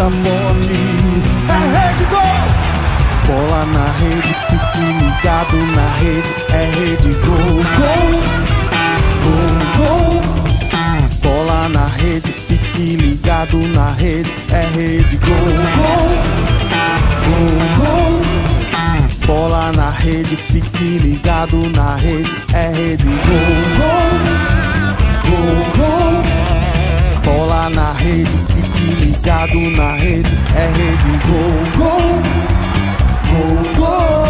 tá forte. É rede gol! Bola na rede, fique ligado na rede. É rede gol, gol, gol, gol. Bola na rede, fique ligado na rede. É rede gol, gol, gol, gol. Bola na rede, fique ligado na rede. É rede gol, gol, gol, gol. Bola na rede, fique Ligado na rede, é rede gol, gol, gol, gol.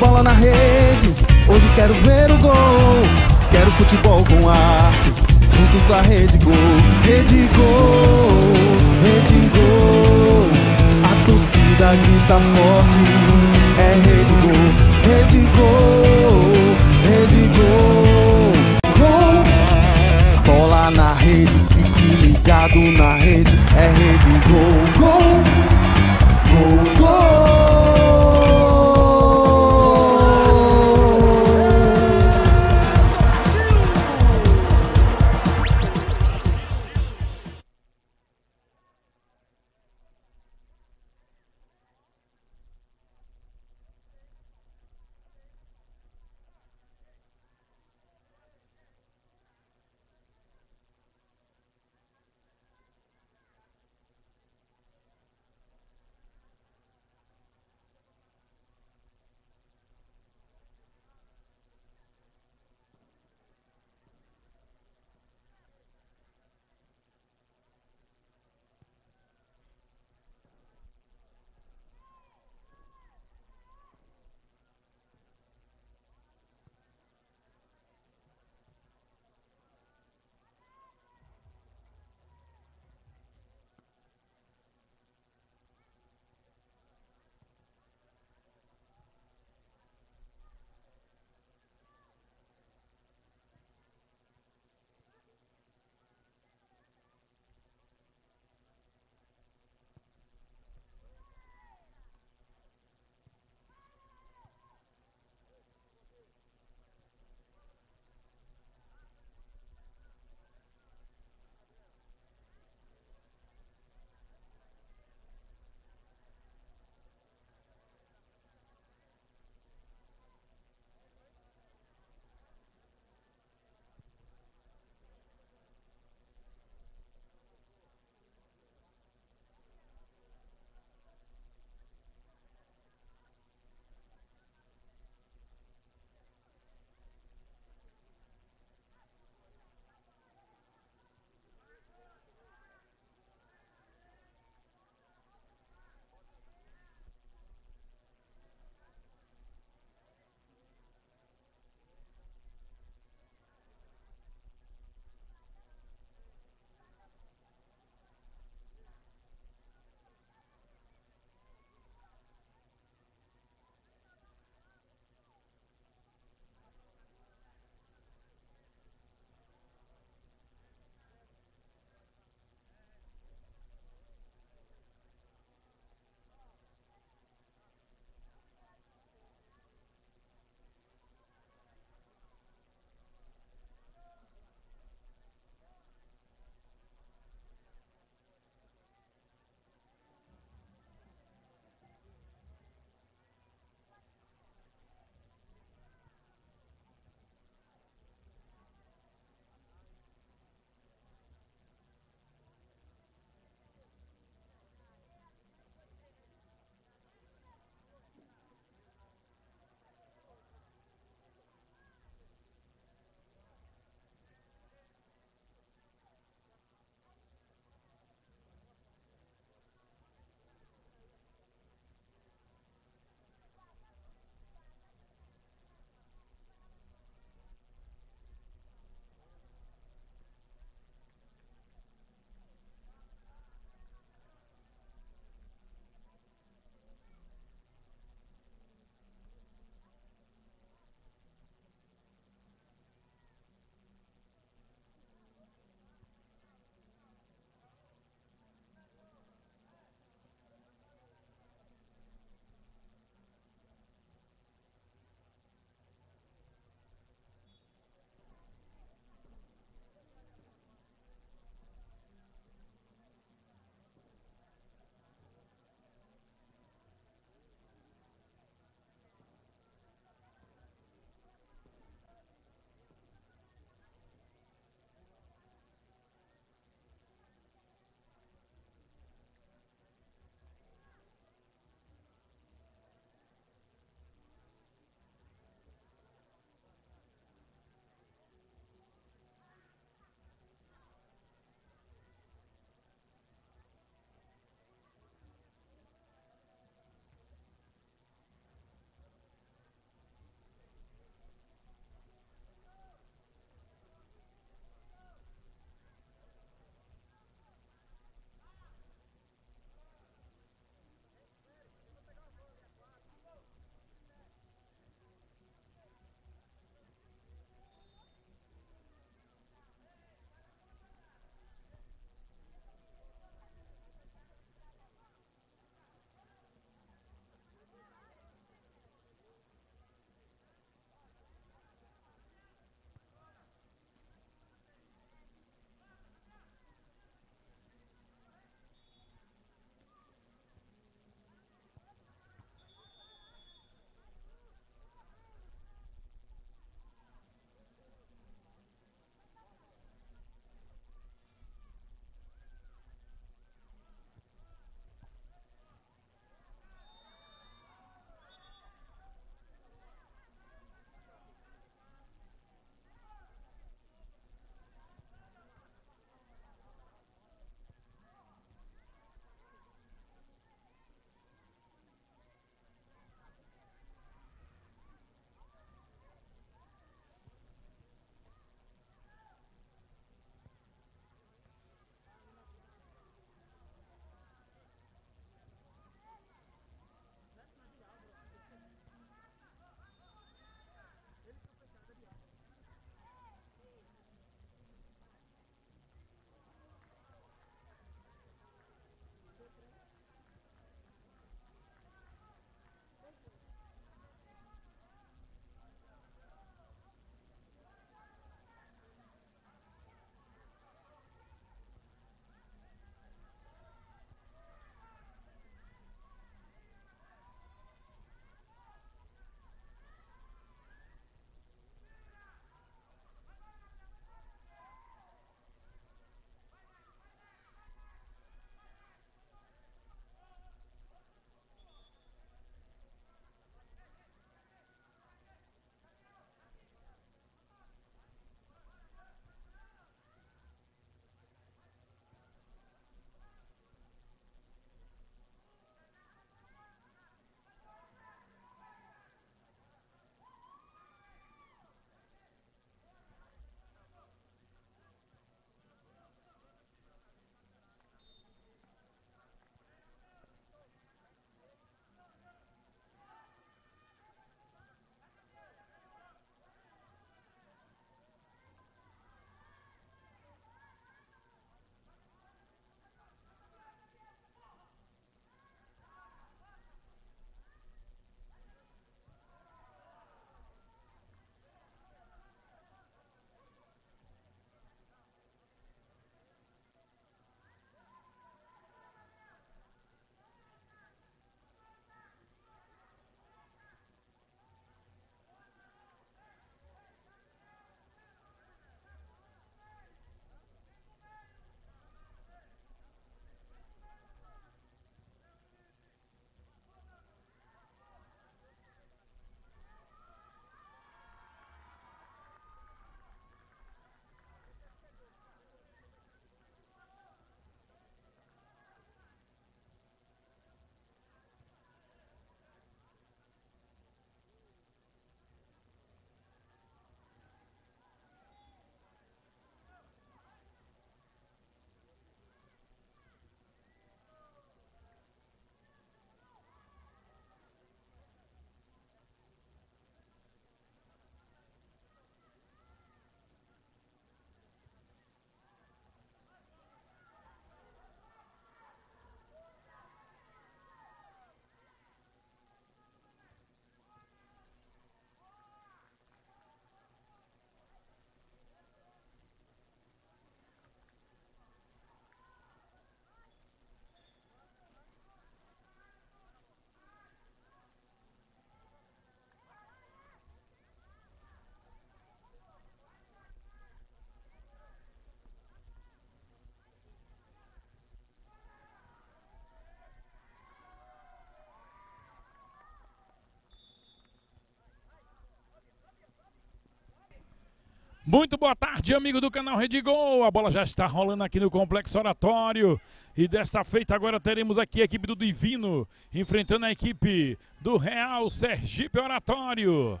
Muito boa tarde, amigo do canal Rede Gol. A bola já está rolando aqui no Complexo Oratório. E desta feita agora teremos aqui a equipe do Divino enfrentando a equipe do Real Sergipe Oratório.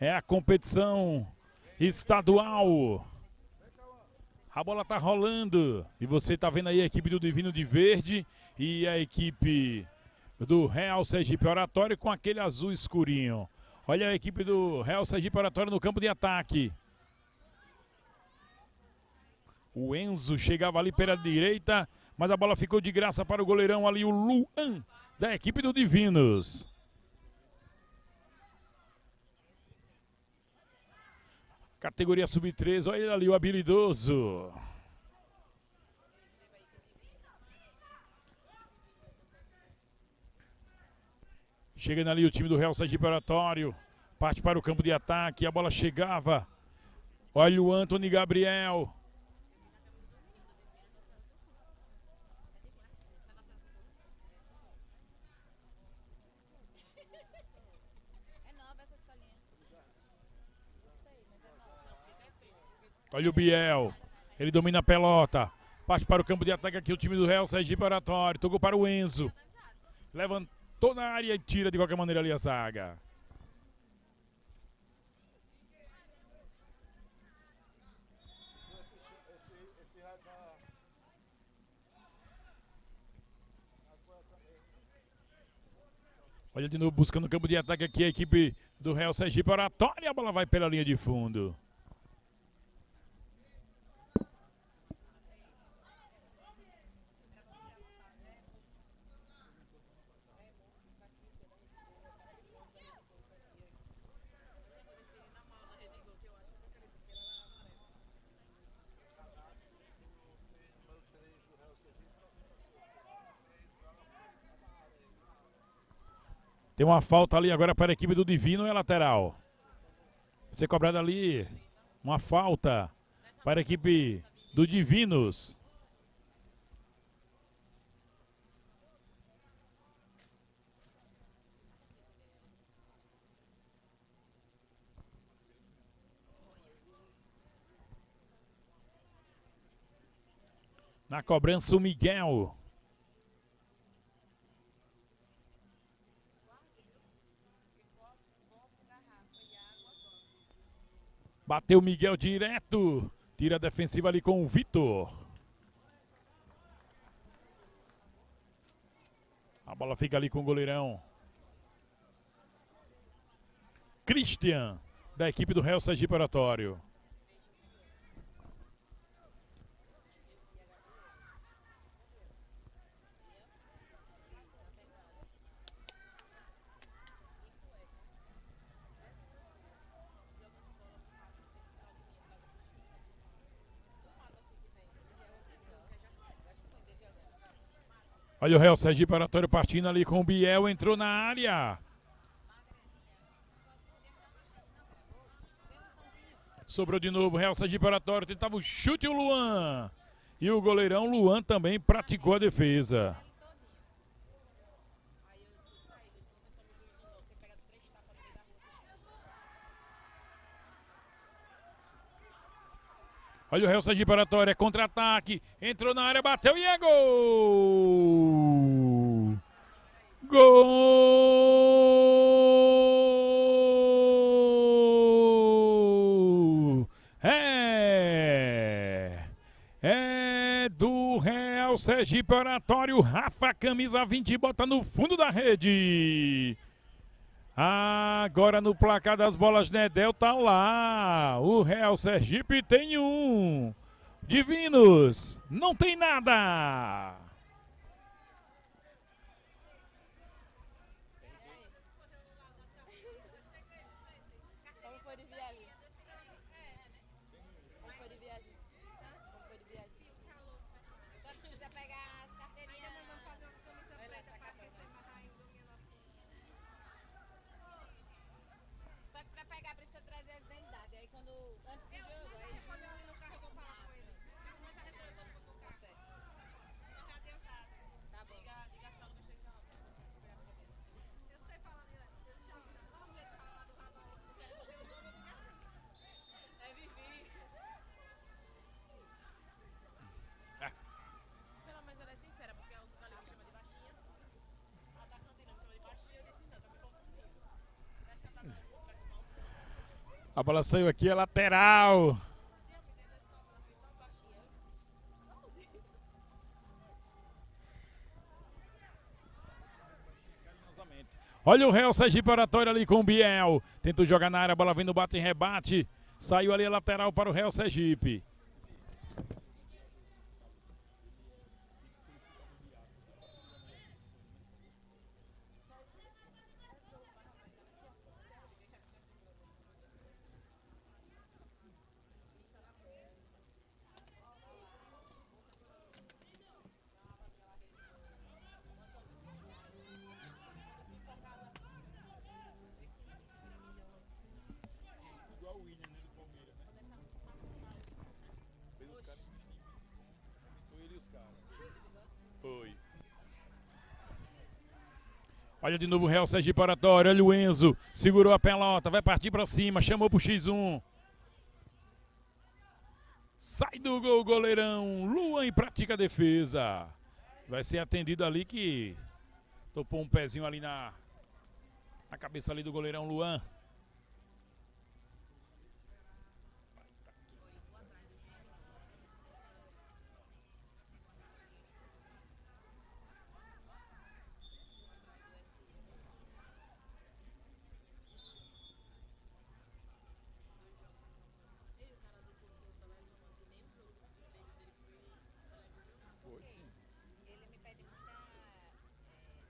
É a competição estadual. A bola está rolando e você está vendo aí a equipe do Divino de verde e a equipe do Real Sergipe Oratório com aquele azul escurinho. Olha a equipe do Real Sergipe Oratório no campo de ataque. O Enzo chegava ali pela direita, mas a bola ficou de graça para o goleirão ali, o Luan, da equipe do Divinos. Categoria sub-3, olha ali o habilidoso. Chegando ali o time do Real Sergipe Oratório. Parte para o campo de ataque. A bola chegava. Olha o Anthony Gabriel. Olha o Biel. Ele domina a pelota. Parte para o campo de ataque aqui o time do Real Sergipe Oratório. Tocou para o Enzo. Levantou na área e tira de qualquer maneira ali a zaga. Olha de novo buscando o campo de ataque aqui a equipe do Real Sergipe Oratório. A bola vai pela linha de fundo. Tem uma falta ali agora para a equipe do Divino, é lateral. Ser cobrada ali, uma falta para a equipe do Divinos. Na cobrança o Miguel. Bateu Miguel direto. Tira a defensiva ali com o Vitor. A bola fica ali com o goleirão. Christian, da equipe do Real Sergipe Oratório. Olha o Real Sergipe Oratório partindo ali com o Biel, entrou na área. Sobrou de novo, Real Sergipe Oratório, tentava o chute o Luan. E o goleirão Luan também praticou a defesa. Olha o Real Sergipe Oratório, é contra-ataque. Entrou na área, bateu e é gol! Gol! É! É do Real Sergipe Oratório. Rafa, camisa 20, bota no fundo da rede. Agora no placar das bolas, Nedel tá lá. O Real Sergipe tem um. Divinos, não tem nada. A bola saiu aqui, é lateral. Olha o Real Sergipe Oratório ali com o Biel. Tentou jogar na área, a bola vem no bate em rebate. Saiu ali a lateral para o Real Sergipe. Foi. Olha de novo o Real Sergipe Oratório. Olha o Enzo. Segurou a pelota. Vai partir para cima. Chamou pro X1. Sai do gol, goleirão. Luan e pratica a defesa. Vai ser atendido ali que topou um pezinho ali na, na cabeça ali do goleirão Luan. Ele me pede muita, é,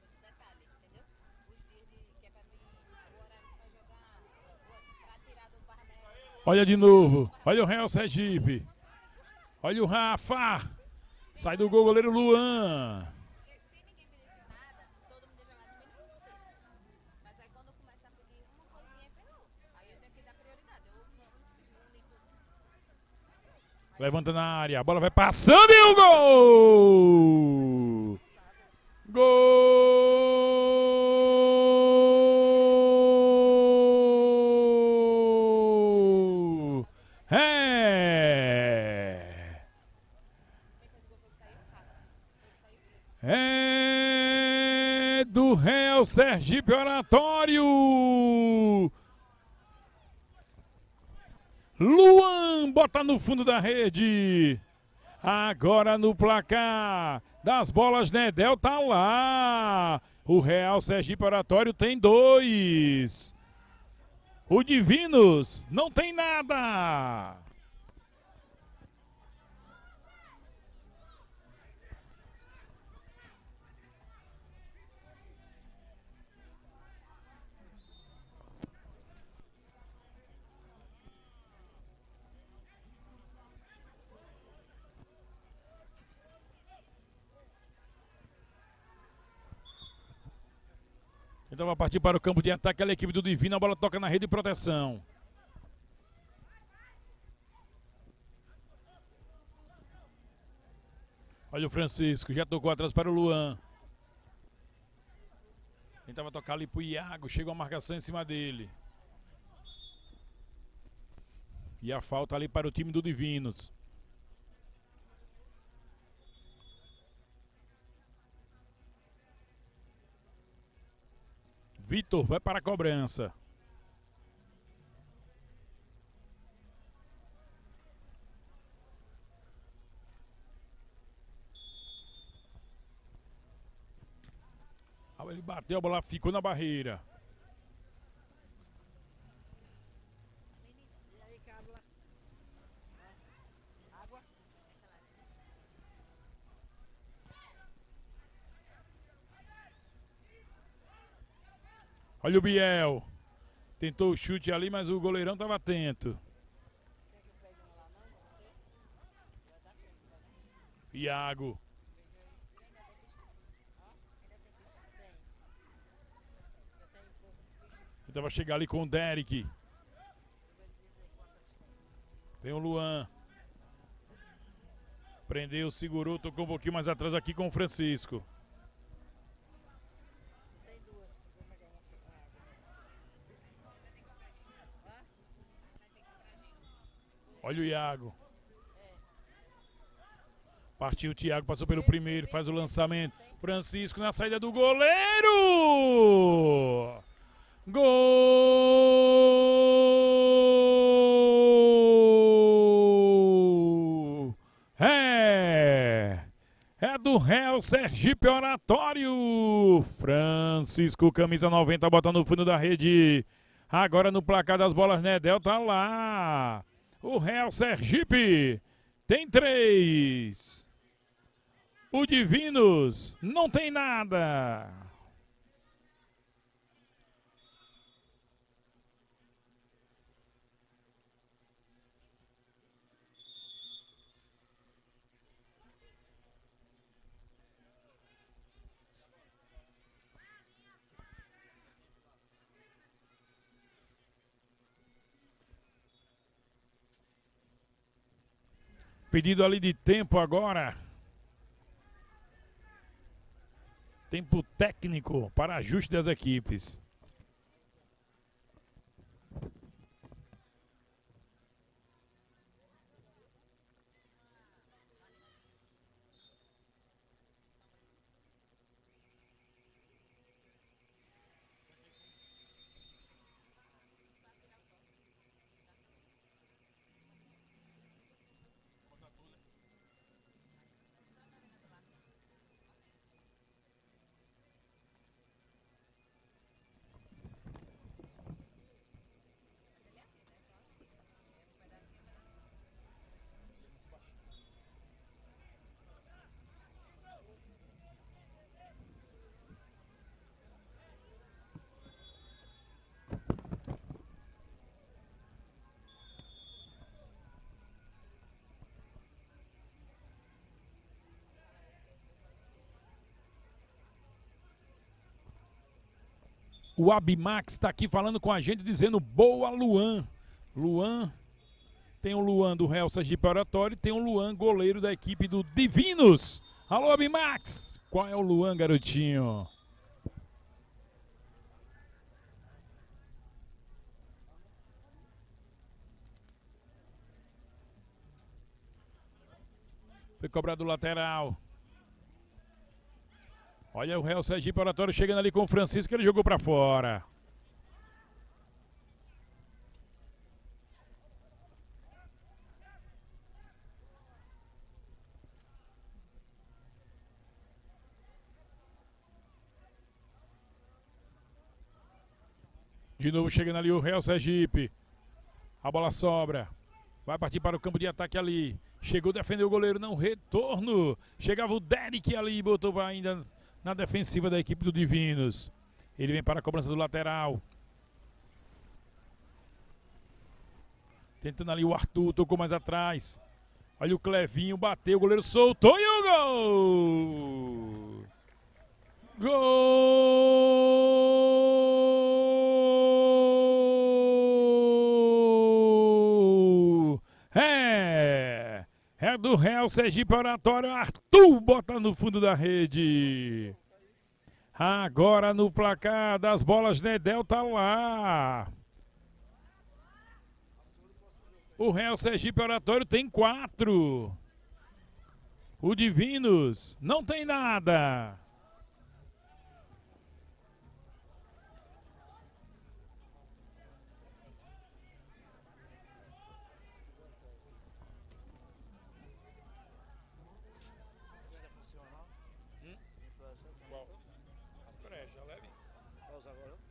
muito detalhe, entendeu? Os dias de, que é pra mim, o horário que vai jogar, o- pra tirar do Barmel. Olha de novo. Olha o Real Sergipe. Olha o Rafa. Sai do gol, goleiro Luan. Levanta na área. A bola vai passando e o gol! Gol! É! É do Real Sergipe Oratório! Luan bota no fundo da rede. Agora no placar das bolas, Nedel tá lá. O Real Sergipe Oratório tem dois. O Divinos não tem nada. Então vai partir para o campo de ataque. A equipe do Divino. A bola toca na rede de proteção. Olha o Francisco. Já tocou atrás para o Luan. Tentava tocar ali para o Iago. Chegou a marcação em cima dele. E a falta ali para o time do Divinos. Vitor vai para a cobrança. Ah, Ele bateu, a bola ficou na barreira. Olha o Biel. Tentou o chute ali, mas o goleirão estava atento. Iago. Tentava chegar ali com o Derek. Vem o Luan. Prendeu, segurou, tocou um pouquinho mais atrás aqui com o Francisco. Olha o Iago. Partiu o Thiago, passou pelo primeiro, faz o lançamento. Francisco na saída do goleiro. Gol! É! É do réu Sergipe Oratório. Francisco, camisa 90, bota no fundo da rede. Agora no placar das bolas, Nedel tá lá. O Real Sergipe tem três. O Divinos não tem nada. Pedido ali de tempo agora. Tempo técnico para ajuste das equipes. O Abimax está aqui falando com a gente, dizendo boa Luan. Luan, tem o Luan do Real Sergipe Oratório, tem o Luan, goleiro da equipe do Divinos. Alô, Abimax, qual é o Luan, garotinho? Foi cobrado o lateral. Olha o Real Sergipe Oratório chegando ali com o Francisco, ele jogou para fora. De novo chegando ali o Real Sergipe. A bola sobra. Vai partir para o campo de ataque ali. Chegou, defendeu o goleiro, não retorno. Chegava o Derek ali, botou ainda na defensiva da equipe do Divinos. Ele vem para a cobrança do lateral. Tentando ali o Arthur, tocou mais atrás. Olha o Clevinho, bateu, o goleiro soltou e o gol! Gol! Do Real Sergipe Oratório. Arthur bota no fundo da rede. Agora no placar das bolas, Nedel tá lá. O Real Sergipe Oratório tem quatro. O Divinos não tem nada.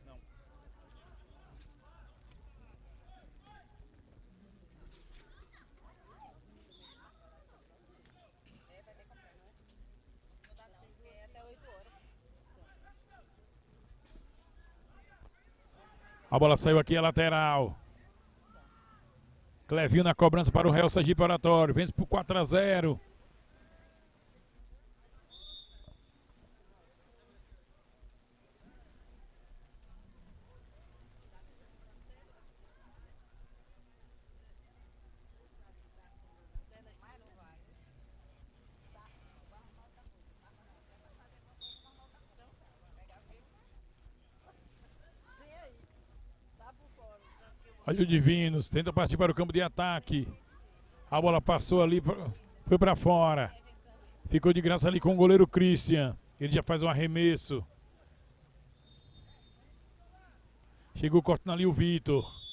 Não. É, vai ter que comprar, não é? Não dá não, porque é até 8 horas. A bola saiu aqui, a lateral. Clevinho na cobrança para o Real Sergipe Oratório. Vence por 4 a 0. Olha o Divinos, tenta partir para o campo de ataque. A bola passou ali, foi para fora. Ficou de graça ali com o goleiro Christian. Ele já faz um arremesso. Chegou cortando ali o Vitor.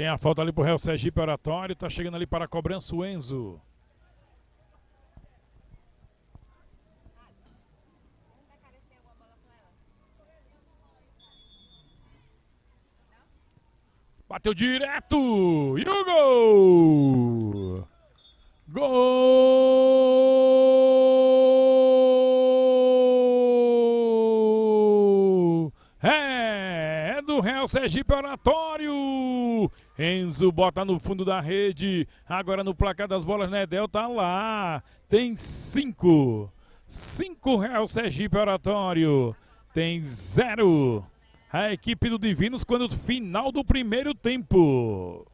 Tem a falta ali pro Real Sergipe Oratório. Tá chegando ali para a cobrança o Enzo. Bateu direto! E o gol! Gol! É, é do Real Sergipe Oratório! Enzo bota no fundo da rede. Agora no placar das bolas, Nedel tá lá. Tem cinco. Cinco Real Sergipe Oratório. Tem zero. A equipe do Divinos quando final do primeiro tempo.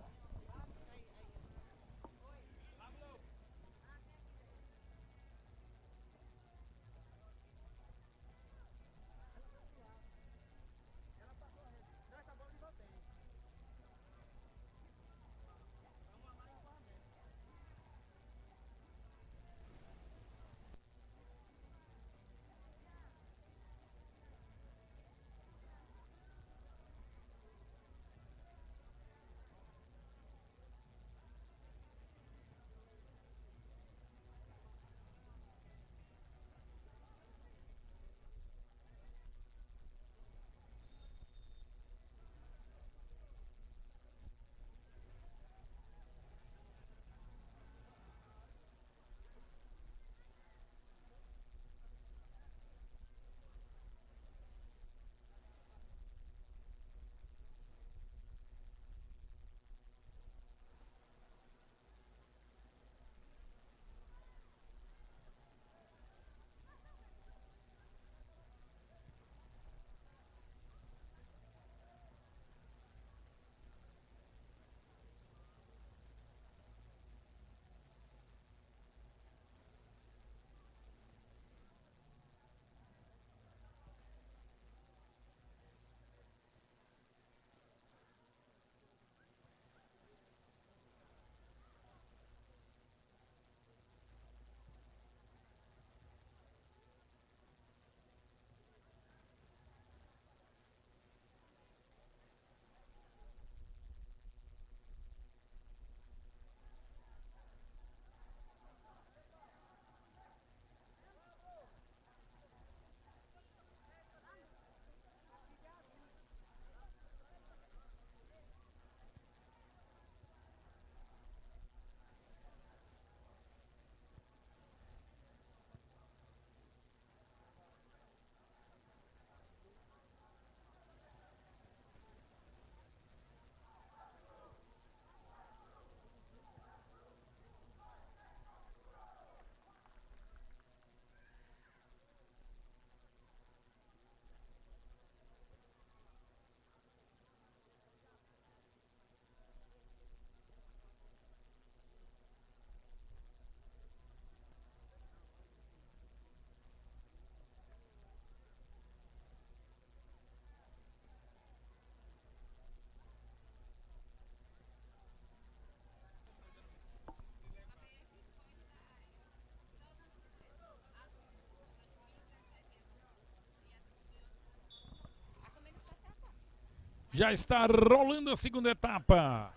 Já está rolando a segunda etapa.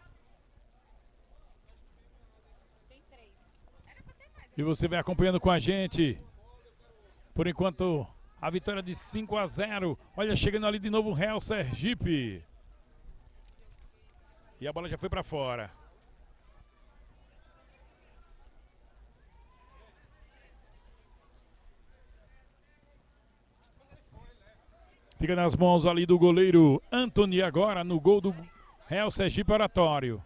E você vai acompanhando com a gente. Por enquanto, a vitória de 5 a 0. Olha, chegando ali de novo o Real Sergipe. E a bola já foi para fora. Fica nas mãos ali do goleiro Anthony agora no gol do Real Sergipe Oratório.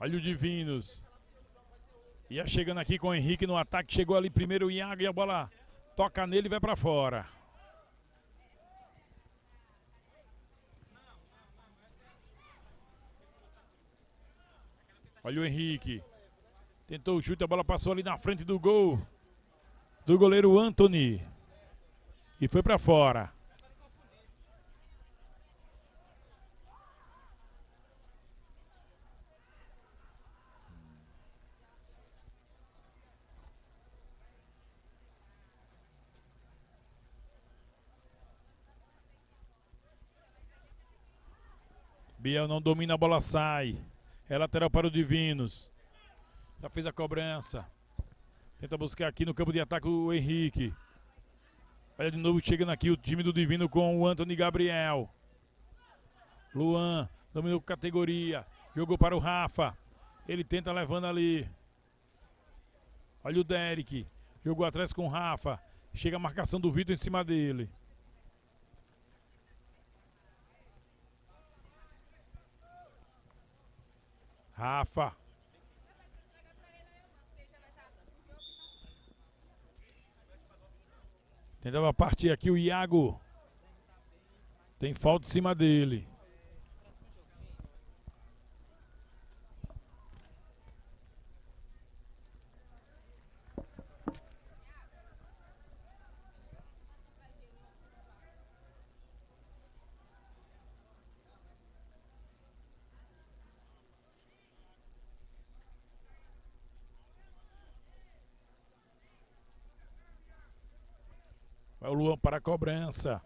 Olha o Divinos. Ia chegando aqui com o Henrique no ataque. Chegou ali primeiro o Iago e a bola toca nele e vai pra fora. Olha o Henrique. Tentou o chute, a bola passou ali na frente do gol do goleiro Anthony. E foi para fora. Biel não domina, a bola sai. É lateral para o Divinos. Já fez a cobrança. Tenta buscar aqui no campo de ataque o Henrique. Olha de novo, chegando aqui o time do Divino com o Anthony Gabriel. Luan, dominou categoria. Jogou para o Rafa. Ele tenta levando ali. Olha o Derek. Jogou atrás com o Rafa. Chega a marcação do Vitor em cima dele. Rafa. Tentava partir aqui o Iago. Tem falta em cima dele. O Luan para a cobrança.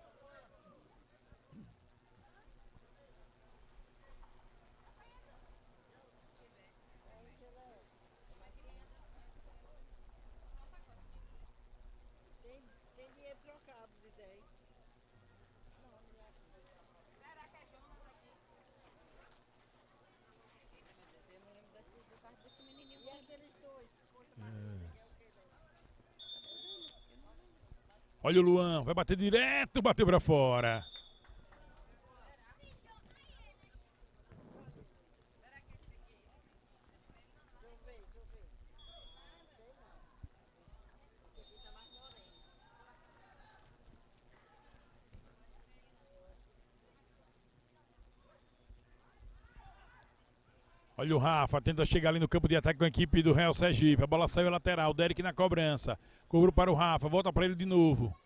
Tem, tem dinheiro trocado de 10. Será que é Jonas aqui? Eita, meu Deus, eu não lembro desse, do carro desse menininho. E aqueles dois? Força Olha o Luan, vai bater direto, bateu para fora. Deixa eu ver, deixa eu ver. Sei não. Esse aqui tá mais moreno. Olha o Rafa, tenta chegar ali no campo de ataque com a equipe do Real Sergipe. A bola saiu lateral, Derek na cobrança. Cobrou para o Rafa, volta para ele de novo.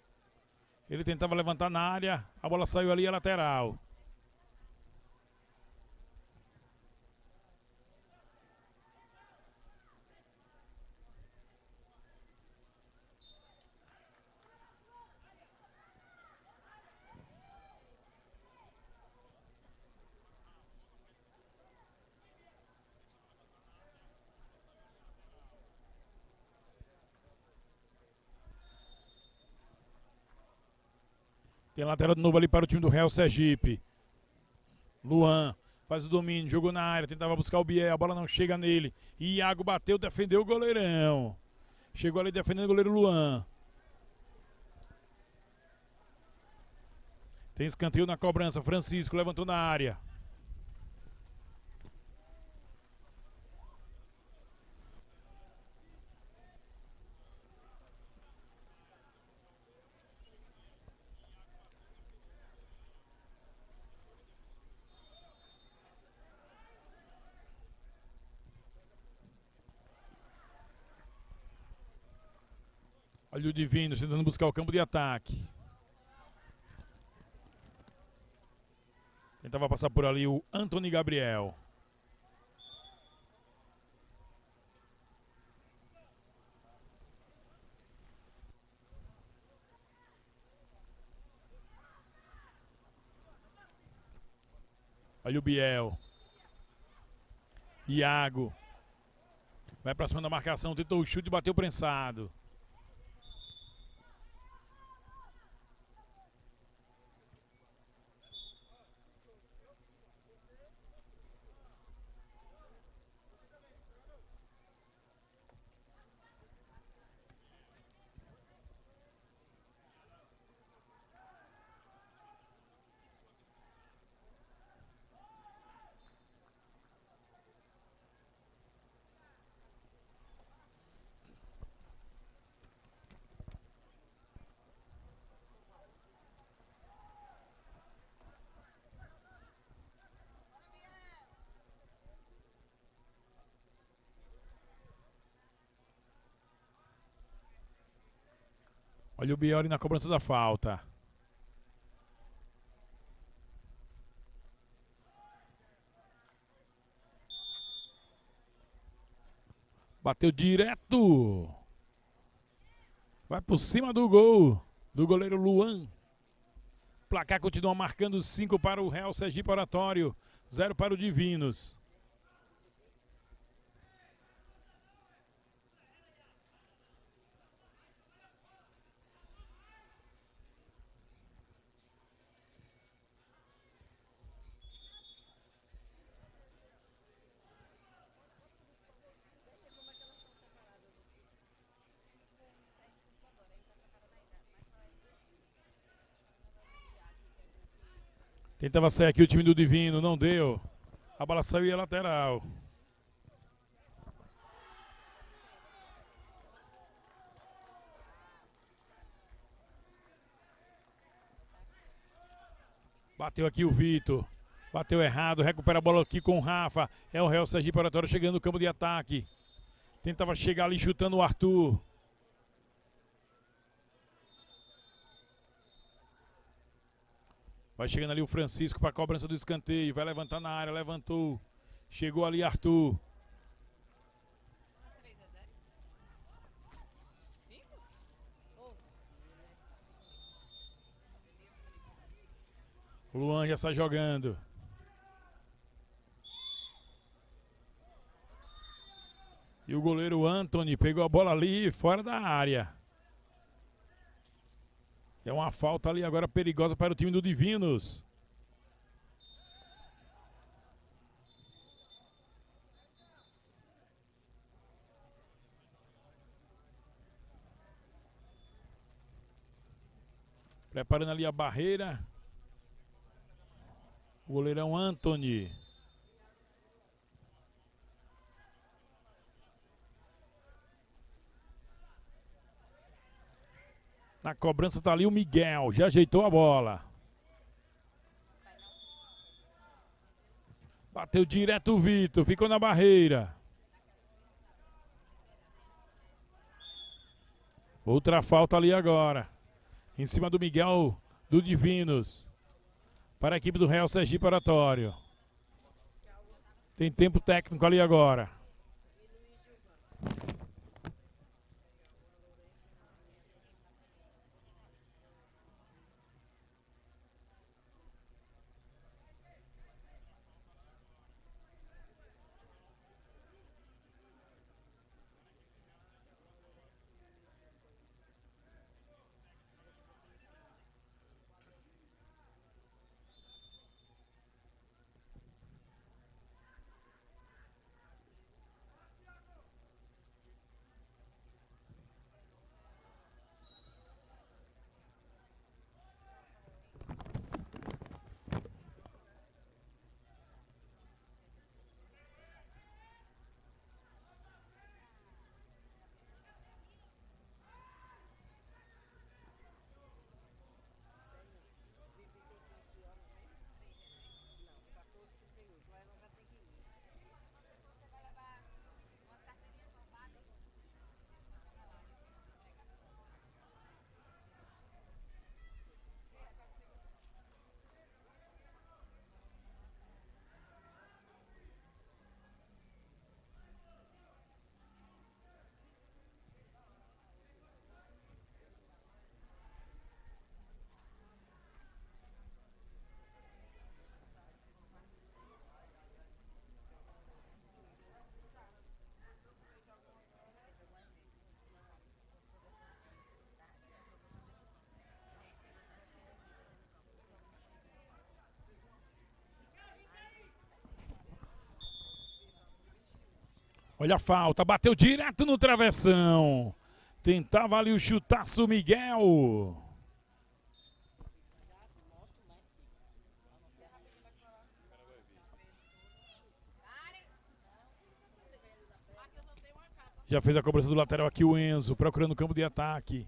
Ele tentava levantar na área, a bola saiu ali a lateral. Tem lateral de novo ali para o time do Real Sergipe. Luan faz o domínio, jogou na área, tentava buscar o Biel, a bola não chega nele. Iago bateu, defendeu o goleirão. Chegou ali defendendo o goleiro Luan. Tem escanteio na cobrança. Francisco levantou na área. Olha o Divino tentando buscar o campo de ataque. Tentava passar por ali o Anthony Gabriel. Olha o Biel. Iago. Vai pra cima da marcação, tentou o chute bateu prensado. Olha o Biori na cobrança da falta. Bateu direto. Vai por cima do gol do goleiro Luan. Placar continua marcando 5 para o Real Sergipe Oratório. 0 para o Divinos. Tentava sair aqui o time do Divino, não deu. A bola saiu e é lateral. Bateu aqui o Vitor. Bateu errado, recupera a bola aqui com o Rafa. É o Real Sergipe Oratório chegando no campo de ataque. Tentava chegar ali chutando o Arthur. Vai chegando ali o Francisco para a cobrança do escanteio. Vai levantar na área, levantou. Chegou ali Arthur. 3 a 0. 5? O Luan já sai jogando. E o goleiro Anthony pegou a bola ali fora da área. É uma falta ali agora perigosa para o time do Divinos. Preparando ali a barreira. O goleirão Anthony. Na cobrança tá ali o Miguel. Já ajeitou a bola. Bateu direto o Vitor. Ficou na barreira. Outra falta ali agora. Em cima do Miguel do Divinos. Para a equipe do Real Sergipe Oratório. Tem tempo técnico ali agora. Olha a falta, bateu direto no travessão. Tentava ali o chutaço Miguel. Já fez a cobrança do lateral aqui o Enzo, procurando o campo de ataque.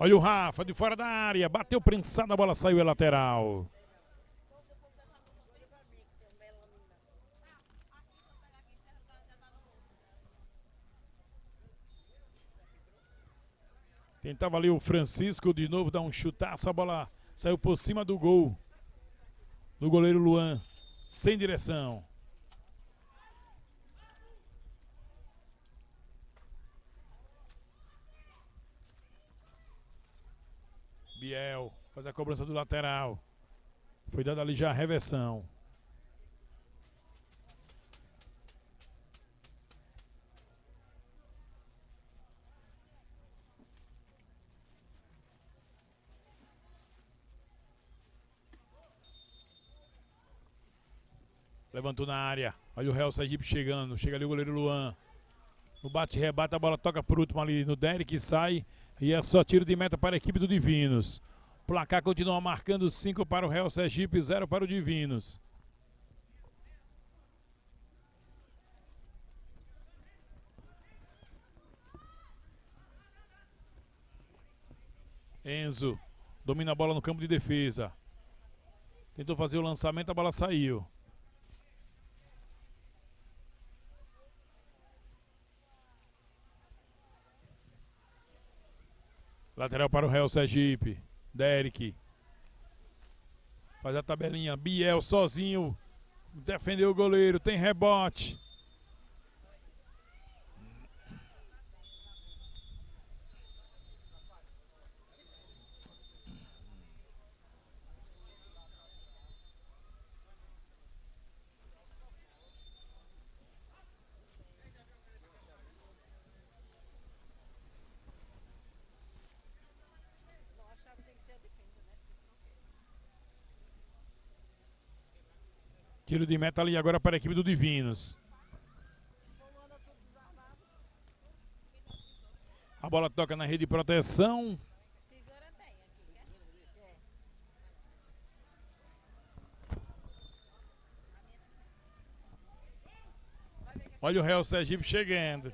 Olha o Rafa de fora da área, bateu prensado, a bola saiu é lateral. Tentava ali o Francisco de novo dar um chutaço, a bola saiu por cima do gol do goleiro Luan, sem direção. Biel faz a cobrança do lateral. Foi dada ali já a reversão. Levantou na área. Olha o Real Sergipe chegando. Chega ali o goleiro Luan. No bate-rebate, a bola toca por último ali no Derek, sai. E é só tiro de meta para a equipe do Divinos. Placar continua marcando 5 para o Real Sergipe, 0 para o Divinos. Enzo domina a bola no campo de defesa. Tentou fazer o lançamento, a bola saiu. Lateral para o Real Sergipe. Derek. Faz a tabelinha. Biel sozinho. Defendeu o goleiro. Tem rebote. Não achava que tem que ser a defesa, né? Tiro de meta ali agora para a equipe do Divinos. A bola toca na rede de proteção. Olha o Real Sergipe chegando.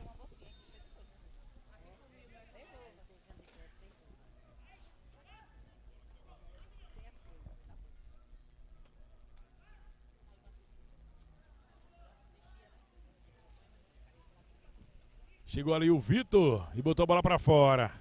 Chegou ali o Vitor e botou a bola para fora.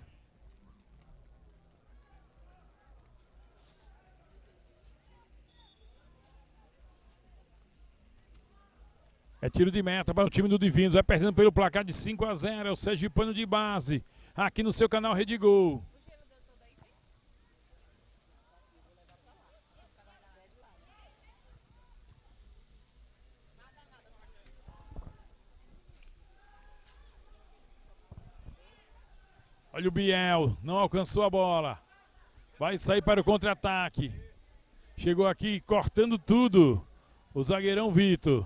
É tiro de meta para o time do Divinos. Vai perdendo pelo placar de 5 a 0. É o Sergipano de base. Aqui no seu canal Rede Gol. Olha o Biel. Não alcançou a bola. Vai sair para o contra-ataque. Chegou aqui cortando tudo. O zagueirão Vitor.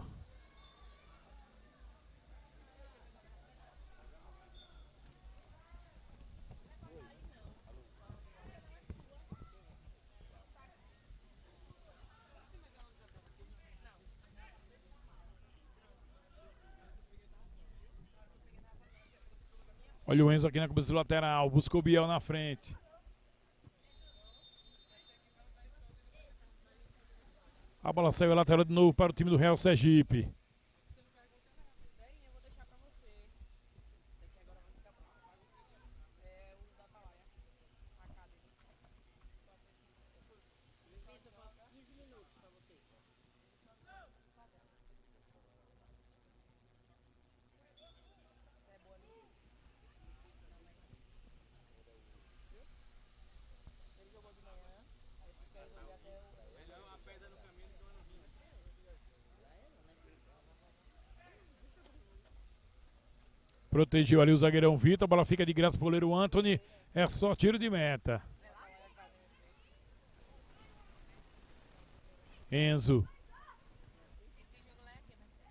Olha o Enzo aqui na cabeça do lateral. Buscou o Biel na frente. A bola saiu lateral de novo para o time do Real Sergipe. Bem, eu vou deixar pra você. Daqui agora vai ficar pronto. É o da Atalaia. A cada. Pensa, falta 15 minutos pra você. Ele jogou de manhã, aí fica aí jogar até o. Protegeu ali o zagueirão Vitor. A bola fica de graça para o goleiro Anthony. É só tiro de meta. Enzo.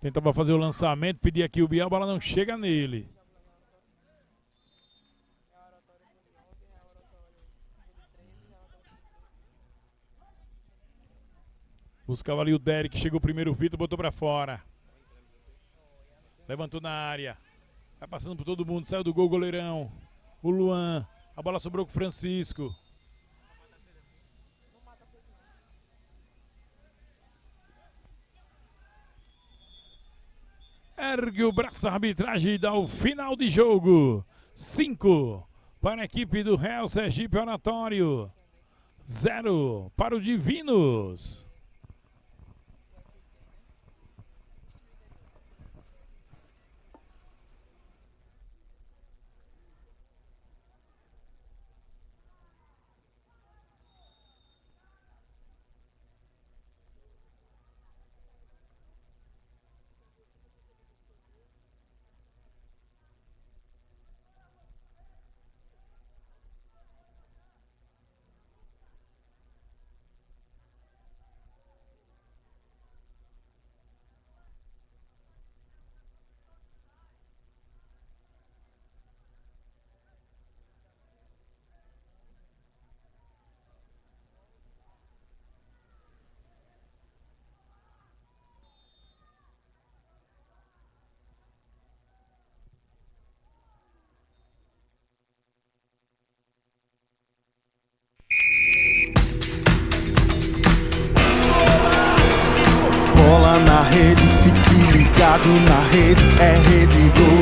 Tentava fazer o lançamento, pedir aqui o Biel, a bola não chega nele. Buscava ali o Derek, chegou primeiro o Vitor, botou pra fora. Levantou na área. Vai passando por todo mundo, saiu do gol goleirão. O Luan. A bola sobrou com o Francisco. Ergue o braço arbitragem e dá o final de jogo. 5 para a equipe do Real Sergipe Oratório. 0 para o Divinos. Ligado na rede, é rede gol,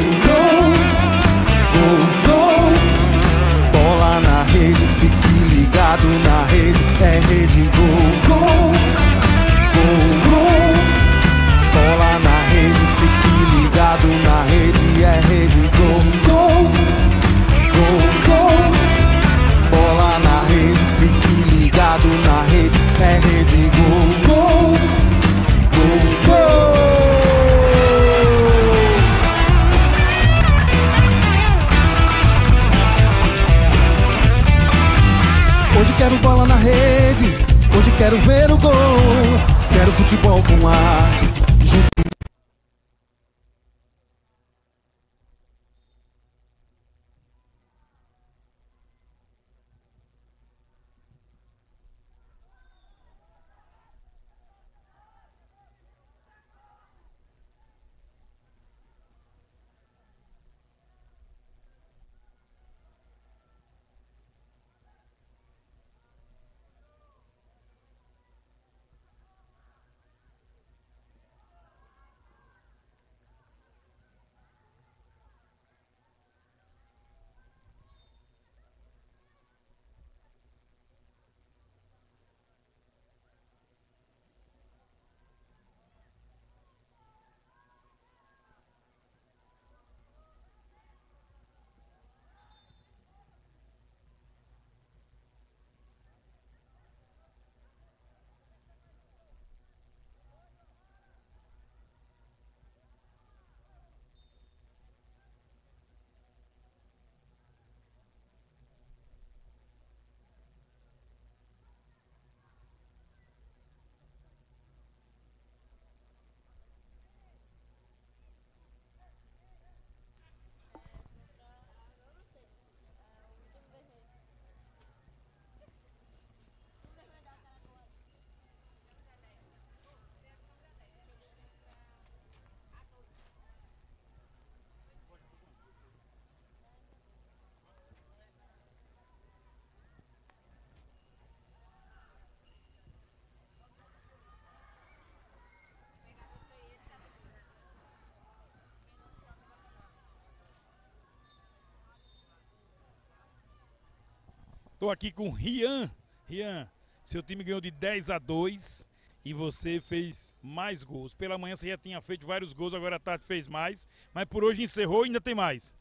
Tô aqui com Rian. Rian, seu time ganhou de 10 a 2 e você fez mais gols. Pela manhã você já tinha feito vários gols, agora à tarde fez mais. Mas por hoje encerrou e ainda tem mais.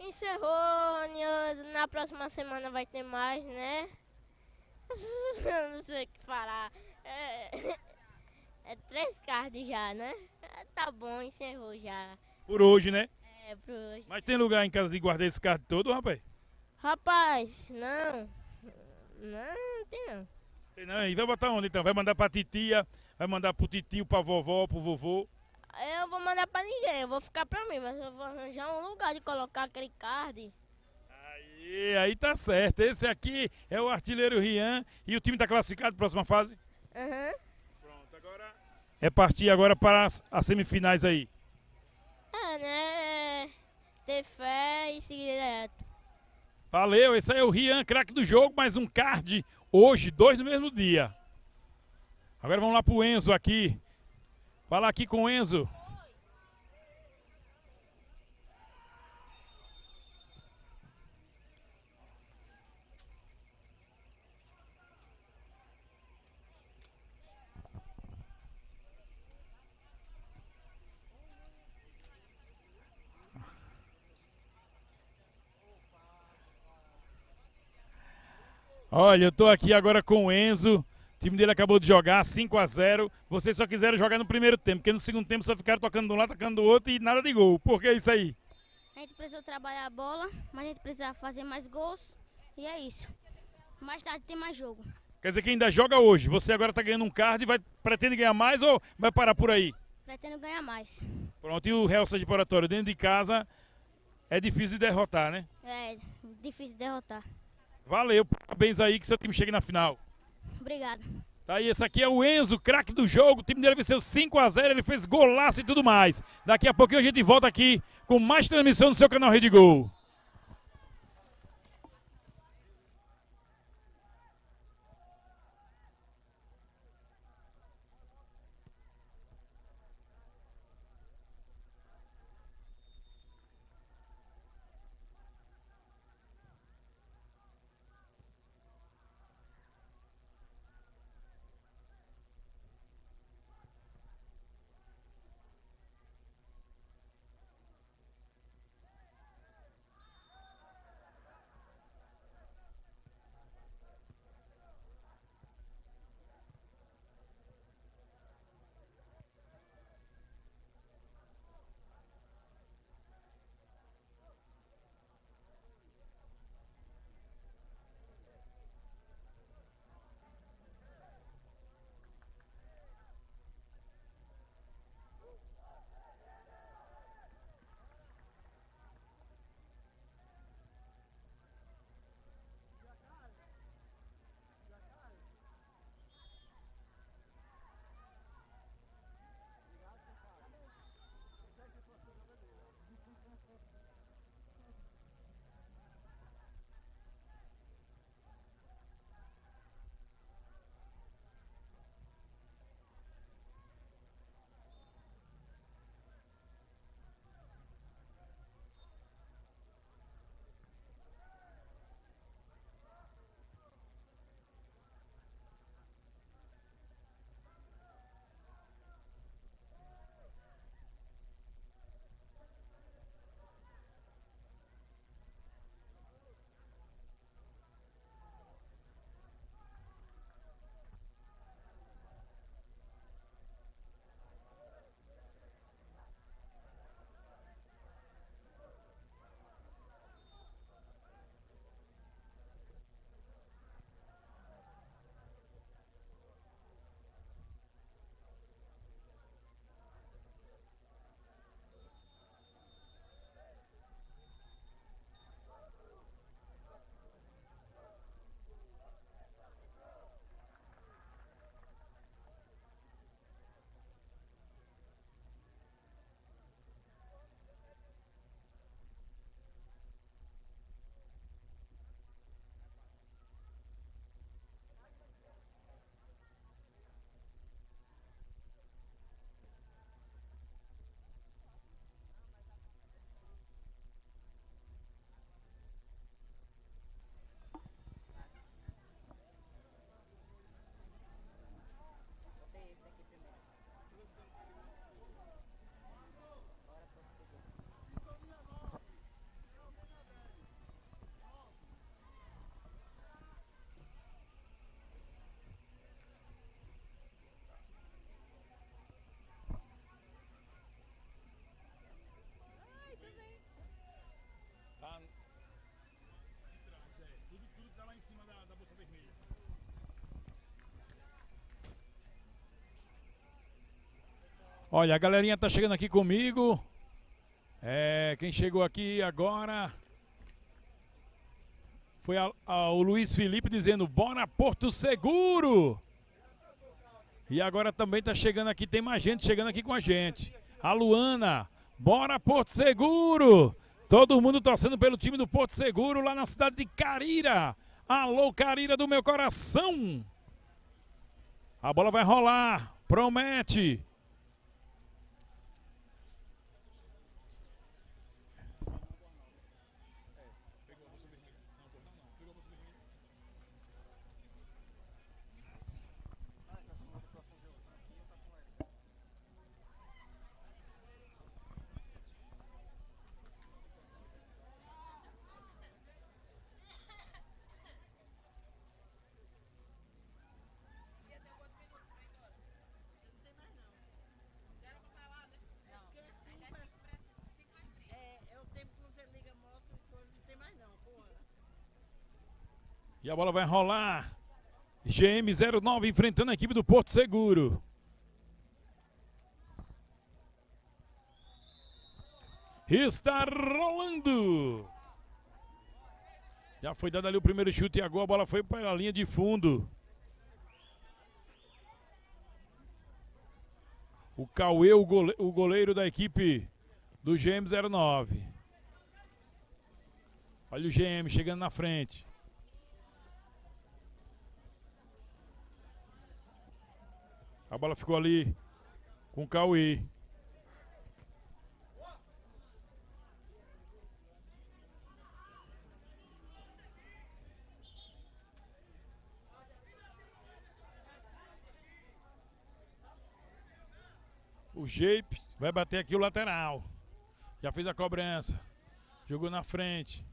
Encerrou, na próxima semana vai ter mais, né? Não sei o que falar. É, é três cards já, né? É, tá bom, encerrou já. Por hoje, né? É, por hoje. Mas tem lugar em casa de guardar esse card todo, rapaz? Rapaz, não. Não, não tem não. Tem não. E vai botar onde então? Vai mandar pra titia, vai mandar pro titio, pra vovó, pro vovô. Eu não vou mandar pra ninguém, eu vou ficar pra mim, mas eu vou arranjar um lugar de colocar aquele card. Aí, aí tá certo. Esse aqui é o artilheiro Rian e o time tá classificado próxima fase. Aham. Pronto, agora é partir agora para as, as semifinais aí. É, né? Ter fé e seguir direto. Valeu, esse aí é o Rian, craque do jogo, mais um card hoje, dois no mesmo dia. Agora vamos lá pro Enzo aqui. Falar aqui com o Enzo. Olha, eu tô aqui agora com o Enzo. O time dele acabou de jogar 5 a 0 Vocês só quiseram jogar no primeiro tempo, porque no segundo tempo só ficaram tocando de um lado, tocando do outro e nada de gol. Por que isso aí? A gente precisa trabalhar a bola, mas a gente precisa fazer mais gols. E é isso. Mais tarde tem mais jogo. Quer dizer que ainda joga hoje. Você agora tá ganhando um card e vai, pretende ganhar mais ou vai parar por aí? Pretendo ganhar mais. Pronto, e o Real Oratório dentro de casa é difícil de derrotar, né? É difícil derrotar. Valeu, parabéns aí que seu time chegue na final. Obrigado. Tá aí, esse aqui é o Enzo, craque do jogo. O time dele venceu 5 a 0 ele fez golaço e tudo mais. Daqui a pouquinho a gente volta aqui com mais transmissão no seu canal Rede Gol. Olha, a galerinha tá chegando aqui comigo. É, quem chegou aqui agora foi a- a- o Luiz Felipe dizendo: Bora Porto Seguro! E agora também tá chegando aqui, tem mais gente chegando aqui com a gente. A Luana, bora Porto Seguro! Todo mundo torcendo pelo time do Porto Seguro lá na cidade de Carira. Alô, Carira do meu coração! A bola vai rolar, promete. É, é o tempo que você liga a moto e coisa, não tem mais não, pô. E a bola vai rolar. GM09 enfrentando a equipe do Porto Seguro. Está rolando. Já foi dado ali o primeiro chute e agora a bola foi para a linha de fundo. O Cauê, o gole- o goleiro da equipe do GM09. Olha o GM chegando na frente. A bola ficou ali com o Cauê. O Shape vai bater aqui o lateral. Já fez a cobrança. Jogou na frente.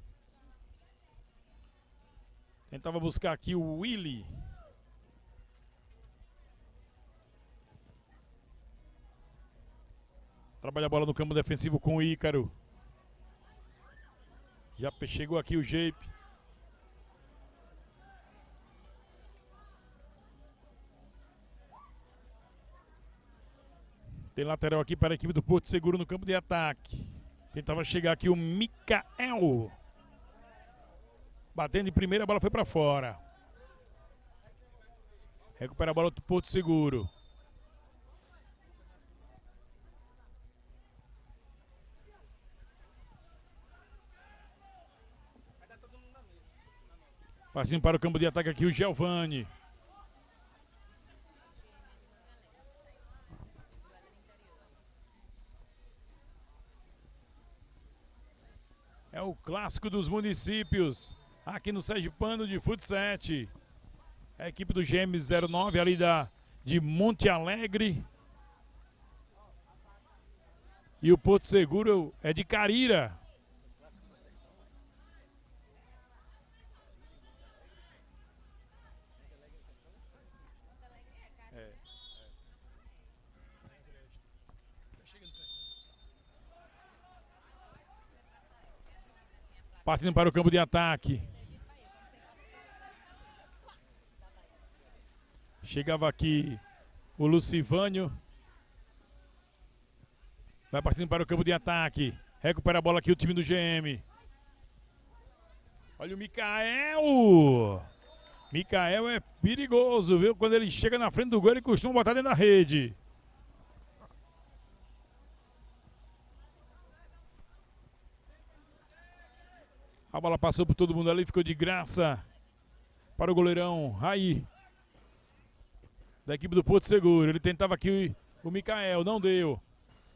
Tentava buscar aqui o Willy. Trabalha a bola no campo defensivo com o Ícaro. Já chegou aqui o Jape. Tem lateral aqui para a equipe do Porto Seguro no campo de ataque. Tentava chegar aqui o Mikael. Batendo de primeira, a bola foi para fora. Recupera a bola do Porto Seguro. Partindo para o campo de ataque aqui o Giovani. É o clássico dos municípios. Aqui no Sergipano de Futsal. A equipe do GM09 ali da, de Monte Alegre. E o Porto Seguro é de Carira. Partindo para o campo de ataque. Chegava aqui o Lucivânio. Vai partindo para o campo de ataque. Recupera a bola aqui o time do GM. Olha o Mikael. Mikael é perigoso, viu? Quando ele chega na frente do gol, ele costuma botar dentro da rede. A bola passou por todo mundo ali, ficou de graça para o goleirão Raí. Da equipe do Porto Seguro. Ele tentava aqui o Mikael, não deu.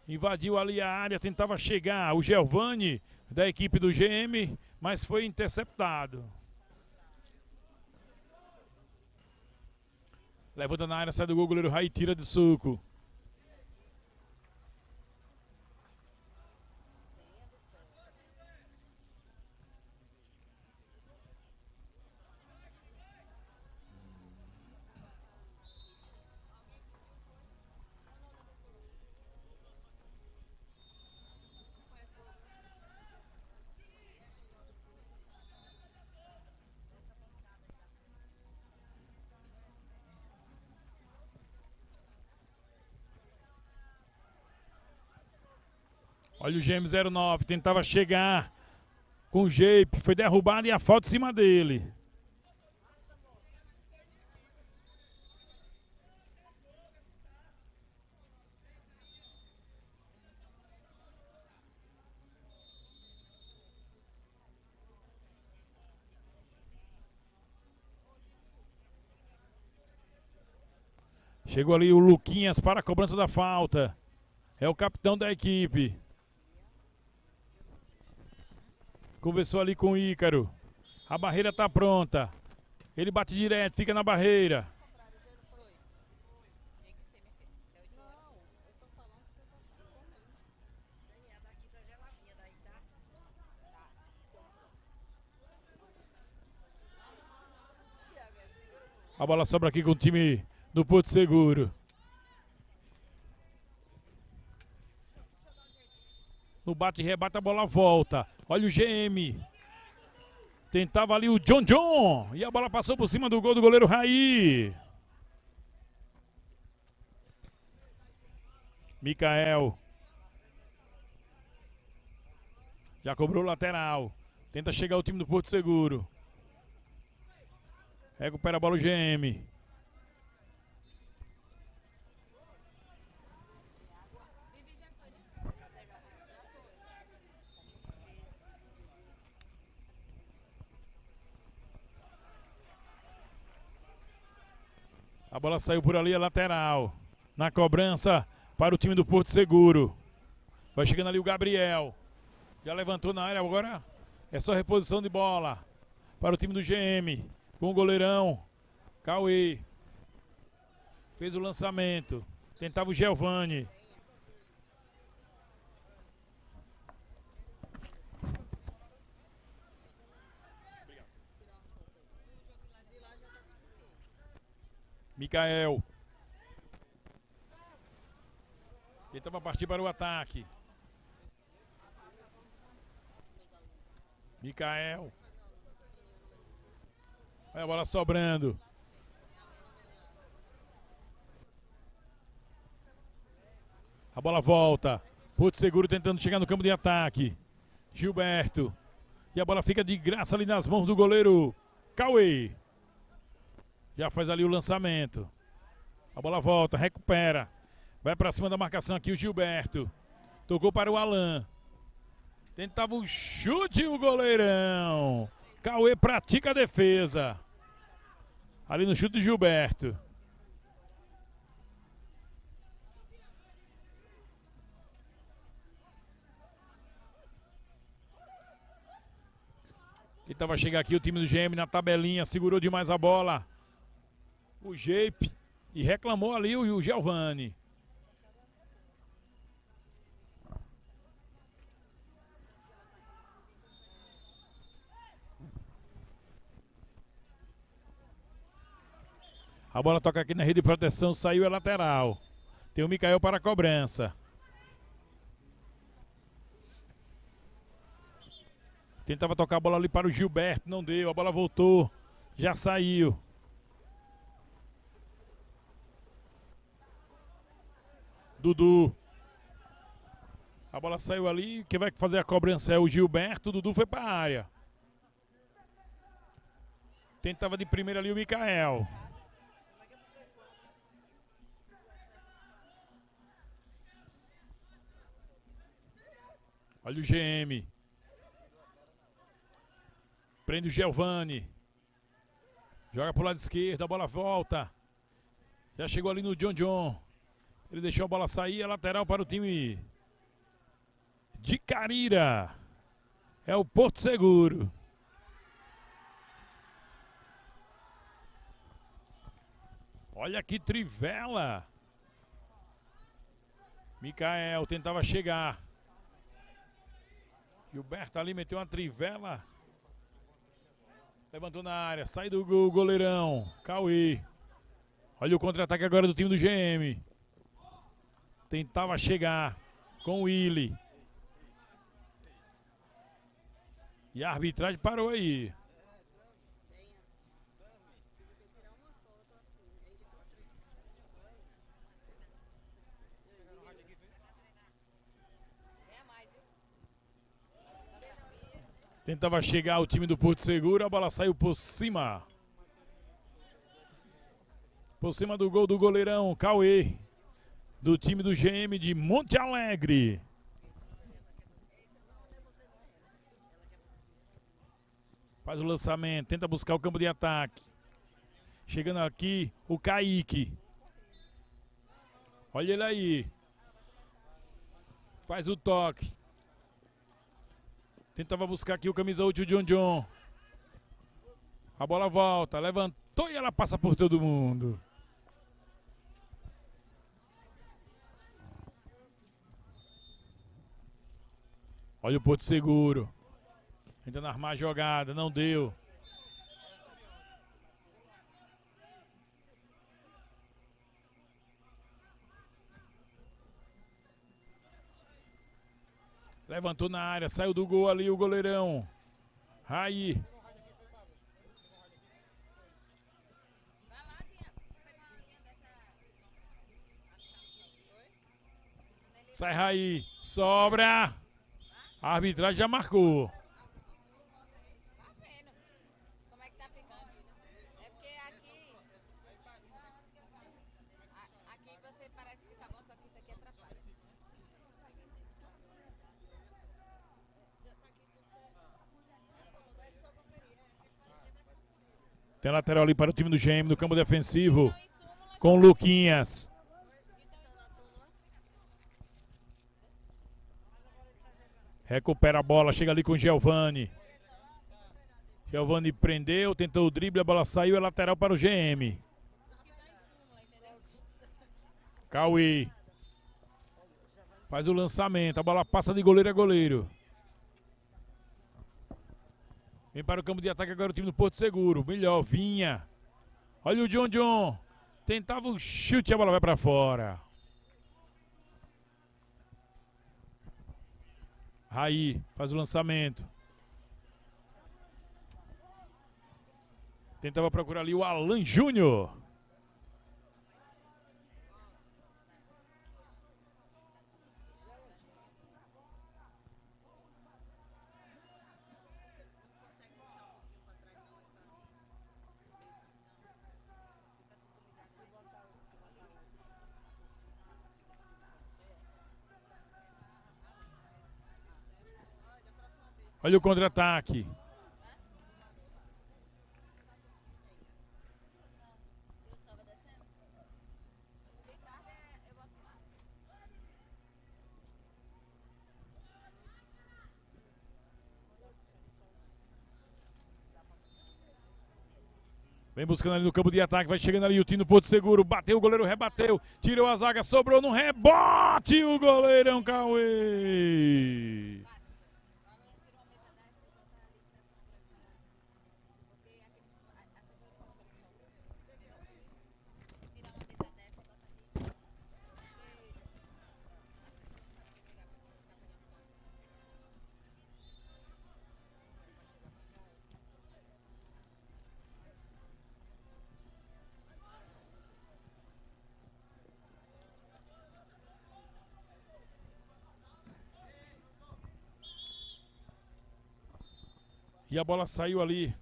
Invadiu ali a área, tentava chegar o Giovani da equipe do GM, mas foi interceptado. Levanta na área, sai do gol, goleiro Raí tira de suco. Olha o GM09, tentava chegar com o Jeep, foi derrubado e a falta em cima dele. Chegou ali o Luquinhas para a cobrança da falta. É o capitão da equipe. Conversou ali com o Ícaro. A barreira está pronta. Ele bate direto, fica na barreira. Tá? A bola sobra aqui com o time do Porto Seguro. No bate e rebate a bola volta. Olha o GM. Tentava ali o John John. E a bola passou por cima do gol do goleiro Raí. Mikael. Já cobrou o lateral. Tenta chegar o time do Porto Seguro. Recupera a bola o GM. A bola saiu por ali, é lateral. Na cobrança para o time do Porto Seguro. Vai chegando ali o Gabriel. Já levantou na área, agora é só reposição de bola para o time do GM. Com o goleirão. Cauê. Fez o lançamento. Tentava o Giovani. Mikael. Tentava partir para o ataque. Mikael. Olha a bola sobrando. A bola volta. Porto Seguro tentando chegar no campo de ataque. Gilberto. E a bola fica de graça ali nas mãos do goleiro Cauê. Já faz ali o lançamento. A bola volta, recupera. Vai para cima da marcação aqui o Gilberto. Tocou para o Alan. Tentava um chute o goleirão. Cauê pratica a defesa. Ali no chute do Gilberto. Tentava chegar aqui o time do GM na tabelinha, segurou demais a bola. O Jeep e reclamou ali o, Giovani. A bola toca aqui na rede de proteção, saiu é lateral. Tem o Mikael para a cobrança. Tentava tocar a bola ali para o Gilberto, não deu. A bola voltou, já saiu. Dudu. A bola saiu ali. Quem vai fazer a cobrança é o Gilberto. Dudu foi para a área. Tentava de primeira ali o Mikael. Olha o GM. Prende o Giovani. Joga pro lado esquerdo, a bola volta. Já chegou ali no John John. Ele deixou a bola sair, é lateral para o time de Carira. É o Porto Seguro. Olha que trivela. Mikael tentava chegar. Gilberto ali meteu uma trivela. Levantou na área, sai do gol, goleirão. Cauê. Olha o contra-ataque agora do time do GM. Tentava chegar com o Willi. E a arbitragem parou aí. Tentava chegar o time do Porto Seguro, a bola saiu por cima. Por cima do gol do goleirão Cauê, do time do GM de Monte Alegre. Faz o lançamento, tenta buscar o campo de ataque. Chegando aqui, o Kaique. Olha ele aí. Faz o toque. Tentava buscar aqui o camisa 8, o John John. A bola volta, levantou e ela passa por todo mundo. Olha o Porto Seguro. Tentando armar a jogada, não deu. Levantou na área, saiu do gol ali o goleirão. Raí. Sai Raí, sobra. A arbitragem já marcou. Tem lateral ali para o time do GM no campo defensivo. Com Luquinhas. Recupera a bola, chega ali com o Giovani. Giovani prendeu, tentou o drible, a bola saiu, é lateral para o GM. Cauê. Faz o lançamento, a bola passa de goleiro a goleiro. Vem para o campo de ataque agora o time do Porto Seguro. Melhor, vinha. Olha o John John. Tentava o chute, a bola vai para fora. Raí faz o lançamento. Tentava procurar ali o Alan Júnior. Olha o contra-ataque. Vem buscando ali no campo de ataque, vai chegando ali o Tino Porto Seguro, bateu, o goleiro rebateu, tirou a zaga, sobrou no rebote, o goleirão Cauê. E a bola saiu ali.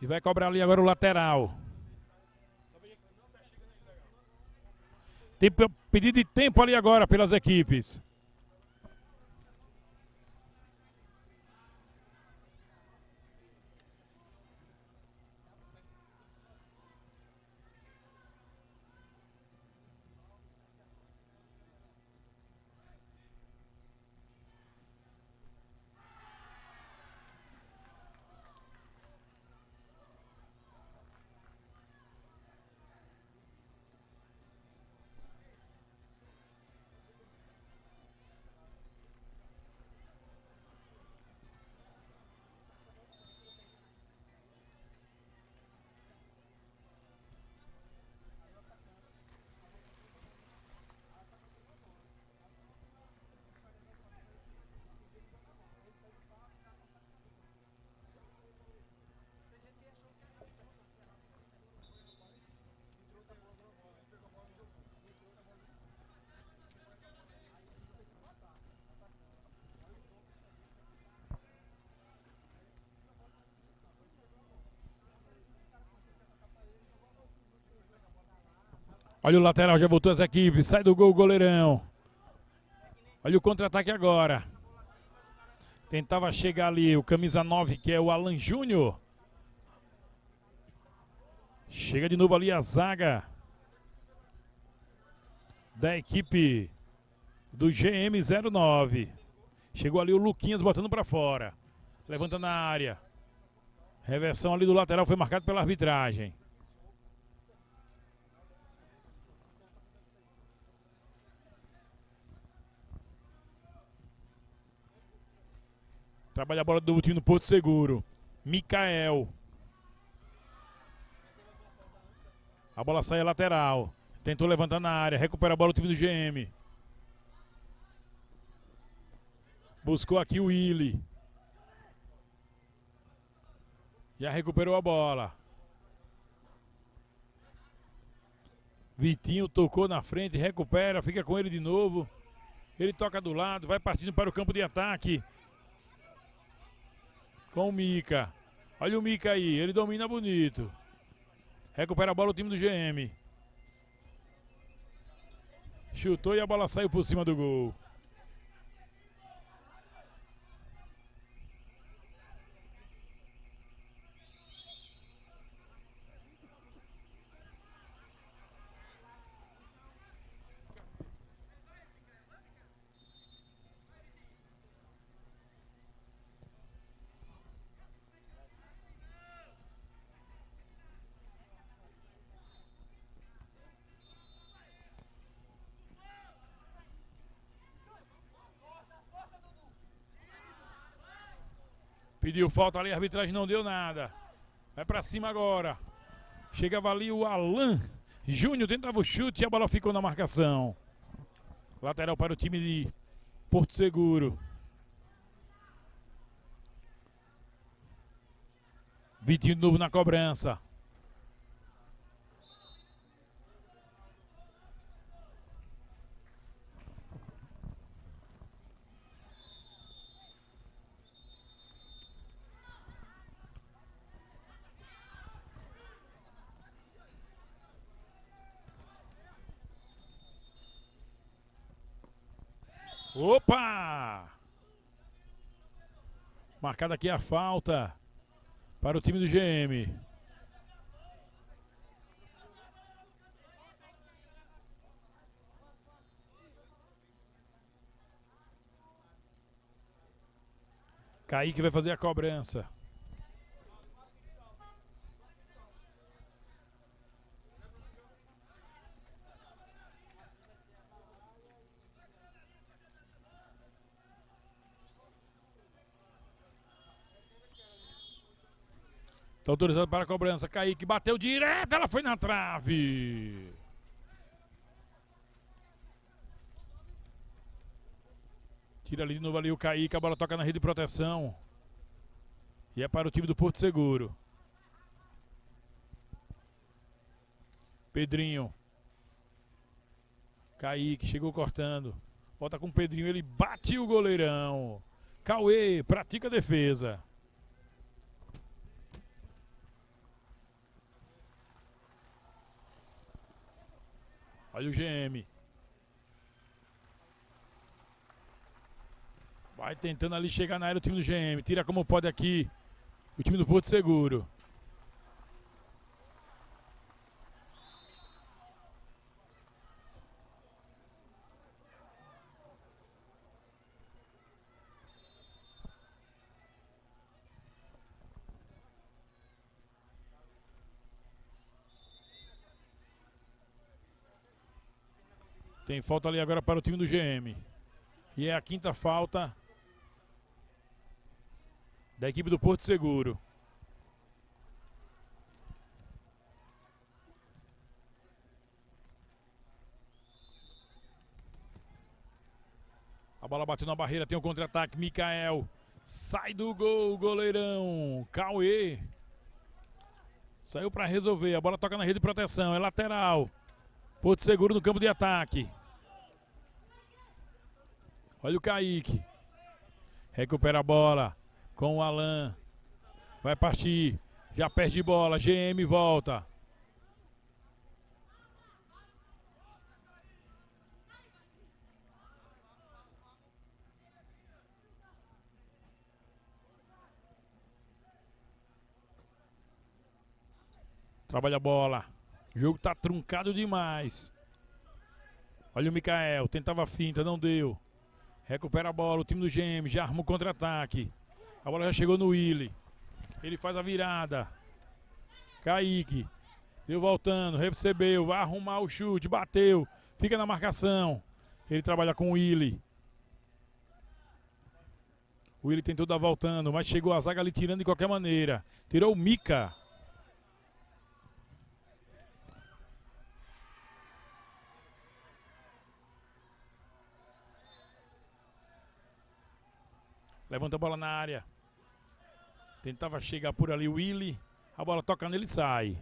E vai cobrar ali agora o lateral. Tem pe- pedido de tempo ali agora pelas equipes. Olha o lateral, já voltou as equipes. Sai do gol goleirão. Olha o contra-ataque agora. Tentava chegar ali o camisa 9, que é o Alan Júnior. Chega de novo ali a zaga da equipe do GM09. Chegou ali o Luquinhas botando para fora. Levanta na área. Reversão ali do lateral foi marcado pela arbitragem. Trabalha a bola do time do Porto Seguro. Mikael. A bola sai lateral. Tentou levantar na área. Recupera a bola o time do GM. Buscou aqui o Willi. Já recuperou a bola. Vitinho tocou na frente, recupera, fica com ele de novo. Ele toca do lado, vai partindo para o campo de ataque. Com o Mica. Olha o Mica aí, ele domina bonito. Recupera a bola o time do GM. Chutou e a bola saiu por cima do gol. Pediu falta ali, a arbitragem não deu nada. Vai pra cima agora. Chegava ali o Alan Júnior, tentava o chute e a bola ficou na marcação. Lateral para o time de Porto Seguro. Vitinho de novo na cobrança. Opa! Marcada aqui a falta para o time do GM. Kaique vai fazer a cobrança. Está autorizado para a cobrança. Kaique bateu direto, ela foi na trave. Tira ali de novo ali o Kaique, a bola toca na rede de proteção. E é para o time do Porto Seguro. Pedrinho. Kaique chegou cortando. Volta com o Pedrinho, ele bate o goleirão. Cauê pratica a defesa. Olha o GM. Vai tentando ali chegar na área o time do GM. Tira como pode aqui o time do Porto Seguro. Tem falta ali agora para o time do GM. E é a quinta falta da equipe do Porto Seguro. A bola bateu na barreira, tem o um contra-ataque. Mikael sai do gol, goleirão. Cauê saiu para resolver. A bola toca na rede de proteção, é lateral. Porto Seguro no campo de ataque. Olha o Kaique. Recupera a bola com o Alan. Vai partir. Já perde bola. GM volta. Trabalha a bola. O jogo tá truncado demais. Olha o Mikael. Tentava finta, não deu. Recupera a bola, o time do GM já arma o contra-ataque. A bola já chegou no Willi. Ele faz a virada. Kaique. Deu voltando, recebeu, vai arrumar o chute, bateu. Fica na marcação. Ele trabalha com o Willi. O Willi tentou dar voltando, mas chegou a zaga ali tirando de qualquer maneira. Tirou o Mika. Levanta a bola na área. Tentava chegar por ali o Willi. A bola toca nele e sai.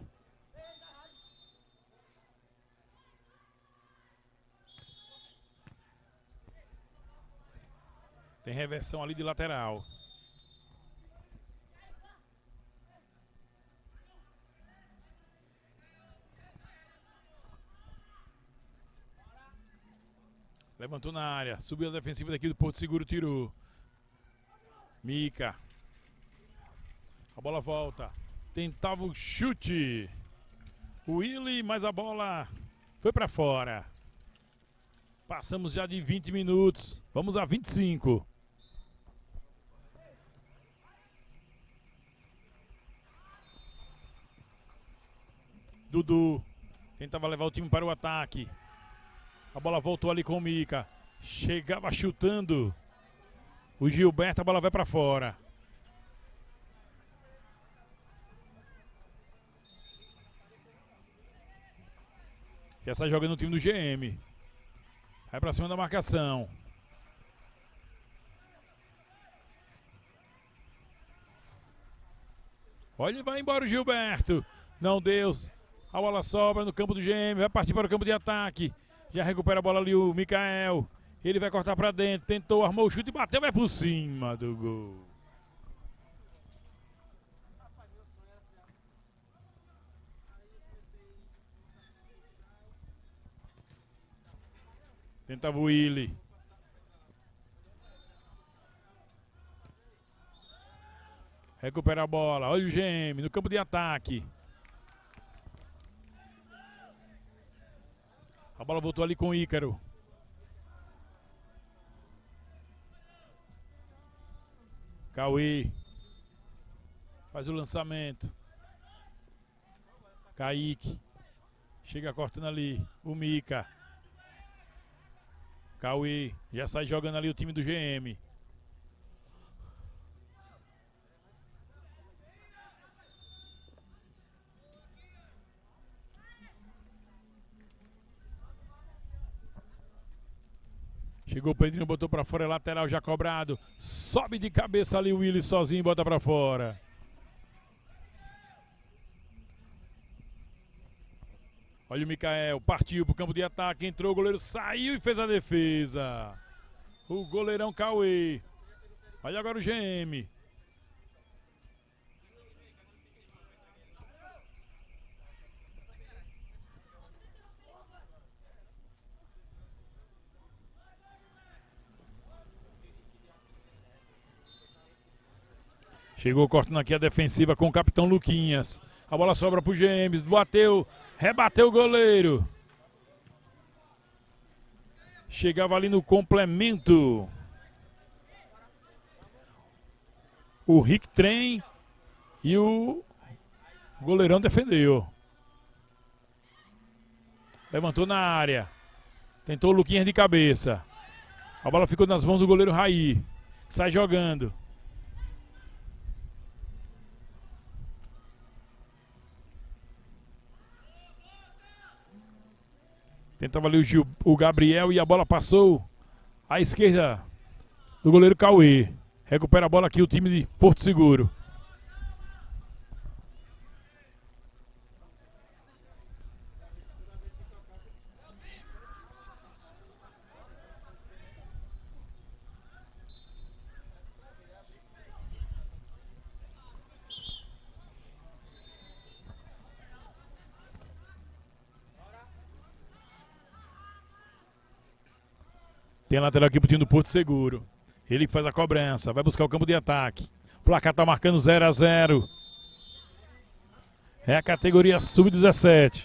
Tem reversão ali de lateral. Levantou na área. Subiu a defensiva daqui do Porto Seguro, tirou. Mica. A bola volta. Tentava o chute. O Willi, mas a bola foi para fora. Passamos já de 20 minutos. Vamos a 25. Dudu tentava levar o time para o ataque. A bola voltou ali com o Mica. Chegava chutando. O Gilberto, a bola vai para fora. Já sai jogando o time do GM. Vai pra cima da marcação. Olha, vai embora o Gilberto. Não deu. A bola sobra no campo do GM. Vai partir para o campo de ataque. Já recupera a bola ali o Mikael. Ele vai cortar para dentro. Tentou, armou o chute bateu. Vai por cima do gol. Tentava o Willi. Recupera a bola. Olha o GM no campo de ataque. A bola voltou ali com o Ícaro. Cauê. Faz o lançamento. Kaique. Chega cortando ali. O Mica. Cauê. Já sai jogando ali o time do GM. Chegou o Pedrinho, botou pra fora, é lateral já cobrado. Sobe de cabeça ali o Willis sozinho, bota pra fora. Olha o Mikael, partiu pro campo de ataque, entrou, o goleiro saiu e fez a defesa. O goleirão Cauê. Olha agora o GM. Chegou cortando aqui a defensiva com o capitão Luquinhas. A bola sobra pro James, bateu, rebateu o goleiro. Chegava ali no complemento. O Rick Trem e o goleirão defendeu. Levantou na área. Tentou o Luquinhas de cabeça. A bola ficou nas mãos do goleiro Raí. Sai jogando. Tentava ali o, Gil, o Gabriel e a bola passou à esquerda do goleiro Cauê. Recupera a bola aqui o time de Porto Seguro. Tem lateral aqui pro time do Porto Seguro. Ele faz a cobrança, vai buscar o campo de ataque. O placar tá marcando 0 a 0 É a categoria sub-17.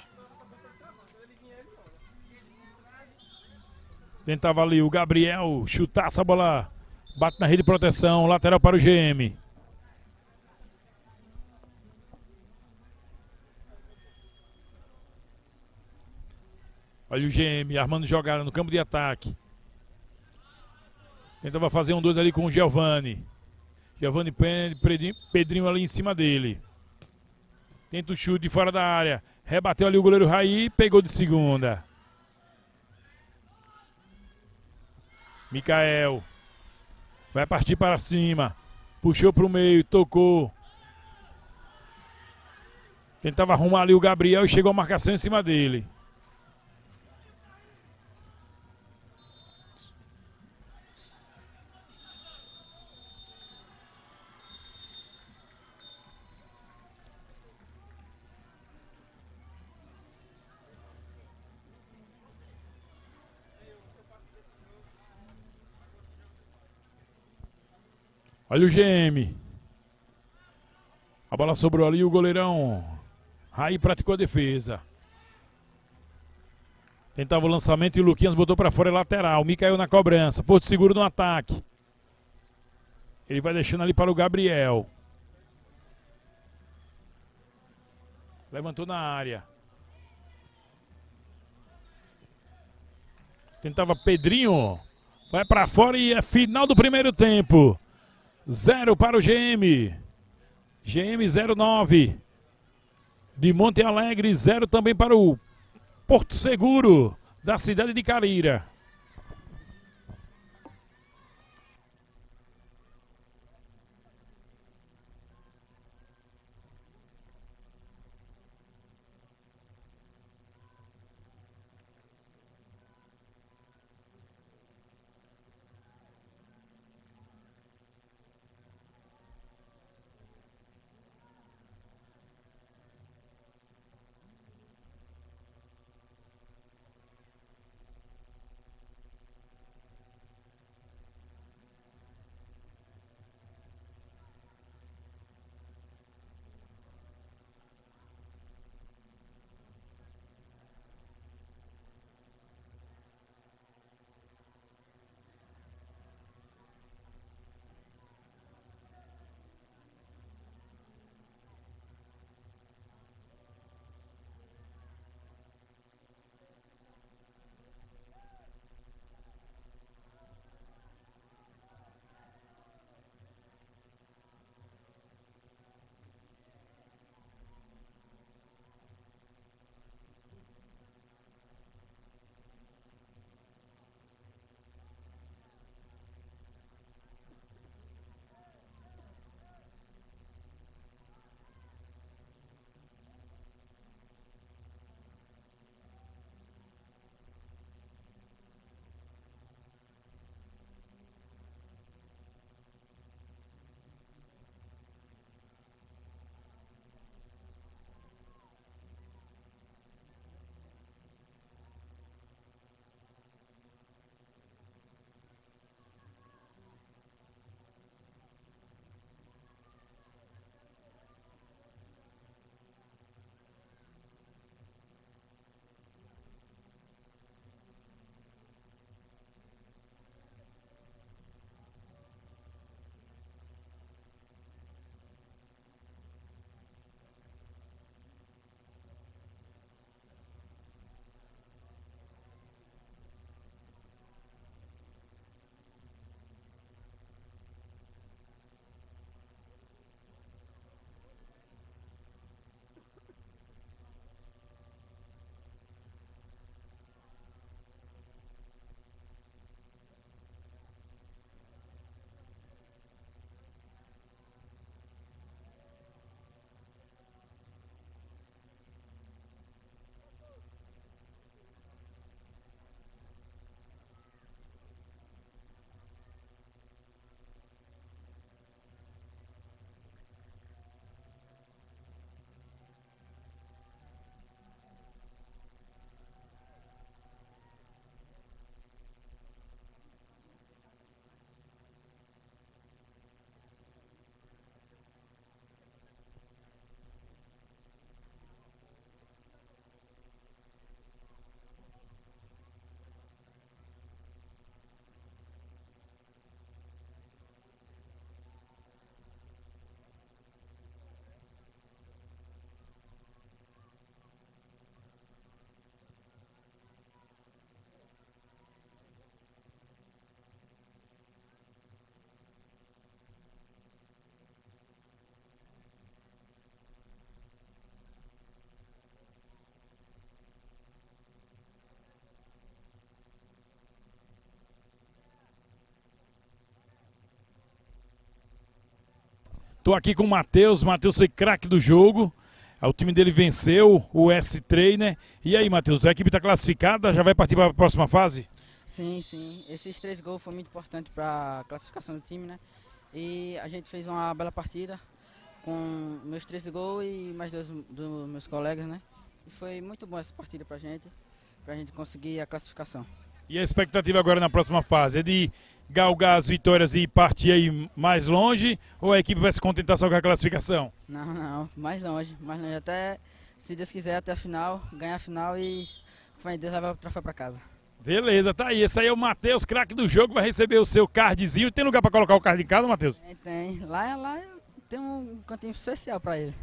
Tentava ali o Gabriel chutar essa bola. Bate na rede de proteção. Lateral para o GM. Olha o GM armando jogada no campo de ataque. Tentava fazer um dois ali com o Giovanni. Giovanni Pedrinho, ali em cima dele. Tenta o chute fora da área. Rebateu ali o goleiro Raí, pegou de segunda. Mikael. Vai partir para cima. Puxou para o meio, tocou. Tentava arrumar ali o Gabriel e chegou a marcação em cima dele. Olha o GM. A bola sobrou ali, o goleirão. Raí praticou a defesa. Tentava o lançamento e o Luquinhas botou para fora lateral. Mikael na cobrança. Porto seguro no ataque. Ele vai deixando ali para o Gabriel. Levantou na área. Tentava Pedrinho. Vai para fora e é final do primeiro tempo. Zero para o GM. GM 09. De Monte Alegre, zero também para o Porto Seguro, da cidade de Carira. Tô aqui com o Matheus. Matheus foi craque do jogo. O time dele venceu o S-Trainer. E aí, Matheus, a equipe está classificada? Já vai partir para a próxima fase? Sim, sim. Esses três gols foram muito importantes para a classificação do time, né? E a gente fez uma bela partida com meus três gols e mais dois dos meus colegas, né? E foi muito bom essa partida pra gente, pra gente conseguir a classificação. E a expectativa agora na próxima fase é de galgar as vitórias e partir aí mais longe? Ou a equipe vai se contentar só com a classificação? Não, não, mais longe, mais longe. Até, se Deus quiser, até a final, ganhar a final e, com Deus, levar o troféu pra casa. Beleza, tá aí. Esse aí é o Matheus, craque do jogo, vai receber o seu cardzinho. Tem lugar pra colocar o card em casa, Matheus? Tem, tem. Lá, lá tem um cantinho especial pra ele.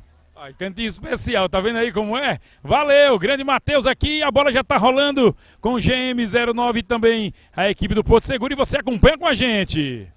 Cantinho especial, tá vendo aí como é? Valeu, grande Matheus aqui, a bola já tá rolando com o GM09 também, a equipe do Porto Seguro e você acompanha com a gente.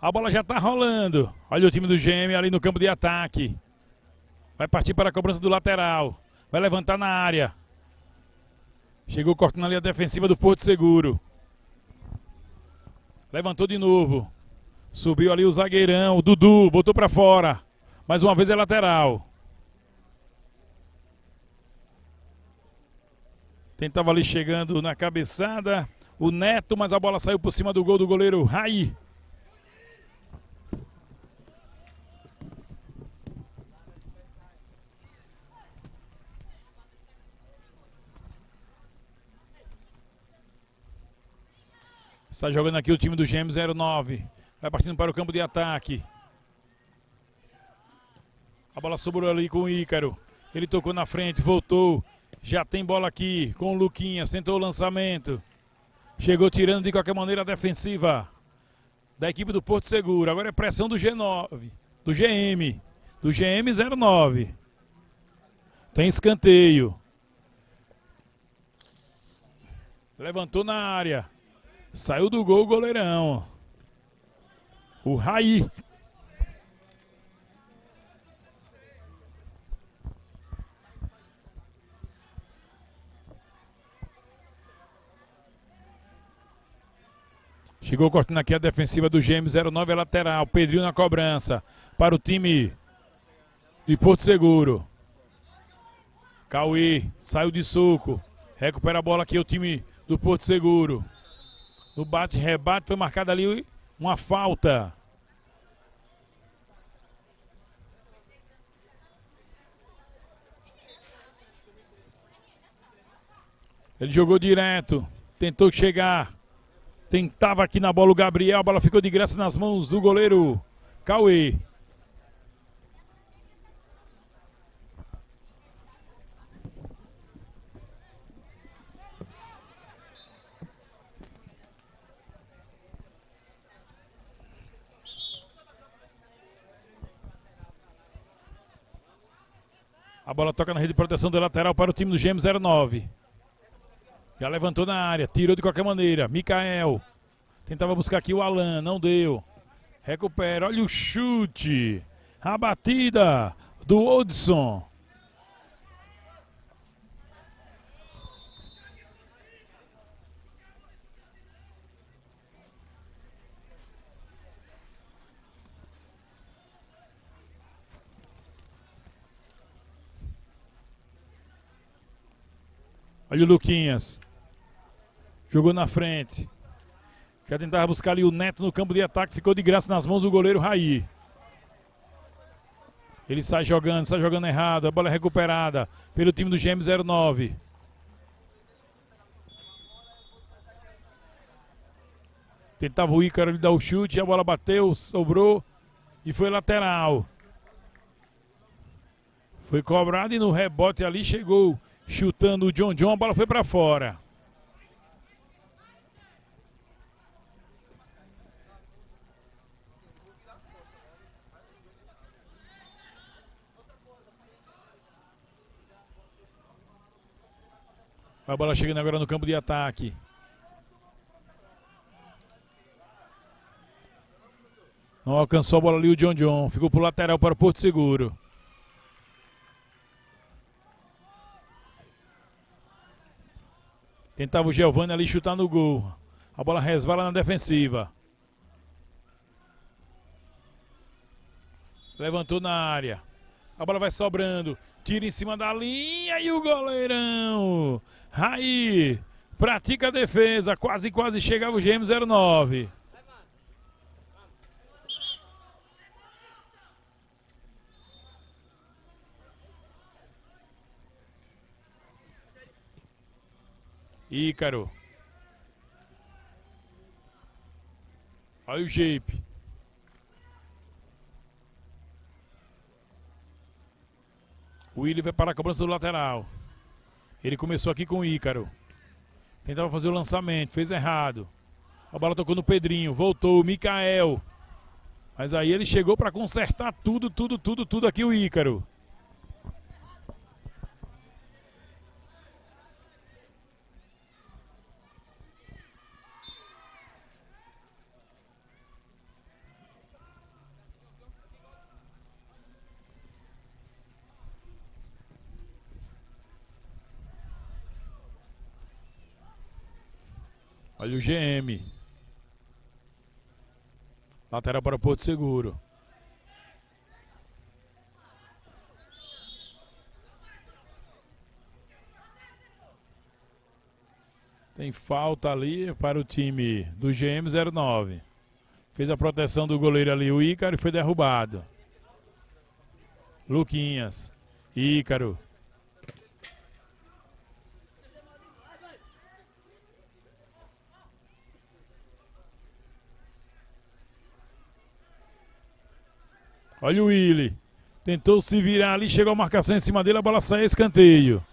A bola já tá rolando. Olha o time do GM ali no campo de ataque. Vai partir para a cobrança do lateral. Vai levantar na área. Chegou cortando ali a defensiva do Porto Seguro. Levantou de novo. Subiu ali o zagueirão, o Dudu, botou para fora. Mais uma vez é lateral. Tentava ali chegando na cabeçada. O Neto, mas a bola saiu por cima do gol do goleiro Raí. Está jogando aqui o time do GM 09. Vai partindo para o campo de ataque. A bola sobrou ali com o Ícaro. Ele tocou na frente, voltou. Já tem bola aqui com o Luquinhas. Tentou o lançamento. Chegou tirando de qualquer maneira a defensiva da equipe do Porto Seguro. Agora é pressão do G9, do GM, do GM 09. Tem escanteio. Levantou na área. Saiu do gol o goleirão. O Raí. Chegou cortando aqui a defensiva do GM09, é lateral. Pedrinho na cobrança. Para o time de Porto Seguro. Cauê saiu de suco. Recupera a bola aqui o time do Porto Seguro. No bate-rebate foi marcada ali uma falta. Ele jogou direto, tentou chegar. Tentava aqui na bola o Gabriel, a bola ficou de graça nas mãos do goleiro Cauê. A bola toca na rede de proteção do lateral para o time do GM 09. Já levantou na área, tirou de qualquer maneira. Mikael. Tentava buscar aqui o Alan, não deu. Recupera, olha o chute. A batida do Odson. Olha o Luquinhas. Jogou na frente. Já tentava buscar ali o Neto no campo de ataque. Ficou de graça nas mãos do goleiro Raí. Ele sai jogando, sai jogando errado. A bola é recuperada pelo time do GM09. Tentava o Ícaro lhe dar o chute. A bola bateu, sobrou e foi lateral. Foi cobrado e no rebote ali chegou chutando o John John, a bola foi para fora. A bola chegando agora no campo de ataque. Não alcançou a bola ali o John John. Ficou pro lateral para o Porto Seguro. Tentava o Giovanni ali chutar no gol. A bola resvala na defensiva. Levantou na área. A bola vai sobrando. Tira em cima da linha e o goleirão. Raí pratica a defesa. Quase, quase chegava o GM09. Ícaro. Olha o Jeep. O Willi vai para a cobrança do lateral. Ele começou aqui com o Ícaro. Tentava fazer o lançamento, fez errado. A bola tocou no Pedrinho, voltou o Mikael. Mas aí ele chegou para consertar tudo, tudo, tudo, tudo aqui o Ícaro. Olha o GM. Lateral para Porto Seguro. Tem falta ali para o time do GM09. Fez a proteção do goleiro ali, o Ícaro, e foi derrubado. Luquinhas. Ícaro. Olha o Willi. Tentou se virar ali, chegou a marcação em cima dele, a bola sai escanteio.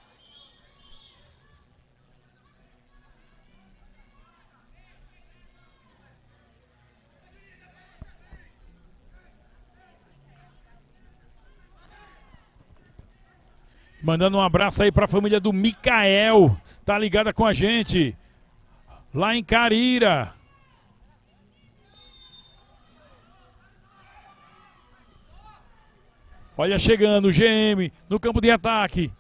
Mandando um abraço aí para a família do Micael. Tá ligada com a gente. Lá em Carira. Olha chegando o GM no campo de ataque.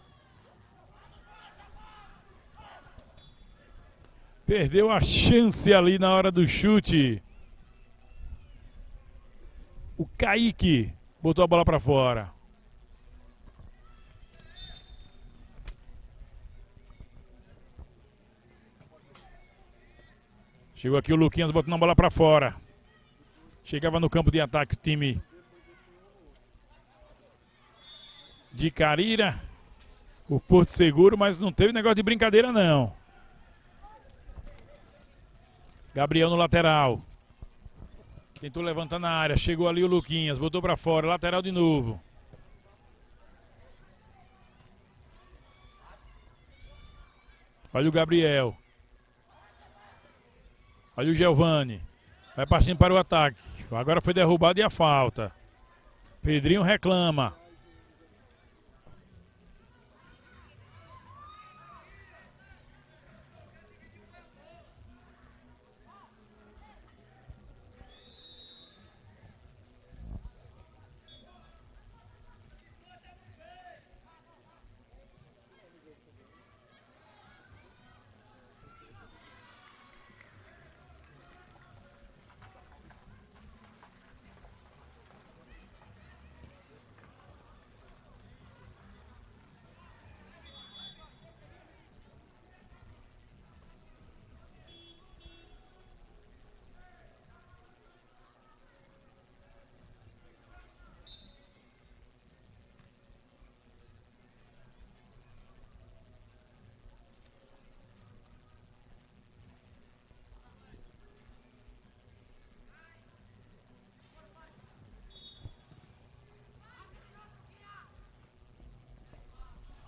Perdeu a chance ali na hora do chute. O Kaique botou a bola para fora. Chegou aqui o Luquinhas botando a bola para fora. Chegava no campo de ataque o time de Carira, o Porto Seguro, mas não teve negócio de brincadeira não. Gabriel no lateral. Tentou levantar na área, chegou ali o Luquinhas, botou para fora, lateral de novo. Olha o Gabriel. Olha o Giovani. Vai partindo para o ataque. Agora foi derrubado e a falta. Pedrinho reclama.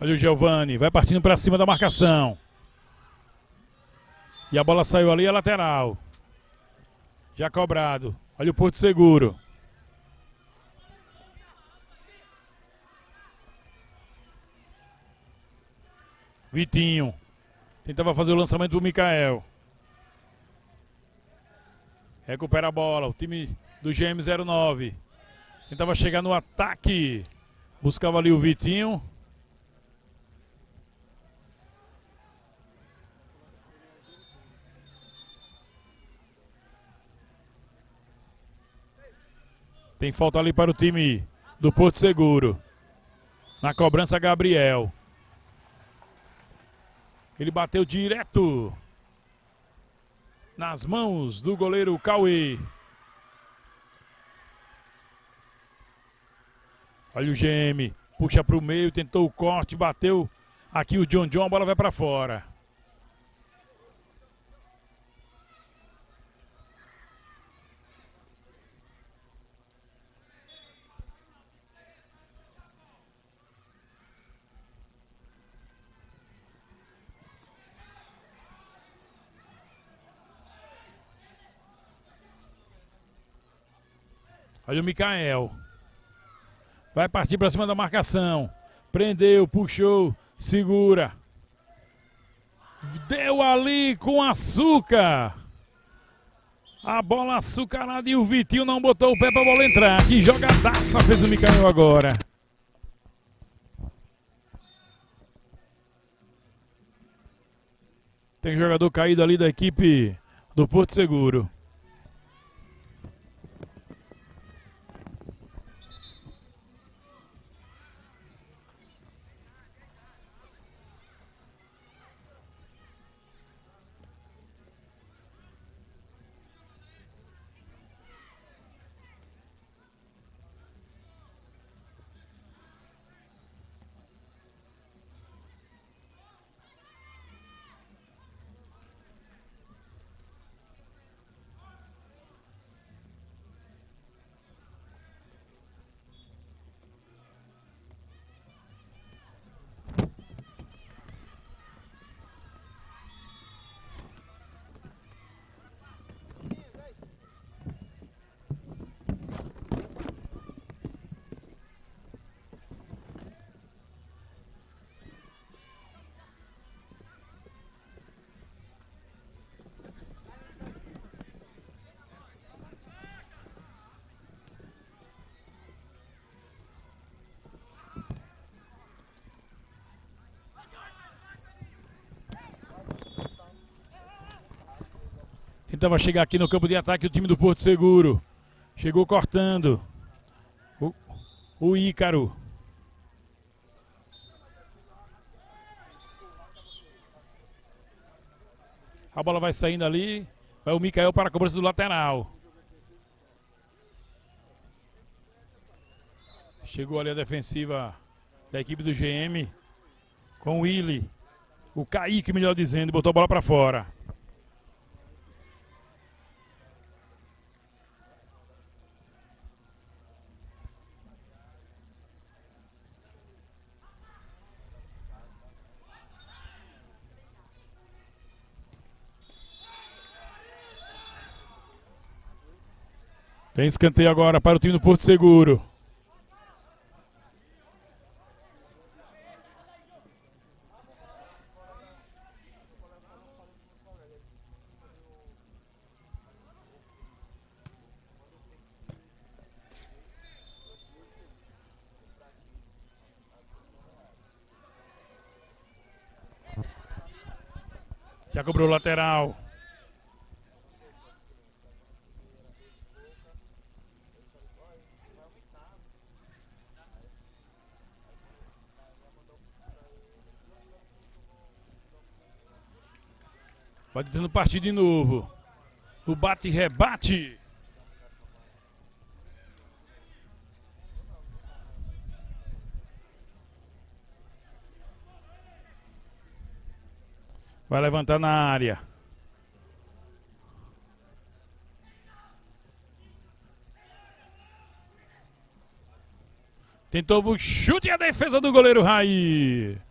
Olha o Giovani, vai partindo pra cima da marcação. E a bola saiu ali, é lateral. Já cobrado. Olha o Porto Seguro. Vitinho. Tentava fazer o lançamento pro Mikael. Recupera a bola. O time do GM09. Tentava chegar no ataque. Buscava ali o Vitinho. Tem falta ali para o time do Porto Seguro. Na cobrança, Gabriel. Ele bateu direto nas mãos do goleiro Cauê. Olha o GM, puxa para o meio, tentou o corte, bateu aqui o John John, a bola vai para fora. Olha o Mikael. Vai partir para cima da marcação. Prendeu, puxou, segura. Deu ali com açúcar. A bola açucarada e o Vitinho não botou o pé para a bola entrar. Que jogadaça fez o Mikael agora. Tem jogador caído ali da equipe do Porto Seguro. Tentava chegar aqui no campo de ataque o time do Porto Seguro. Chegou cortando. O, o Ícaro. A bola vai saindo ali. Vai o Mikael para a cobrança do lateral. Chegou ali a defensiva da equipe do GM. Com o Willi. O Kaique, melhor dizendo, botou a bola para fora. Tem escanteio agora para o time do Porto Seguro. Já cobrou o lateral. Vai tentando partir de novo. O bate-rebate. Vai levantar na área. Tentou o chute e a defesa do goleiro Raí.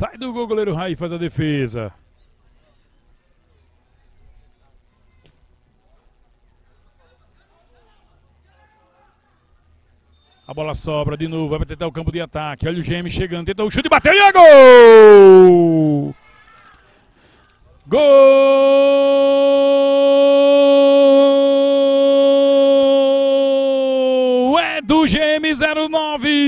Sai do gol, goleiro Raí faz a defesa. A bola sobra de novo, vai tentar o campo de ataque. Olha o GM chegando, tenta o chute, bateu e é gol! Gol!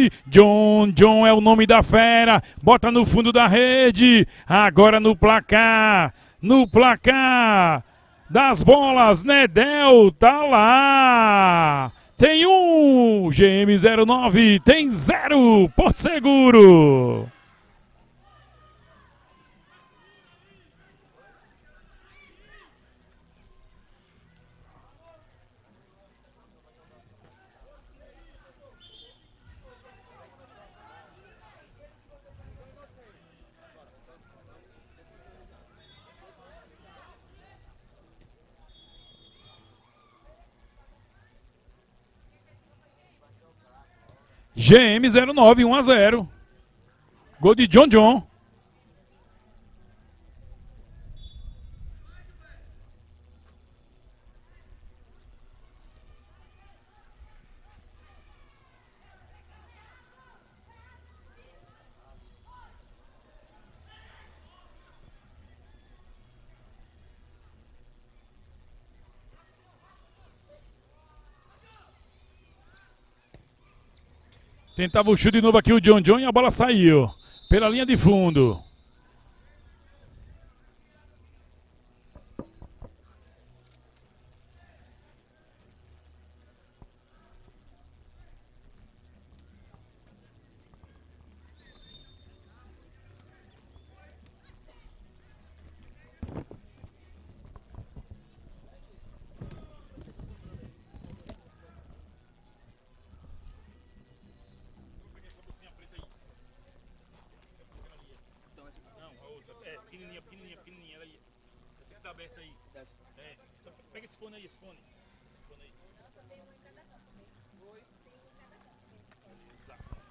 GM09. John, John é o nome da fera. Bota no fundo da rede. Agora no placar. No placar das bolas, Nedel tá lá. Tem um, GM09 tem zero, Porto Seguro. GM09, 1 a 0. Gol de John John. Tentava o chute de novo aqui o John John e a bola saiu. Pela linha de fundo. Não, a outra. É, pequenininha, pequenininha, pequenininha. Ela aí. Essa que tá aberta aí. É. Só pega esse fone aí, esse fone. Esse fone aí. Exato.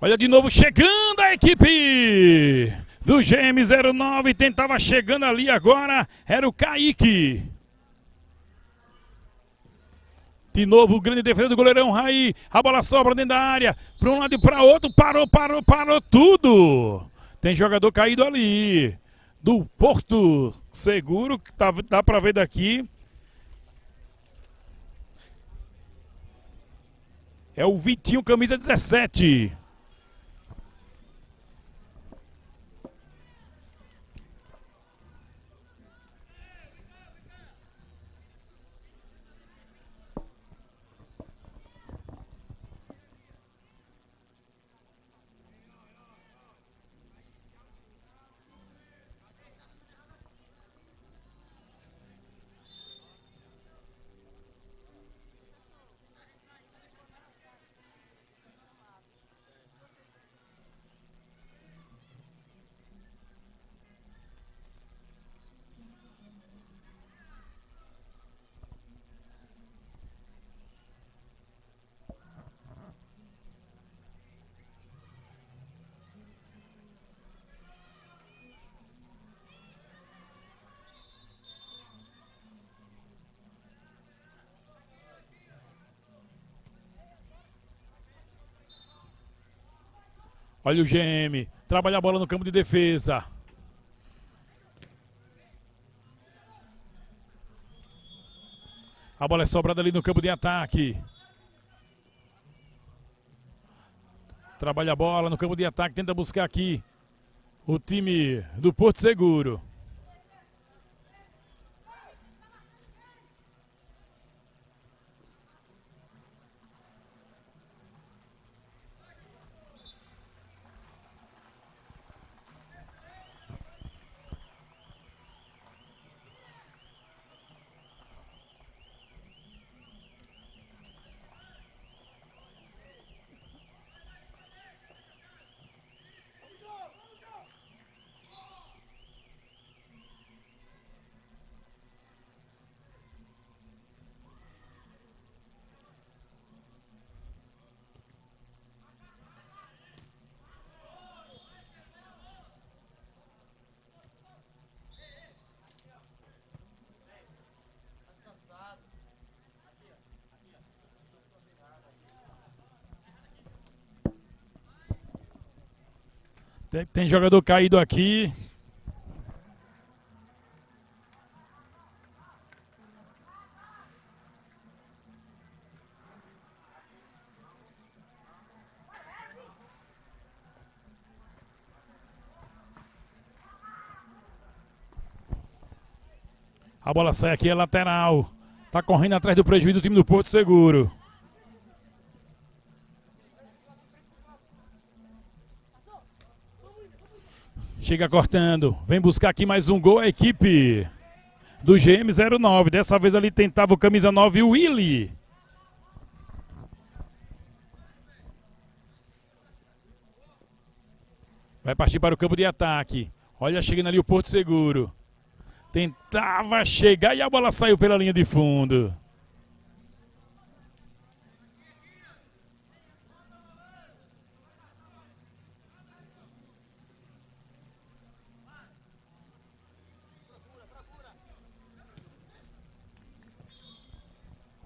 Olha de novo chegando a equipe do GM09. Tentava chegando ali agora. Era o Kaique. De novo, o grande defesa do goleirão Raí. A bola sobra dentro da área. Para um lado e para outro. Parou, parou, parou tudo. Tem jogador caído ali. Do Porto Seguro, que tá, dá para ver daqui. É o Vitinho, camisa 17. Olha o GM. Trabalha a bola no campo de defesa. A bola é sobrada ali no campo de ataque. Trabalha a bola no campo de ataque, tenta buscar aqui o time do Porto Seguro. Tem, jogador caído aqui. A bola sai aqui, é lateral. Tá correndo atrás do prejuízo do time do Porto Seguro. Chega cortando. Vem buscar aqui mais um gol a equipe do GM09. Dessa vez ali tentava o camisa 9, o Willy. Vai partir para o campo de ataque. Olha, chegando ali o Porto Seguro. Tentava chegar e a bola saiu pela linha de fundo.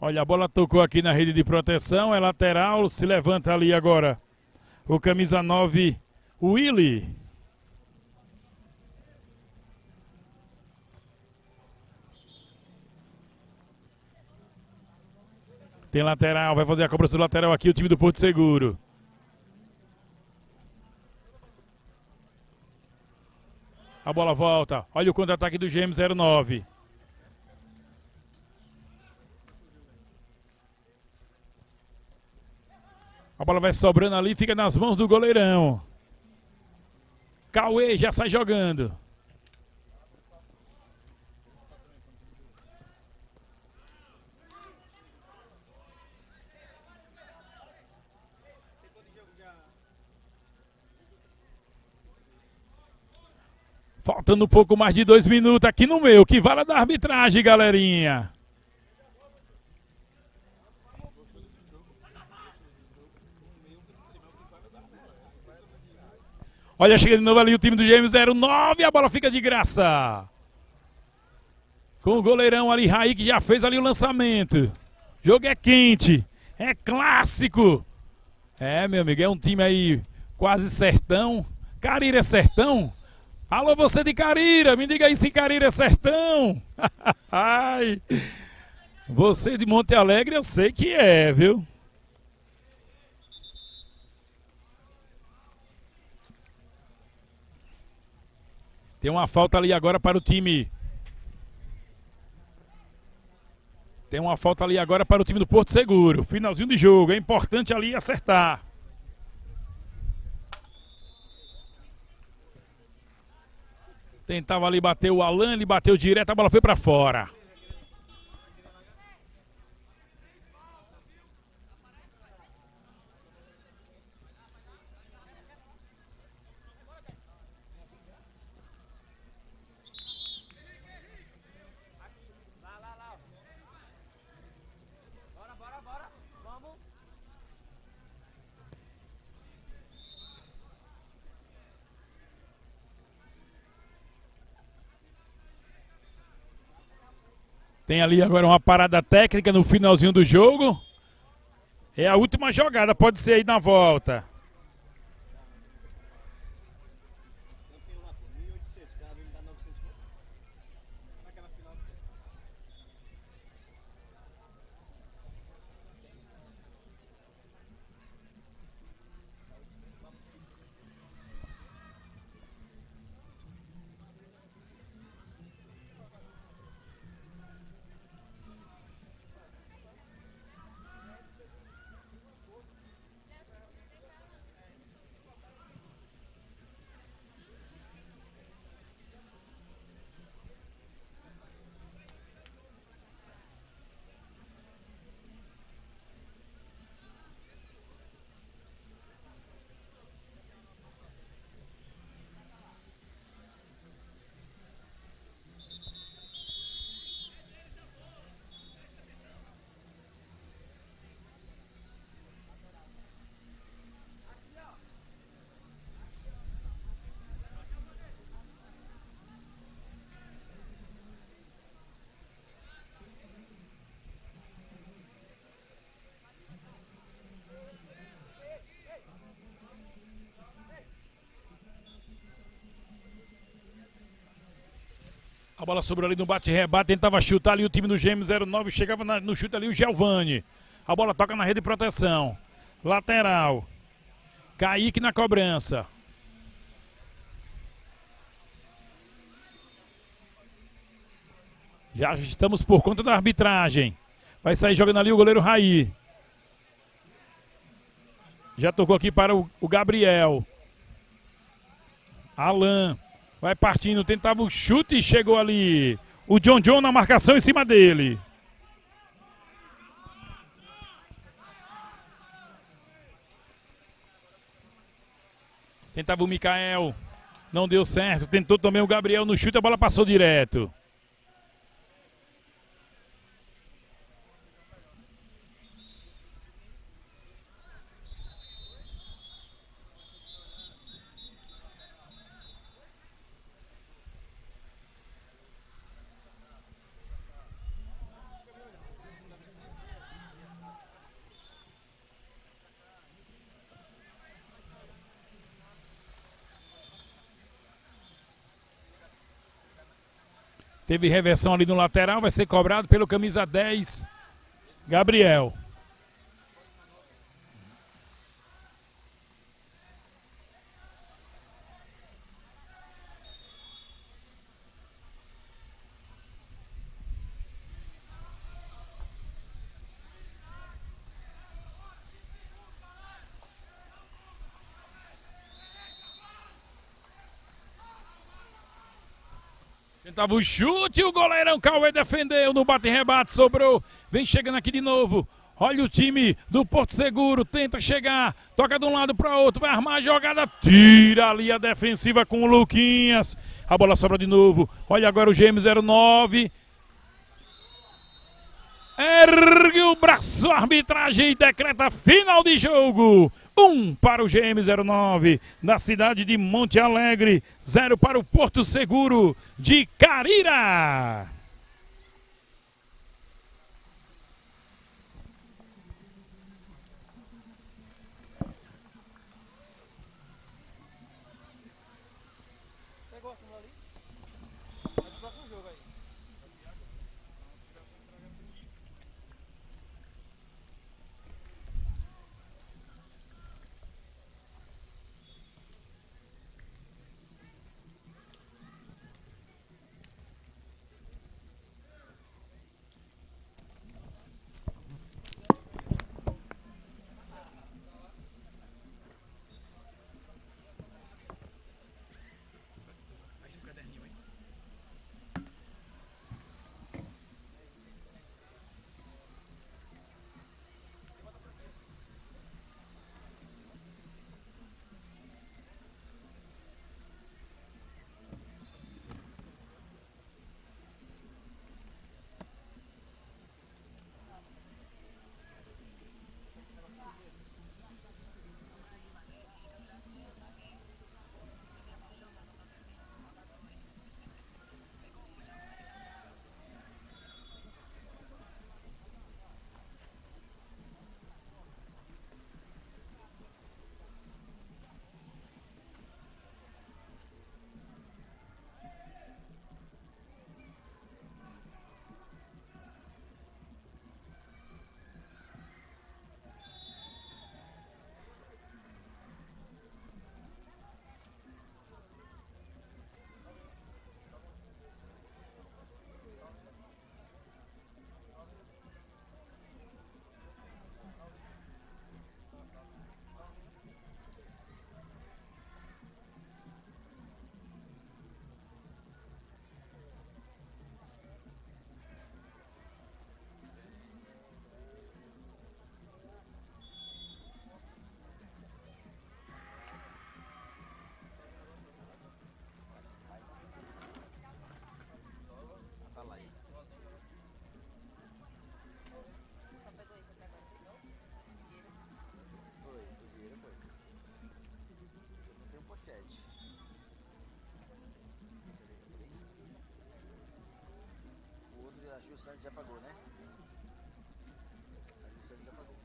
Olha, a bola tocou aqui na rede de proteção, é lateral, se levanta ali agora. O camisa 9, Willy. Tem lateral, vai fazer a cobrança do lateral aqui o time do Porto Seguro. A bola volta. Olha o contra-ataque do GM09. A bola vai sobrando ali, fica nas mãos do goleirão. Cauê já sai jogando. Faltando um pouco mais de dois minutos aqui no meu. Que vale da arbitragem, galerinha. Olha, chega de novo ali o time do Gêmeos 09. A bola fica de graça. Com o goleirão ali, Raí, que já fez ali o lançamento. Jogo é quente. É clássico. É, meu amigo, é um time aí quase sertão. Carira é sertão? Alô, você de Carira, me diga aí se Carira é sertão. Ai. Você de Monte Alegre, eu sei que é, viu? Tem uma falta ali agora para o time. Tem uma falta ali agora para o time do Porto Seguro. Finalzinho de jogo. É importante ali acertar. Tentava ali bater o Alan, ele bateu direto, a bola foi para fora. Tem ali agora uma parada técnica no finalzinho do jogo. É a última jogada, pode ser aí na volta. A bola sobrou ali no bate-rebate, tentava chutar ali o time do GM09, chegava na- no chute ali o Giovani. A bola toca na rede de proteção. Lateral. Kaique na cobrança. Já estamos por conta da arbitragem. Vai sair jogando ali o goleiro Raí. Já tocou aqui para o, o Gabriel. Alan. Vai partindo, tentava o chute e chegou ali. O John John na marcação em cima dele. Tentava o Mikael. Não deu certo. Tentou também o Gabriel no chute, a bola passou direto. Teve reversão ali no lateral, vai ser cobrado pelo camisa 10, Gabriel. Tentava o chute, o goleirão Cauê defendeu no bate-rebate, sobrou. Vem chegando aqui de novo. Olha o time do Porto Seguro, tenta chegar, toca de um lado para outro, vai armar a jogada, tira ali a defensiva com o Luquinhas. A bola sobra de novo. Olha agora o GM09. Ergue o braço, a arbitragem decreta final de jogo. Um para o GM09 da cidade de Monte Alegre, zero para o Porto Seguro de Carira. já pagou, né? A já pagou.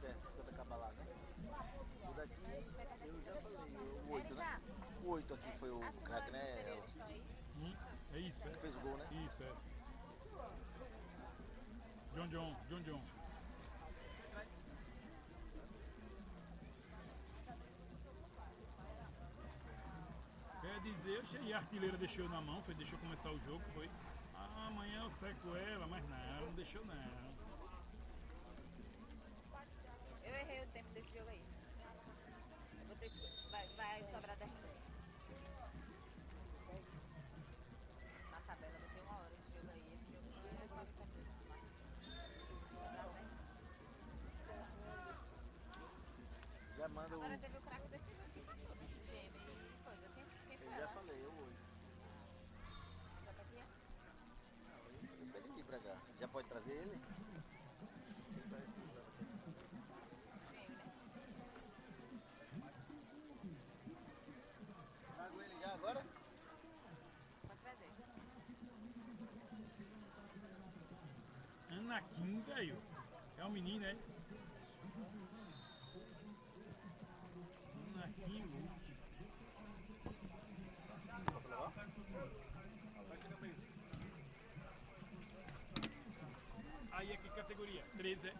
Certo, acabar lá, né? O daqui né? já o né? O aqui foi o craque, né? Hum? É isso, é. Que fez o gol, né? Isso, é. John John, John John. Quer dizer, eu cheguei, a artilheira deixou na mão, foi, deixou começar o jogo, foi. Ah, amanhã eu seco ela, mas não, não deixou não. Eu errei o tempo desse jogo aí. Vou ter vai, vai sobrar 10 minutos. Na tabela vai ter uma hora esse jogo aí. Esse jogo não é 40 minutos, mas sobrar 10. Agora teve o craque desse jogo. Quem passou? Bicho gêmeo e coisa. Quem, quem foi Eu já falei, eu hoje. Já tá aqui, ó? Eu pedi aqui pra cá. Já pode trazer ele? Gêmeo, né? Trago ele já agora? Pode trazer. Anakin, velho. É um menino, é? Anakin Luke. Posso levar? Aí é que categoria? 13 é?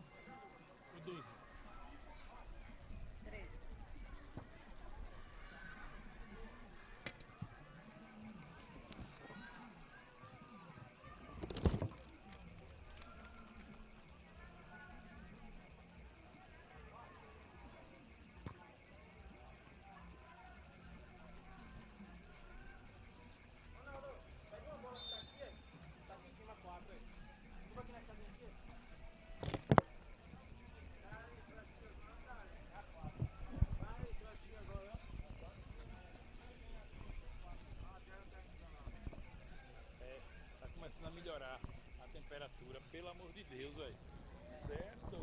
Ou 12? 13. Tá começando a melhorar a temperatura, pelo amor de Deus, velho. Certo?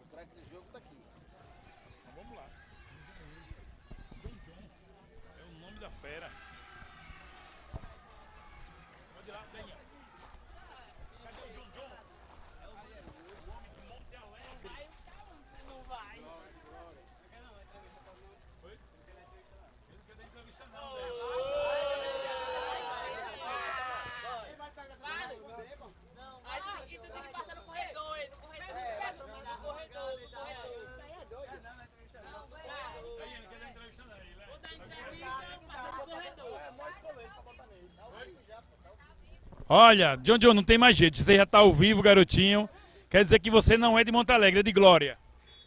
O craque do jogo tá aqui. Então vamos lá. John John é o nome da fera. Pode ir lá, venha. Cadê o John John? É o homem de Monte Alegre. Não vai. Oi? Ele não quer dar entrevista não, velho. E tu tem que passar no corredor, no corredor. No corredor, no corredor. Aí, ele não quer dar entrevista não. Ele é- Dá entrevista, passa no corredor. Olha, John John, não tem mais jeito. Você já tá ao vivo, garotinho. Quer dizer que você não é de Monte Alegre, é de Glória.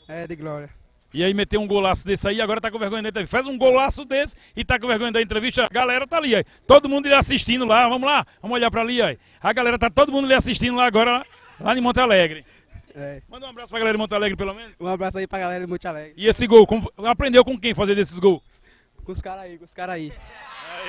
É, de glória. E aí meteu um golaço desse aí, agora tá com vergonha da entrevista. Faz um golaço desse e tá com vergonha da entrevista. A galera tá ali, aí. Todo mundo lhe assistindo lá. Vamos lá, vamos olhar pra ali, aí. A galera tá todo mundo lhe assistindo lá agora, lá, lá em Monte Alegre. É. Manda um abraço pra galera de Monte Alegre, pelo menos. Um abraço aí pra galera de Monte Alegre. E esse gol, como- aprendeu com quem fazer desses gols? Com os caras aí, com os caras aí.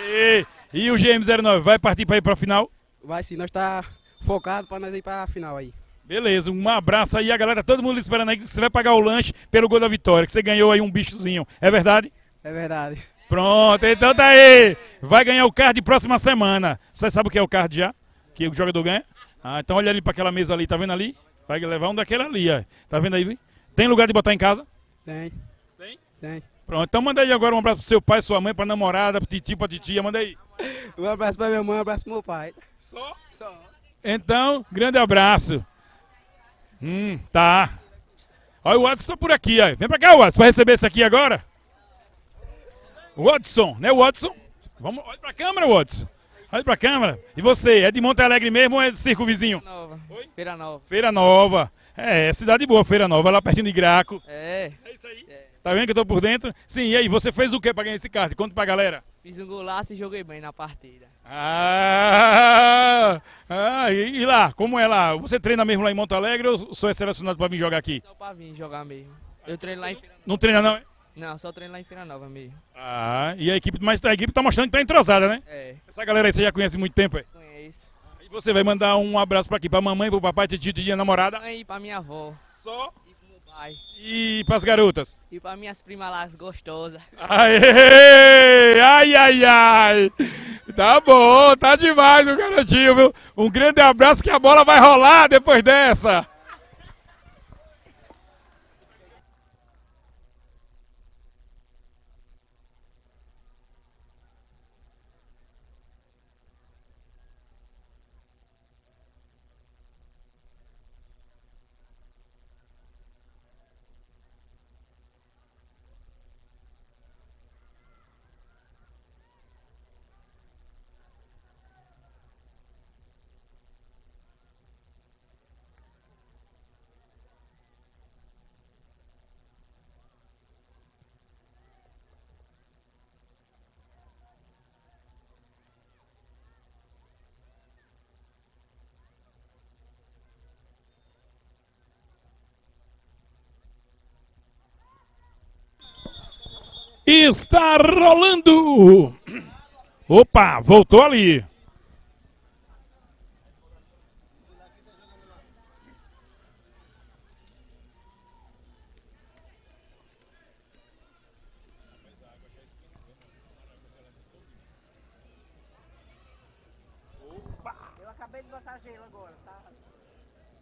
Aê! E o GM09 vai partir pra ir pra final? Vai sim, nós tá focado pra nós ir pra final aí. Beleza, um abraço aí, a galera, todo mundo esperando aí que você vai pagar o lanche pelo gol da vitória, que você ganhou aí um bichozinho. É verdade? É verdade. Pronto, então tá aí. Vai ganhar o card próxima semana. Você sabe o que é o card já? Que o jogador ganha? Ah, então olha ali pra aquela mesa ali, tá vendo ali? Vai levar um daquele ali, ó. Tá vendo aí? Tem lugar de botar em casa? Tem. Tem? Tem. Pronto, então manda aí agora um abraço pro seu pai, sua mãe, pra namorada, pro titio, pra titia, manda aí. Um abraço pra minha mãe, um abraço pro meu pai. Só? Só. Então, grande abraço. Hum, tá. Olha, o Watson tá por aqui, ó. Vem pra cá, Watson, pra receber esse aqui agora. Watson, né, Watson? Vamos, olha pra câmera, Watson. Olha pra câmera. E você, é de Monte Alegre mesmo ou é de circo vizinho? Nova. Oi? Feira Nova. Feira Nova. É, é cidade boa, Feira Nova, lá pertinho de Graco. É. É isso aí. É. Tá vendo que eu tô por dentro? Sim, e aí, você fez o que pra ganhar esse card? Conta pra galera. Fiz um golaço e joguei bem na partida. Ah, ah e, e lá, como é lá? Você treina mesmo lá em Monte Alegre ou só é selecionado pra vir jogar aqui? Só pra vir jogar mesmo. Eu treino lá em Feira Não treina não, é? Não, só treino lá em Feira Nova mesmo. Ah, e a equipe, mas a equipe tá mostrando que tá entrosada, né? É, Essa galera aí você já conhece há muito tempo, é? conheço. E você vai mandar um abraço pra aqui, pra mamãe, pro papai, tio, tia, namorada. Mãe, pra minha avó. Só. E. E pras garotas. E pra minhas primas lá, as gostosas. Aê! Ai, ai, ai! Tá bom, tá demais o garotinho, viu? Um grande abraço que a bola vai rolar depois dessa. Está rolando! Opa, voltou ali. Eu acabei de botar gelo agora, tá?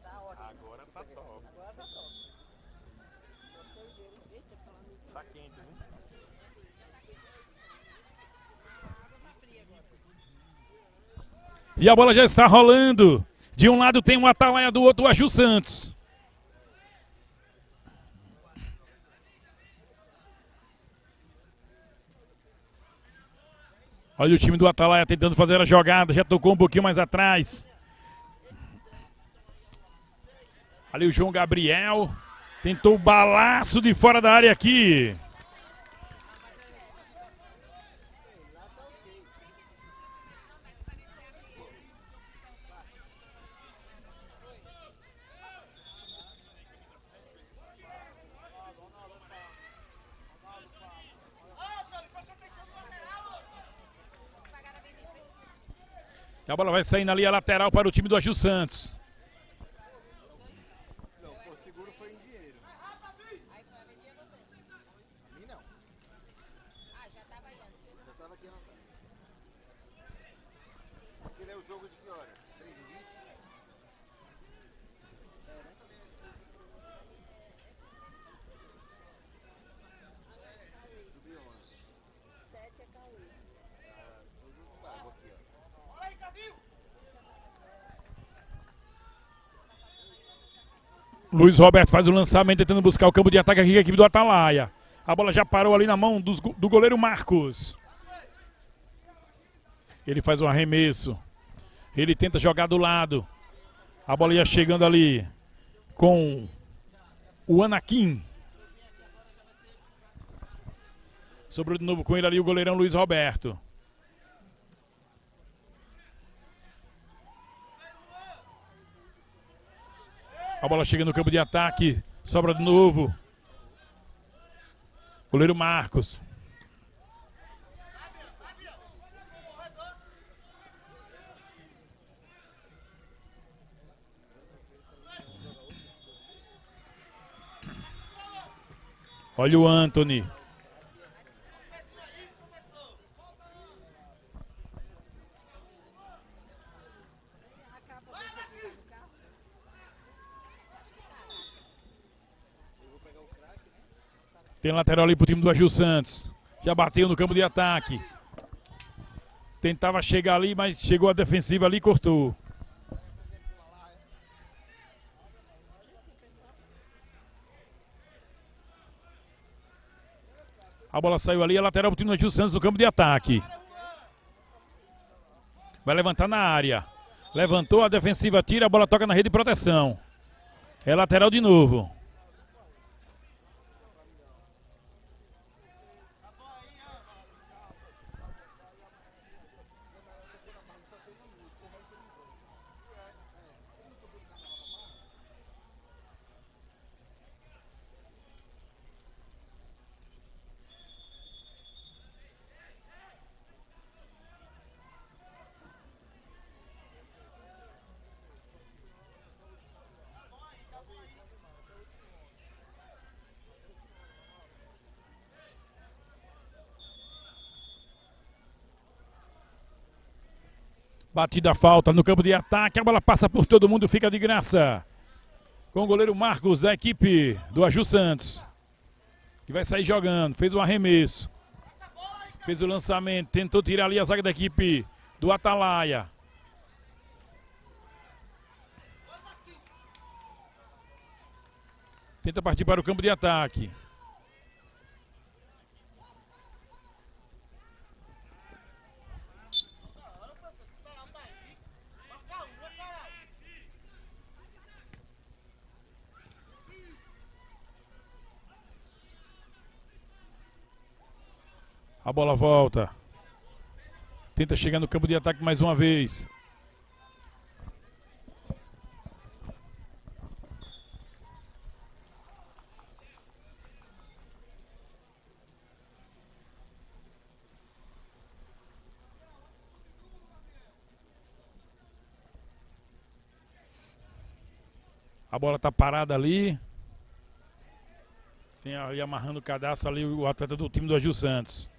Tá ótimo. Agora tá top. Agora tá top. Botei gelo. Eita, falando isso. Tá quente, né? E a bola já está rolando. De um lado tem o Atalaia, do outro o Aju Santos. Olha o time do Atalaia tentando fazer a jogada, já tocou um pouquinho mais atrás. Ali o João Gabriel tentou o balaço de fora da área aqui. E a bola vai saindo ali a lateral para o time do Aju Santos. Já tava aqui anotado. Aquele é o jogo de que horas? 3 e 20? Subiu onde? 7 é Cauê. Ah, tudo pago aqui, ó. Luiz Roberto faz o lançamento tentando buscar o campo de ataque aqui, a equipe do Atalaia. A bola já parou ali na mão dos do goleiro Marcos. Ele faz um arremesso. Ele tenta jogar do lado. A bola ia chegando ali com o Anakin. Sobrou de novo com ele ali o goleirão Luiz Roberto. A bola chega no campo de ataque. Sobra de novo. Goleiro Marcos. Olha o Anthony. Tem lateral ali pro time do Agil Santos. Já bateu no campo de ataque. Tentava chegar ali, mas chegou a defensiva ali e cortou. A bola saiu ali, a lateral pro time do Agil Santos no campo de ataque. Vai levantar na área. Levantou, a defensiva tira, a bola toca na rede de proteção. É lateral de novo. Batida falta no campo de ataque. A bola passa por todo mundo, fica de graça. Com o goleiro Marcos da equipe do Aju Santos. Que vai sair jogando. Fez o arremesso. Fez o lançamento. Tentou tirar ali a zaga da equipe do Atalaia. Tenta partir para o campo de ataque. A bola volta. Tenta chegar no campo de ataque mais uma vez. A bola tá parada ali. Tem ali amarrando o cadastro ali o atleta do time do Agil Santos.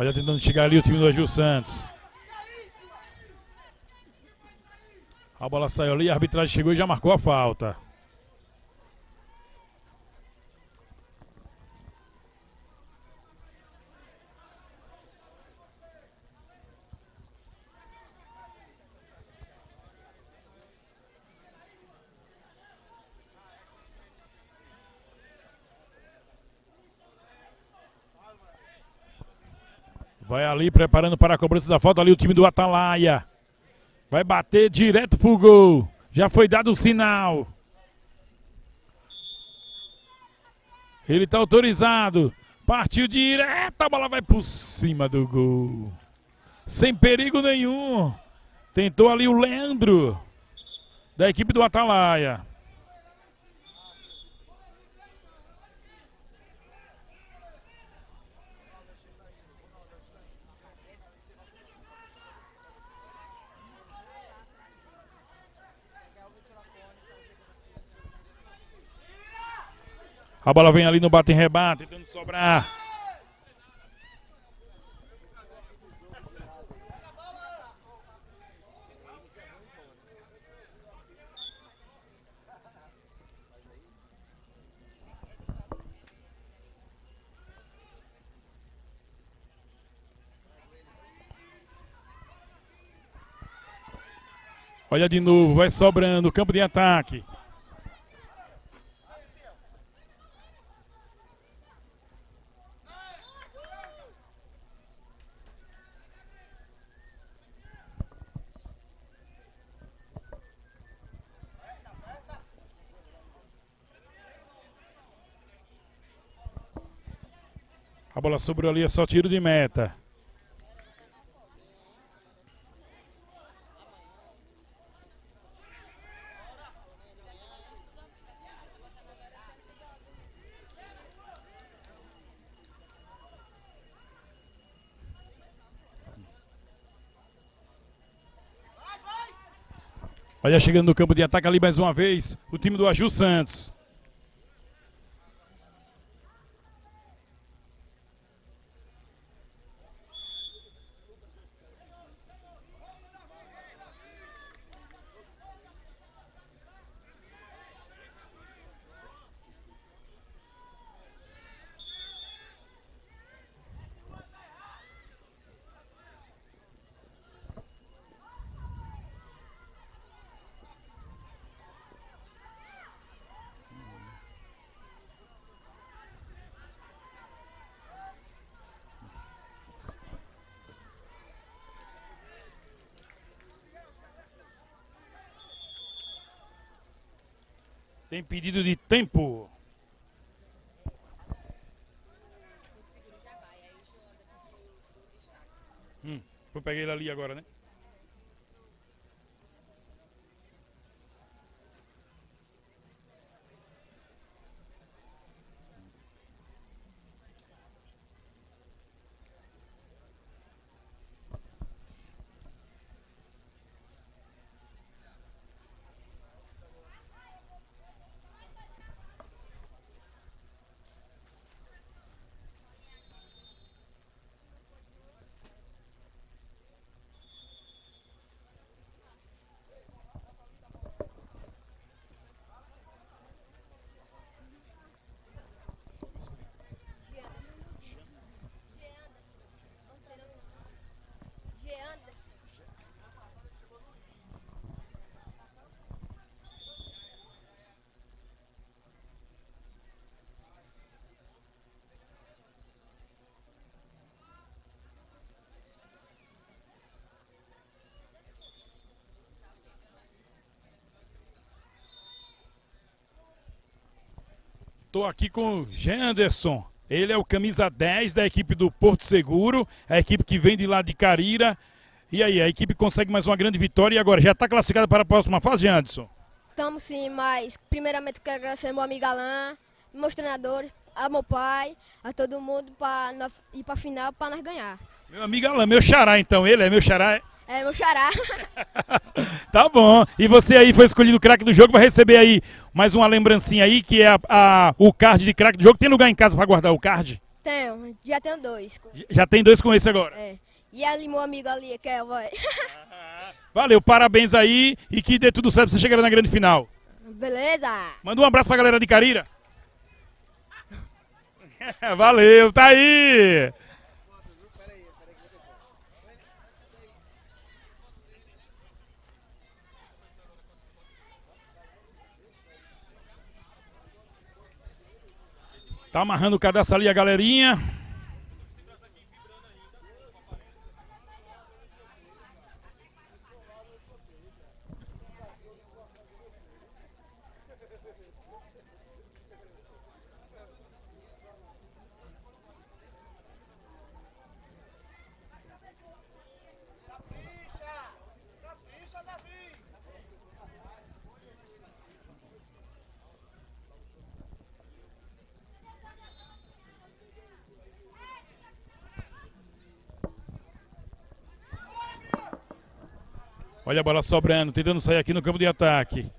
Olha tentando chegar ali o time do Agil Santos. A bola saiu ali, a arbitragem chegou e já marcou a falta. Vai ali preparando para a cobrança da falta ali o time do Atalaia. Vai bater direto pro gol. Já foi dado o sinal. Ele está autorizado. Partiu direto, a bola vai por cima do gol. Sem perigo nenhum. Tentou ali o Leandro, da equipe do Atalaia. A bola vem ali no bate em rebate, tentando sobrar. Olha de novo, vai sobrando, campo de ataque. A bola sobrou ali, é só tiro de meta. Olha, chegando no campo de ataque ali mais uma vez, o time do Aju Santos. Tem pedido de tempo. Hum, eu peguei ele ali agora, né? Tô aqui com o Janderson. Ele é o camisa 10 da equipe do Porto Seguro, a equipe que vem de lá de Carira. E aí, a equipe consegue mais uma grande vitória e agora já está classificada para a próxima fase, Janderson? Estamos sim, mas primeiramente quero agradecer meu amigo Alain, meus treinadores, a meu pai, a todo mundo para ir para a final para nós ganhar. Meu amigo Alain, meu xará então, ele é meu xará. É? Meu xará. Tá bom. E você aí foi escolhido o craque do jogo, vai receber aí mais uma lembrancinha aí, que é a, a- o card de craque do jogo. Tem lugar em casa para guardar o card? tenho, já tenho dois. Já tem dois com esse agora. É. E ali meu amigo ali, que é, vai. Valeu, parabéns aí e que dê tudo certo pra você chegar na grande final. Beleza? Manda um abraço pra galera de Carira. Valeu, tá aí. Tá amarrando o cadastro ali a galerinha. Olha a bola sobrando, tentando sair aqui no campo de ataque.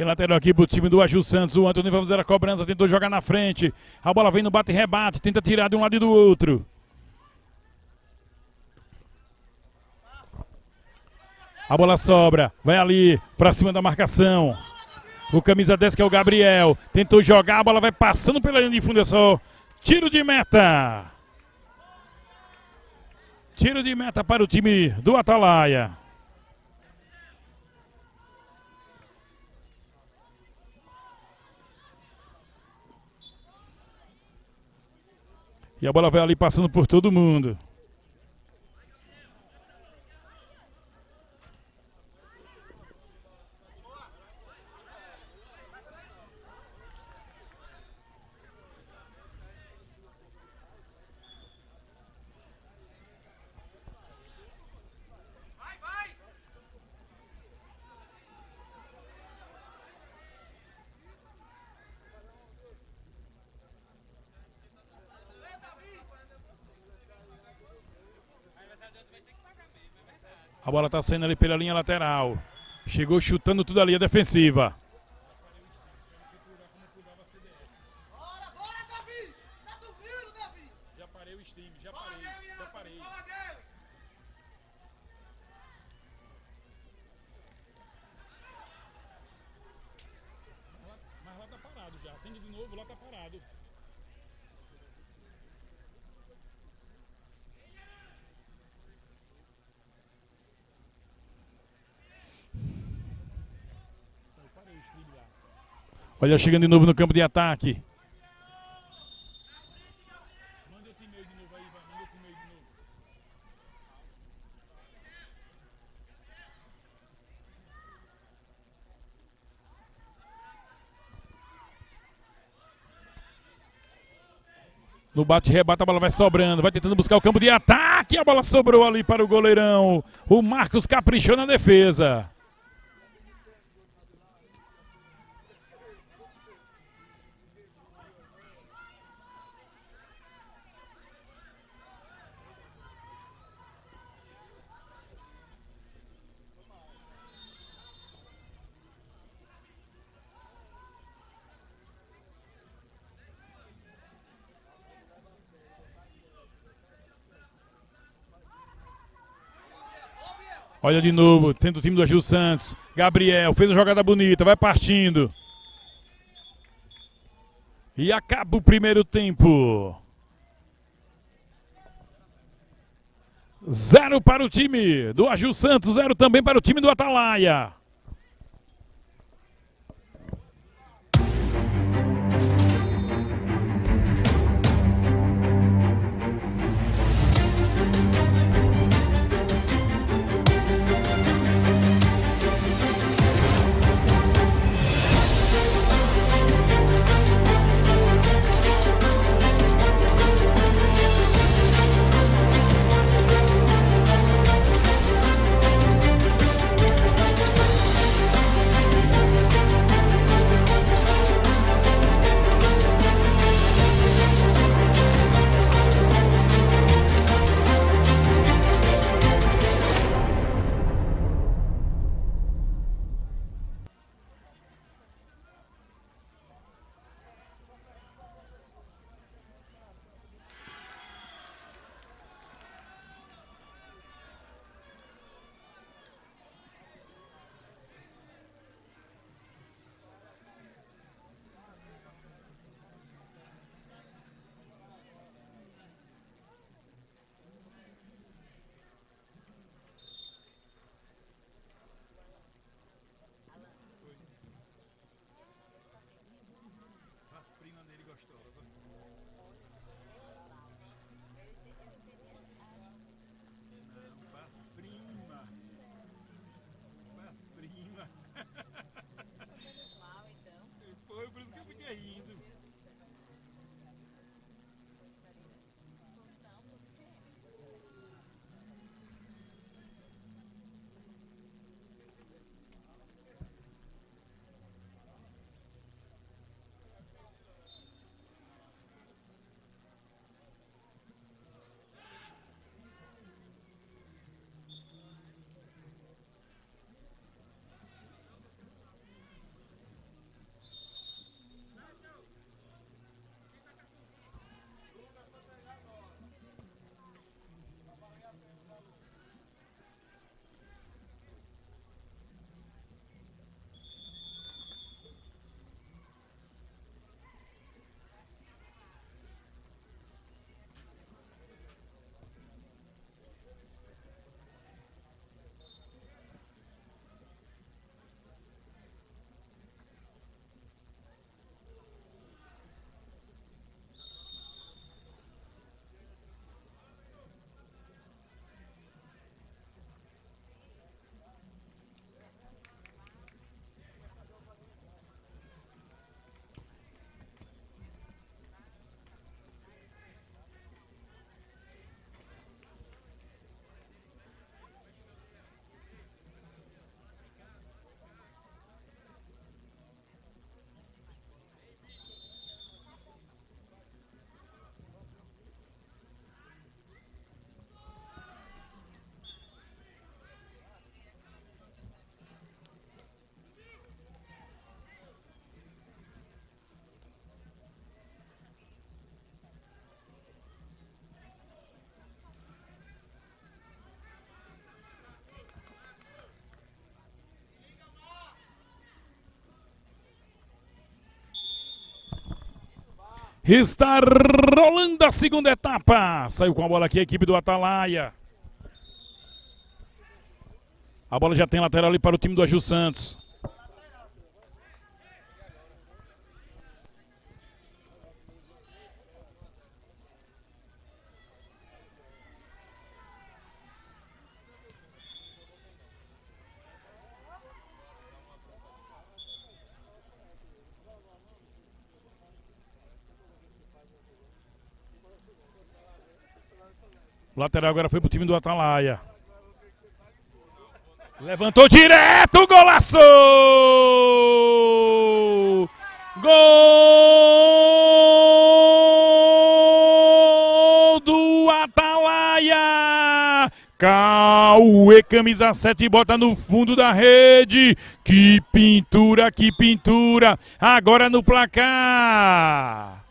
Tem lateral aqui pro time do Aju Santos. O Antônio vai fazer a cobrança, tentou jogar na frente. A bola vem no bate e rebate, tenta tirar de um lado e do outro. A bola sobra, vai ali pra cima da marcação. O camisa 10 que é o Gabriel. Tentou jogar, a bola vai passando pela linha de fundo. É só tiro de meta. Tiro de meta para o time do Atalaia. E a bola vai ali passando por todo mundo. A bola tá saindo ali pela linha lateral. Chegou chutando tudo ali a defensiva. Olha, chegando de novo no campo de ataque. No bate-rebate, a bola vai sobrando, vai tentando buscar o campo de ataque. A bola sobrou ali para o goleirão. O Marcos caprichou na defesa. Olha de novo, tenta o time do Agil Santos. Gabriel fez a jogada bonita, vai partindo. E acaba o primeiro tempo. Zero para o time do Agil Santos, zero também para o time do Atalaia. Está rolando a segunda etapa. Saiu com a bola aqui a equipe do Atalaia. A bola já tem lateral ali para o time do Aju Santos. Lateral agora foi pro time do Atalaia. Levantou direto, golaço! Gol do Atalaia! Cauê, camisa 7, bota no fundo da rede. Que pintura, que pintura! Agora no placar.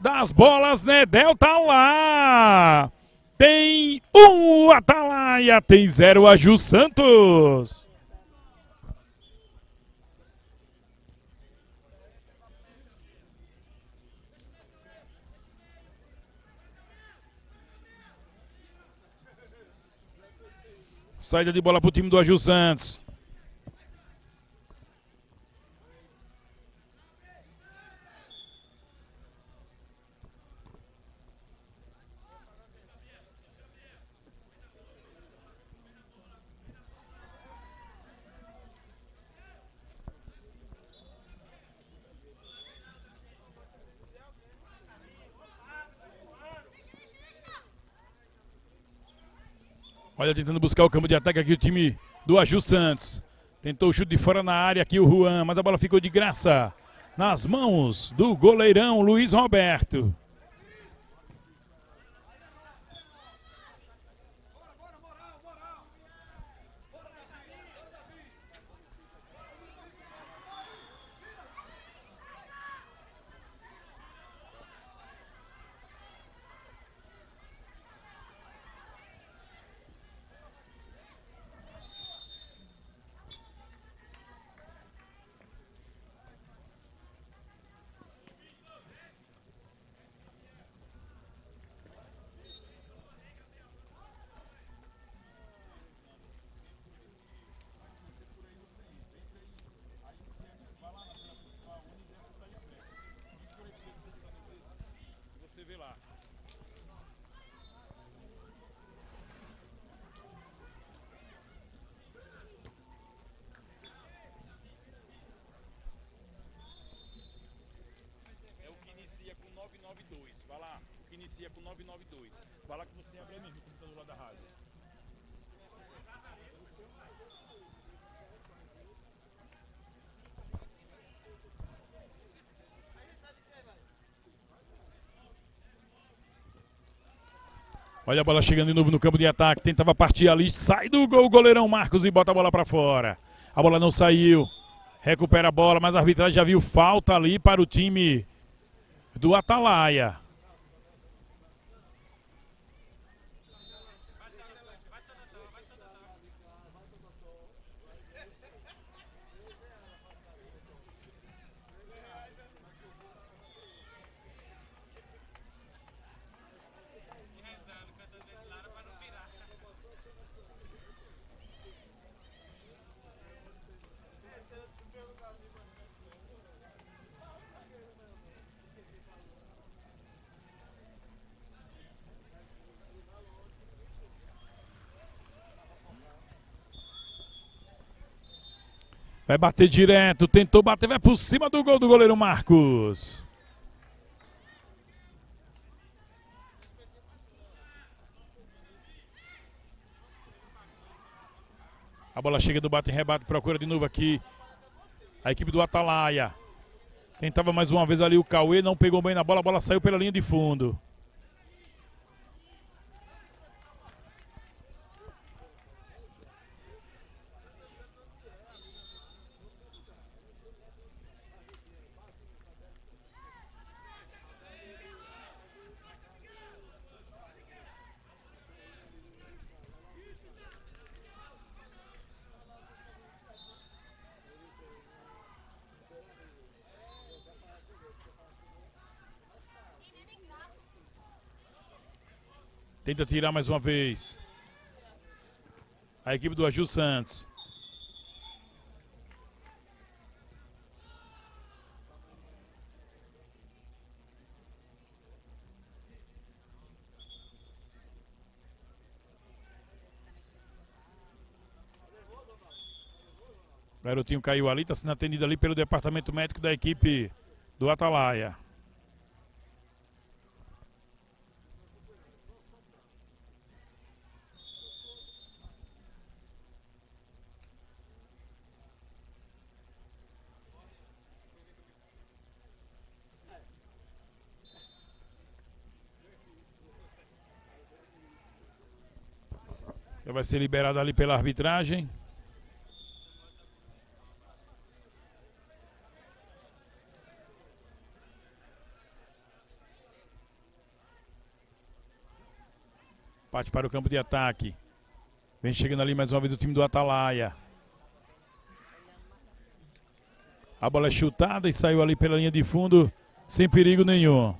Das bolas, Nedel tá lá. Tem um Atalaia, tem zero a Ju Santos. Saída de bola pro time do Aju Santos. Olha, tentando buscar o campo de ataque aqui o time do Aju Santos. Tentou o chute de fora na área aqui o Juan, mas a bola ficou de graça nas mãos do goleirão Luiz Roberto. Vê lá. É o que inicia com 992. Vai lá. O que inicia com 992. Vai lá que você abre aí mesmo o computador lá da rádio. Olha a bola chegando de novo no campo de ataque. Tentava partir ali. Sai do gol o goleirão Marcos e bota a bola para fora. A bola não saiu. Recupera a bola, mas a arbitragem já viu falta ali para o time do Atalaia. Vai bater direto, tentou bater, vai por cima do gol do goleiro Marcos. A bola chega do bate e rebate, procura de novo aqui a equipe do Atalaia. Tentava mais uma vez ali o Cauê, não pegou bem na bola, a bola saiu pela linha de fundo. Tenta tirar mais uma vez. A equipe do Aju Santos. O garotinho caiu ali, está sendo atendido ali pelo departamento médico da equipe do Atalaia. Vai ser liberado ali pela arbitragem. Parte para o campo de ataque. Vem chegando ali mais uma vez o time do Atalaia. A bola é chutada e saiu ali pela linha de fundo sem perigo nenhum.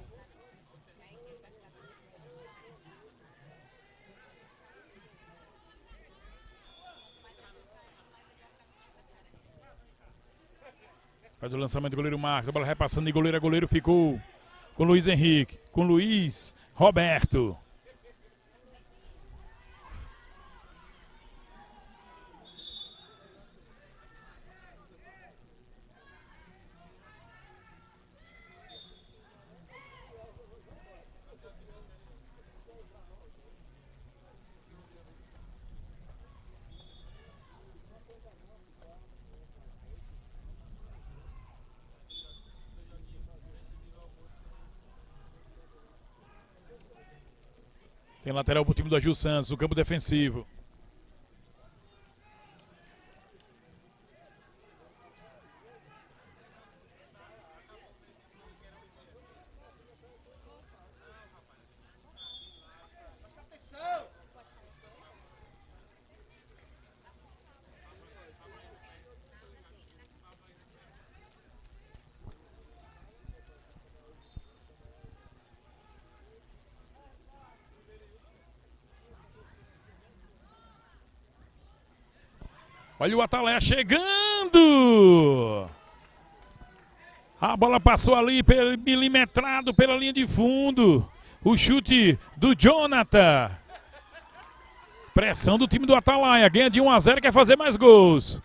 Faz o lançamento do goleiro Marcos. A bola repassando de goleiro a goleiro. Ficou com Luiz Henrique. Com Luiz Roberto. Lateral pro time do Agil Santos, o campo defensivo. Olha o Atalaia chegando! A bola passou ali, milimetrado pela linha de fundo. O chute do Jonathan. Pressão do time do Atalaia. Ganha de 1 a 0 quer fazer mais gols.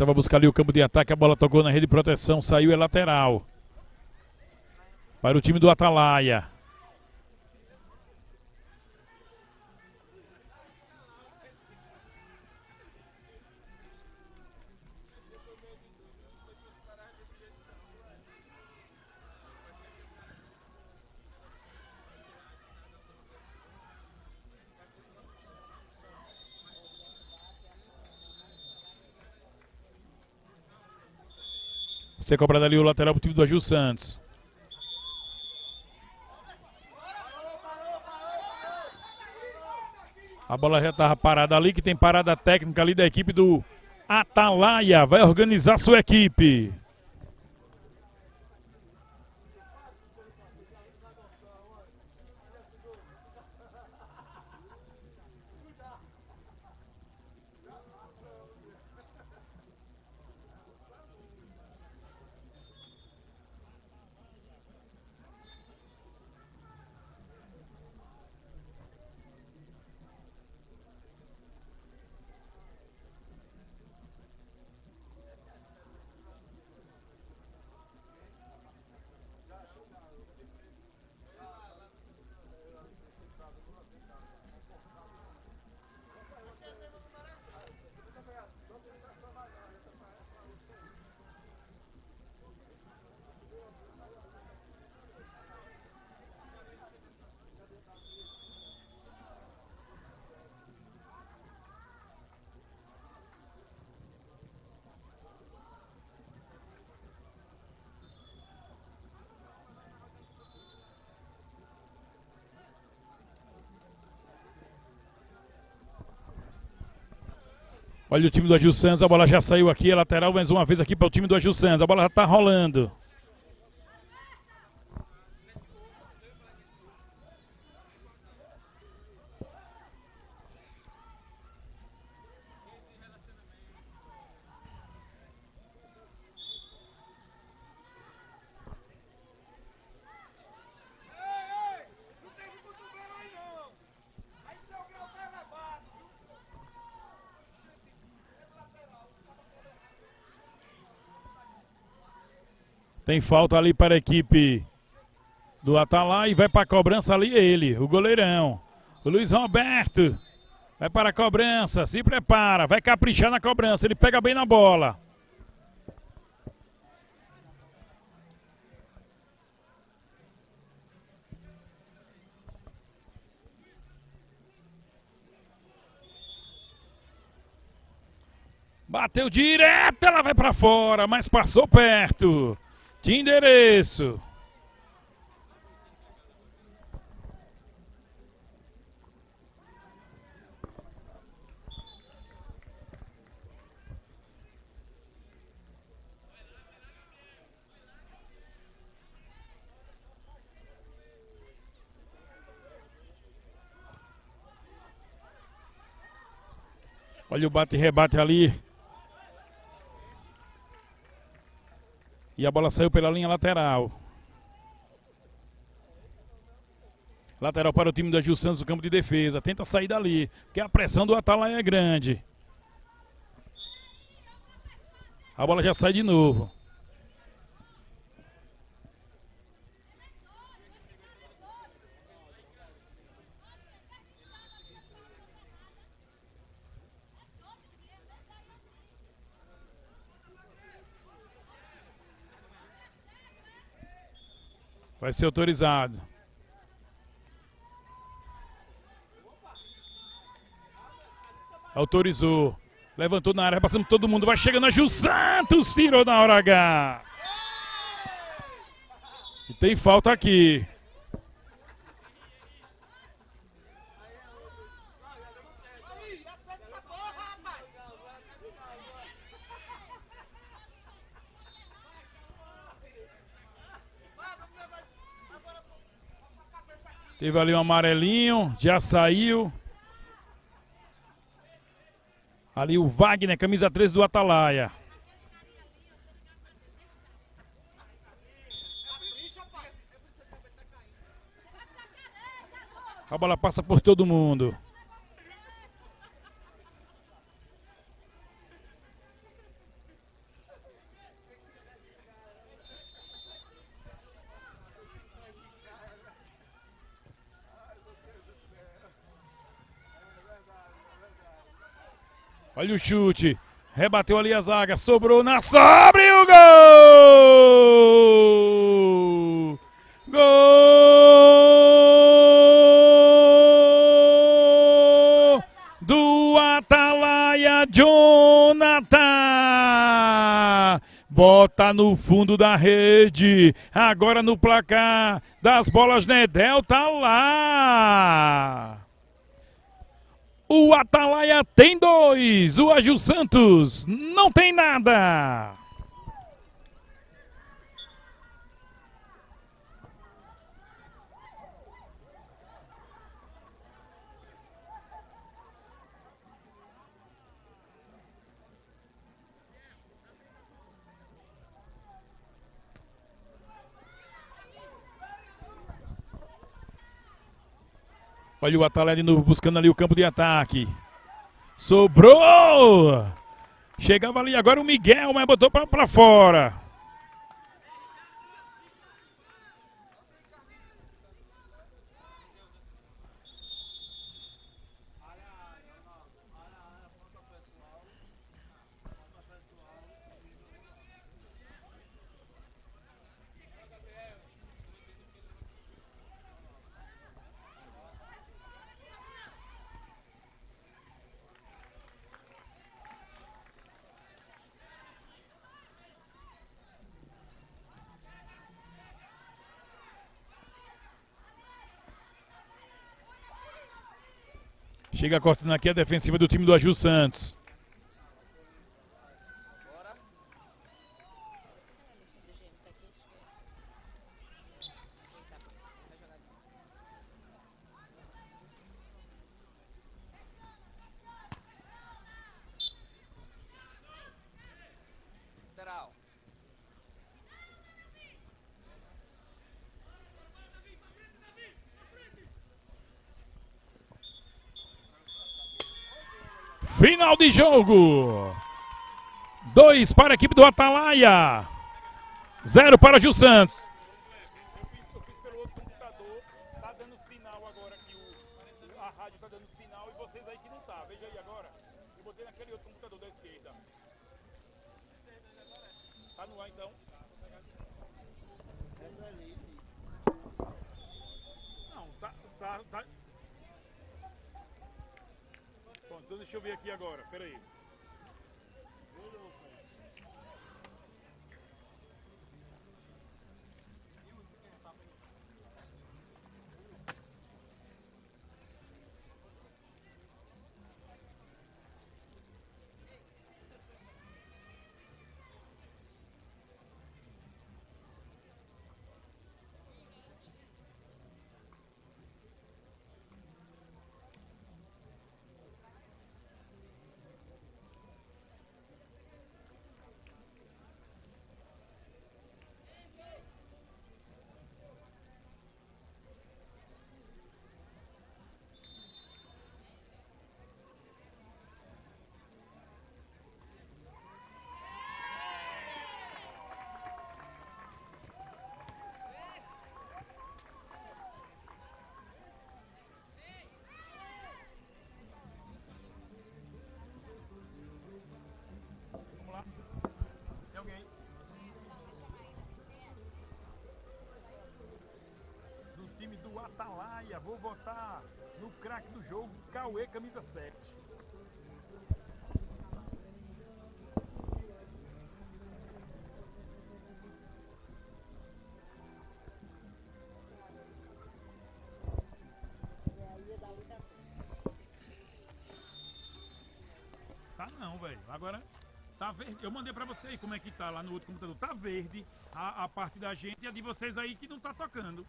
Tentava buscar ali o campo de ataque, a bola tocou na rede de proteção, saiu é lateral. Para o time do Atalaia. Você cobrado ali o lateral pro time do Agil Santos. A bola já estava parada ali, que tem parada técnica ali da equipe do Atalaia. Vai organizar sua equipe. Olha o time do Agil Santos, a bola já saiu aqui, a lateral mais uma vez aqui para o time do Agil Santos. A bola já está rolando. Tem falta ali para a equipe do Atalá e vai para a cobrança ali ele, o goleirão. O Luiz Roberto vai para a cobrança, se prepara, vai caprichar na cobrança, ele pega bem na bola. Bateu direto, ela vai para fora, mas passou perto. De endereço. Olha o bate-rebate ali. E a bola saiu pela linha lateral. Lateral para o time da Gil Santos, o campo de defesa. Tenta sair dali, porque a pressão do Atalaia é grande. A bola já sai de novo. Vai ser autorizado. Autorizou. Levantou na área, passando todo mundo. Vai chegando a Gil Santos. Tirou na hora H. E tem falta aqui. Teve ali um amarelinho, já saiu. Ali o Wagner, camisa 13 do Atalaia. A bola passa por todo mundo. Olha o chute. Rebateu ali a zaga. Sobrou na sobra e o gol! Gol! Do Atalaia Jonathan! Bota no fundo da rede. Agora no placar das bolas Nedel tá lá. O Atalaia tem dois. O Agil Santos não tem nada. Olha o Atalé de novo buscando ali o campo de ataque. Sobrou! Chegava ali agora o Miguel, mas botou para fora. Chega cortando aqui a defensiva do time do Aju Santos. Final de jogo. Dois para a equipe do Atalaia. Zero para Gil Santos. Tá dando sinal agora que o, a rádio tá dando sinal e vocês aí que não tá. Veja aí agora. Eu botei naquele outro computador da esquerda. Tá no ar então? Não, tá, tá, tá. Bom, então deixa eu ver aqui agora. Pera vou votar no craque do jogo, Cauê, camisa 7. Tá não, velho. Agora tá verde. Eu mandei pra você aí como é que tá lá no outro computador. Tá verde a, a parte da gente e a de vocês aí que não tá tocando.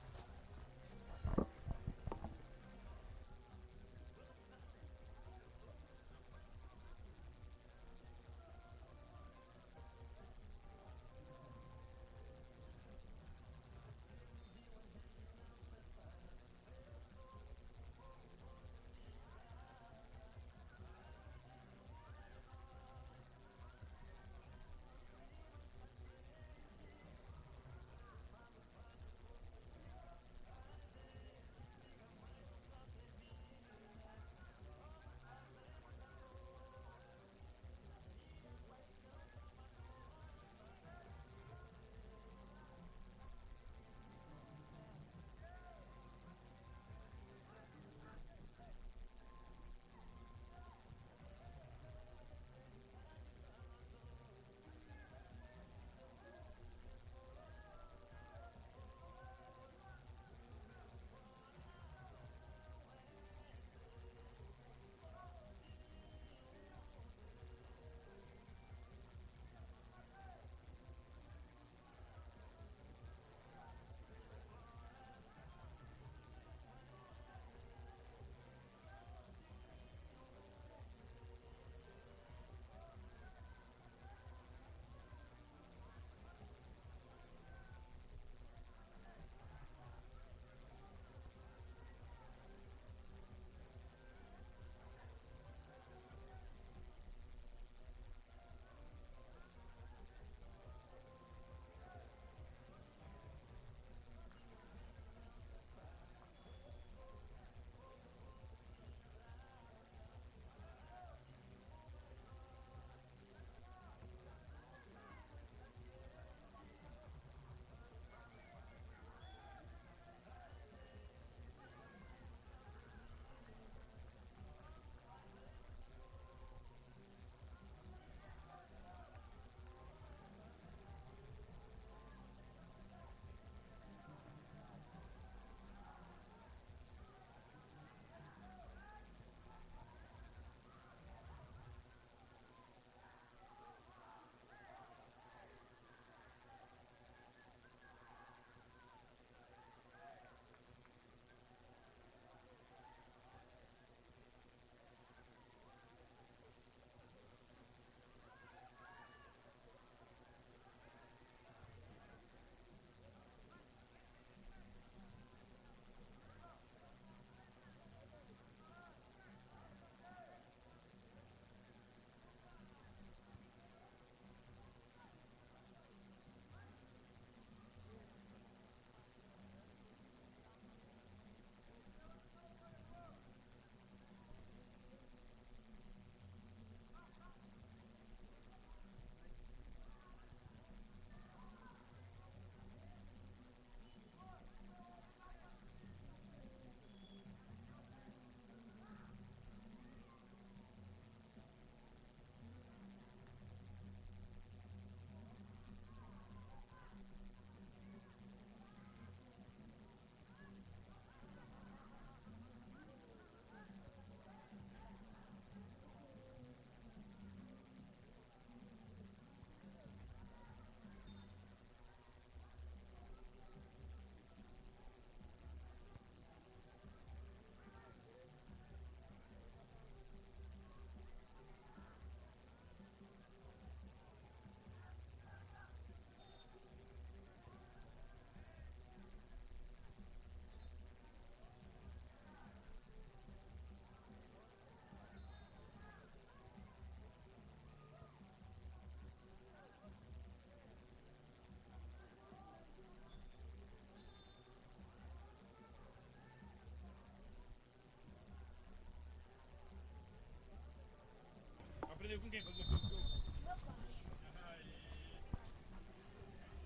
Aprendeu com quem fazer aqueles gols?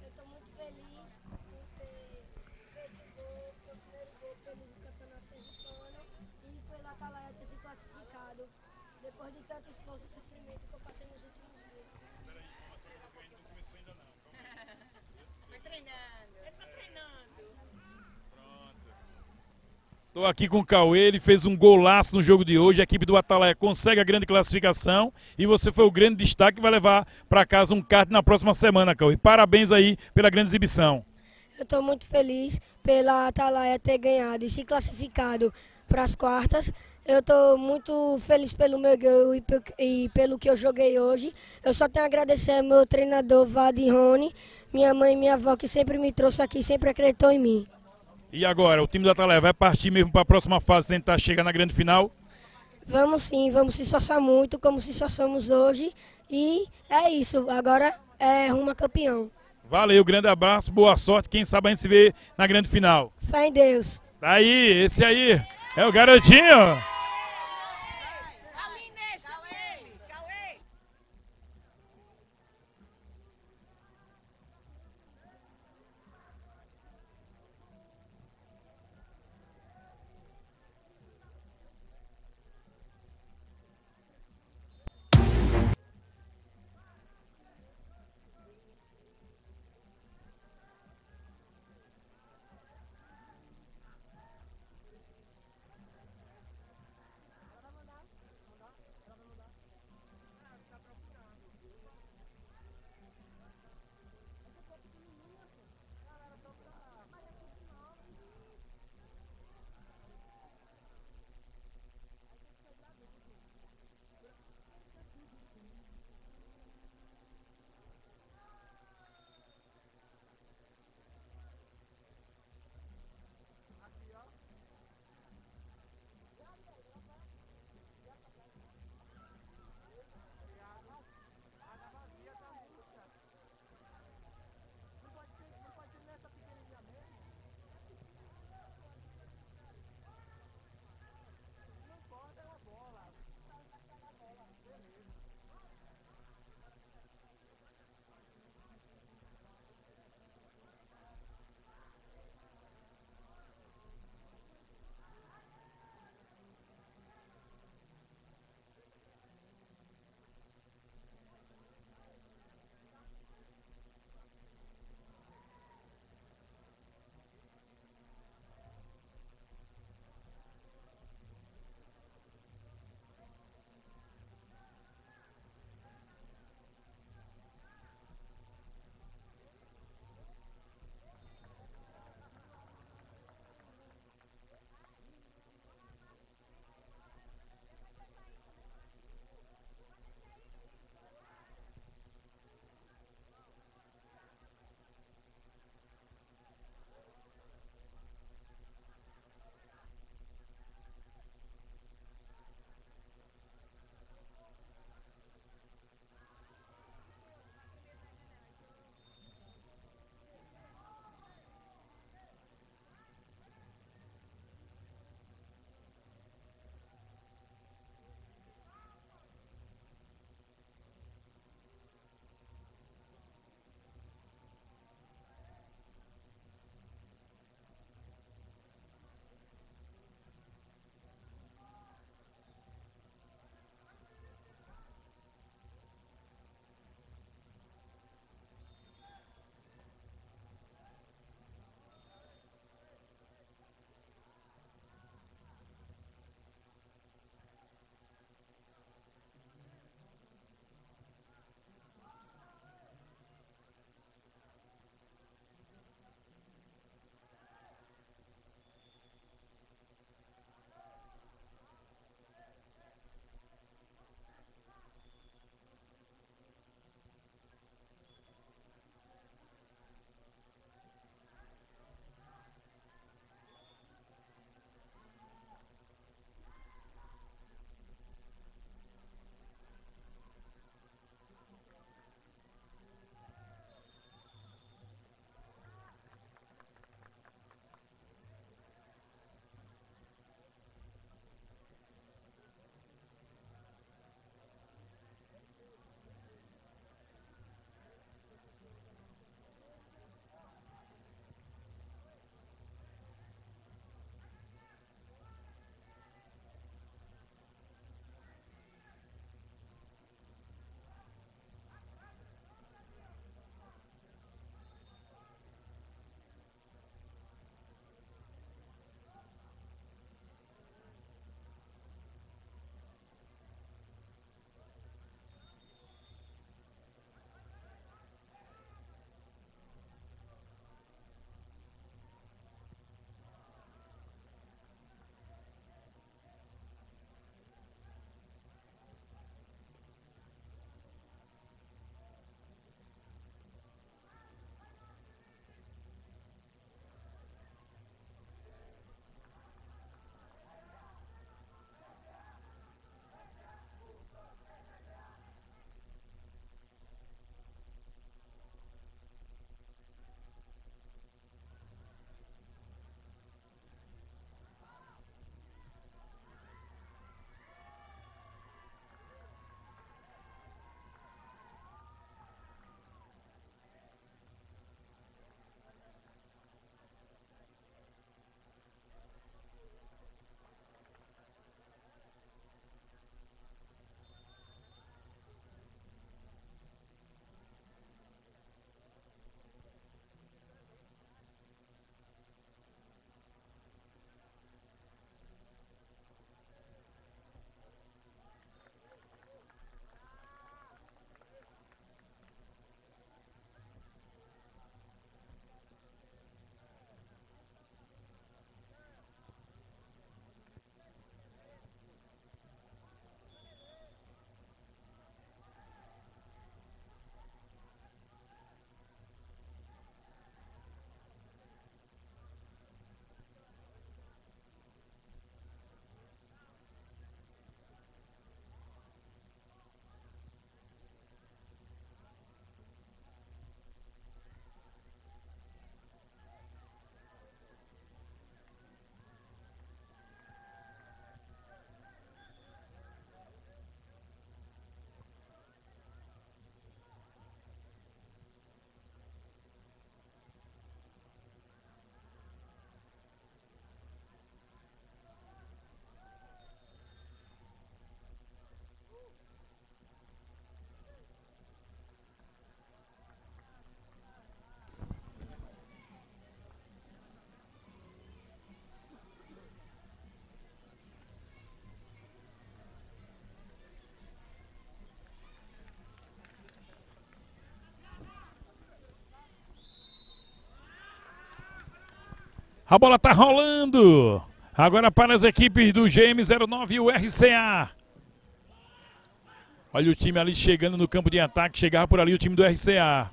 Eu tô muito feliz por ter feito o gol, meu primeiro gol pelo Campeonato Sergipano e pela Atalaia ter se classificado. Depois de tanto esforço e sofrimento que eu passei nos últimos meses. Vai treinando. Ele tá Tô aqui com o Cauê, ele fez um golaço no jogo de hoje. A equipe do Atalaia consegue a grande classificação e você foi o grande destaque que vai levar para casa um kart na próxima semana, Cauê. Parabéns aí pela grande exibição. Eu estou muito feliz pela Atalaia ter ganhado e se classificado para as quartas. Eu estou muito feliz pelo meu gol e, e pelo que eu joguei hoje. Eu só tenho a agradecer ao meu treinador Vadi Rony, minha mãe e minha avó que sempre me trouxe aqui, sempre acreditou em mim. E agora, o time do Atalaia vai partir mesmo para a próxima fase, tentar chegar na grande final? Vamos sim, vamos se esforçar muito, como se esforçamos hoje. E é isso, agora é rumo a campeão. Valeu, grande abraço, boa sorte. Quem sabe a gente se vê na grande final. Fé em Deus. Tá aí, esse aí é o garotinho. A bola tá rolando. Agora para as equipes do GM09 e o RCA. Olha o time ali chegando no campo de ataque. Chegava por ali o time do RCA.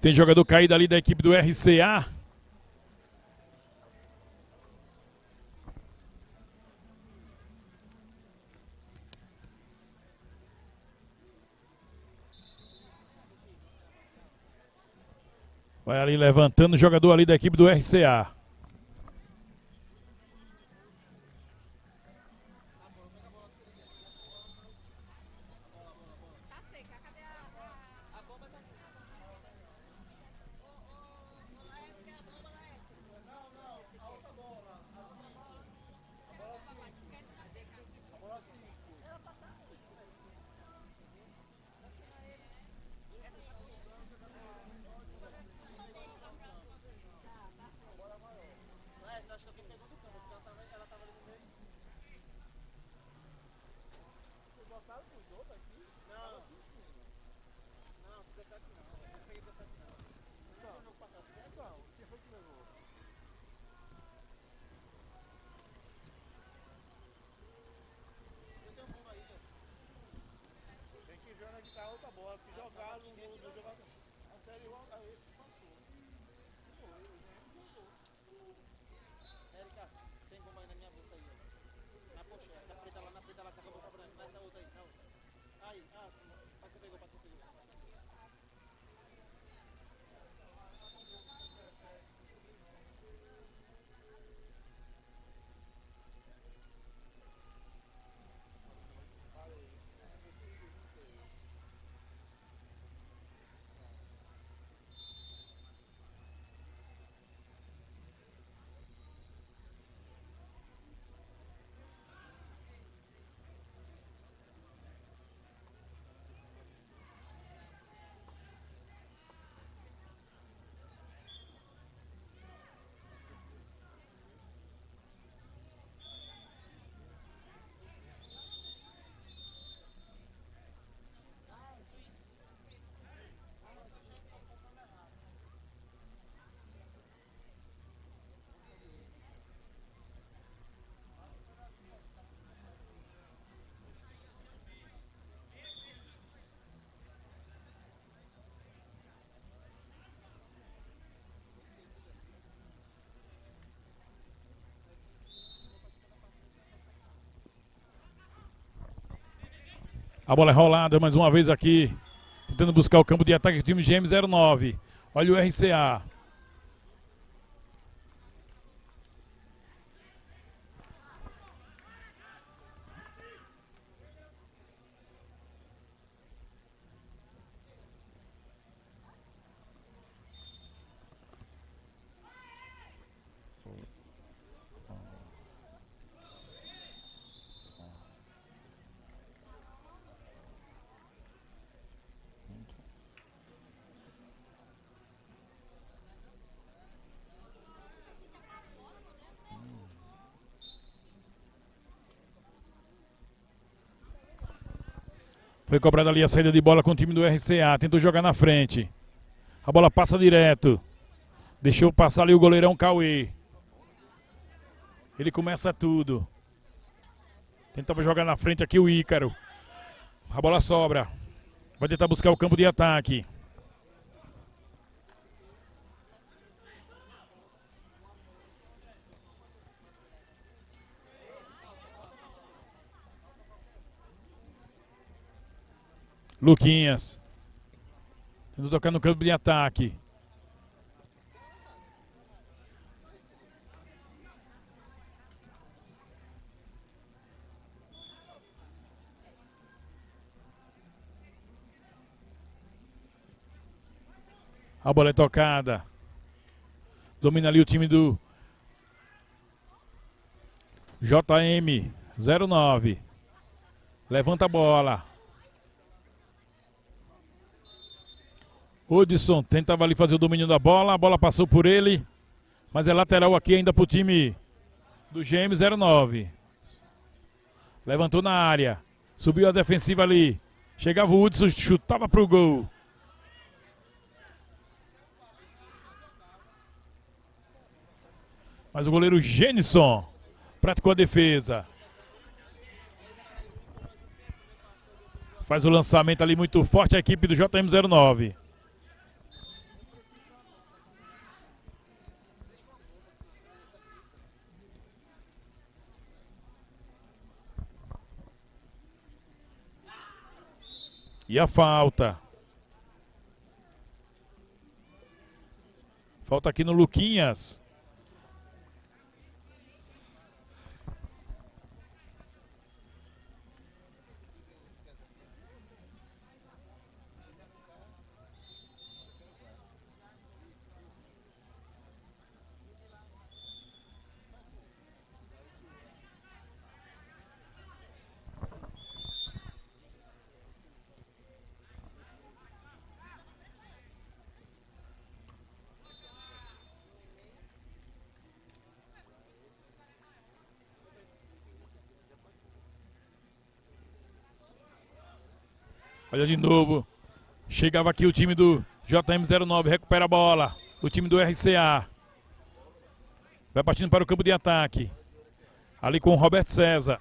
Tem jogador caído ali da equipe do RCA. Vai ali levantando o jogador ali da equipe do RCA. A bola é rolada mais uma vez aqui. Tentando buscar o campo de ataque do time GM09. Olha o RCA. Foi cobrada ali a saída de bola com o time do RCA. Tentou jogar na frente. A bola passa direto. Deixou passar ali o goleirão Cauê. Ele começa tudo. Tentava jogar na frente aqui o Ícaro. A bola sobra. Vai tentar buscar o campo de ataque. Luquinhas. Tentando tocar no campo de ataque. A bola é tocada. Domina ali o time do JM 09. Levanta a bola. Hudson tentava ali fazer o domínio da bola. A bola passou por ele. Mas é lateral aqui ainda pro time do GM 09. Levantou na área. Subiu a defensiva ali. Chegava o Hudson, chutava pro gol. Mas o goleiro Genison praticou a defesa. Faz o lançamento ali muito forte a equipe do JM09. E a falta. Falta aqui no Luquinhas. Olha de novo. Chegava aqui o time do JM09, recupera a bola. O time do RCA. Vai partindo para o campo de ataque. Ali com o Roberto César.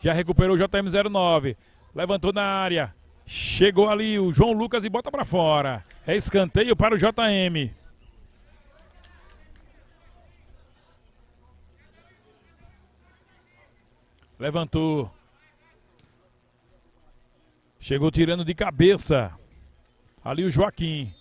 Já recuperou o JM09. Levantou na área. Chegou ali o João Lucas e bota para fora. É escanteio para o JM. Levantou. Chegou tirando de cabeça. Ali o Joaquim.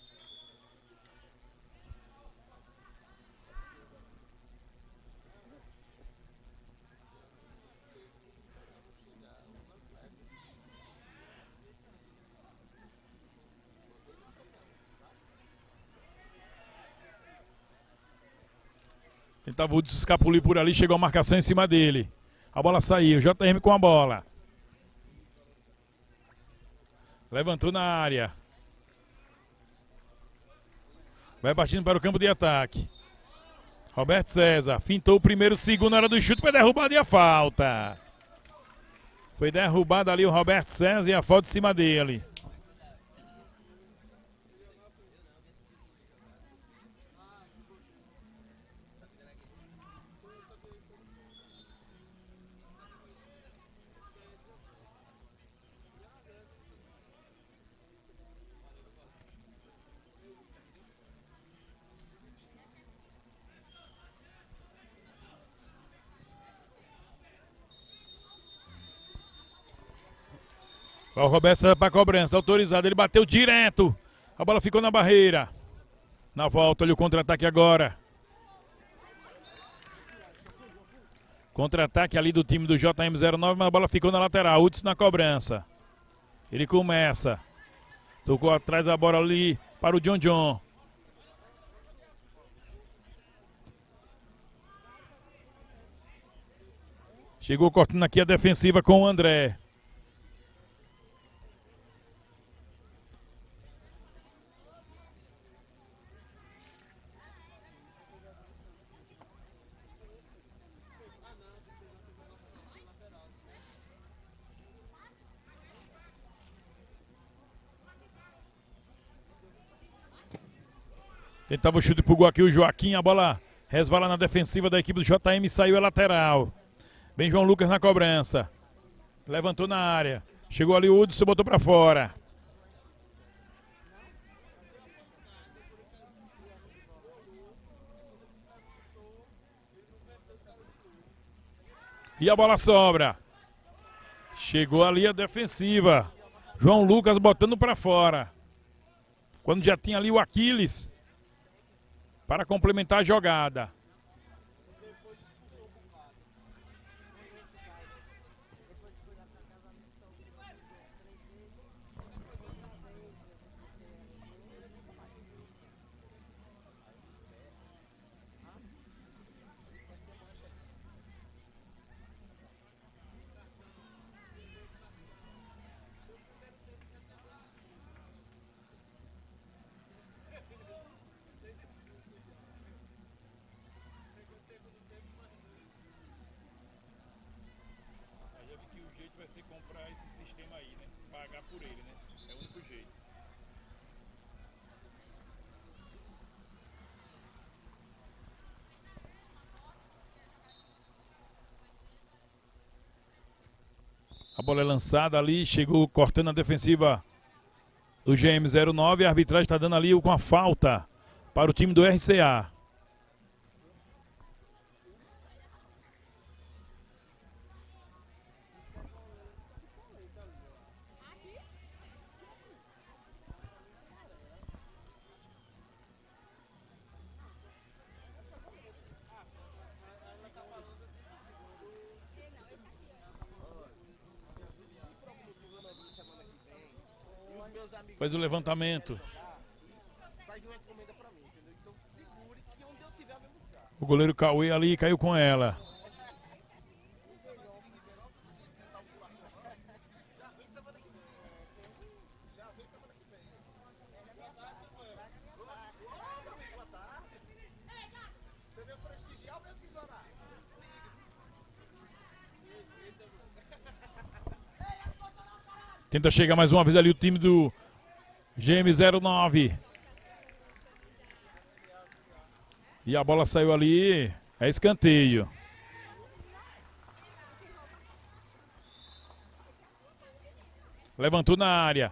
Tentava o escapulir por ali, chegou a marcação em cima dele. A bola saiu, JM com a bola. Levantou na área. Vai partindo para o campo de ataque. Roberto César fintou o primeiro, segundo na hora do chute, foi derrubado e a falta. Foi derrubado ali o Roberto César e a falta em cima dele. O Roberto para cobrança, autorizado. Ele bateu direto. A bola ficou na barreira. Na volta, olha o contra-ataque agora. Contra-ataque ali do time do JM09, mas a bola ficou na lateral. Hudson na cobrança. Ele começa. Tocou atrás a bola ali para o John John. Chegou cortando aqui a defensiva com o André. Tentava o chute pro gol aqui o Joaquim, a bola resvala na defensiva da equipe do JM, saiu a lateral. Vem João Lucas na cobrança. Levantou na área. Chegou ali o Hudson, botou para fora. E a bola sobra. Chegou ali a defensiva. João Lucas botando para fora. Quando já tinha ali o Aquiles para complementar a jogada. você comprar esse sistema aí, né? Pagar por ele, né? É o único jeito. A bola é lançada ali, chegou cortando a defensiva do GM09. A arbitragem está dando ali com a falta para o time do RCA. Faz o levantamento. O goleiro Cauê ali caiu com ela. Tenta chegar mais uma vez ali o time do GM09. E a bola saiu ali. É escanteio. Levantou na área.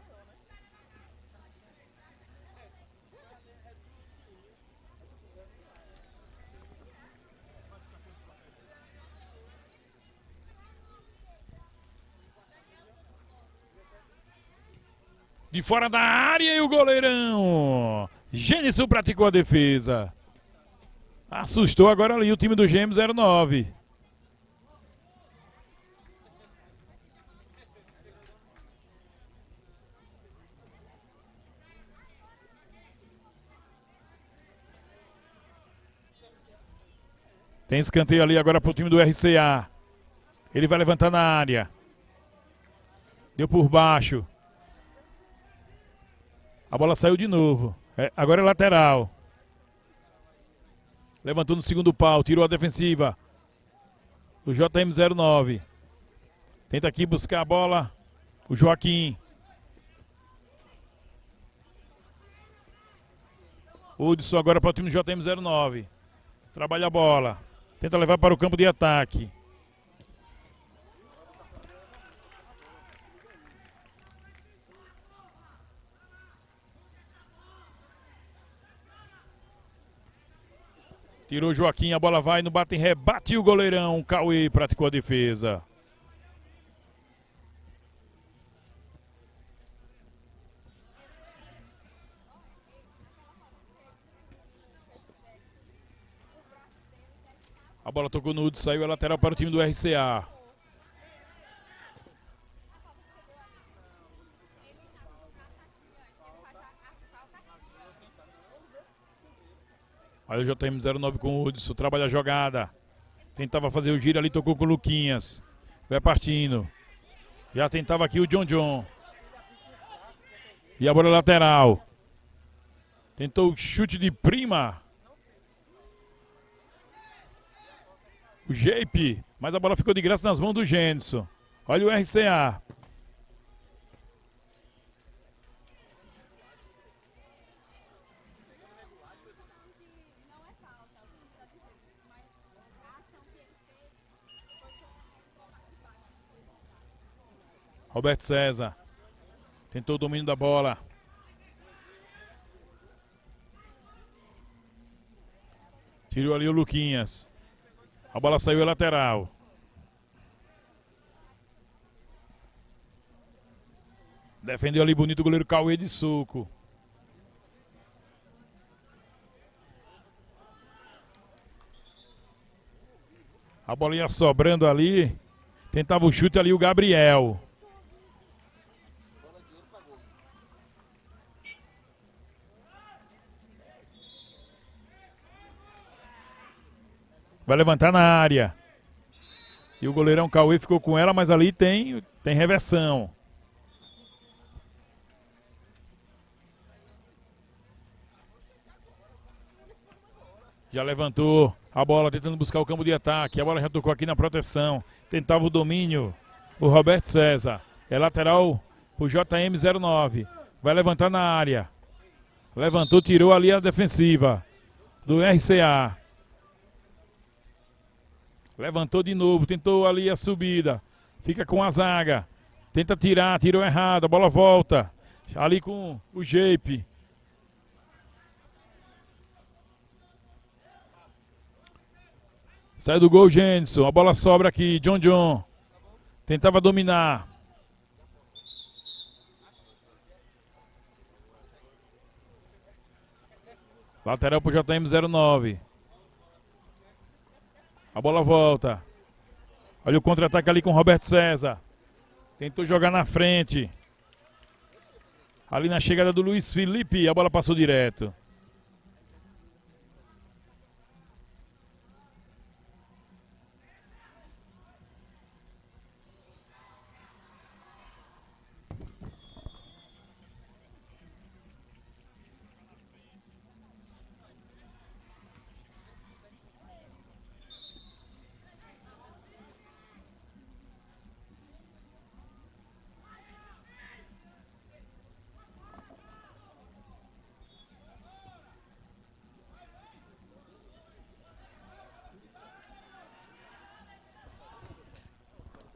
De fora da área e o goleirão. Gênesis praticou a defesa. Assustou agora ali o time do GM09. Tem escanteio ali agora para o time do RCA. Ele vai levantar na área. Deu por baixo. A bola saiu de novo. É, agora é lateral. Levantou no segundo pau, tirou a defensiva. O JM09. Tenta aqui buscar a bola. O Joaquim. Hudson agora para o time do JM09. Trabalha a bola. Tenta levar para o campo de ataque. Tirou Joaquim, a bola vai no bate rebate o goleirão. Cauê praticou a defesa. A bola tocou no saiu a lateral para o time do RCA. Aí o JM09 com o Hudson, trabalha a jogada. Tentava fazer o giro ali, tocou com o Luquinhas. Vai partindo. Já tentava aqui o John John. E a bola lateral. Tentou o chute de prima. O Jape. Mas a bola ficou de graça nas mãos do Gênison. Olha o RCA. Roberto César. Tentou o domínio da bola. Tirou ali o Luquinhas. A bola saiu a lateral. Defendeu ali bonito o goleiro Cauê de Suco. A bola ia sobrando ali. Tentava o chute ali o Gabriel. Vai levantar na área. E o goleirão Cauê ficou com ela, mas ali tem, tem reversão. Já levantou a bola tentando buscar o campo de ataque. A bola já tocou aqui na proteção. Tentava o domínio. o Roberto César. É lateral pro JM09. Vai levantar na área. Levantou, tirou ali a defensiva do RCA. Levantou de novo, tentou ali a subida. Fica com a zaga. Tenta tirar, tirou errado, a bola volta. Ali com o Jeep. Sai do gol, Jenson. A bola sobra aqui. John John. Tentava dominar. Lateral pro JM09. A bola volta. Olha o contra-ataque ali com o Roberto César. Tentou jogar na frente. Ali na chegada do Luiz Felipe, a bola passou direto.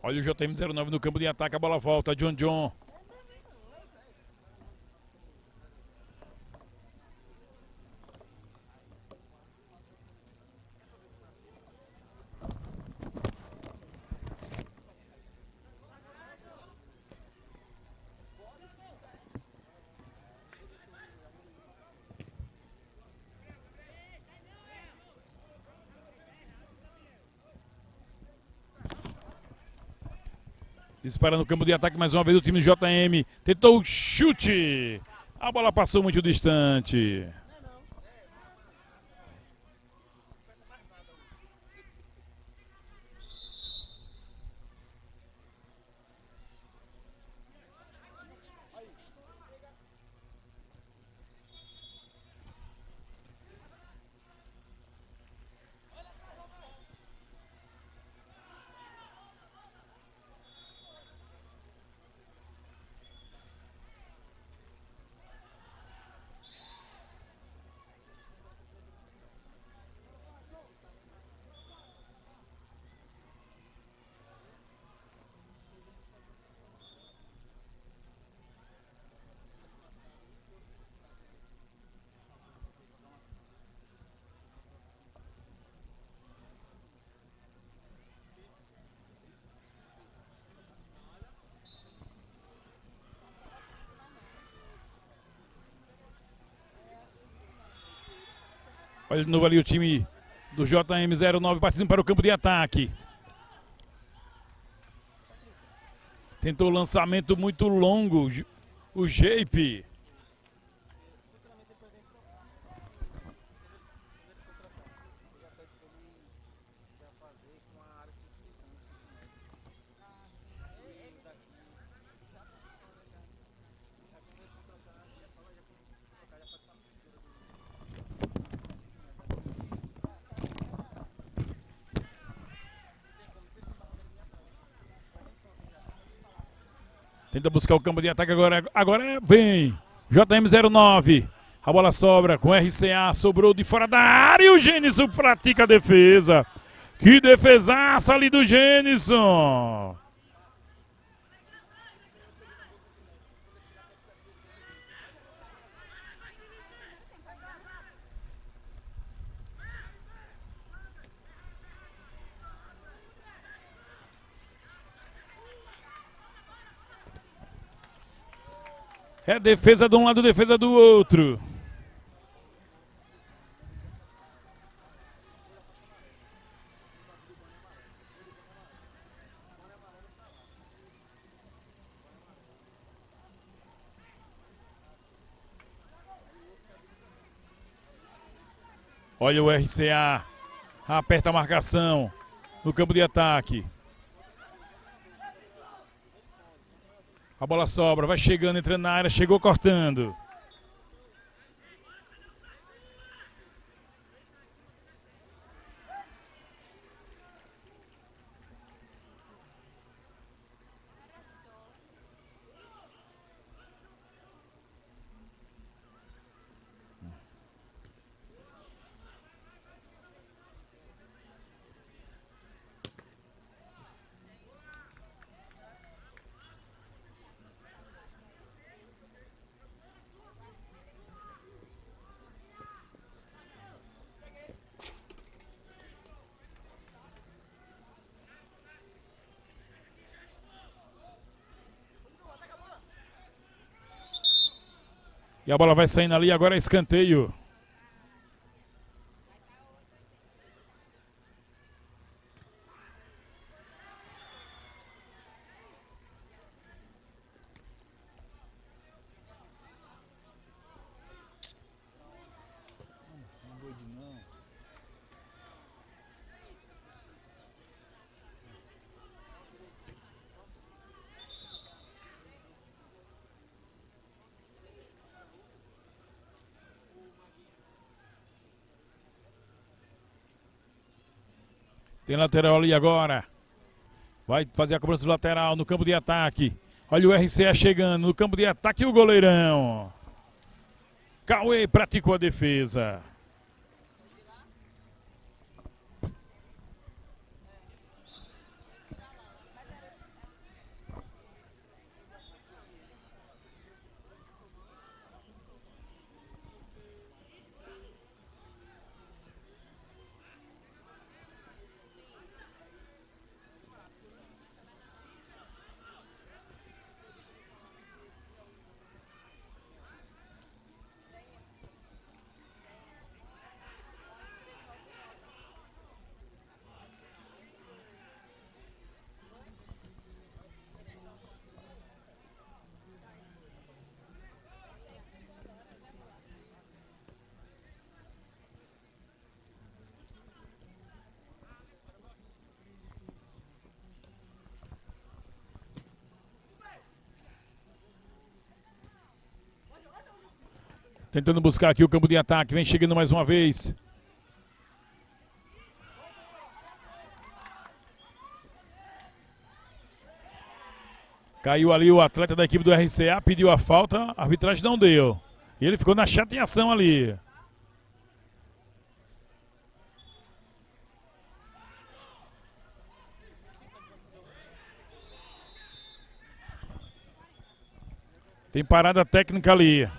Olha o JM09 no campo de ataque, a bola volta. John John. Dispara no campo de ataque mais uma vez o time JM. Tentou o chute. A bola passou muito distante. Olha de novo ali o time do JM09 partindo para o campo de ataque. Tentou o lançamento muito longo. O Jeep. Tenta buscar o campo de ataque agora. Agora é vem. JM09. A bola sobra com RCA. Sobrou de fora da área. E o Gênison pratica a defesa. Que defesaça ali do Gênison. É defesa de um lado, defesa do outro. Olha o RCA. Aperta a marcação no campo de ataque. A bola sobra, vai chegando, entrando na área, chegou cortando. E a bola vai saindo ali, agora é escanteio. Tem lateral ali agora. Vai fazer a cobrança do lateral no campo de ataque. Olha o RCA chegando no campo de ataque o goleirão. Cauê praticou a defesa. Tentando buscar aqui o campo de ataque. Vem chegando mais uma vez. Caiu ali o atleta da equipe do RCA, pediu a falta, a arbitragem não deu. E ele ficou na chateação ali. Tem parada técnica ali.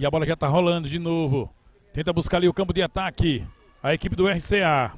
E a bola já está rolando de novo. Tenta buscar ali o campo de ataque. A equipe do RCA.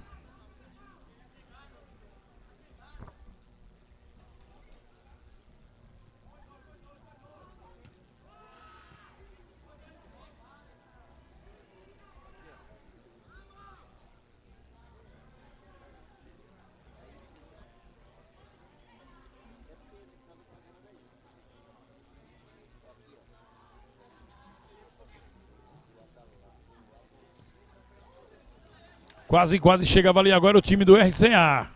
Quase, quase chegava ali agora o time do RCA.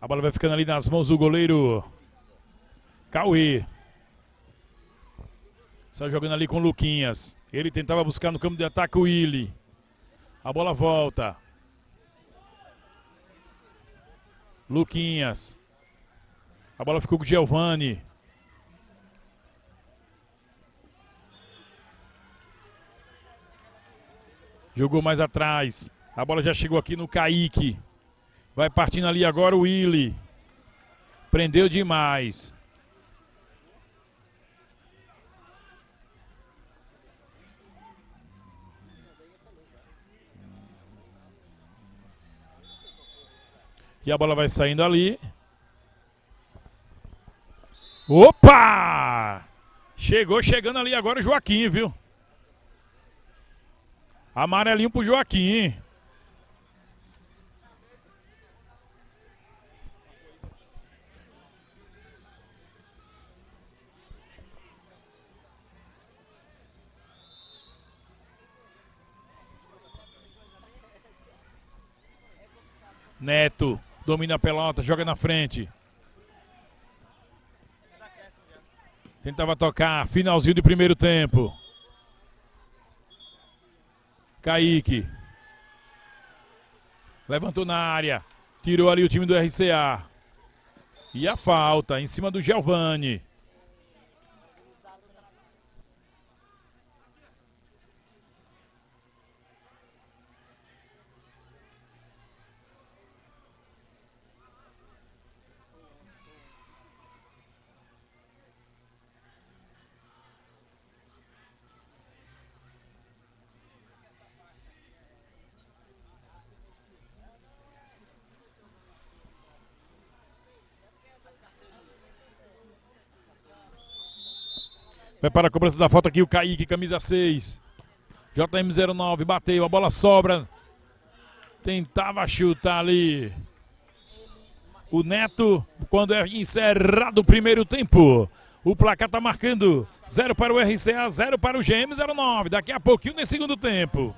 A bola vai ficando ali nas mãos do goleiro Cauê. Sai jogando ali com o Luquinhas. Ele tentava buscar no campo de ataque o Willi. A bola volta. Luquinhas. A bola ficou com o Giovani. Jogou mais atrás. A bola já chegou aqui no Kaique. Vai partindo ali agora o Willi. Prendeu demais. E a bola vai saindo ali. Opa! Chegou chegando ali agora o Joaquim, viu? Amarelinho pro Joaquim. Neto domina a pelota, joga na frente. Tentava tocar, finalzinho de primeiro tempo. Kaique. Levantou na área. Tirou ali o time do RCA. E a falta em cima do Giovani. Vai para a cobrança da falta aqui o Kaique, camisa 6. JM09, bateu, a bola sobra. Tentava chutar ali. O Neto, quando é encerrado o primeiro tempo. O placar está marcando 0 para o RCA, 0 para o GM09. Daqui a pouquinho no segundo tempo.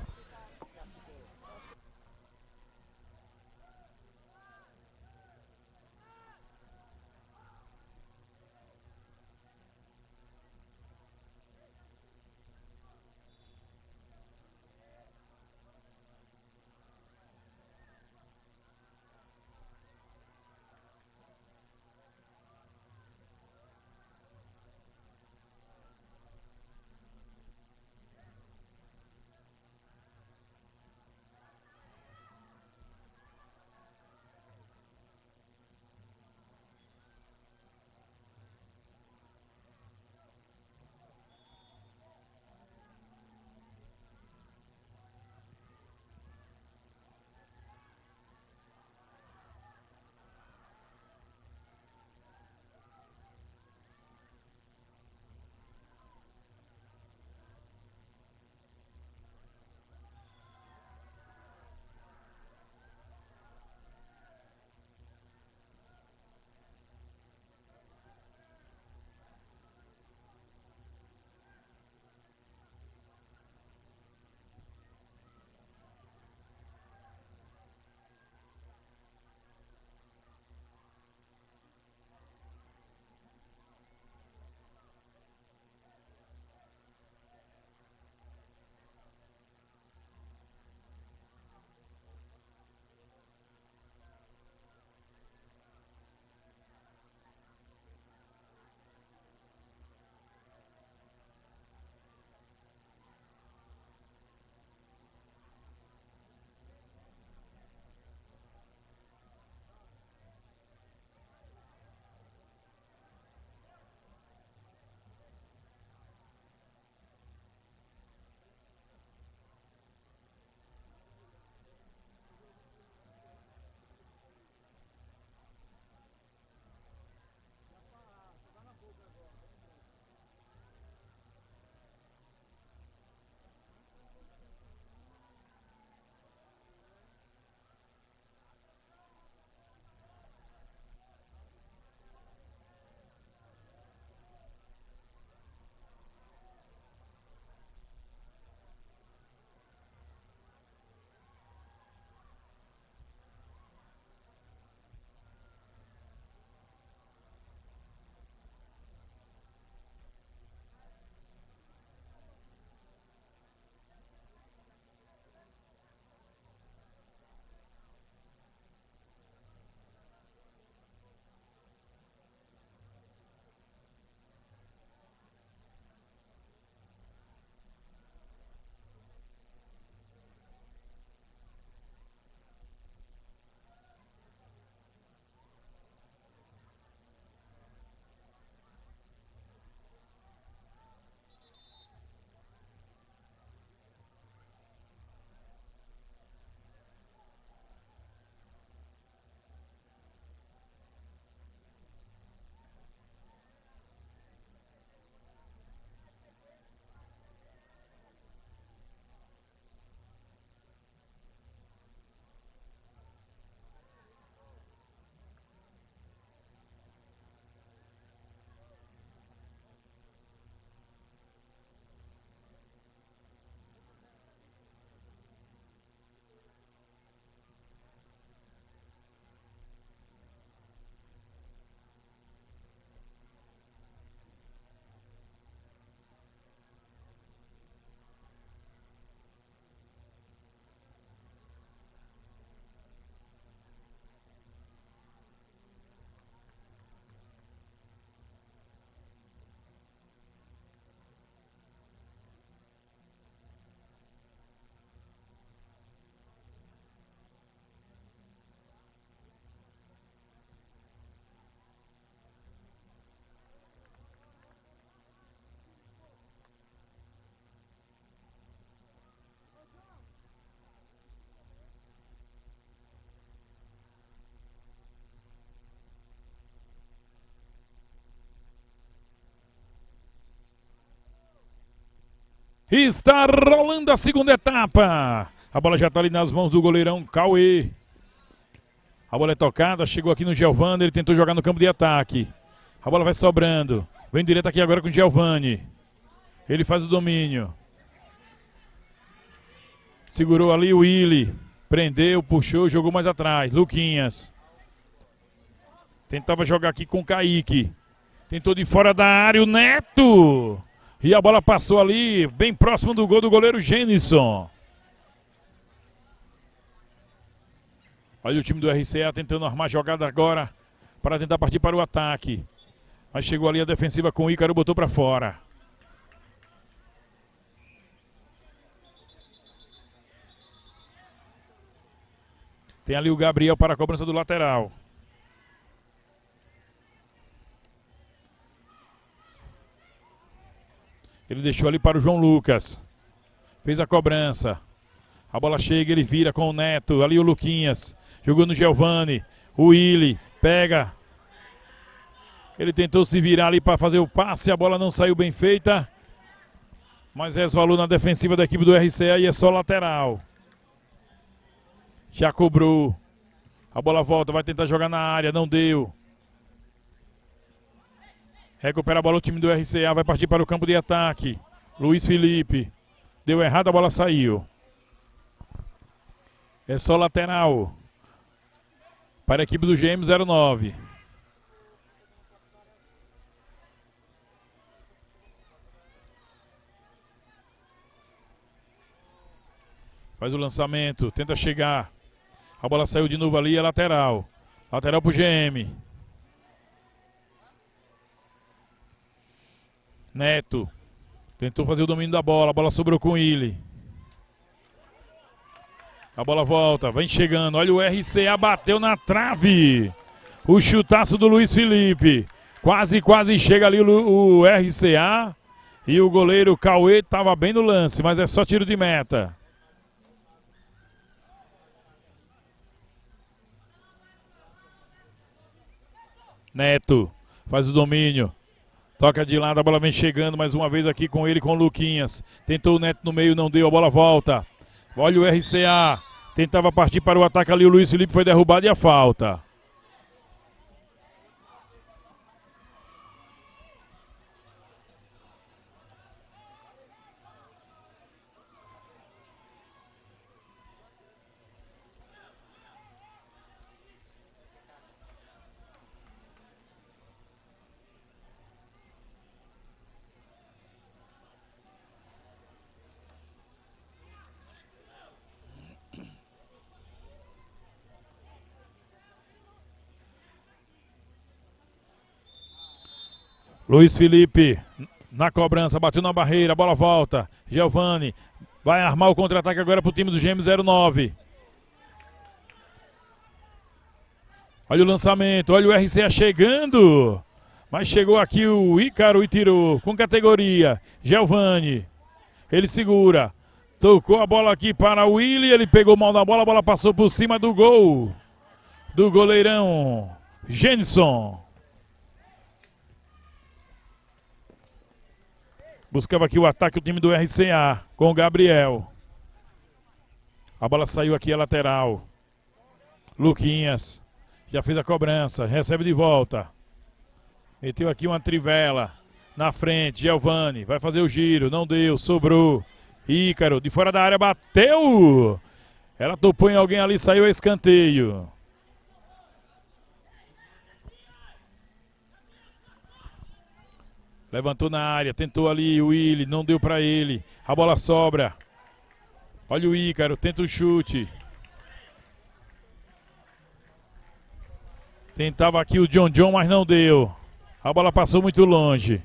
Está rolando a segunda etapa. A bola já está ali nas mãos do goleirão Cauê. A bola é tocada, chegou aqui no Giovanni, ele tentou jogar no campo de ataque. A bola vai sobrando. Vem direto aqui agora com o Giovanni. Ele faz o domínio. Segurou ali o Willi. Prendeu, puxou, jogou mais atrás. Luquinhas. Tentava jogar aqui com o Kaique. Tentou de fora da área o Neto. E a bola passou ali, bem próximo do gol do goleiro Genison. Olha o time do RCA tentando armar jogada agora para tentar partir para o ataque. Mas chegou ali a defensiva com o Ícaro, botou para fora. Tem ali o Gabriel para a cobrança do lateral. Ele deixou ali para o João Lucas. Fez a cobrança. A bola chega, ele vira com o Neto. Ali o Luquinhas. Jogou no Giovani. O Willi pega. Ele tentou se virar ali para fazer o passe. A bola não saiu bem feita. Mas resvalou na defensiva da equipe do RCA e é só lateral. Já cobrou. A bola volta, vai tentar jogar na área, não deu. Recupera a bola o time do RCA, vai partir para o campo de ataque. Luiz Felipe. Deu errado, a bola saiu. É só lateral. Para a equipe do GM09. Faz o lançamento, tenta chegar. A bola saiu de novo ali, é lateral. Lateral pro GM. Neto. Tentou fazer o domínio da bola. A bola sobrou com ele. A bola volta, vem chegando. Olha o RCA, bateu na trave. O chutaço do Luiz Felipe. Quase, quase chega ali o, o RCA. E o goleiro Cauê estava bem no lance, mas é só tiro de meta. Neto faz o domínio. Toca de lado, a bola vem chegando mais uma vez aqui com ele, com o Luquinhas. Tentou o Neto no meio, não deu, a bola volta. Olha o RCA. Tentava partir para o ataque ali, o Luiz Felipe foi derrubado e a falta. Luiz Felipe na cobrança, bateu na barreira, bola volta. Giovani vai armar o contra-ataque agora para o time do GM09. Olha o lançamento, olha o RCA chegando. Mas chegou aqui o Ícaro e tirou com categoria. Giovani. Ele segura. Tocou a bola aqui para o Willi. Ele pegou mal na bola. A bola passou por cima do gol. Do goleirão Jenson. Buscava aqui o ataque o time do RCA com o Gabriel. A bola saiu aqui a lateral. Luquinhas já fez a cobrança, recebe de volta. Meteu aqui uma trivela na frente. Giovani vai fazer o giro, não deu, sobrou. Ícaro de fora da área bateu. Ela topou em alguém ali, saiu a escanteio. Levantou na área, tentou ali o Willi, não deu para ele. A bola sobra. Olha o Ícaro, tenta o chute. Tentava aqui o John John, mas não deu. A bola passou muito longe.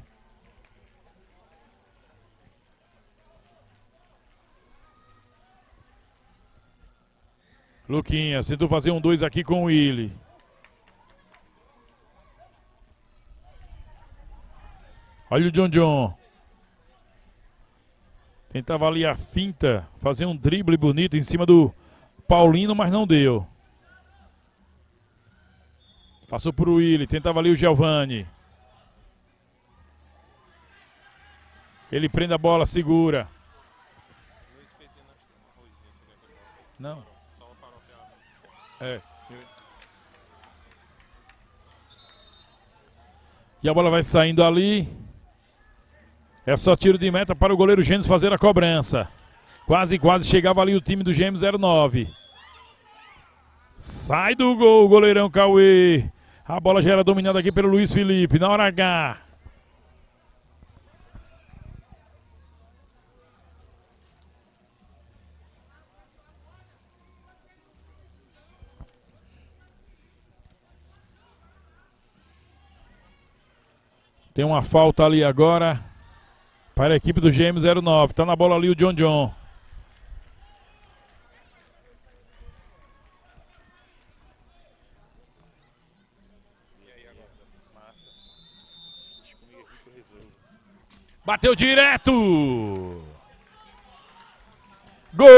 Luquinhas tentou fazer um dois aqui com o Willi. Olha o John John. Tentava ali a finta, fazer um drible bonito em cima do Paulino, mas não deu. Passou por o Willi, tentava ali o Giovani. Ele prende a bola, segura. Não. É. E a bola vai saindo ali. É só tiro de meta para o goleiro Gêmeos fazer a cobrança. Quase, quase chegava ali o time do Gêmeos 09. Sai do gol, goleirão Cauê. A bola já era dominada aqui pelo Luiz Felipe. Na hora H. Tem uma falta ali agora para a equipe do GM09. Tá na bola ali o John John. Bateu direto. Gol!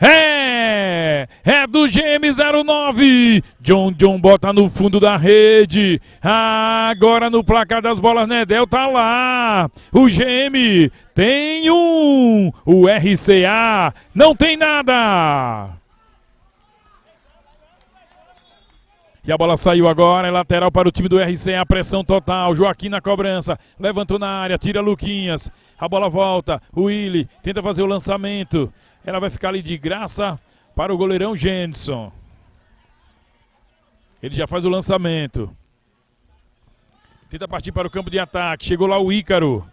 É! É do GM09. John John bota no fundo da rede. Agora no placar das bolas, Nedel tá lá. O GM tem um. O RCA não tem nada. E a bola saiu agora, é lateral para o time do RCA, pressão total. Joaquim na cobrança, levantou na área, tira Luquinhas. A bola volta, o Willi tenta fazer o lançamento. Ela vai ficar ali de graça para o goleirão Jenson. Ele já faz o lançamento. Tenta partir para o campo de ataque. Chegou lá o Ícaro.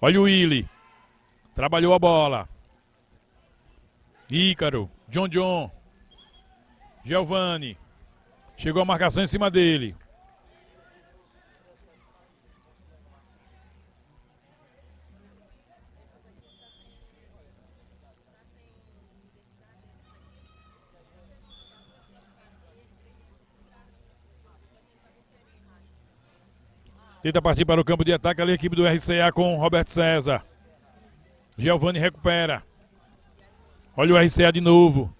Olha o Willi. Trabalhou a bola. Ícaro. John John. Giovanni. Chegou a marcação em cima dele. Tenta partir para o campo de ataque ali a equipe do RCA com Roberto César. Giovanni recupera. Olha o RCA de novo.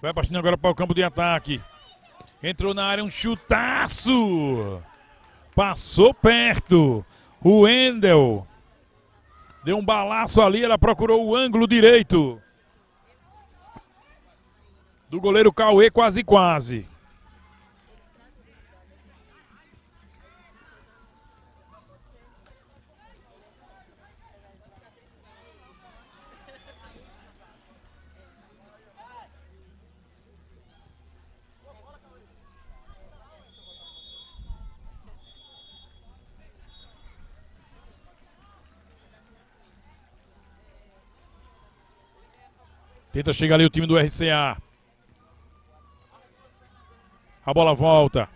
Vai partindo agora para o campo de ataque. Entrou na área um chutaço. Passou perto. O Wendel. Deu um balaço ali, ela procurou o ângulo direito. Do goleiro Cauê, quase quase. Tenta chegar ali o time do RCA. A bola volta.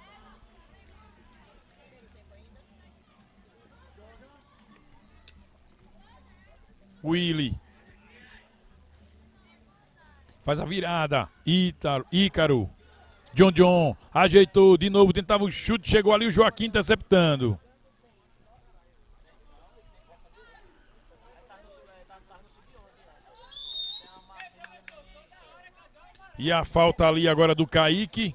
Willy. Faz a virada. Ítaro, Ícaro. John John. Ajeitou de novo. Tentava o chute. Chegou ali o Joaquim interceptando. E a falta ali agora do Kaique.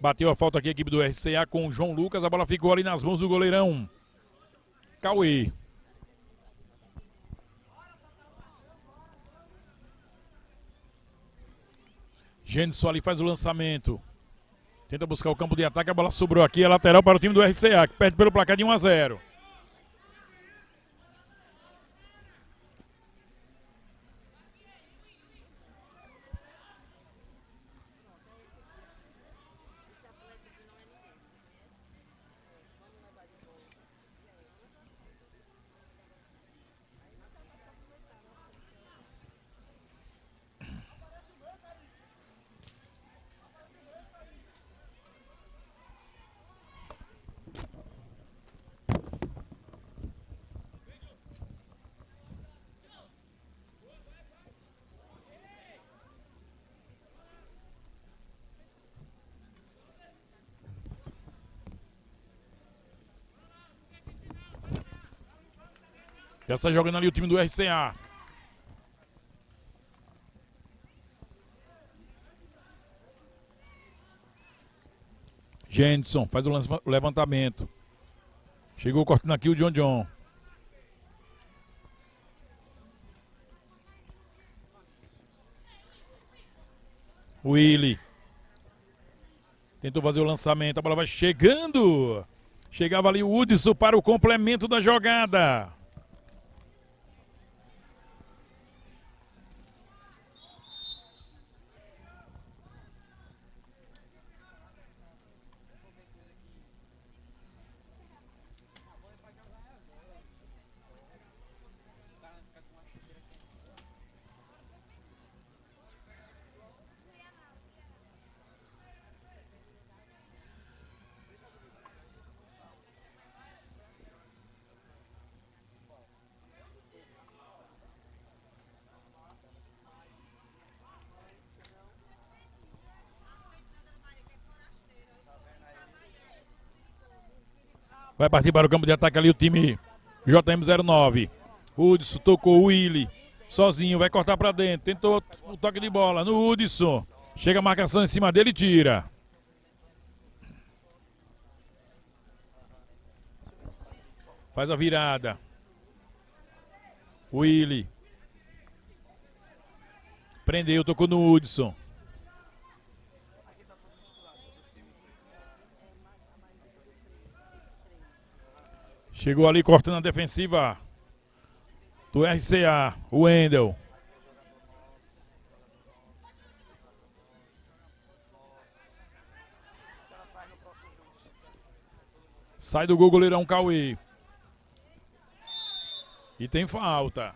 Bateu a falta aqui a equipe do RCA com o João Lucas. A bola ficou ali nas mãos do goleirão. Cauê. Gênison ali faz o lançamento. Tenta buscar o campo de ataque. A bola sobrou aqui. É lateral para o time do RCA, que perde pelo placar de 1 a 0. Já jogando ali o time do RCA. Jenson faz o o levantamento. Chegou cortando aqui o John John. Willy. Tentou fazer o lançamento, a bola vai chegando. Chegava ali o Hudson para o complemento da jogada. Vai partir para o campo de ataque ali o time JM09. Hudson tocou o Willy. Sozinho, vai cortar para dentro. Tentou o toque de bola no Hudson. Chega a marcação em cima dele e tira. Faz a virada. Willy. Prendeu, tocou no Hudson. Chegou ali cortando a defensiva do RCA, o Wendel. Sai do gol goleirão Cauê. E tem falta.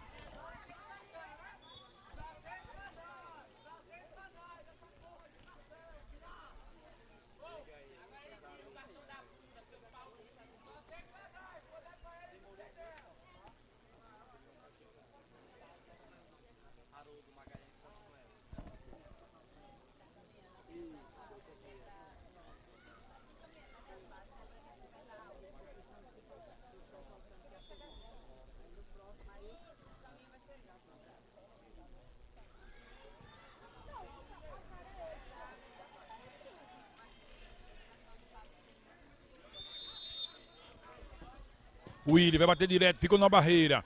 Willy vai bater direto, ficou na barreira.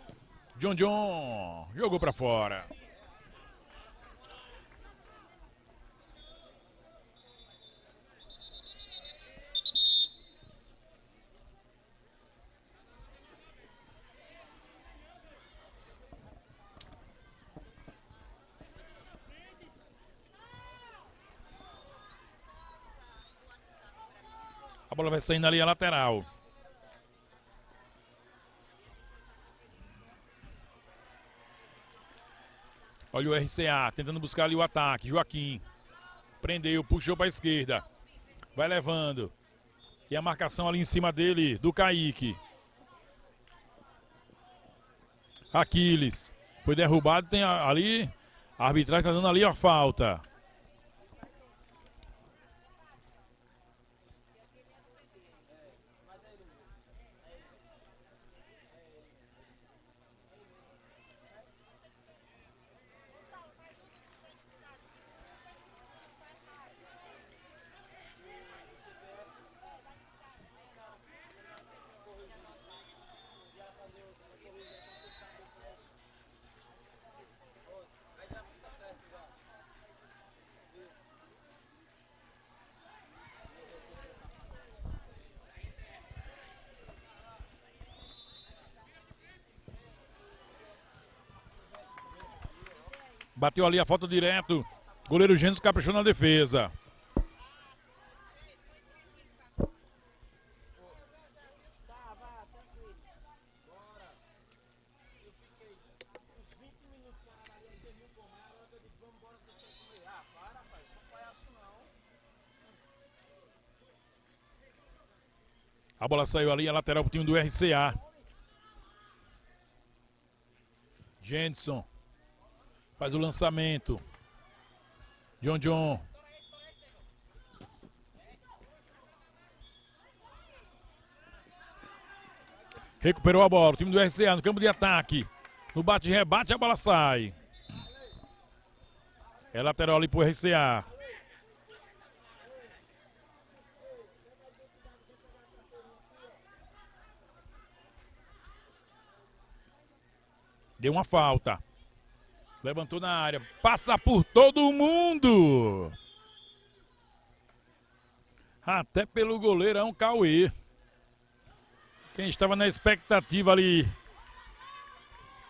John John jogou pra fora. A bola vai saindo ali a lateral. Olha o RCA tentando buscar ali o ataque. Joaquim prendeu, puxou para a esquerda. Vai levando. E a marcação ali em cima dele do Kaique. Aquiles. Foi derrubado, tem ali. A arbitragem está dando ali a falta. Bateu ali a falta direto. Goleiro Gênesis caprichou na defesa. A bola saiu ali, a lateral pro time do RCA. Jenson. Faz o lançamento. John John. Recuperou a bola. O time do RCA no campo de ataque. No bate-rebate, a bola sai. É lateral ali pro RCA. Deu uma falta. Levantou na área. Passa por todo mundo. Até pelo goleirão Cauê. Quem estava na expectativa ali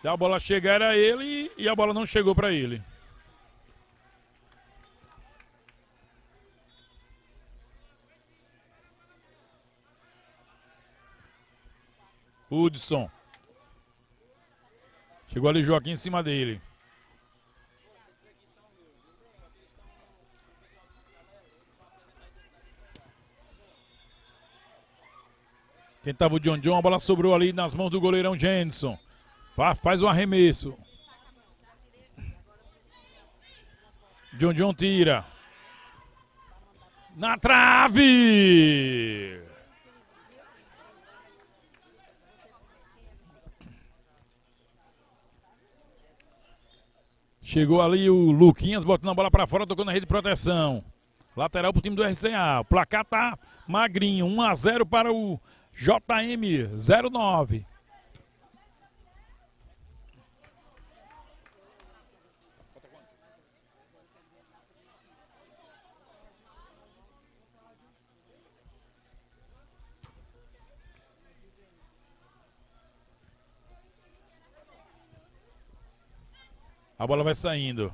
da bola chegar era ele e a bola não chegou para ele. Hudson. Chegou ali Joaquim em cima dele. Tentava o John John, a bola sobrou ali nas mãos do goleirão Jenson. Faz o arremesso. John John tira. Na trave! Chegou ali o Luquinhas botando a bola para fora, tocou na rede de proteção. Lateral pro time do RCA. O placar tá magrinho, 1 a 0 para o JM 09. A bola vai saindo.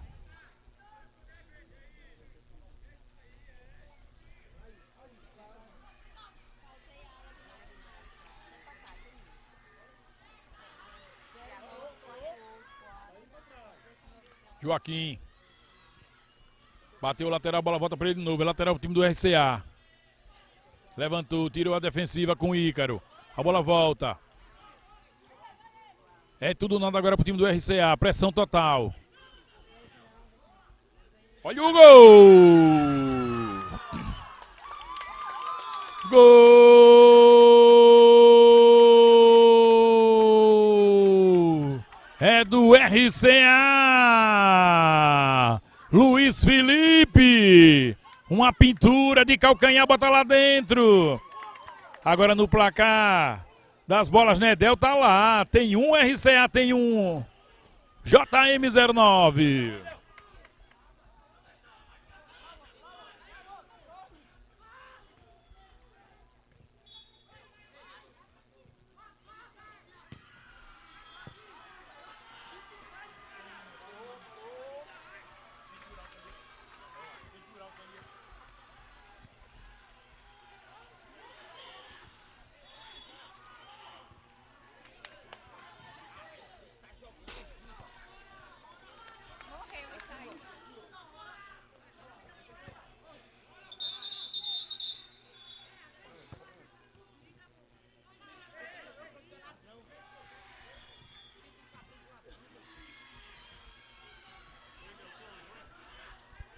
Joaquim. Bateu o lateral, a bola volta para ele de novo. É lateral pro time do RCA. Levantou, tirou a defensiva com o Ícaro. A bola volta. É tudo nada agora pro time do RCA. Pressão total. Olha o gol! Gol! É do RCA! Luiz Felipe! Uma pintura de calcanhar, bota lá dentro. Agora no placar das bolas Nedel tá lá. Tem um RCA, tem um JM09.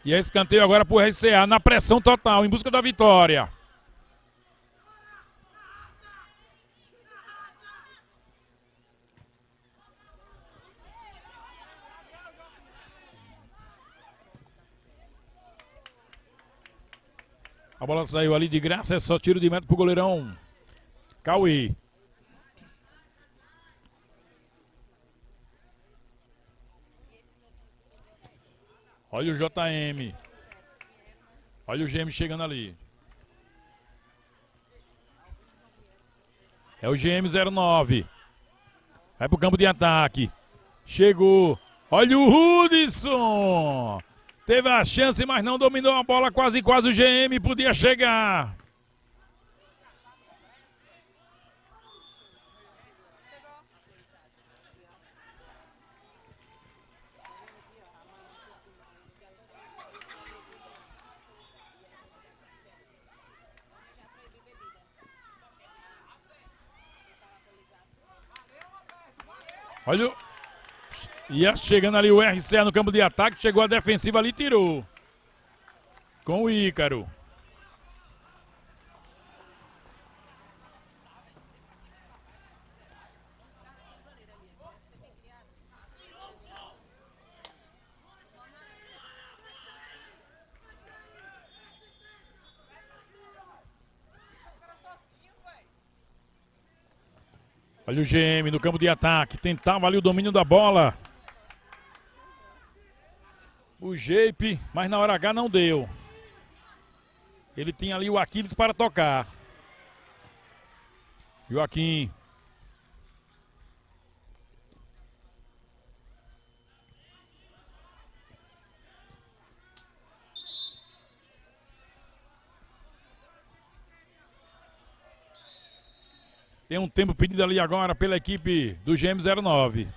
E é escanteio agora pro RCA na pressão total, em busca da vitória. A bola saiu ali de graça, é só tiro de meta pro goleirão. Cauê. Olha o JM. Olha o GM chegando ali. É o GM09. Vai pro campo de ataque. Chegou. Olha o Hudson. Teve a chance, mas não dominou a bola. Quase, quase o GM podia chegar. Olha o... Ia chegando ali o RCA no campo de ataque, chegou a defensiva ali tirou. Com o Ícaro. Olha o GM no campo de ataque. Tentava ali o domínio da bola. O Jeep, mas na hora H não deu. Ele tinha ali o Aquiles para tocar. Joaquim. Tem um tempo pedido ali agora pela equipe do GM09.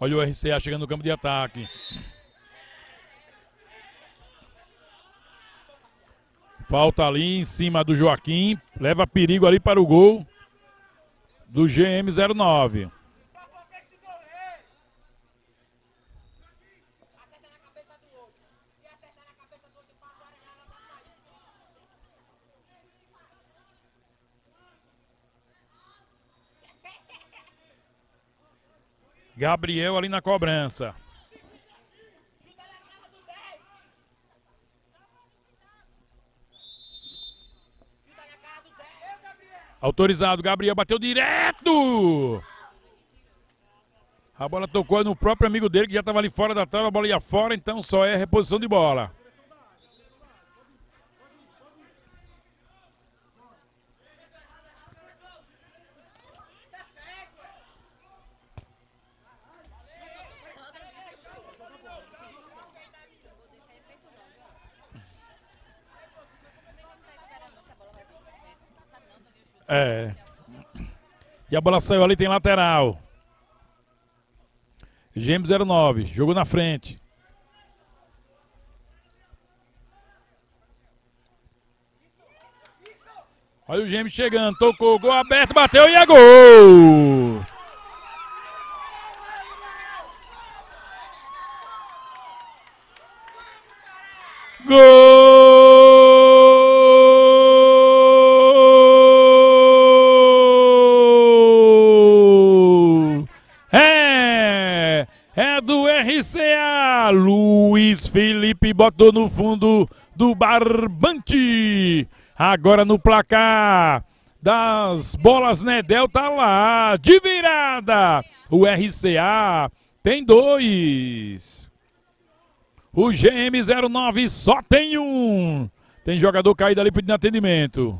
Olha o RCA chegando no campo de ataque. Falta ali em cima do Joaquim. Leva perigo ali para o gol do GM09. Gabriel ali na cobrança. Autorizado, Gabriel bateu direto. A bola tocou no próprio amigo dele que já estava ali fora da trave, a bola ia fora, então só é reposição de bola. É. E a bola saiu ali, tem lateral. Gêmeos 09, jogou na frente. Olha o Gêmeos chegando, tocou, gol aberto, bateu e é gol! Gol! Luiz Felipe botou no fundo do barbante. Agora no placar das bolas Nedel tá lá, de virada. O RCA tem dois. O GM09 só tem um. Tem jogador caído ali pedindo atendimento.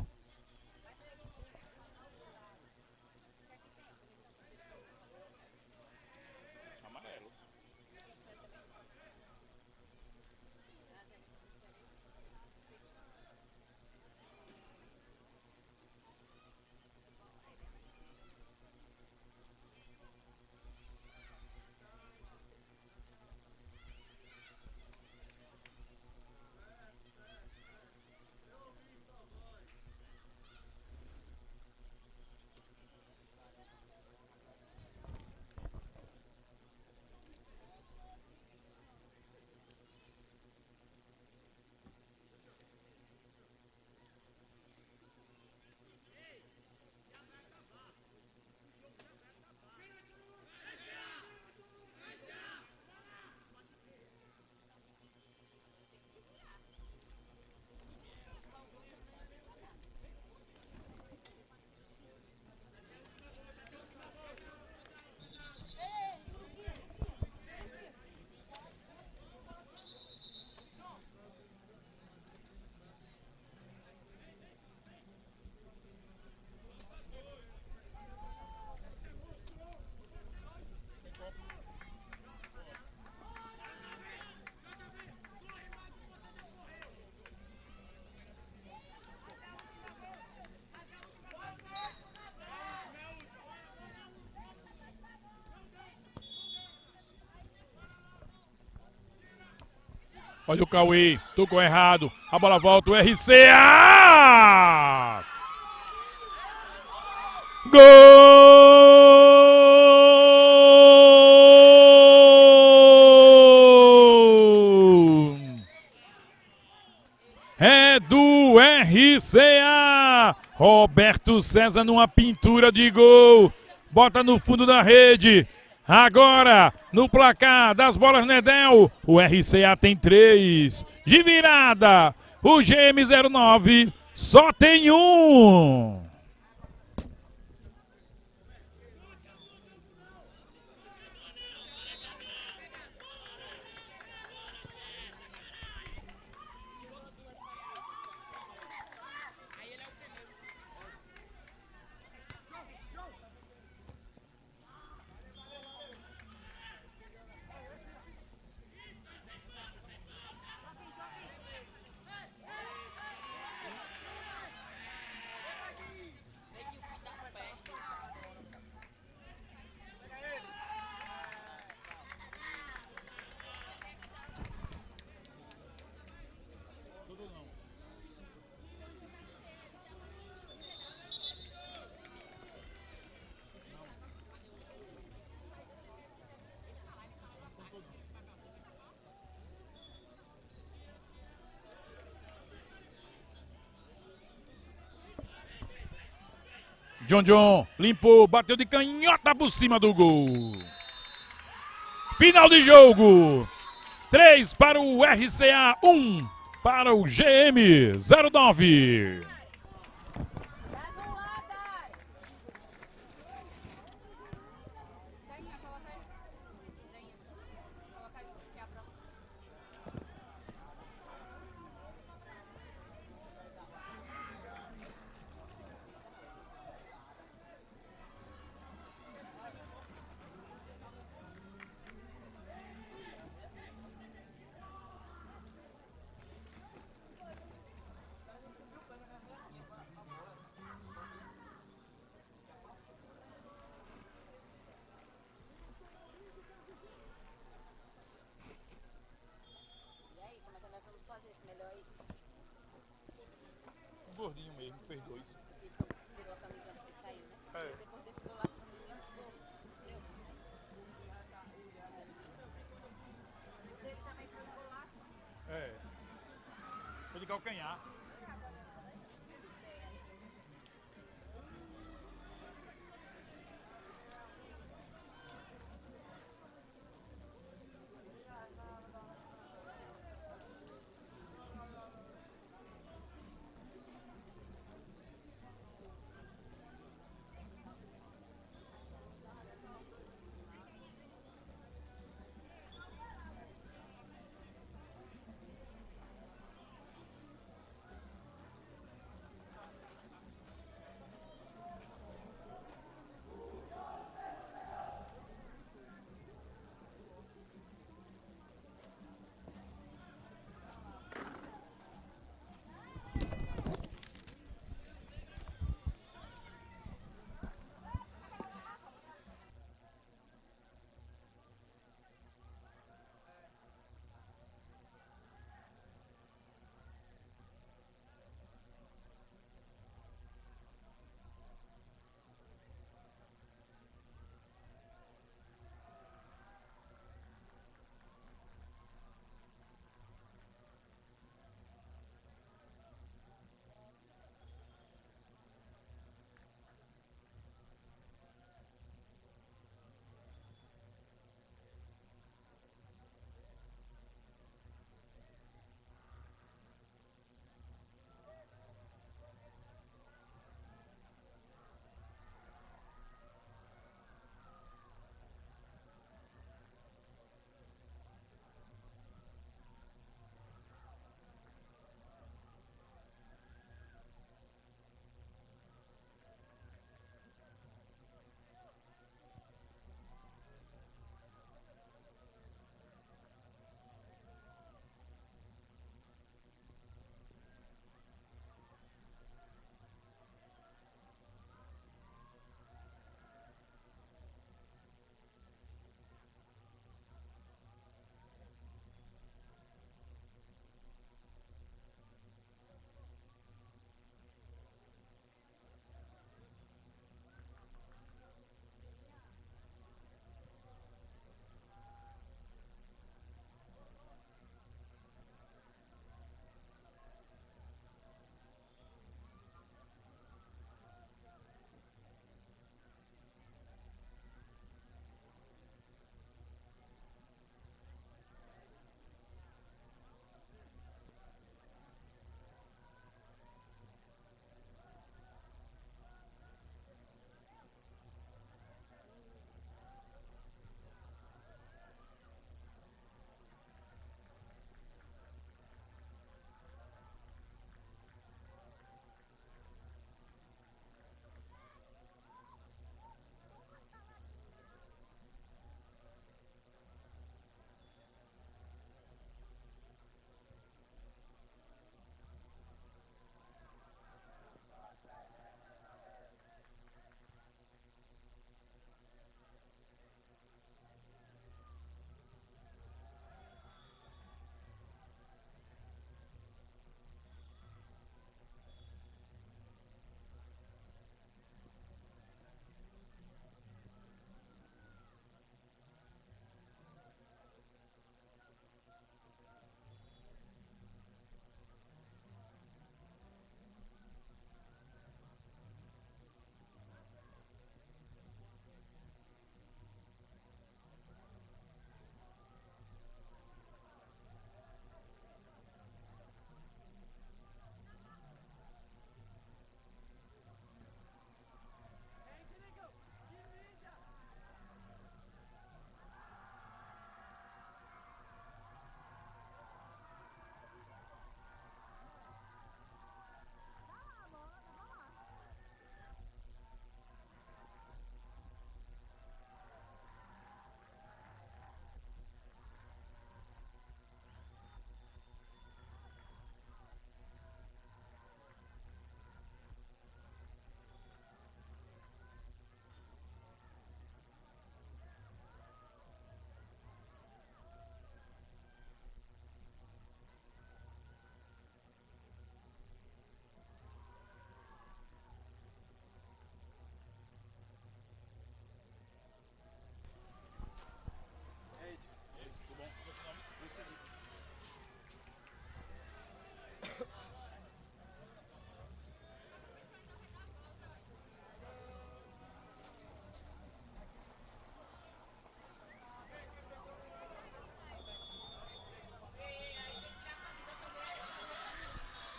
Olha o Cauê, tocou errado. A bola volta, o RCA! Gol! É do RCA! Roberto César numa pintura de gol. Bota no fundo da rede. Agora, no placar das bolas Nedel, o RCA tem três. De virada, o GM09 só tem um. John John limpou, bateu de canhota por cima do gol. Final de jogo. 3 para o RCA, 1 para o GM 09. Gordinho mesmo, fez dois. Tirou a camisa e saiu, né? É. Depois desse gol lá, quando ele ficou, deu. O dele também foi um golaço. É. Foi de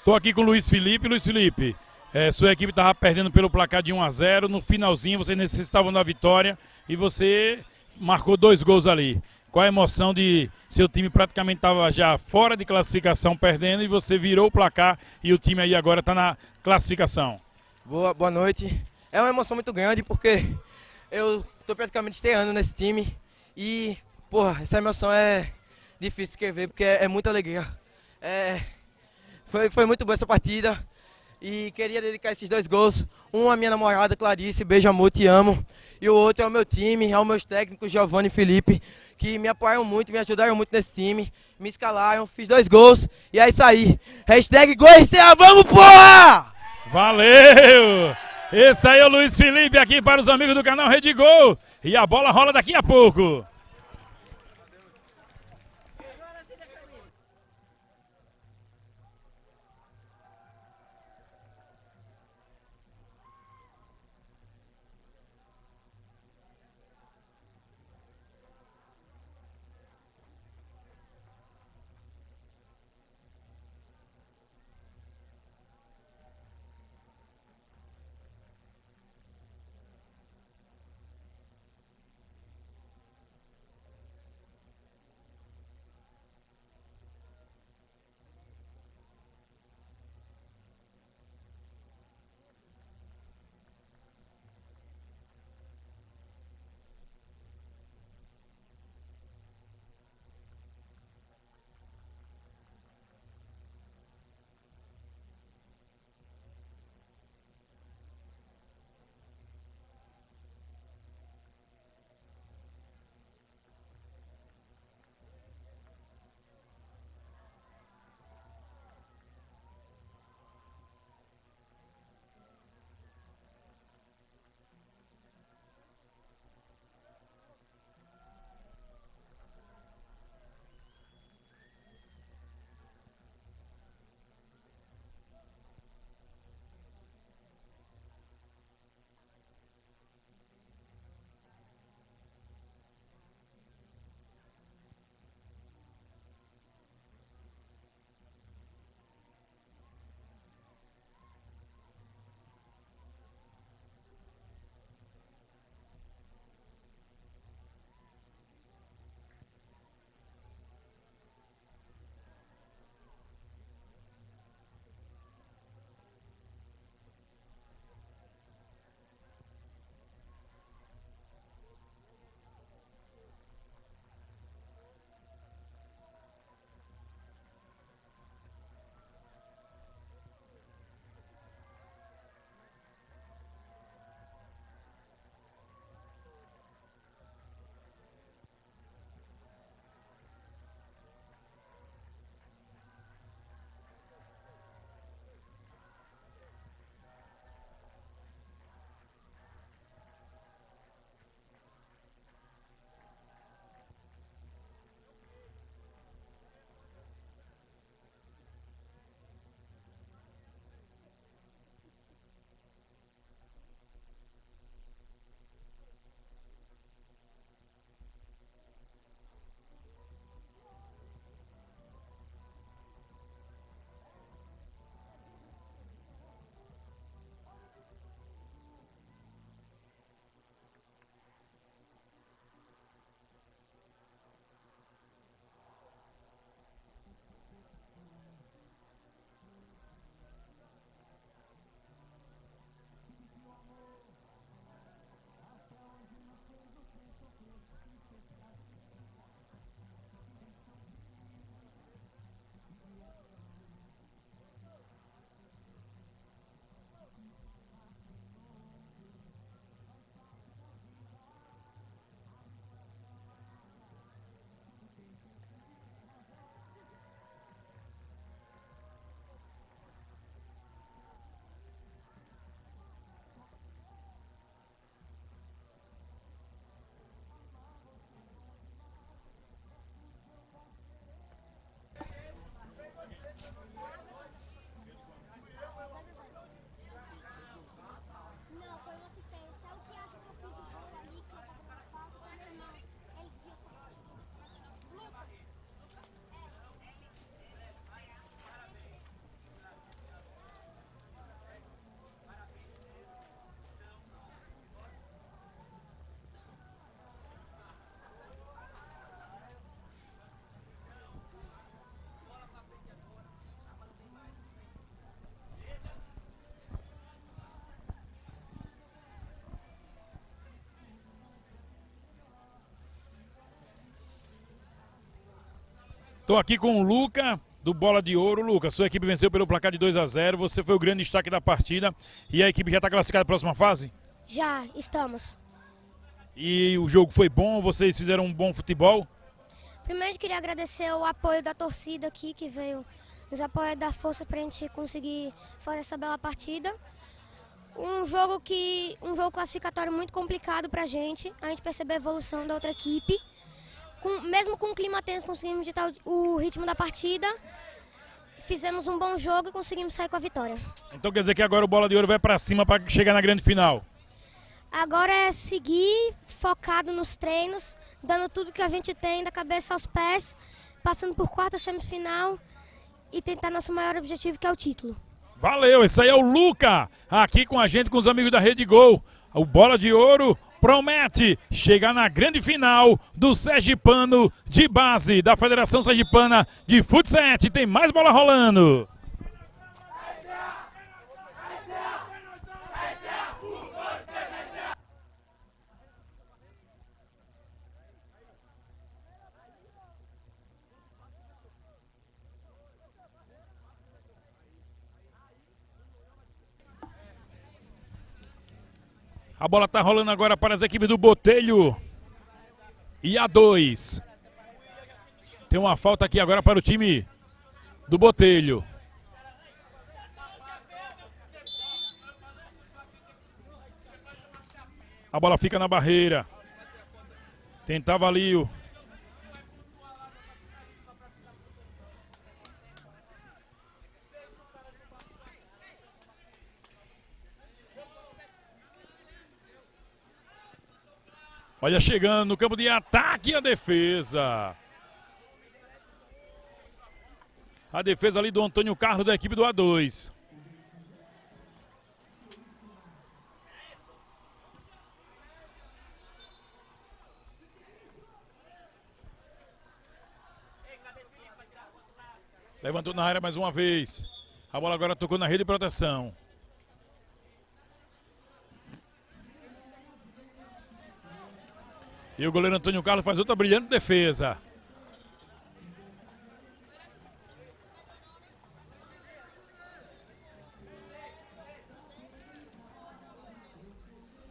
Tô aqui com o Luiz Felipe. Luiz Felipe, é, sua equipe estava perdendo pelo placar de 1 a 0 No finalzinho, vocês necessitavam da vitória e você marcou dois gols ali. Qual a emoção de seu time praticamente estava já fora de classificação, perdendo, e você virou o placar e o time aí agora está na classificação? Boa, boa noite. É uma emoção muito grande porque eu estou praticamente estreando nesse time e, porra, essa emoção é difícil de escrever porque é, é muita alegria. É, foi, foi muito boa essa partida e queria dedicar esses dois gols. Um à minha namorada Clarice, beijo amor, te amo. E o outro ao meu time, aos meus técnicos Giovanni e Felipe, que me apoiaram muito, me ajudaram muito nesse time, me escalaram, fiz dois gols e é isso aí. Hashtag Goiceia, vamos porra! Valeu! Esse aí é o Luiz Felipe aqui para os amigos do canal Rede Gol. E a bola rola daqui a pouco. Tô aqui com o Luca, do Bola de Ouro. Luca, sua equipe venceu pelo placar de 2 a 0 Você foi o grande destaque da partida. E a equipe já está classificada para a próxima fase? Já, estamos. E o jogo foi bom? Vocês fizeram um bom futebol? Primeiro queria agradecer o apoio da torcida aqui que veio nos apoiar e dar força para a gente conseguir fazer essa bela partida. Um jogo que um jogo classificatório muito complicado para a gente. A gente percebeu a evolução da outra equipe. Com, mesmo com o clima tenso, conseguimos ditar o, o ritmo da partida. Fizemos um bom jogo e conseguimos sair com a vitória. Então quer dizer que agora o Bola de Ouro vai para cima para chegar na grande final? Agora é seguir focado nos treinos, dando tudo que a gente tem, da cabeça aos pés, passando por quarta semifinal e tentar nosso maior objetivo, que é o título. Valeu, esse aí é o Luca, aqui com a gente, com os amigos da Rede Gol. O Bola de Ouro promete chegar na grande final do Sergipano de base da Federação Sergipana de Futsal. Tem mais bola rolando. A bola está rolando agora para as equipes do Botelho. E a 2. Tem uma falta aqui agora para o time do Botelho. A bola fica na barreira. Tentava ali o Olha, chegando no campo de ataque a defesa. A defesa ali do Antônio Carlos da equipe do A2. Levantou na área mais uma vez. A bola agora tocou na rede de proteção. E o goleiro Antônio Carlos faz outra brilhante defesa.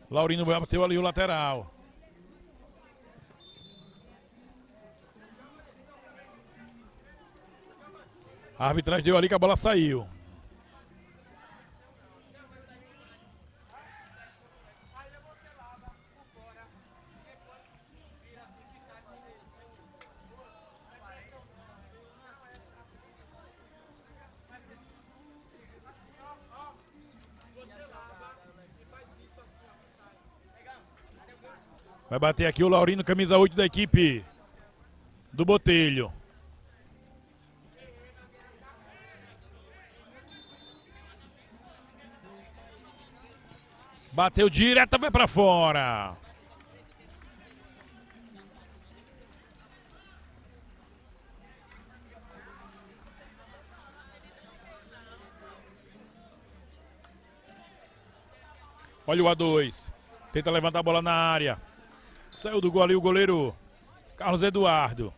Laurino bateu ali o lateral. A arbitragem deu ali que a bola saiu. Vai bater aqui o Laurino, camisa 8 da equipe do Botelho. Bateu direto, vai para fora. Olha o A2. Tenta levantar a bola na área. Saiu do gol ali o goleiro Carlos Eduardo.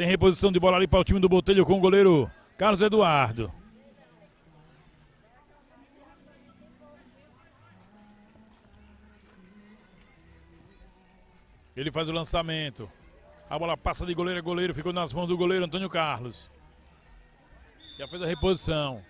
Tem reposição de bola ali para o time do Botelho com o goleiro Carlos Eduardo. Ele faz o lançamento. A bola passa de goleiro a goleiro, ficou nas mãos do goleiro Antônio Carlos. Já fez a reposição.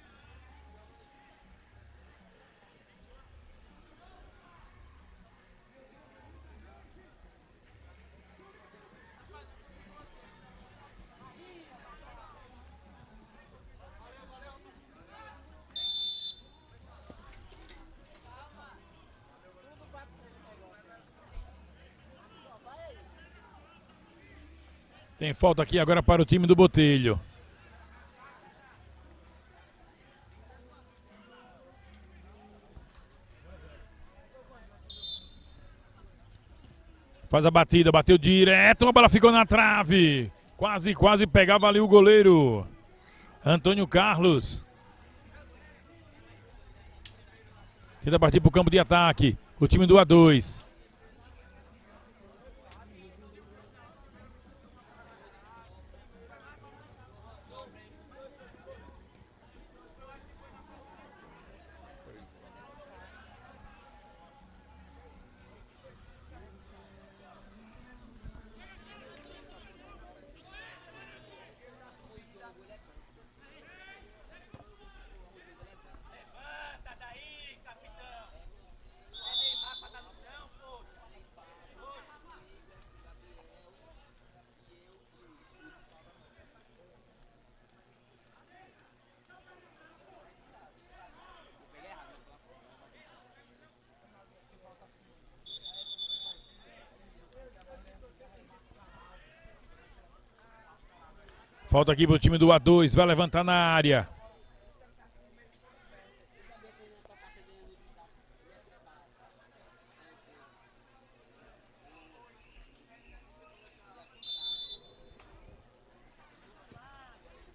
Tem falta aqui agora para o time do Botelho. Faz a batida, bateu direto, a bola ficou na trave. Quase, quase pegava ali o goleiro. Antônio Carlos. Tenta partir para o campo de ataque. O time do A2. Falta aqui pro time do A2, vai levantar na área.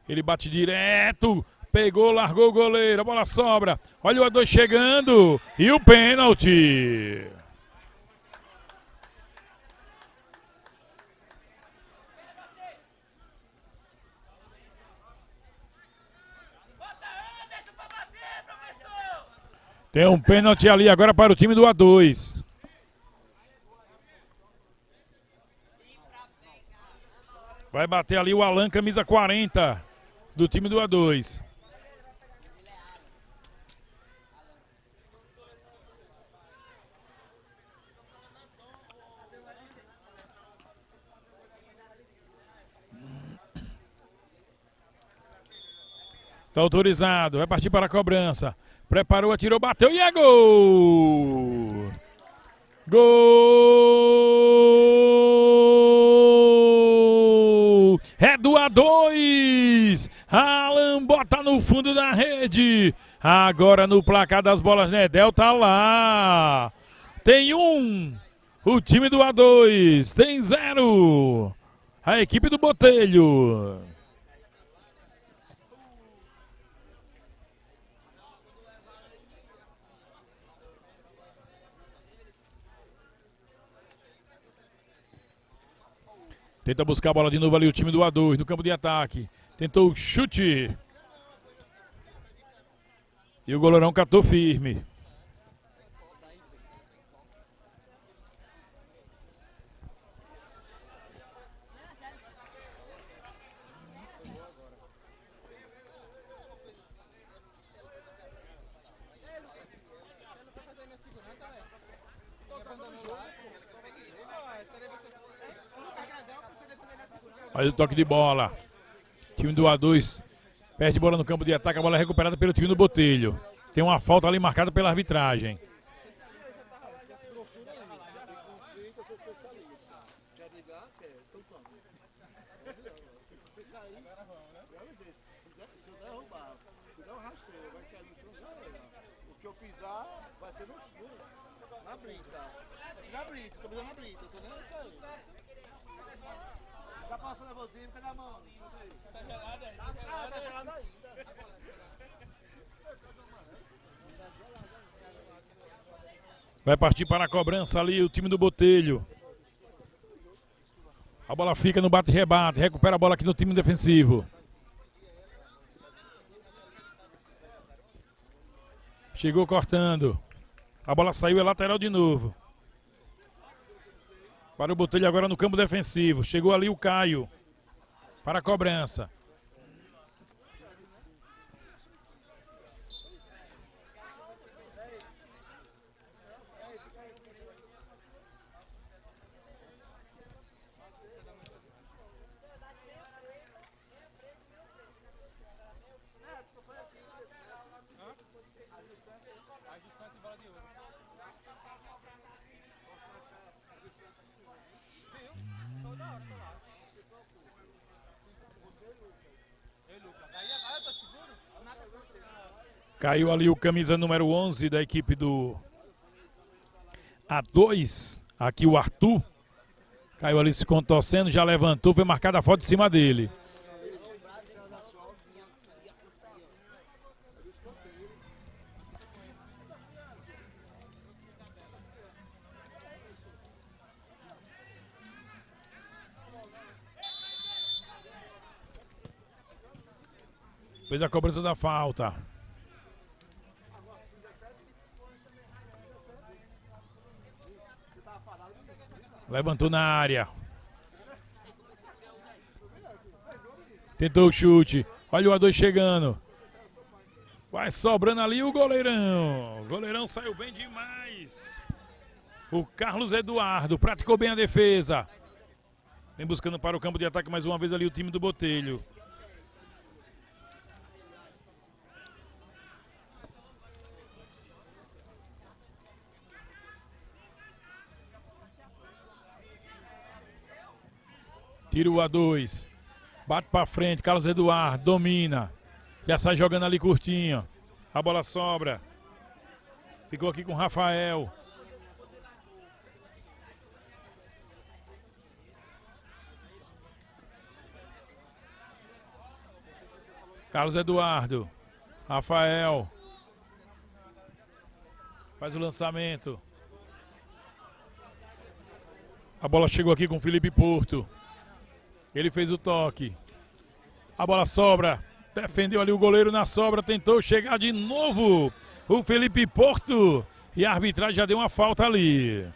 Ele bate direto, pegou, largou o goleiro, a bola sobra. Olha o A2 chegando e o pênalti. Tem um pênalti ali agora para o time do A2. Vai bater ali o Alan, camisa 40 do time do A2. Está autorizado, vai partir para a cobrança. Preparou, atirou, bateu e é gol! Gol! É do A2! Alan bota no fundo da rede. Agora no placar das bolas, Nedel tá lá. Tem um. O time do A2 tem zero. A equipe do Botelho. Tenta buscar a bola de novo ali o time do A2 no campo de ataque. Tentou o chute. E o goleirão catou firme. Olha o toque de bola. Time do A2 perde bola no campo de ataque. A bola é recuperada pelo time do Botelho. Tem uma falta ali marcada pela arbitragem. O que eu pisar vai ser no, na brita. Na brita, tô pisando na brita, tô nem aí pra ele. Já passou nervosinho, cadê a mão? Tá gelada ainda. Ah, tá gelada ainda. Vai partir para a cobrança ali o time do Botelho. A bola fica no bate-rebate. Recupera a bola aqui no time defensivo. Chegou cortando. A bola saiu, é lateral de novo. Para o Botelho agora no campo defensivo. Chegou ali o Caio. Para a cobrança. Caiu ali o camisa número 11 da equipe do A2. Aqui o Arthur. Caiu ali se contorcendo, já levantou, foi marcada a foto em cima dele. Fez a cobrança da falta. Levantou na área. Tentou o chute. Olha o A2 chegando. Vai sobrando ali o goleirão. O goleirão saiu bem demais. O Carlos Eduardo praticou bem a defesa. Vem buscando para o campo de ataque mais uma vez ali o time do Botelho. Tira o A2. Bate pra frente. Carlos Eduardo domina. Já sai jogando ali curtinho. A bola sobra. Ficou aqui com o Rafael. Carlos Eduardo. Rafael. Faz o lançamento. A bola chegou aqui com Felipe Porto. Ele fez o toque. A bola sobra. Defendeu ali o goleiro na sobra. Tentou chegar de novo. O Felipe Porto. E a arbitragem já deu uma falta ali.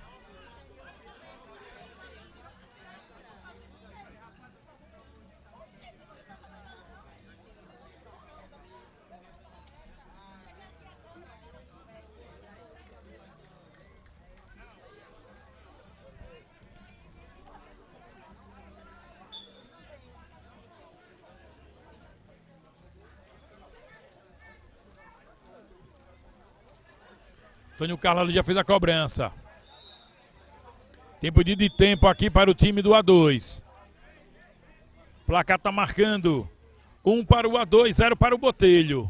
Antônio Carlos já fez a cobrança. Tempo de tempo aqui para o time do A2. Placar está marcando. Um para o A2, zero para o Botelho.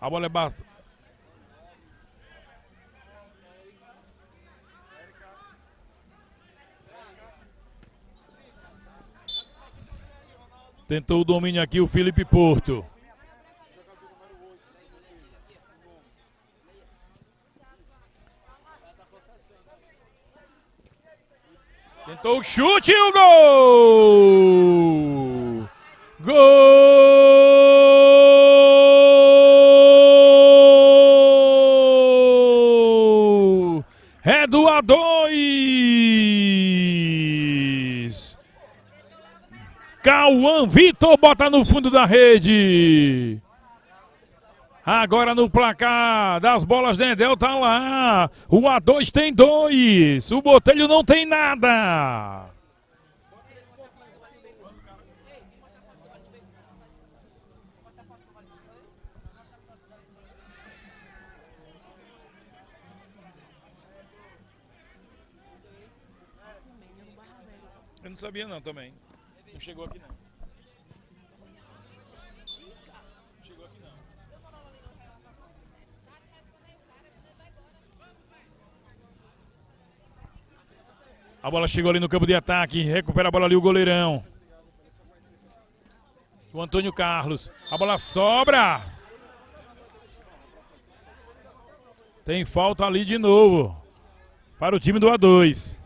A bola é basta. Tentou o domínio aqui o Felipe Porto. Tentou o chute e o gol! Gol! Vitor bota no fundo da rede. Agora no placar das bolas, Dedel tá lá. O A2 tem dois. O Botelho não tem nada. Eu não sabia não também. Não chegou aqui não. A bola chegou ali no campo de ataque. Recupera a bola ali o goleirão. O Antônio Carlos. A bola sobra. Tem falta ali de novo. Para o time do A2.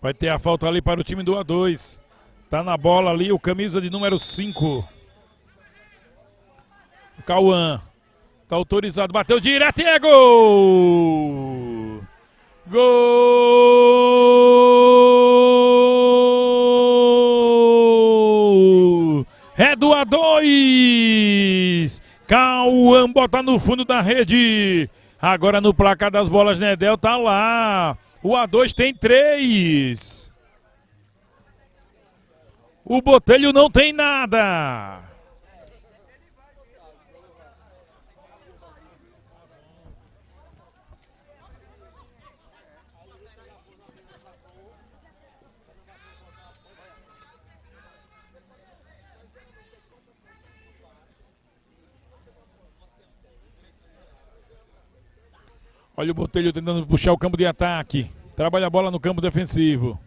Vai ter a falta ali para o time do A2. Tá na bola ali o camisa de número 5. O Cauã. Tá autorizado. Bateu direto e é gol! Gol! É do A2! Cauã bota no fundo da rede. Agora no placar das bolas, Nedel tá lá. O A2 tem três. O Botelho não tem nada. Olha o Botelho tentando puxar o campo de ataque. Trabalha a bola no campo defensivo.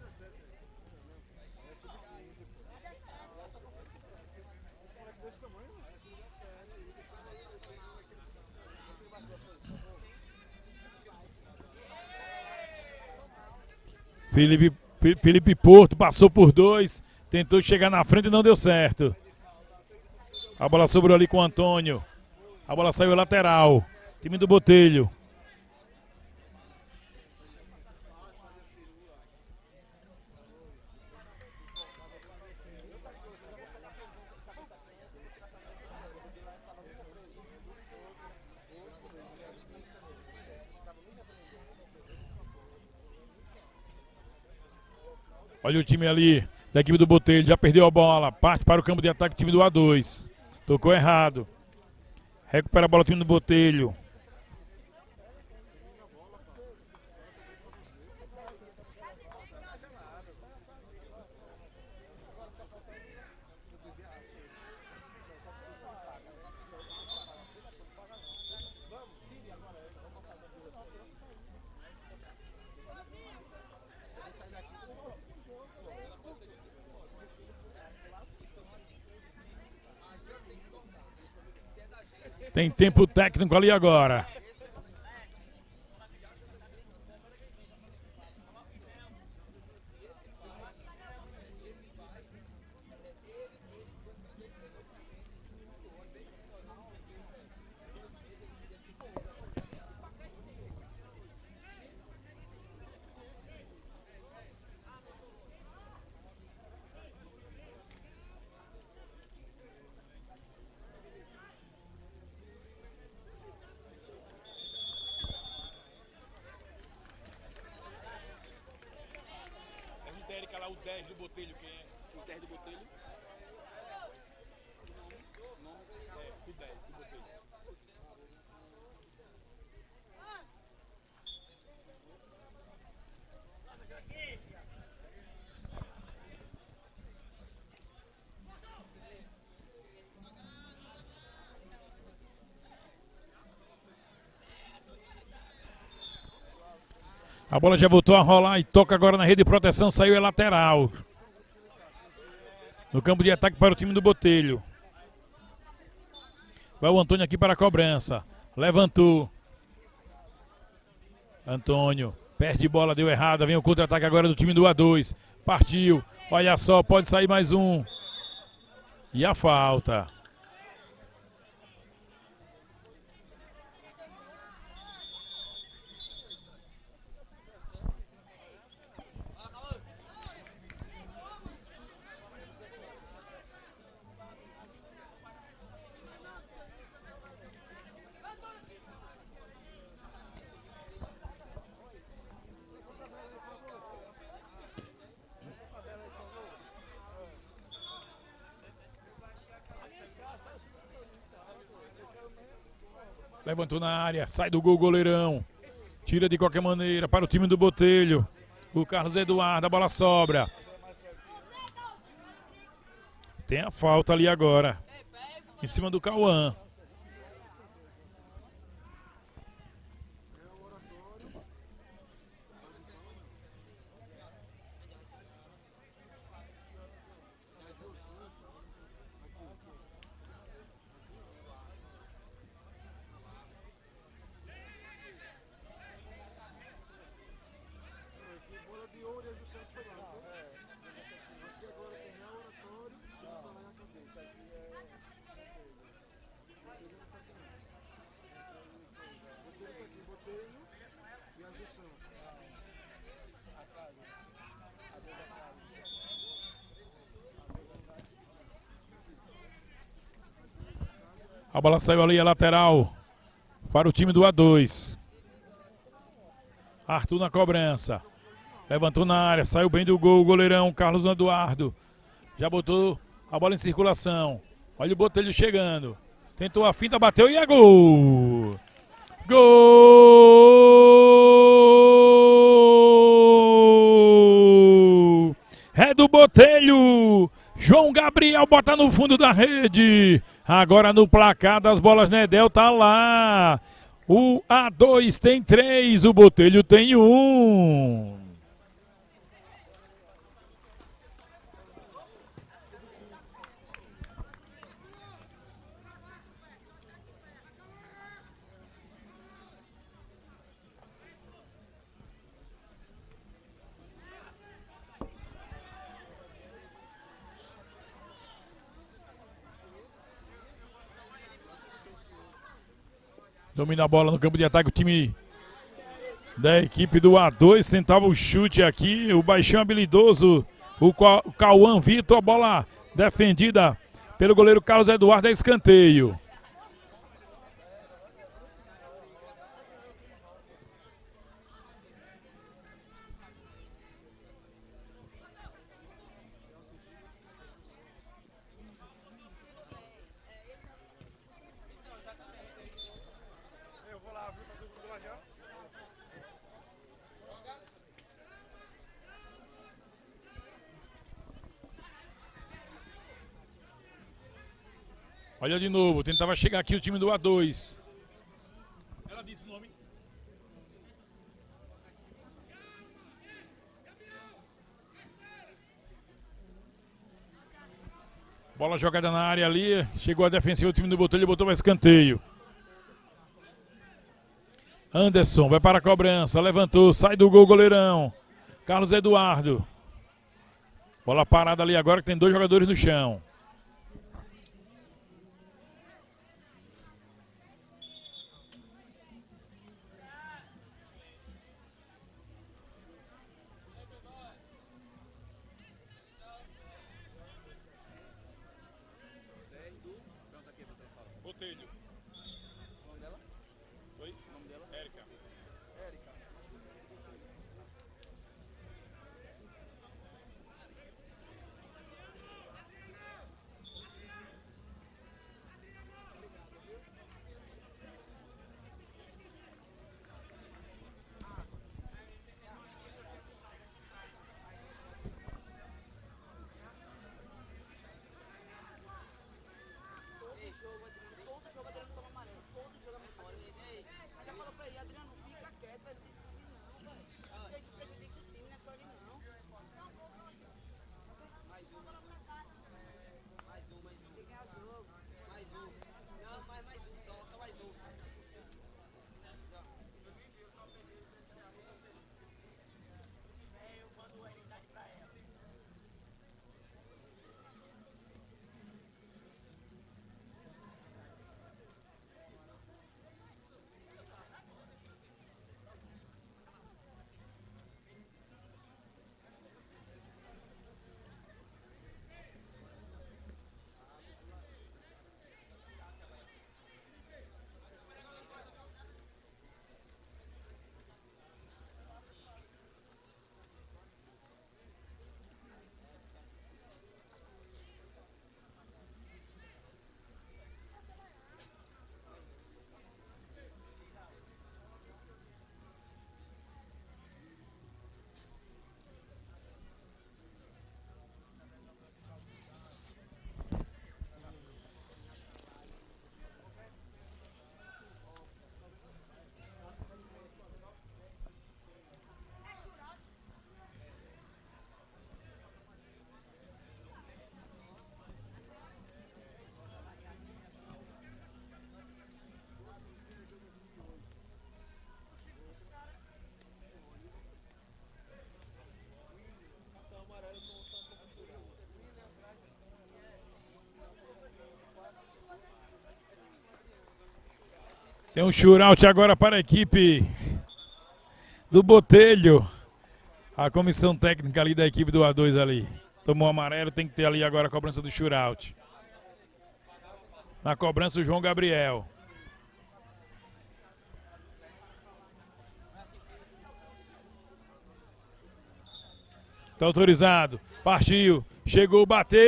Felipe, Felipe Porto passou por dois, tentou chegar na frente e não deu certo. A bola sobrou ali com o Antônio. A bola saiu lateral. Time do Botelho. Olha o time ali da equipe do Botelho, já perdeu a bola, parte para o campo de ataque, time do A2. Tocou errado. Recupera a bola o time do Botelho. Tem tempo técnico ali agora. A bola já voltou a rolar e toca agora na rede de proteção, saiu é lateral. No campo de ataque para o time do Botelho. Vai o Antônio aqui para a cobrança. Levantou. Antônio. Perde bola, deu errada. Vem o contra-ataque agora do time do A2. Partiu. Olha só, pode sair mais um. E a falta. Levantou na área, sai do gol goleirão. Tira de qualquer maneira para o time do Botelho. O Carlos Eduardo, a bola sobra. Tem a falta ali agora. Em cima do Cauã. Bola de ouro e a do Santos foi lá, não foi? Aqui agora quem é o oratório, que não tá lá na cabeça. Aqui é. Botelho não tá aqui não. Botelho tá aqui, Botelho e a do Santos. A bola saiu ali, a lateral. Para o time do A2. Arthur na cobrança. Levantou na área, saiu bem do gol o goleirão Carlos Eduardo. Já botou a bola em circulação. Olha o Botelho chegando. Tentou a finta, bateu e é gol! Gol! É do Botelho! João Gabriel bota no fundo da rede. Agora no placar das bolas Nedel tá lá. O A2 tem três, o Botelho tem um. Domina a bola no campo de ataque o time da equipe do A2. Tentava o chute aqui. O baixão habilidoso, o Ca- o Cauã Vitor. A bola defendida pelo goleiro Carlos Eduardo. É escanteio. Eu vou lá, viu? Tá todo mundo lá já? Olha de novo. Tentava chegar aqui o time do A2. Ela disse o nome. Bola jogada na área ali. Chegou a defensiva, o time do Botelho botou mais escanteio. Anderson vai para a cobrança. Levantou, sai do gol, goleirão. Carlos Eduardo. Bola parada ali agora que tem dois jogadores no chão. Tem um shootout agora para a equipe do Botelho. A comissão técnica ali da equipe do A2 ali. Tomou amarelo, tem que ter ali agora a cobrança do shootout. Na cobrança o João Gabriel. Tá autorizado. Partiu. Chegou, bateu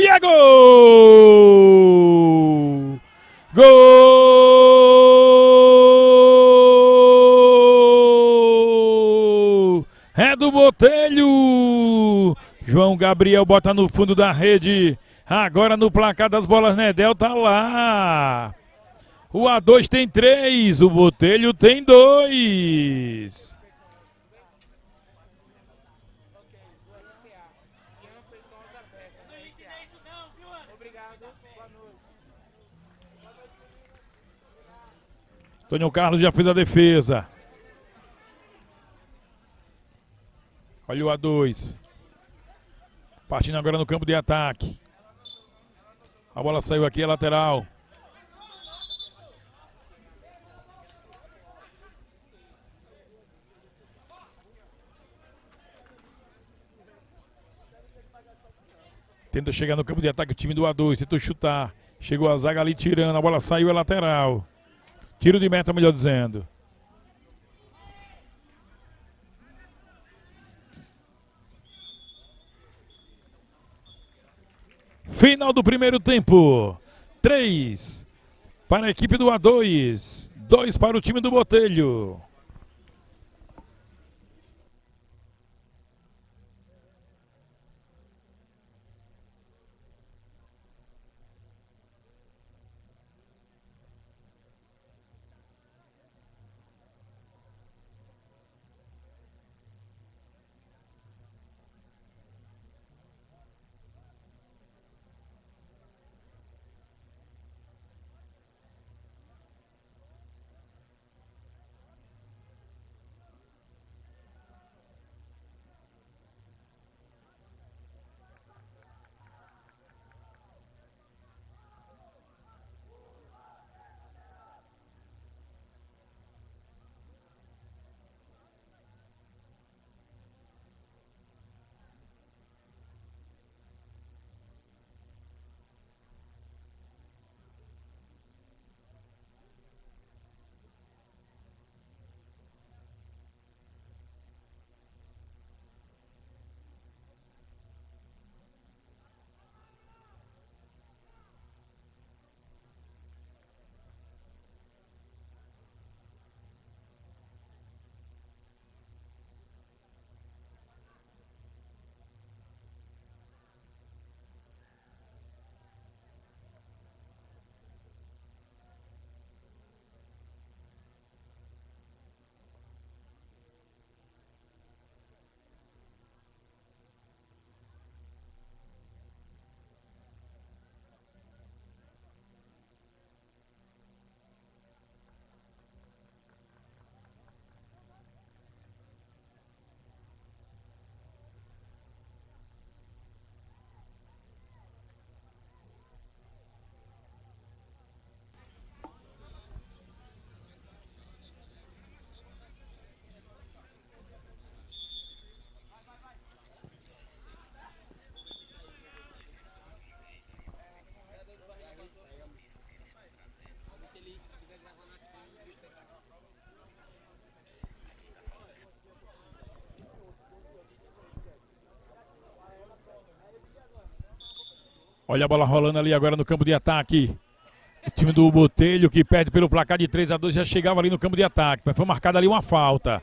e é gol! Gol! Do Botelho! João Gabriel bota no fundo da rede. Agora no placar das bolas, Nedel tá lá. O A2 tem três, o Botelho tem dois. Antônio Carlos já fez a defesa. Olha o A2. Partindo agora no campo de ataque. A bola saiu aqui, é lateral. Tenta chegar no campo de ataque o time do A2. Tentou chutar. Chegou a zaga ali tirando. A bola saiu, é lateral. Tiro de meta, melhor dizendo. Final do primeiro tempo. 3 para a equipe do A2. 2 para o time do Botelho. Olha a bola rolando ali agora no campo de ataque. O time do Botelho que perde pelo placar de 3 a 2 já chegava ali no campo de ataque, mas foi marcada ali uma falta.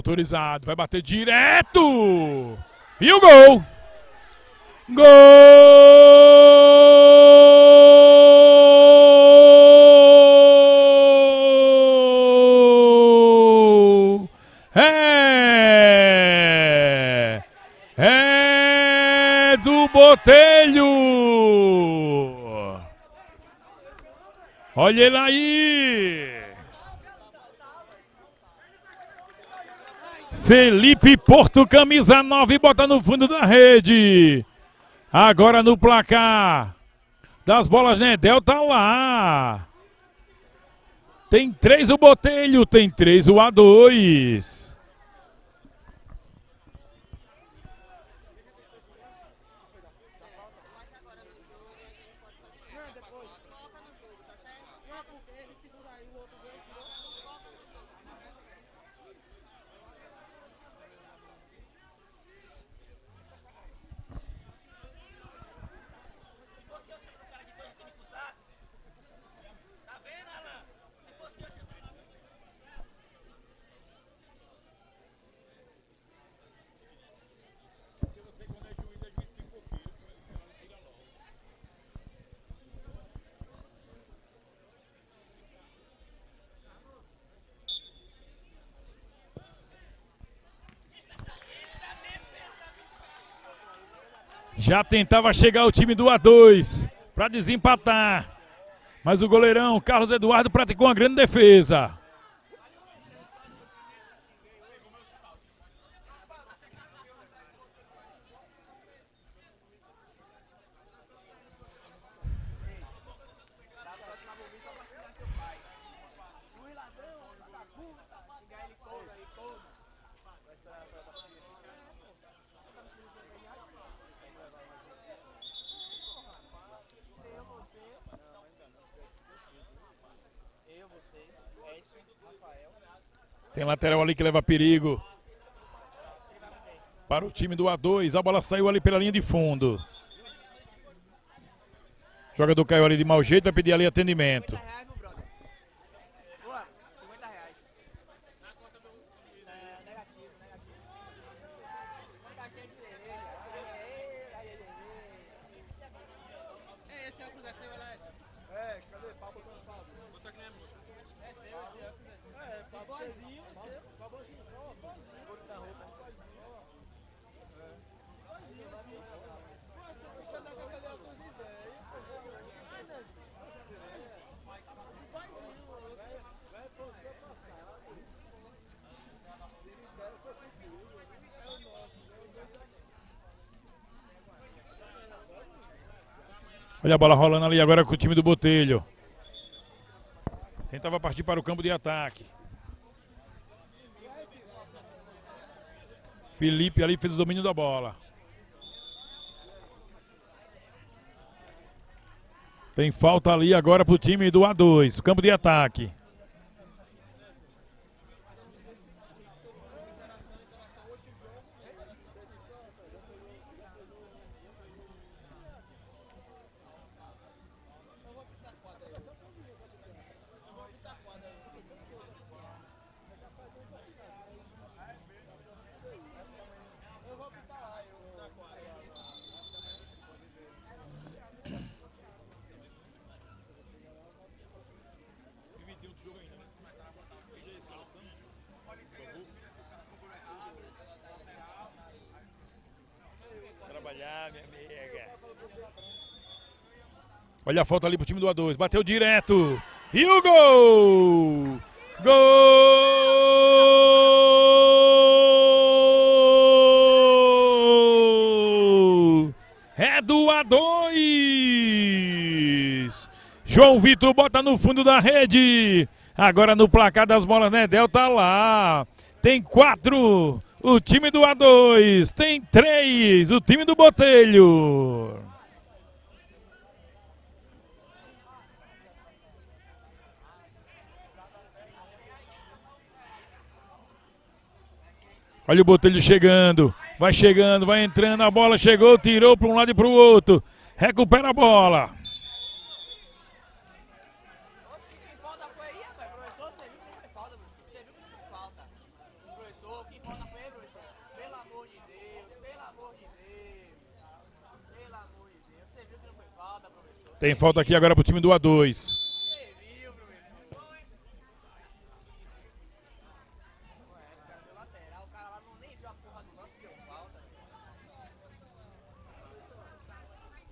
Autorizado, vai bater direto! E o gol! Gol! É! É do Botelho! Olha ele aí! Felipe Porto, camisa 9, bota no fundo da rede. Agora no placar das bolas, Nedel tá lá. Tem três o Botelho, tem três o A2. Já tentava chegar o time do A2 para desempatar. Mas o goleirão Carlos Eduardo praticou uma grande defesa. Tem lateral ali que leva perigo. Para o time do A2. A bola saiu ali pela linha de fundo. Jogador caiu ali de mau jeito, vai pedir ali atendimento. É, cadê? Pablo botando Pablo. Botou aqui na música. É seu, é seu. É, Pablo. Igualzinho, seu. Pablozinho, ó, igualzinho. Botou na roupa. Olha a bola rolando ali agora com o time do Botelho. Tentava partir para o campo de ataque. Felipe ali fez o domínio da bola. Tem falta ali agora para o time do A2, o campo de ataque. Trabalhar, minha amiga. Olha a falta ali pro time do A2. Bateu direto. E o gol! Gol! É do A2! João Vitor bota no fundo da rede. Agora no placar das bolas, né? Del tá lá. Tem quatro. O time do A2. Tem três. O time do Botelho. Olha o Botelho chegando. Vai chegando, vai entrando. A bola chegou, tirou para um lado e para o outro. Recupera a bola. Tem falta aqui agora pro time do A2.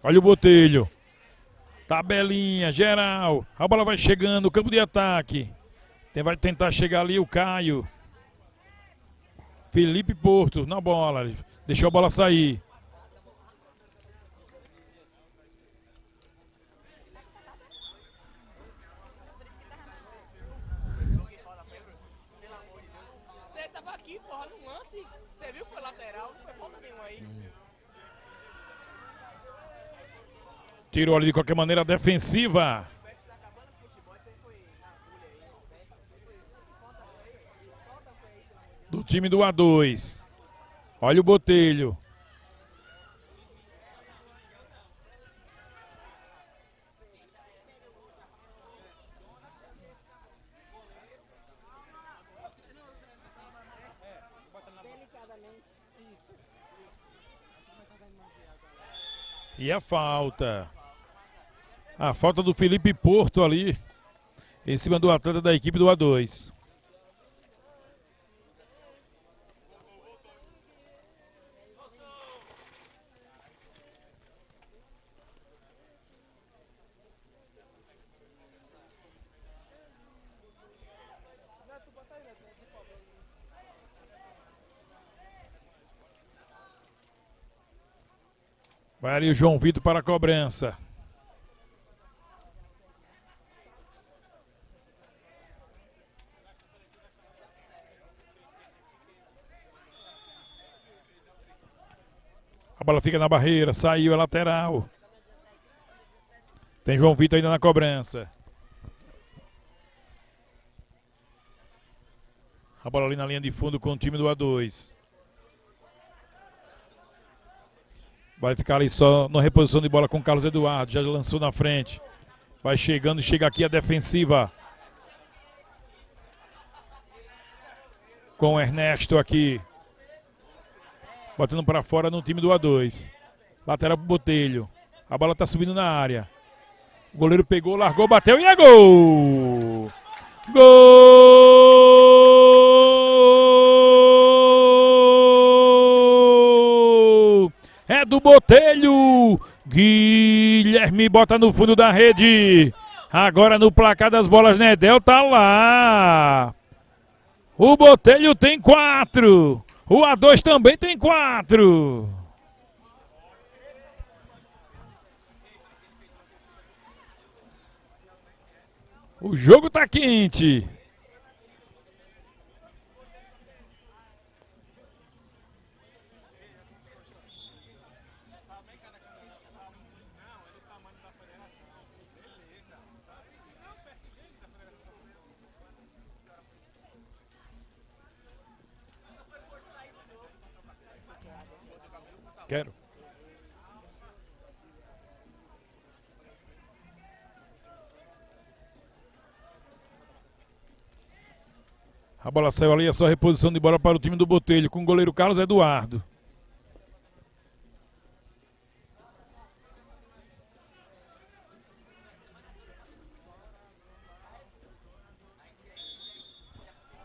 Olha o Botelho. Tabelinha, geral. A bola vai chegando, campo de ataque. Tem- Vai tentar chegar ali o Caio. Felipe Porto na bola. Deixou a bola sair. Você tava aqui, porra, no lance. Você viu que foi lateral? Não foi falta nenhuma aí. Tirou ali de qualquer maneira defensiva. Do time do A2. Olha o Botelho. E a falta. A falta do Felipe Porto ali. Em cima do atleta da equipe do A2. Vai ali o João Vitor para a cobrança. Bola fica na barreira, saiu, é lateral. Tem João Vitor ainda na cobrança. A bola ali na linha de fundo com o time do A2. Vai ficar ali só na reposição de bola com o Carlos Eduardo. Já lançou na frente. Vai chegando, chega aqui a defensiva. Com o Ernesto aqui. Botando para fora no time do A2. Lateral pro Botelho. A bola tá subindo na área. O goleiro pegou, largou, bateu e é gol! Gol! É do Botelho! Guilherme bota no fundo da rede. Agora no placar das bolas, Nedel tá lá. O Botelho tem quatro. O A2 também tem quatro. O jogo tá quente. Quero. A bola saiu ali, é só reposição de bola para o time do Botelho, com o goleiro Carlos Eduardo.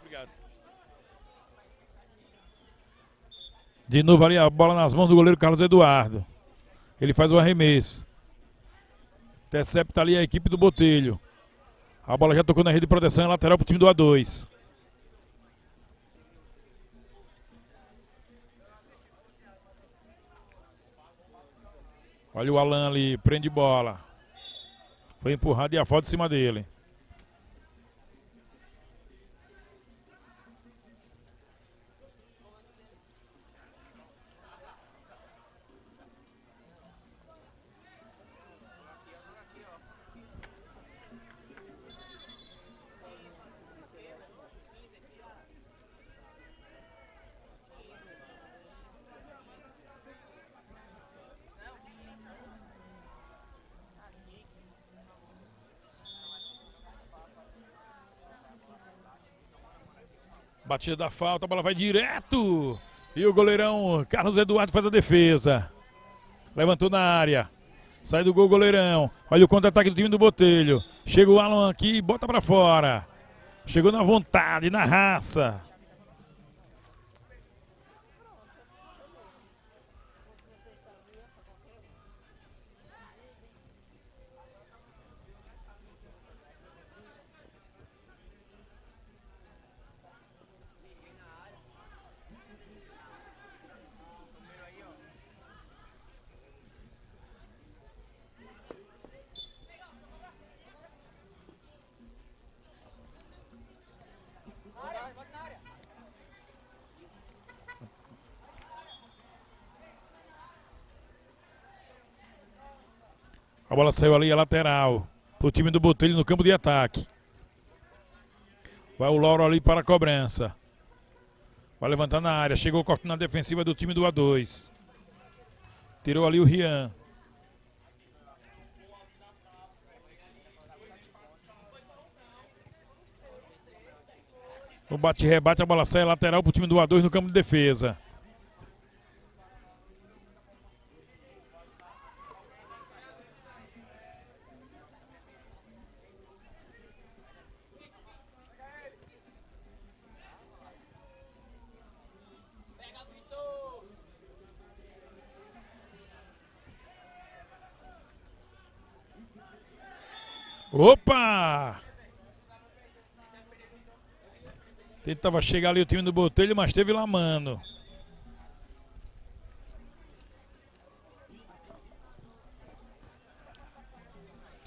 Obrigado. De novo ali a bola nas mãos do goleiro Carlos Eduardo. Ele faz o arremesso. Intercepta ali a equipe do Botelho. A bola já tocou na rede de proteção, lateral para o time do A2. Olha o Alan ali, prende bola. Foi empurrado e a foto em cima dele. Batida da falta, a bola vai direto. E o goleirão Carlos Eduardo faz a defesa. Levantou na área. Sai do gol, goleirão. Olha o contra-ataque do time do Botelho. Chega o Alan aqui e bota pra fora. Chegou na vontade, na raça. A bola saiu ali, a lateral. Pro time do Botelho no campo de ataque. Vai o Lauro ali para a cobrança. Vai levantar na área. Chegou cortando na defensiva do time do A2. Tirou ali o Rian. No bate-rebate, a bola sai lateral pro time do A2 no campo de defesa. Opa! Tentava chegar ali o time do Botelho, mas teve lá, mano.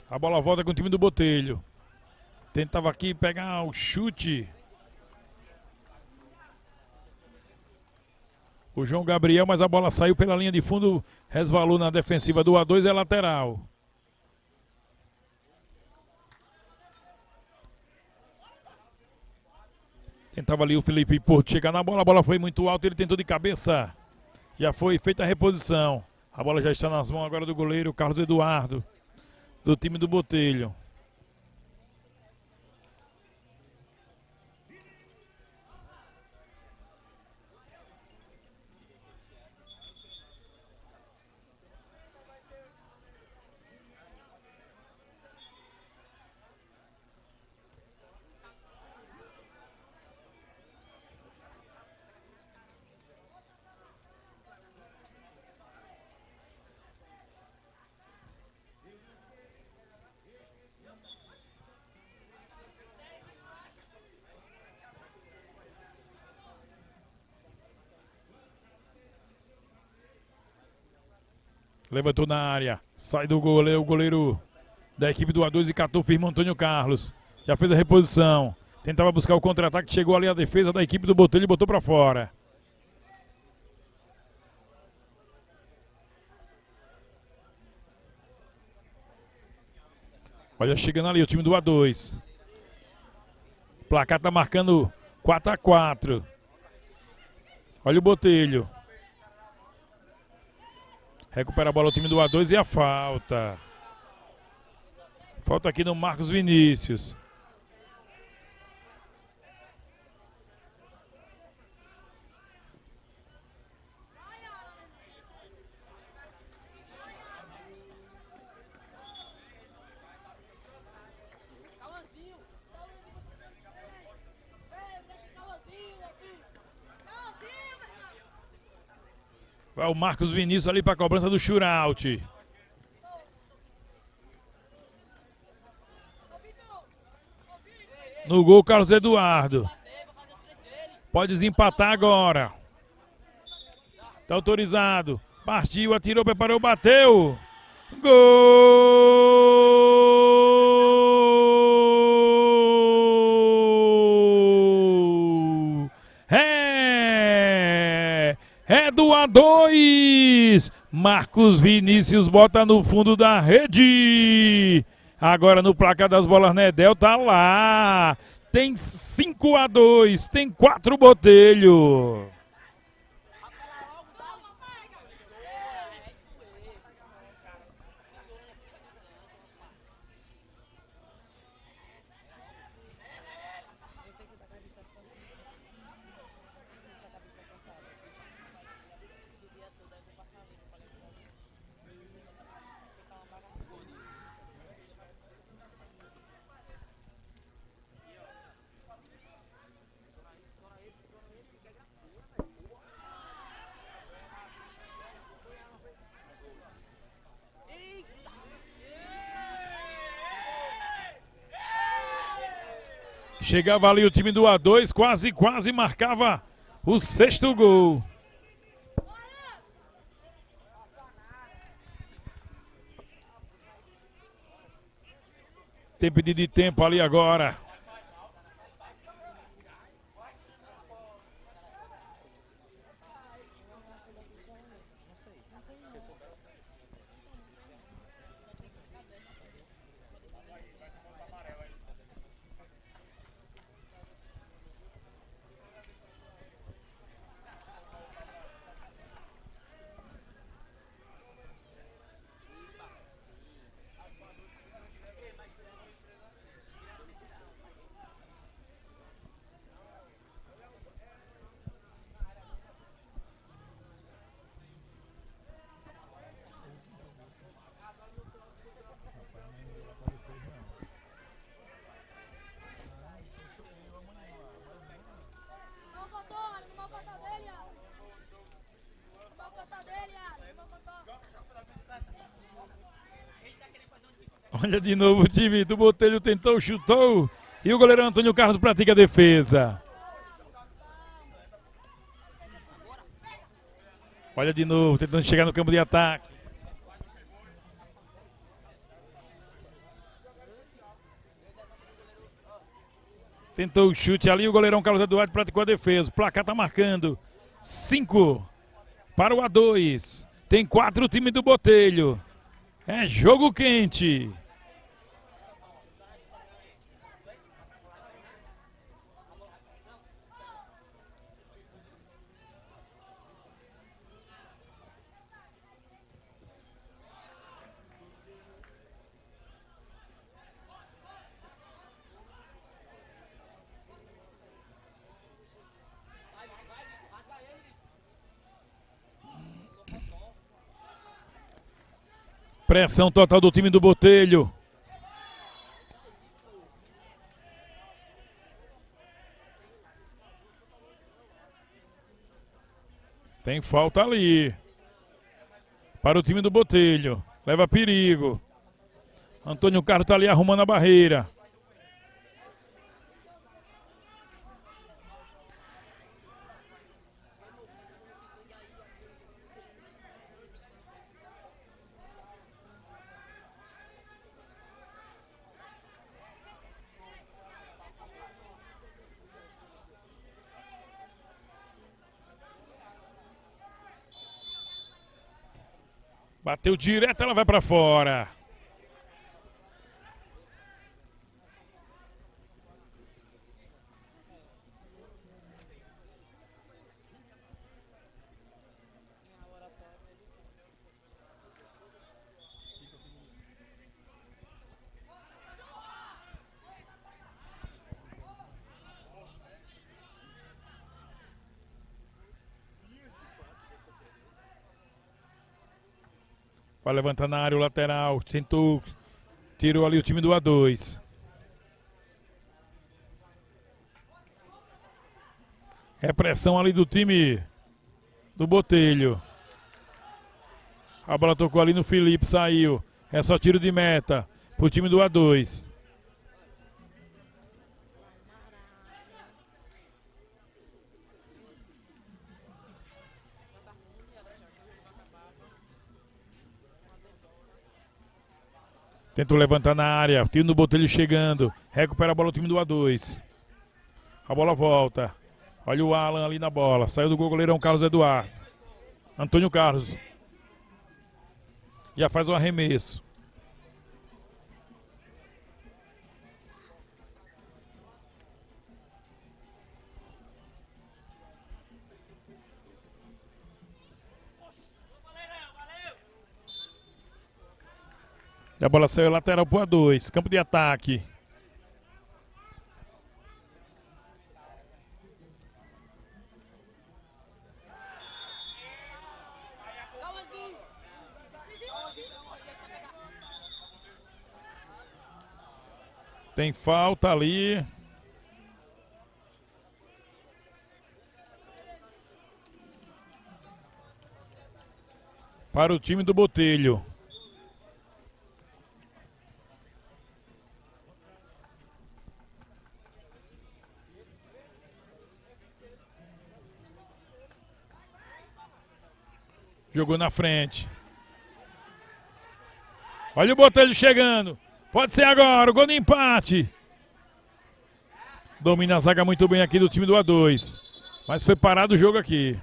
A bola volta com o time do Botelho. Tentava aqui pegar o chute. O João Gabriel, mas a bola saiu pela linha de fundo, resvalou na defensiva do A2, é lateral. Tentava ali o Felipe Porto chegar na bola, a bola foi muito alta, ele tentou de cabeça. Já foi feita a reposição. A bola já está nas mãos agora do goleiro Carlos Eduardo, do time do Botelho. Levantou na área. Sai do goleiro, o goleiro da equipe do A2 e catou firme Antônio Carlos. Já fez a reposição. Tentava buscar o contra-ataque, chegou ali a defesa da equipe do Botelho e botou para fora. Olha, chegando ali o time do A2. O placar tá marcando 4 a 4 Olha o Botelho. Recupera a bola o time do A2 e a falta. Falta aqui no Marcos Vinícius. Vai o Marcos Vinícius ali para a cobrança do shootout. No gol, Carlos Eduardo. Pode desempatar agora. Tá autorizado. Partiu, atirou, preparou, bateu. Gol! É do A2! Marcos Vinícius bota no fundo da rede. Agora no placar das bolas Nedel tá lá. Tem 5 a 2, tem 4 botelho. Chegava ali o time do A2, quase, quase marcava o sexto gol. Tem pedido de tempo ali agora. Olha de novo o time do Botelho tentou, chutou. E o goleiro Antônio Carlos pratica a defesa. Olha de novo, tentando chegar no campo de ataque. Tentou o chute ali, o goleirão Carlos Eduardo praticou a defesa. O placar tá marcando. 5 para o A2. Tem quatro times do Botelho. É jogo quente. Pressão total do time do Botelho. Tem falta ali. Para o time do Botelho. Leva perigo. Antônio Carlos está ali arrumando a barreira. Bateu direto, ela vai para fora. Vai levantar na área o lateral. Tentou. Tirou ali o time do A2. Repressão ali do time do Botelho. A bola tocou ali no Felipe, saiu. É só tiro de meta pro time do A2. Tentou levantar na área. Time do Botelho chegando. Recupera a bola o time do A2. A bola volta. Olha o Alan ali na bola. Saiu do gol goleirão Carlos Eduardo. Antônio Carlos. Já faz o arremesso. E a bola saiu lateral pro A2. Campo de ataque. Tem falta ali. Para o time do Botelho. Jogou na frente. Olha o Botelho chegando. Pode ser agora, o gol de empate. Domina a zaga muito bem aqui do time do A2. Mas foi parado o jogo aqui.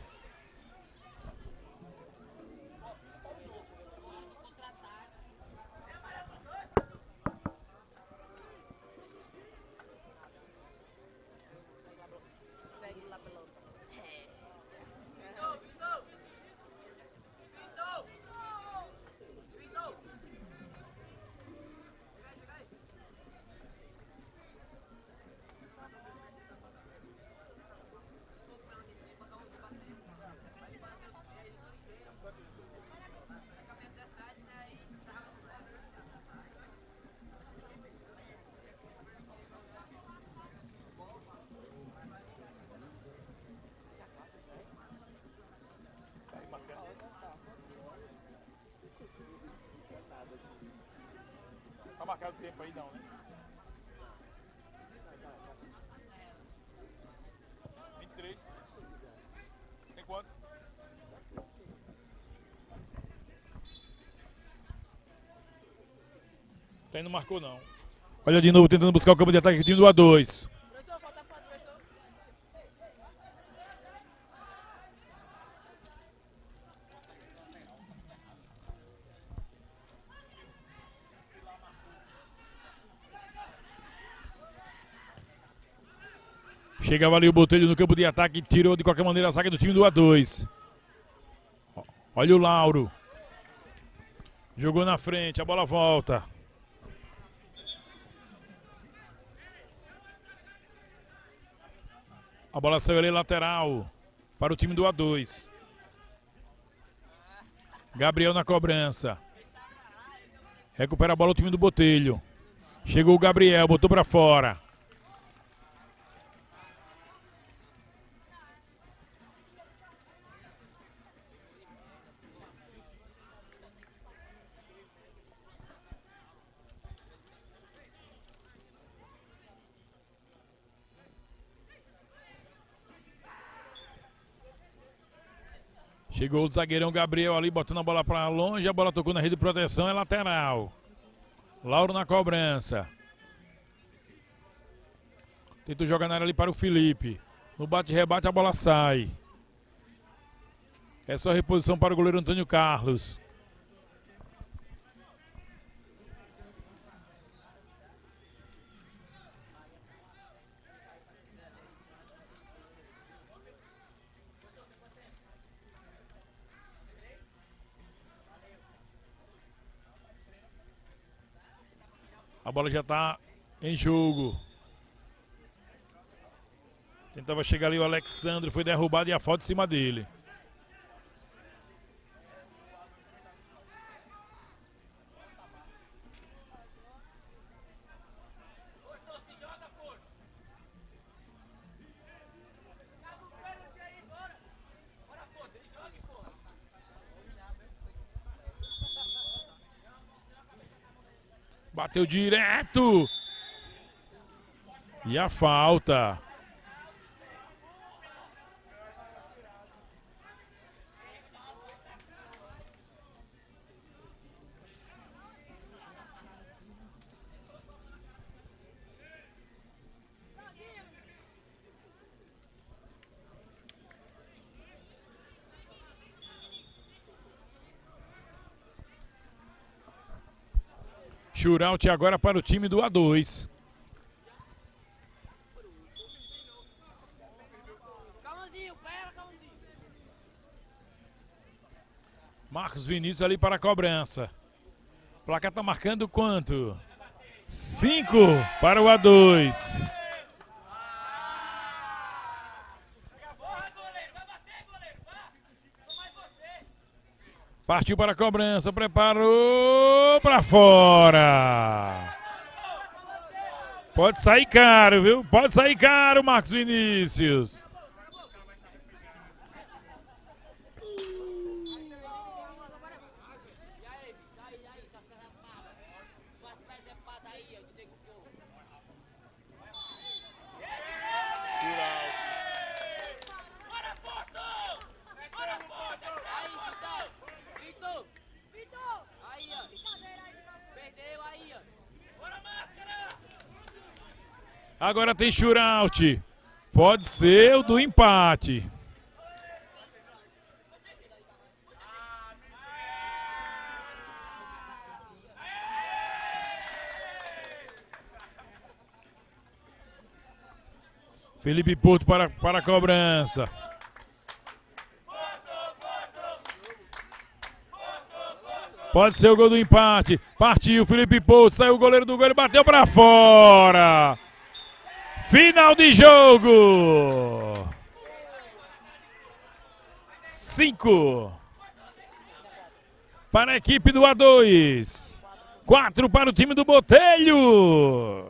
Tem, não marcou não. Olha de novo, tentando buscar o campo de ataque do time do A2. Chegava ali o Botelho no campo de ataque tirou de qualquer maneira a zaga do time do A2. Olha o Lauro. Jogou na frente, a bola volta. A bola saiu ali lateral para o time do A2. Gabriel na cobrança. Recupera a bola o time do Botelho. Chegou o Gabriel, botou para fora. Chegou o zagueirão Gabriel ali, botando a bola para longe. A bola tocou na rede de proteção, é lateral. Lauro na cobrança. Tentou jogar na área ali para o Felipe. No bate-rebate a bola sai. É só reposição para o goleiro Antônio Carlos. A bola já está em jogo. Tentava chegar ali o Alexandre, foi derrubado e a falta em cima dele. Bateu direto. E a falta. Shootout agora para o time do A2. Marcos Vinícius ali para a cobrança. O placar está marcando quanto? Cinco para o A2. Partiu para a cobrança, preparou para fora. Pode sair caro, viu? Pode sair caro, Marcos Vinícius. Agora tem shootout. Pode ser o do empate. Felipe Porto para, para a cobrança. Pode ser o gol do empate. Partiu Felipe Porto, saiu o goleiro do gol bateu para fora. Final de jogo. Cinco para a equipe do A2. Quatro para o time do Botelho.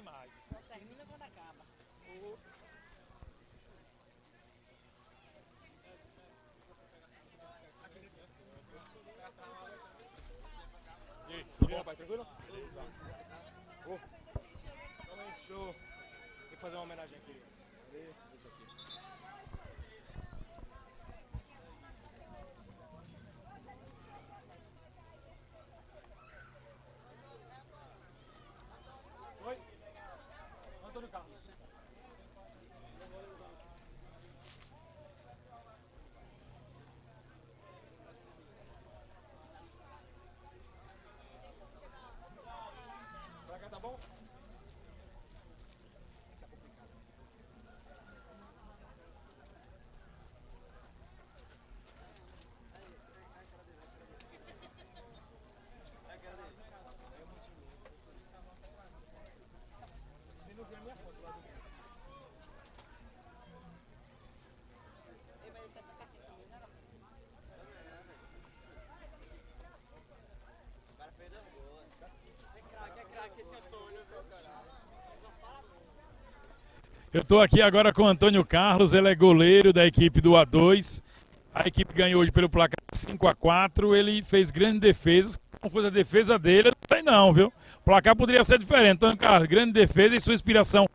Tem mais. Termina quando acaba. E aí, tudo bom, pai? Tranquilo? Aí, show. Tem que fazer uma homenagem aqui. Cadê? Esse aqui. Oi? Antônio Carlos. Pra cá tá bom? Você não viu a minha foto lá do Ele vai deixar essa cacinha também, né? O cara fez dois gols. É craque, é craque esse Antônio, viu, cara? Só fala Eu tô aqui agora com o Antônio Carlos, ele é goleiro da equipe do A2. A equipe ganhou hoje pelo placar 5 a 4 ele fez grandes defesas. Não foi a defesa dele, não sei não, viu? O placar poderia ser diferente. Antônio Carlos, grande defesa e sua inspiração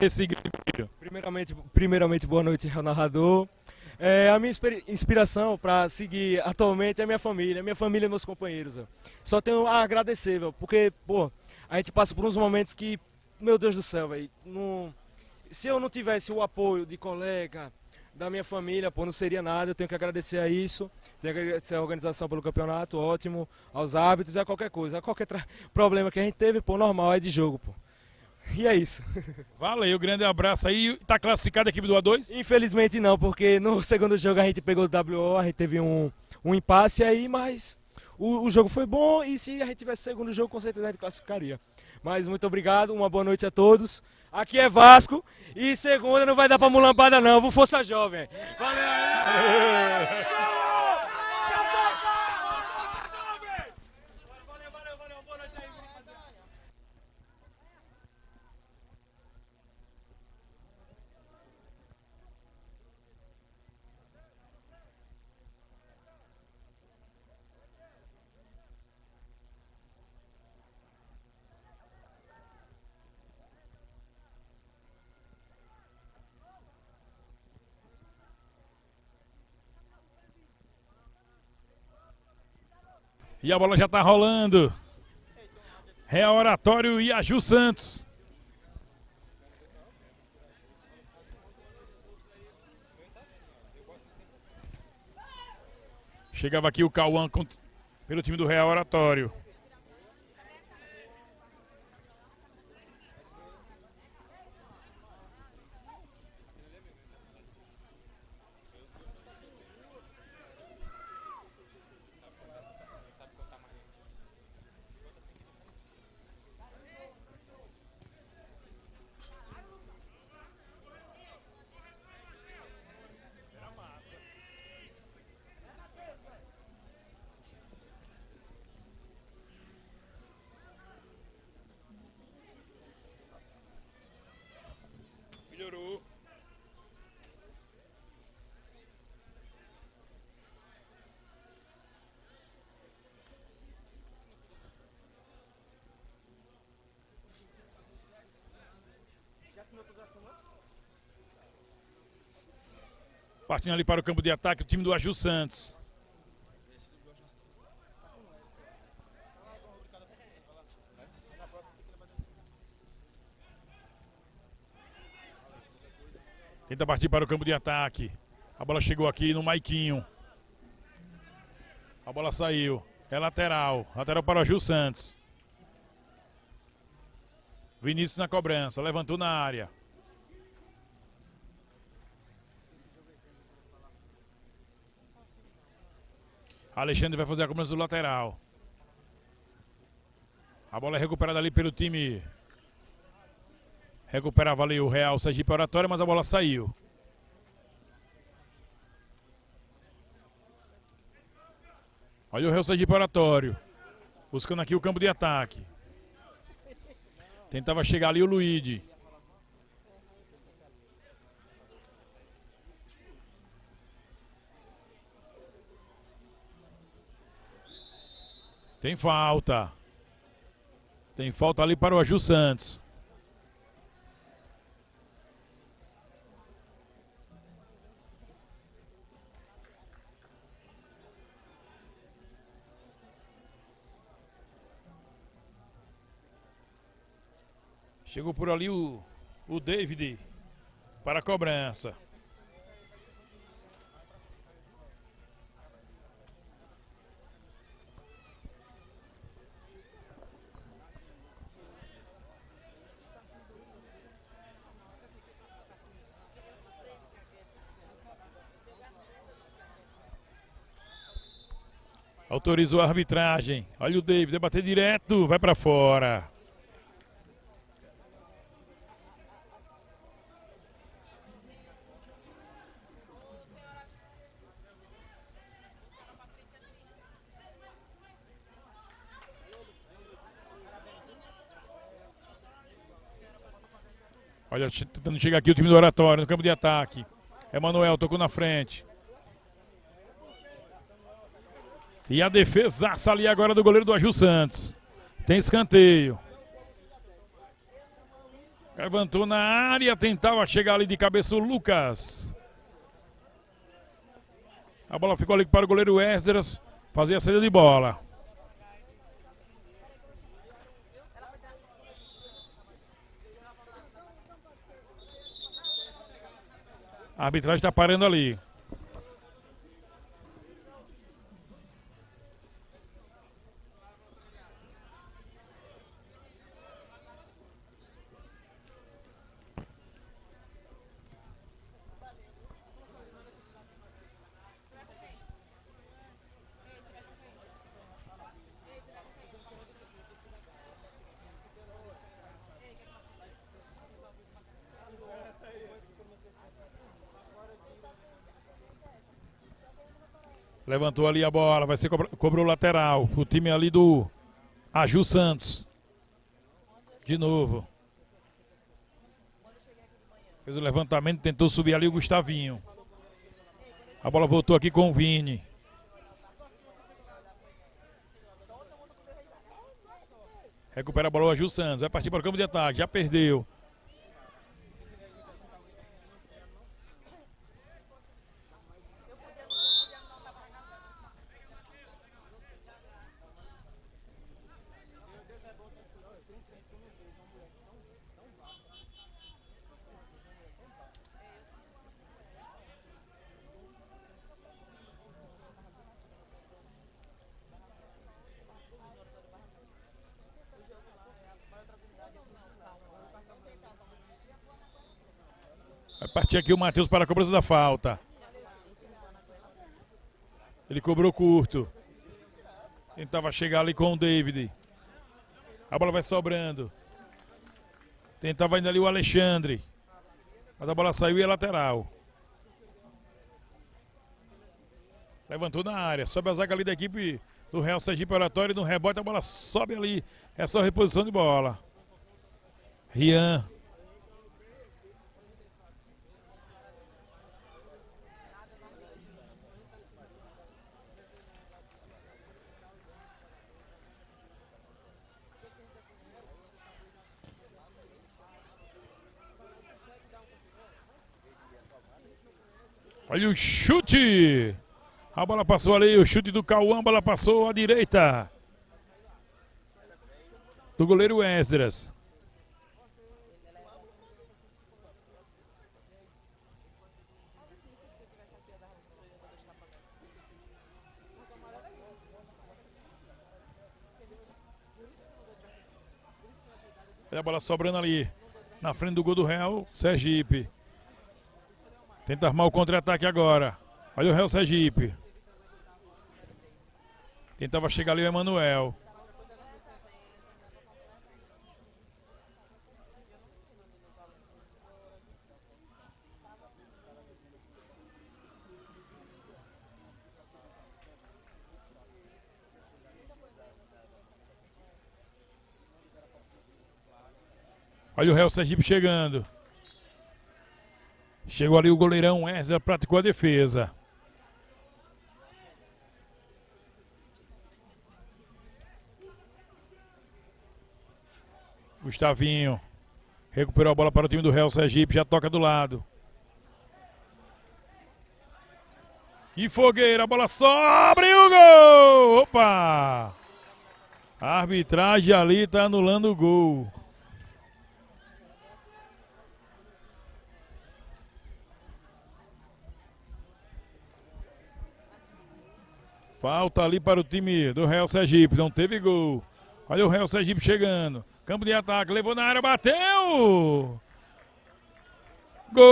esse goleiro. Primeiramente, primeiramente, boa noite ao narrador. É, a minha inspira- inspiração para seguir atualmente é a minha família, minha família e meus companheiros. ó. Só tenho a agradecer, velho, porque, pô, a gente passa por uns momentos que, meu Deus do céu, velho, não... se eu não tivesse o apoio de colega, da minha família, pô, não seria nada. Eu tenho que agradecer a isso, tenho que agradecer a organização pelo campeonato, ótimo, aos árbitros a qualquer coisa. A qualquer problema que a gente teve, pô, normal, é de jogo, pô. E é isso. Valeu, grande abraço aí. Tá classificada a equipe do A2? Infelizmente não, porque no segundo jogo a gente pegou o WO, a gente teve um, um impasse aí, mas o, o jogo foi bom e se a gente tivesse segundo jogo, com certeza a gente classificaria. Mas muito obrigado, uma boa noite a todos. Aqui é Vasco. E segunda não vai dar pra mulambada não, vou Força Jovem. E a bola já tá rolando. Real Oratório e a Ju Santos. Chegava aqui o Cauã pelo time do Real Oratório. Partindo ali para o campo de ataque, o time do Aju Santos. Tenta partir para o campo de ataque. A bola chegou aqui no Maiquinho. A bola saiu. É lateral. Lateral para o Gil Santos. Vinícius na cobrança. Levantou na área. Alexandre vai fazer a cobrança do lateral. A bola é recuperada ali pelo time. Recuperava ali o Real Sergipe Oratório, mas a bola saiu. Olha o Real Sergipe Oratório. Buscando aqui o campo de ataque. Tentava chegar ali o Luigi. Tem falta. Tem falta ali para o Aju Santos. Chegou por ali o, o David para a cobrança. Autorizou a arbitragem. Olha o David, vai bater direto, vai para fora. Olha, tentando chegar aqui o time do Oratório no campo de ataque. Emanuel tocou na frente. E a defesaça ali agora do goleiro do Aju Santos. Tem escanteio. Levantou na área, tentava chegar ali de cabeça o Lucas. A bola ficou ali para o goleiro Esdras fazer a saída de bola. A arbitragem está parando ali. Levantou ali a bola, vai ser cobro, cobrou lateral. O time ali do Aju Santos. De novo. Fez o levantamento, tentou subir ali o Gustavinho. A bola voltou aqui com o Vini. Recupera a bola o Aju Santos. Vai partir para o campo de ataque. Já perdeu. Partir aqui o Matheus para a cobrança da falta. Ele cobrou curto. Tentava chegar ali com o David. A bola vai sobrando. Tentava ainda ali o Alexandre. Mas a bola saiu e é lateral. Levantou na área. Sobe a zaga ali da equipe do Real Sergipe Oratório. No rebote a bola sobe ali. É só reposição de bola. Rian Olha o chute. A bola passou ali, o chute do Cauã, a bola passou à direita. Do goleiro Esdras. Olha a bola sobrando ali. Na frente do gol do Real, Sergipe. Tenta armar o contra-ataque agora. Olha o Real Sergipe. Tentava chegar ali o Emanuel. Olha o Real Sergipe chegando. Chegou ali o goleirão Ezra, praticou a defesa. Gustavinho. Recuperou a bola para o time do Real Sergipe, já toca do lado. Que fogueira, a bola sobra e o gol! Opa! A arbitragem ali está anulando o gol. Falta ali para o time do Real Sergipe, não teve gol. Olha o Real Sergipe chegando. Campo de ataque, levou na área, bateu! Gol!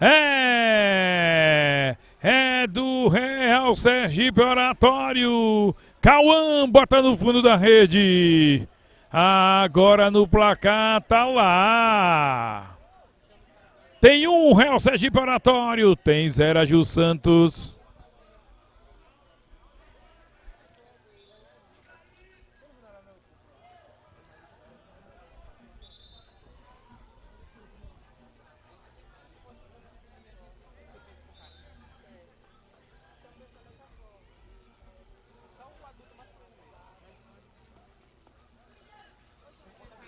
É! É do Real Sergipe Oratório. Cauã bota no fundo da rede. Agora no placar tá lá. Tem um Real Sergipe Oratório, tem zero a Santos.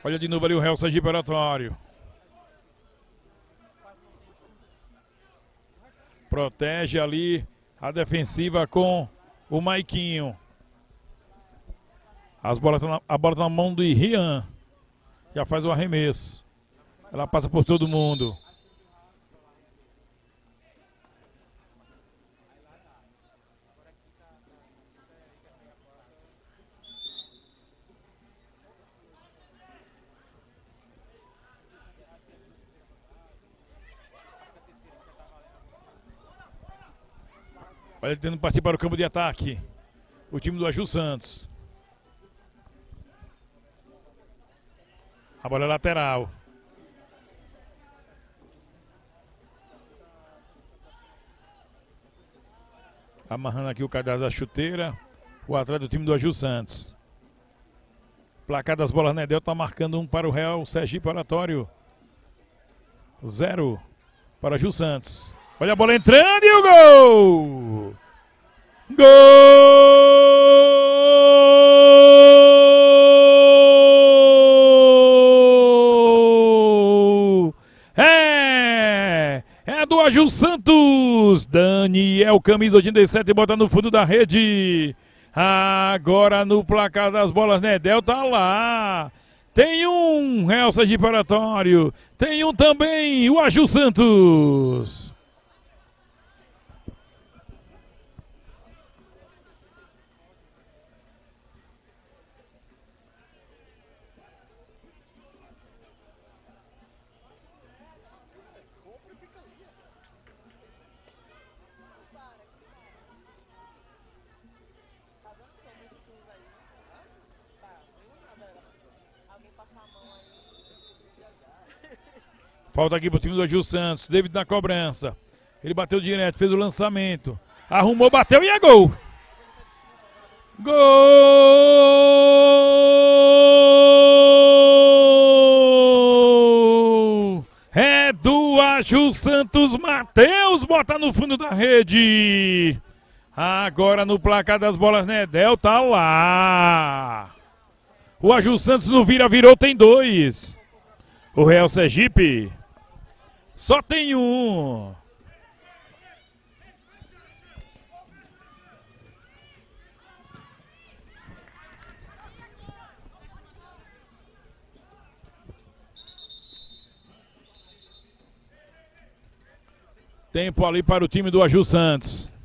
Olha de novo ali o Real Sergipe Oratório. Protege ali a defensiva com o Maiquinho. As bolas na, a bola tá na mão do Rian. Já faz o arremesso. Ela passa por todo mundo. Olha tentando partir para o campo de ataque. O time do Aju Santos. A bola é lateral. Amarrando aqui o cadastro da chuteira. O atrás do time do Aju Santos. Placar das bolas Nedel está marcando um para o Real Sergipe Oratório. Zero para Aju Santos. Olha a bola entrando e o gol! Gol! É! É do Agil Santos! Daniel, camisa 87, bota no fundo da rede. Agora no placar das bolas, Nedel tá lá. Tem um Real Sergipe Oratório. Tem um também, o Agil Santos. Falta aqui pro time do Agil Santos. David na cobrança. Ele bateu direto, fez o lançamento. Arrumou, bateu e é gol. Gol! É do Agil Santos. Matheus bota no fundo da rede. Agora no placar das bolas, Nedel tá lá. O Aju Santos no vira, virou, tem dois. O Real Sergipe só tem um. Tempo ali para o time do Aju Santos.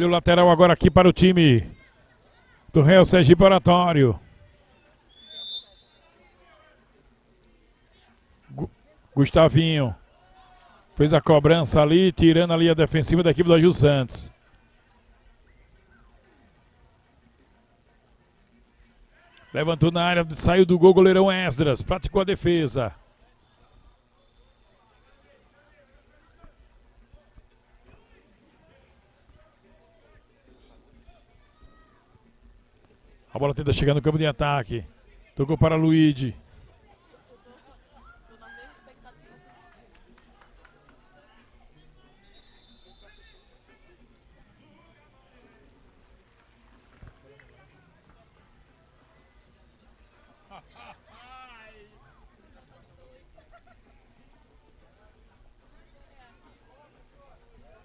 Olha o lateral agora aqui para o time do Real Sergipe Oratório. Gu- Gustavinho fez a cobrança ali, tirando ali a defensiva da equipe do Aju Santos. Levantou na área, saiu do gol goleirão Esdras, praticou a defesa. A bola tenta chegar no campo de ataque. Tocou para Luigi.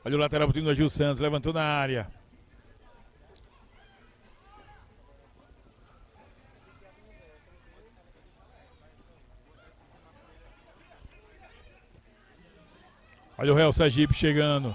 Olha o lateral pro do Gil Santos, levantou na área. Olha o Real Sergipe chegando.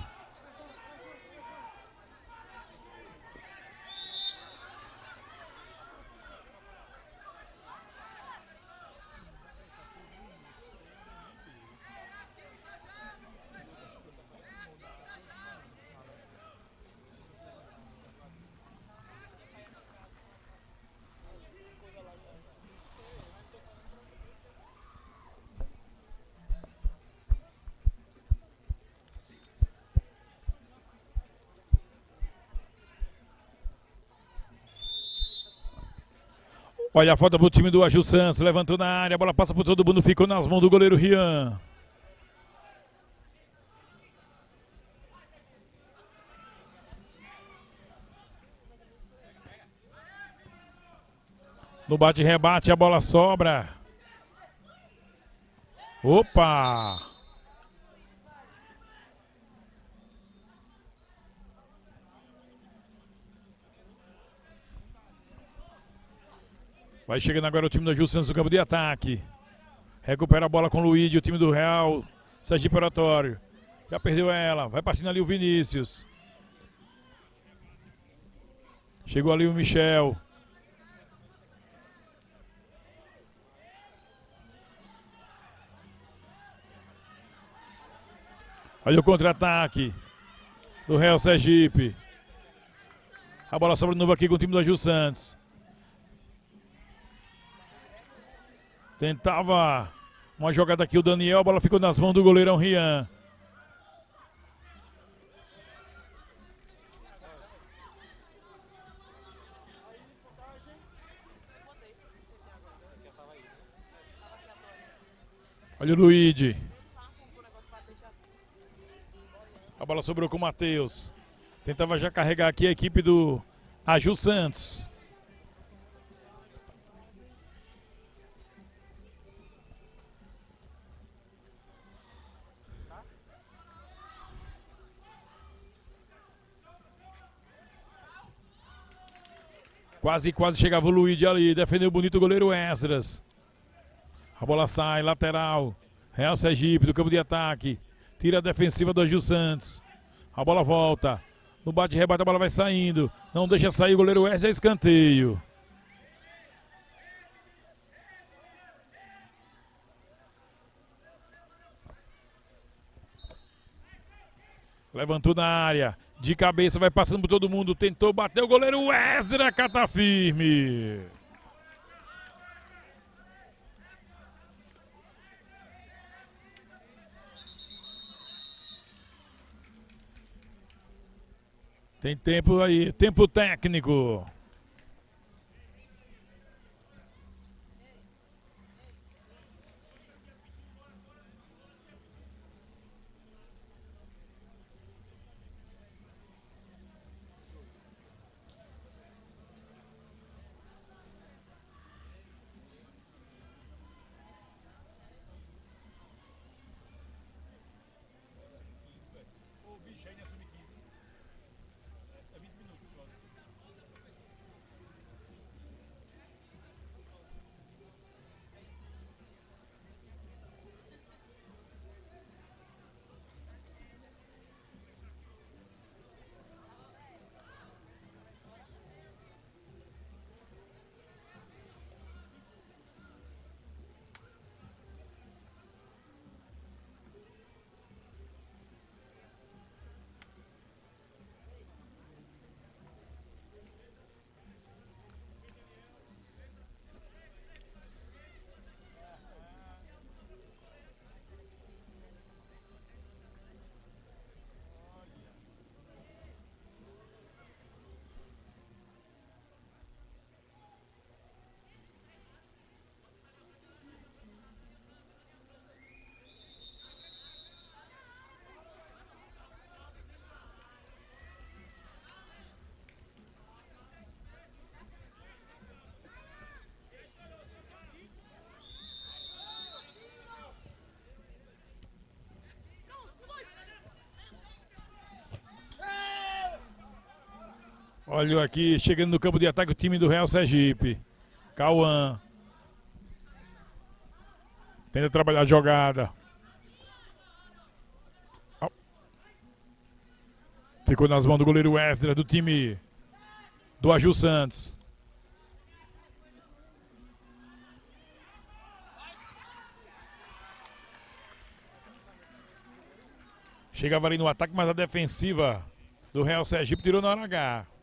Olha a falta pro time do Aju Santos. Levantou na área, a bola passa por todo mundo, ficou nas mãos do goleiro Rian. No bate-rebate, a bola sobra. Opa! Vai chegando agora o time do Gil Santos no campo de ataque. Recupera a bola com o Luigi, o time do Real. Sergipe Oratório. Já perdeu ela. Vai partindo ali o Vinícius. Chegou ali o Michel. Olha o contra-ataque do Real Sergipe. A bola sobra de novo aqui com o time do Gil Santos. Tentava uma jogada aqui o Daniel, a bola ficou nas mãos do goleirão Rian. Olha o Luigi. A bola sobrou com o Matheus. Tentava já carregar aqui a equipe do Aju Santos. Quase, quase chegava o Luigi ali. Defendeu bonito o goleiro Esdras. A bola sai, lateral. Real Sergipe do campo de ataque. Tira a defensiva do Gil Santos. A bola volta. No bate-rebate a bola vai saindo. Não deixa sair o goleiro Esdras. É escanteio. Levantou na área. De cabeça, vai passando por todo mundo. Tentou bater o goleiro Wesley, cata firme. Tem tempo aí, tempo técnico. Olha aqui, chegando no campo de ataque o time do Real Sergipe. Cauã. Tenta trabalhar a jogada. Ficou nas mãos do goleiro Wesley do time do Aju Santos. Chegava ali no ataque, mas a defensiva do Real Sergipe tirou na hora H.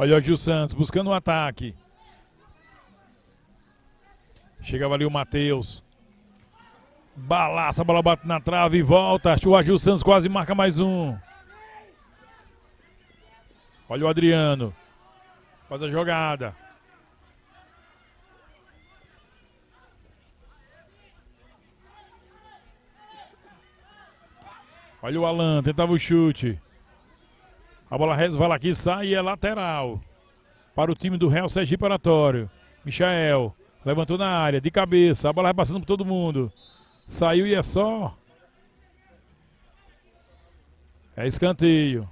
Olha o Gil Santos buscando um ataque. Chegava ali o Matheus. Balaça, a bola bate na trave e volta. O Agil Santos quase marca mais um. Olha o Adriano. Faz a jogada. Olha o Alan, tentava o chute. A bola resvala aqui, sai e é lateral. Para o time do Real Sergipe Oratório. Michael levantou na área, de cabeça. A bola vai passando por todo mundo. Saiu e é só. É escanteio.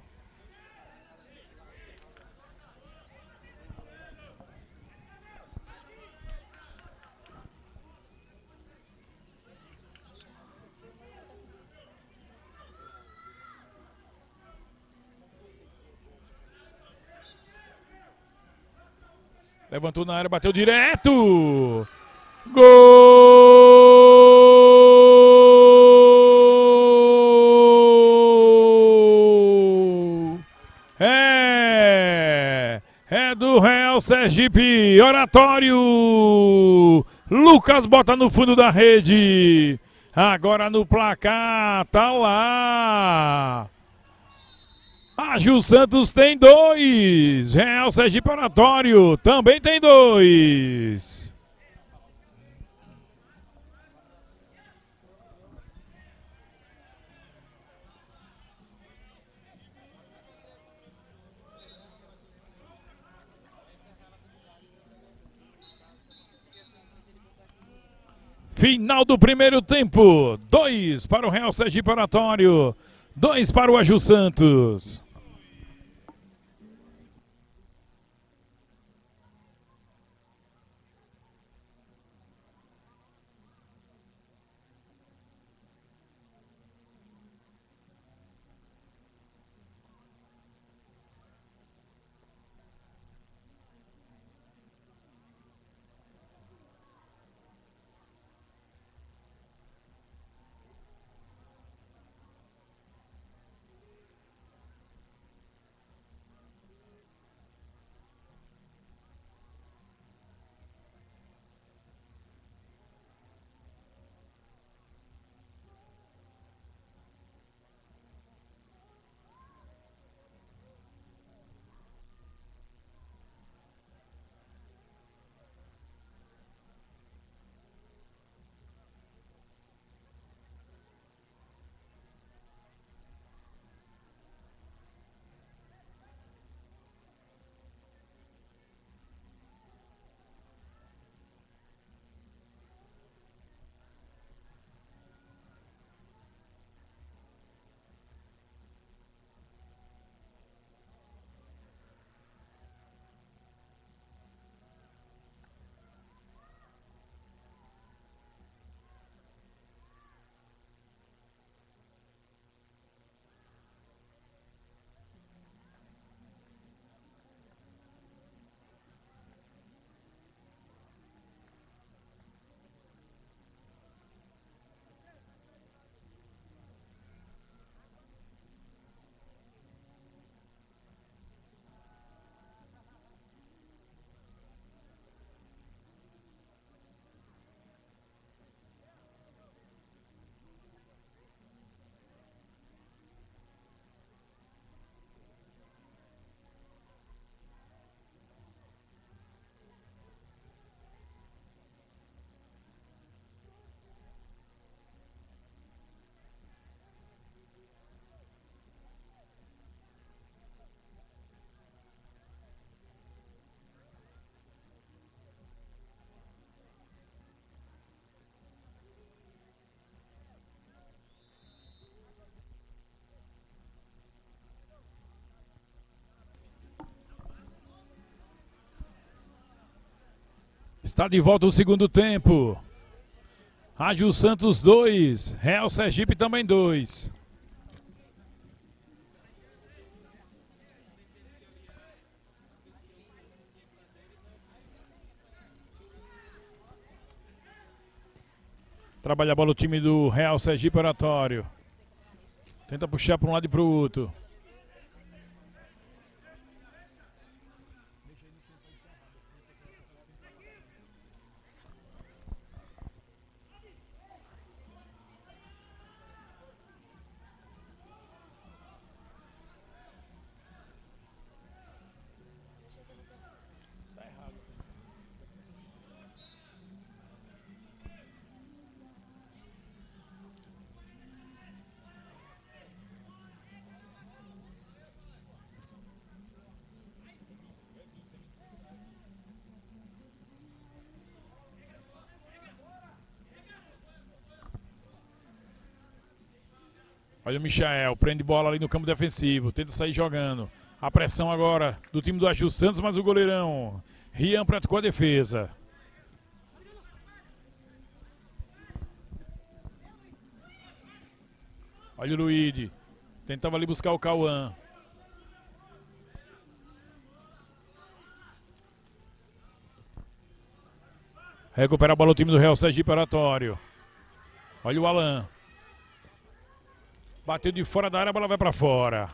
Levantou na área, bateu direto. Gol! É! É do Real Sergipe, Oratório! Lucas bota no fundo da rede. Agora no placar, tá lá. A Gil Santos tem dois. Real Sergipe Oratório também tem dois. Final do primeiro tempo. Dois para o Real Sergipe Oratório. Dois para o Aju Santos. Está de volta o segundo tempo. Rádio Santos 2, Real Sergipe também 2. Trabalha a bola o time do Real Sergipe Oratório. Tenta puxar para um lado e para o outro. Olha o Michael, prende bola ali no campo defensivo, tenta sair jogando. A pressão agora do time do Agil Santos, mas o goleirão Rian praticou a defesa. Olha o Luíde, tentava ali buscar o Cauã. Recupera a bola o time do Real Sergipe Oratório. Olha o Alan. Bateu de fora da área, a bola vai para fora.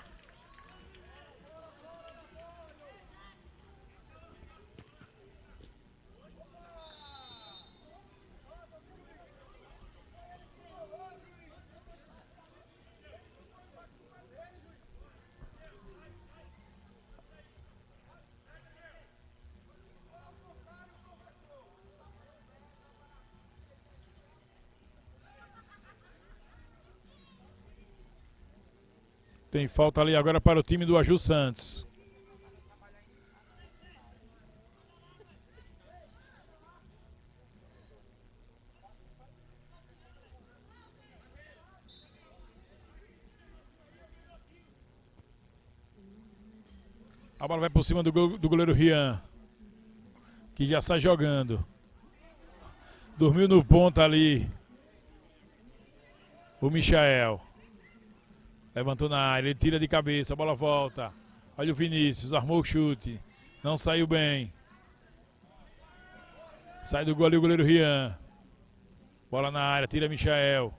Tem falta ali agora para o time do Aju Santos. A bola vai por cima do, go- do goleiro Rian. Que já sai jogando. Dormiu no ponto ali. O Michael. Levantou na área, ele tira de cabeça, a bola volta. Olha o Vinícius, armou o chute. Não saiu bem. Sai do gol ali o goleiro Rian. Bola na área, tira Michael.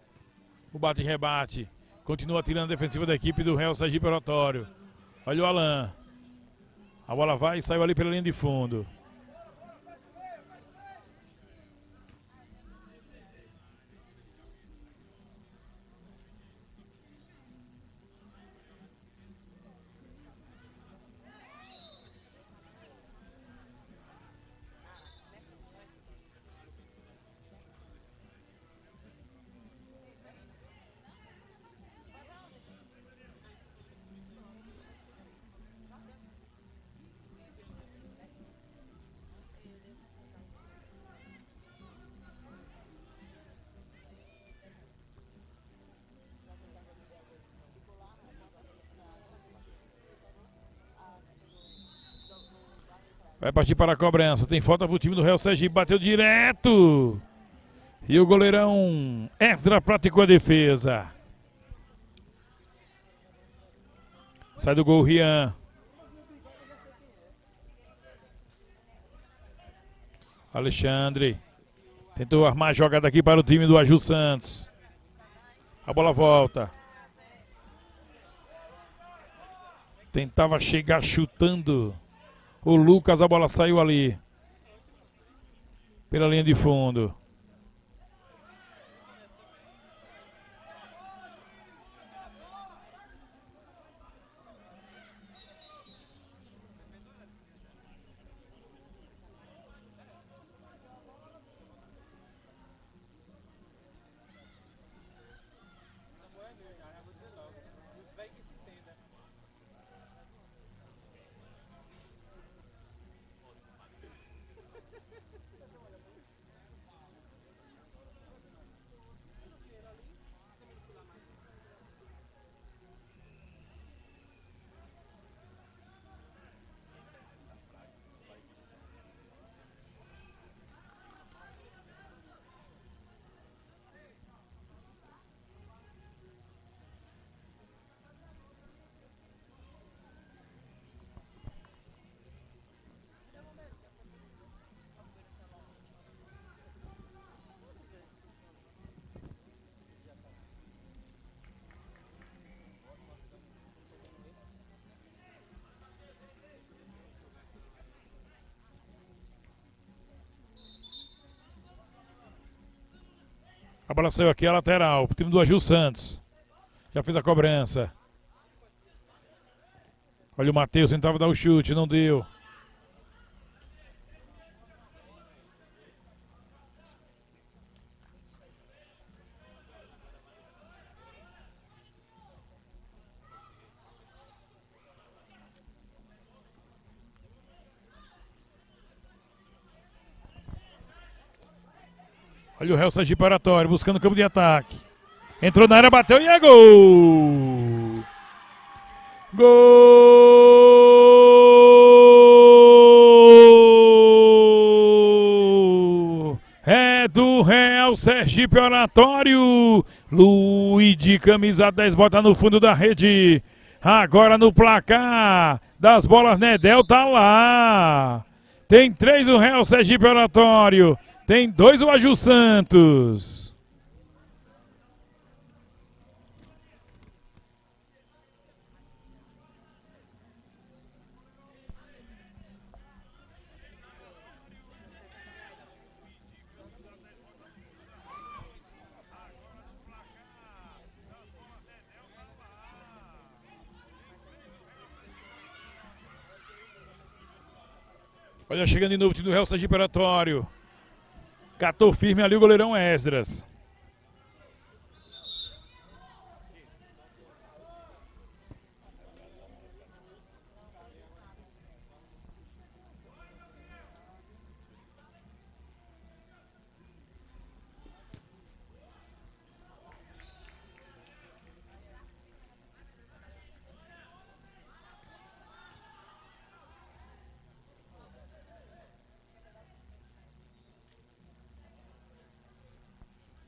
O bate e rebate. Continua tirando a defensiva da equipe do Real Sergipe Oratório. Olha o Alan. A bola vai e saiu ali pela linha de fundo. Vai partir para a cobrança. Tem falta pro time do Real Sergipe. Bateu direto. E o goleirão Ezra praticou a defesa. Sai do gol Rian. Alexandre. Tentou armar a jogada aqui para o time do Aju Santos. A bola volta. Tentava chegar chutando. O Lucas, a bola saiu ali. Pela linha de fundo. A bola saiu aqui, a lateral. O time do Agil Santos. Já fez a cobrança. Olha o Matheus, tentava dar o chute, não deu. Olha o Real Sergipe Oratório buscando o campo de ataque. Entrou na área, bateu e é gol! Gol! É do Real Sergipe Oratório. Luiz de camisa 10 bota no fundo da rede. Agora no placar das bolas Nedel tá lá. Tem três o Real Sergipe Oratório. Tem dois o Aju Santos. Olha, chegando de novo o time do Real Sergipe Oratório. Catou firme ali o goleirão Esdras.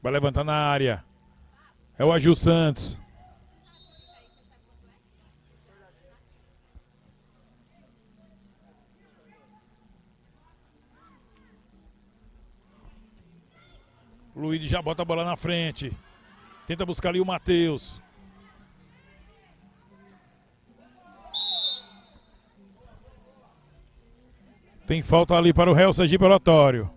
Vai levantar na área. É o Agil Santos. Luiz já bota a bola na frente. Tenta buscar ali o Matheus. Tem falta ali para o Real Sergipe Oratório.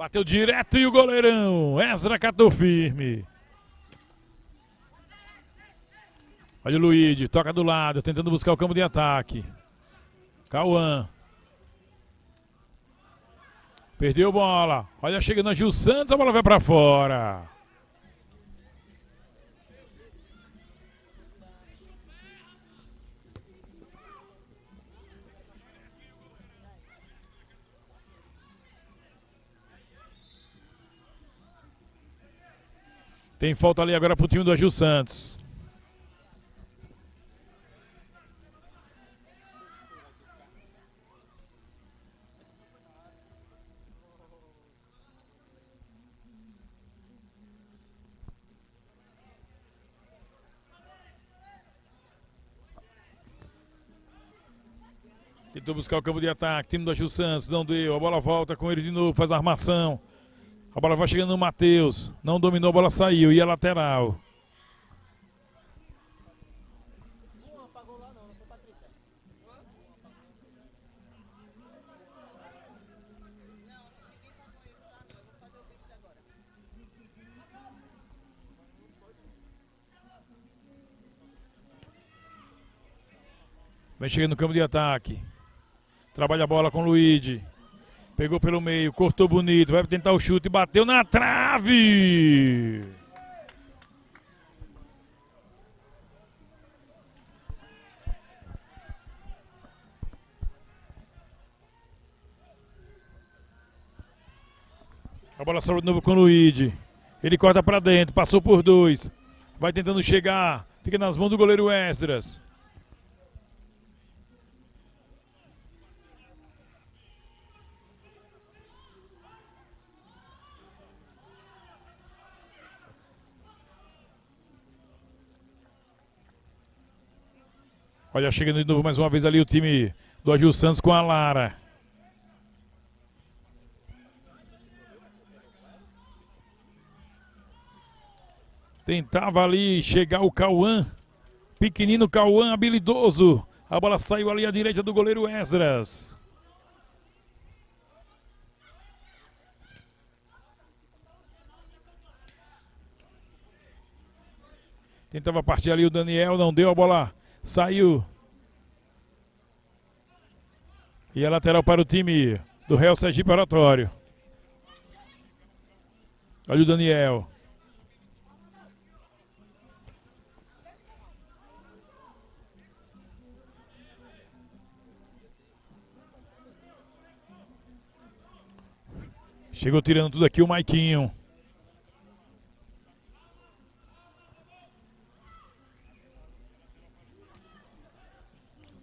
Bateu direto e o goleirão. Ezra catou firme. Olha o Luigi, toca do lado, tentando buscar o campo de ataque. Cauã. Perdeu bola. Olha, chegando a Gil Santos, a bola vai para fora. Tem falta ali agora pro time do Agil Santos. Tentou buscar o campo de ataque, time do Agil Santos, não deu. A bola volta com ele de novo, faz a armação. A bola vai chegando no Matheus. Não dominou, a bola saiu. E a lateral. Vem chegando no campo de ataque. Trabalha a bola com o Luigi. Pegou pelo meio, cortou bonito, vai tentar o chute, bateu na trave. A bola sobe de novo com o Luigi. Ele corta para dentro, passou por dois. Vai tentando chegar. Fica nas mãos do goleiro Esdras. Olha, chegando de novo mais uma vez ali o time do Agil Santos com a Lara. Tentava ali chegar o Cauã. Pequenino Cauã, habilidoso. A bola saiu ali à direita do goleiro Esdras. Tentava partir ali o Daniel, não deu a bola Saiu. E a lateral para o time do Real Sergipe Oratório. Olha o Daniel. Chegou tirando tudo aqui o Maiquinho.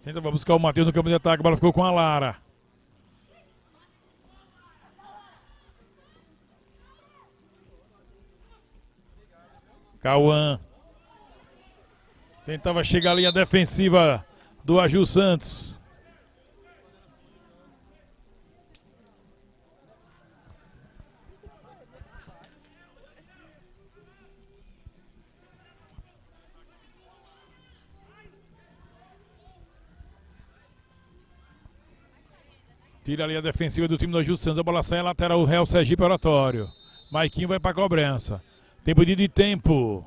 Tenta buscar o Matheus no campo de ataque, a bola ficou com a Lara. Cauã. Tentava chegar à linha defensiva do Agil Santos. Tira ali a defensiva do time do Agil Santos. A bola sai lateral. O Real Sergipe Oratório. Maiquinho vai para a cobrança. Tempo de, de tempo.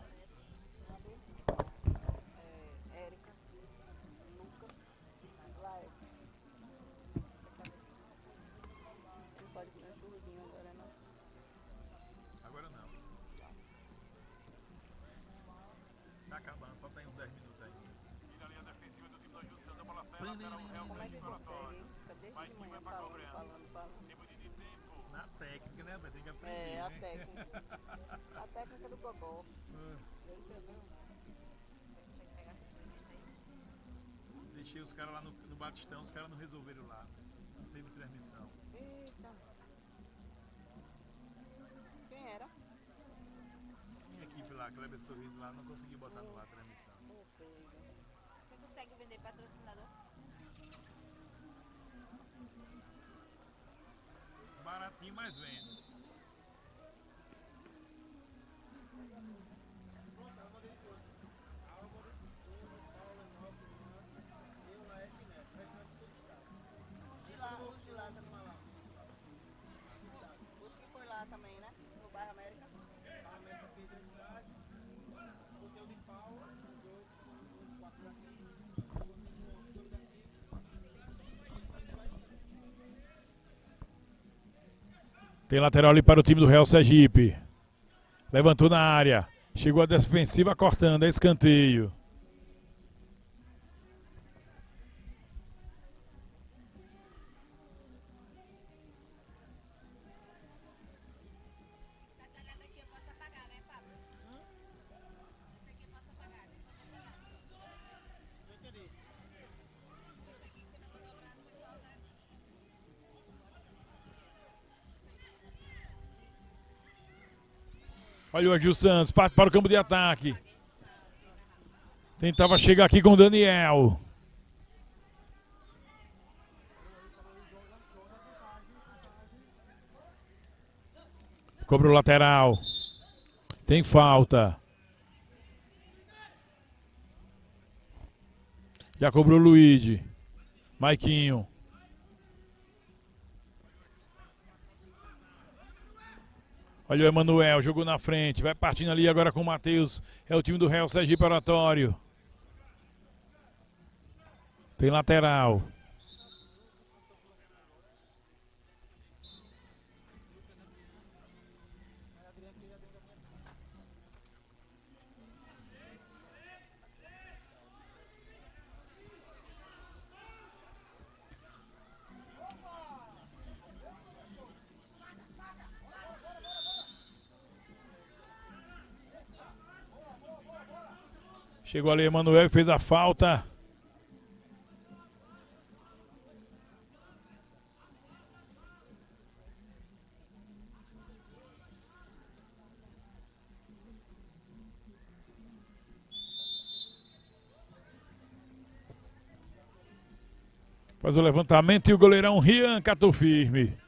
Como é que consegue? Fica desde de manhã falando, falando, falando. Na técnica, né, velho? Tem que aprender. É, a né? técnica. A técnica do gogó. Ah. Entendeu? Deixei os caras lá no, no Batistão, os caras não resolveram lá. Não teve transmissão. Eita. Quem era? Minha equipe lá, Kleber Sorriso lá, não conseguiu botar no ar a transmissão. Você consegue vender patrocinador? Baratinho, mas vende. De lá, o de lá tá numa lá. Os que foi lá também, né? No bairro América. Tem lateral ali para o time do Real Sergipe. Levantou na área. Chegou a defensiva cortando, é escanteio. Olha o Agil Santos, parte para o campo de ataque. Tentava chegar aqui com o Daniel. Cobra o lateral. Tem falta. Já cobrou o Luigi. Maiquinho. Olha o Emanuel, jogou na frente, vai partindo ali agora com o Matheus. É o time do Real Sergipe Oratório. Tem lateral. Chegou ali Emanuel e fez a falta. Faz o levantamento e o goleirão Rian catou firme.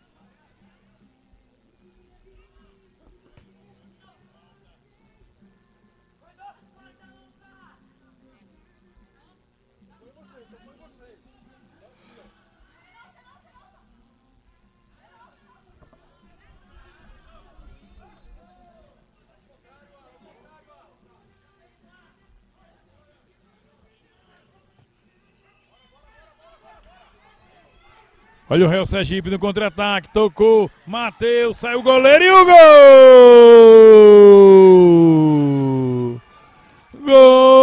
Olha o Real Sergipe no contra-ataque, tocou, Matheus, saiu o goleiro e o gol! Gol!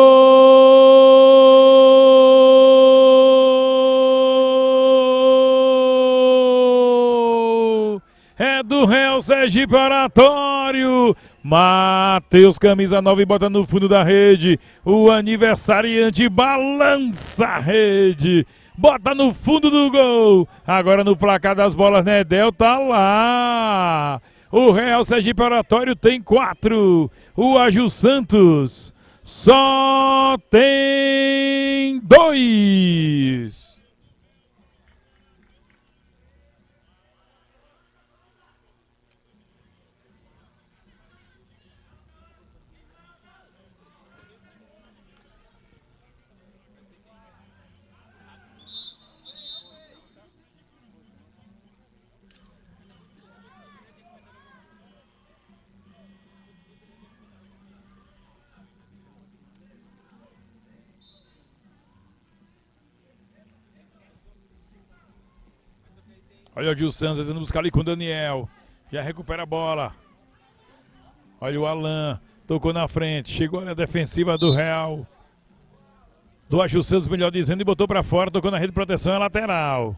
É do Real Sergipe Oratório. Matheus, camisa 9, bota no fundo da rede. O aniversariante balança a rede. Bota no fundo do gol. Agora no placar das bolas, Nedel tá lá. O Real Sergipe Oratório tem quatro. O Aju Santos só tem dois. Olha o Gil Santos tentando buscar ali com o Daniel. Já recupera a bola. Olha o Alan. Tocou na frente. Chegou na defensiva do Real. do Aju Santos, melhor dizendo, e botou pra fora, tocou na rede de proteção, é lateral.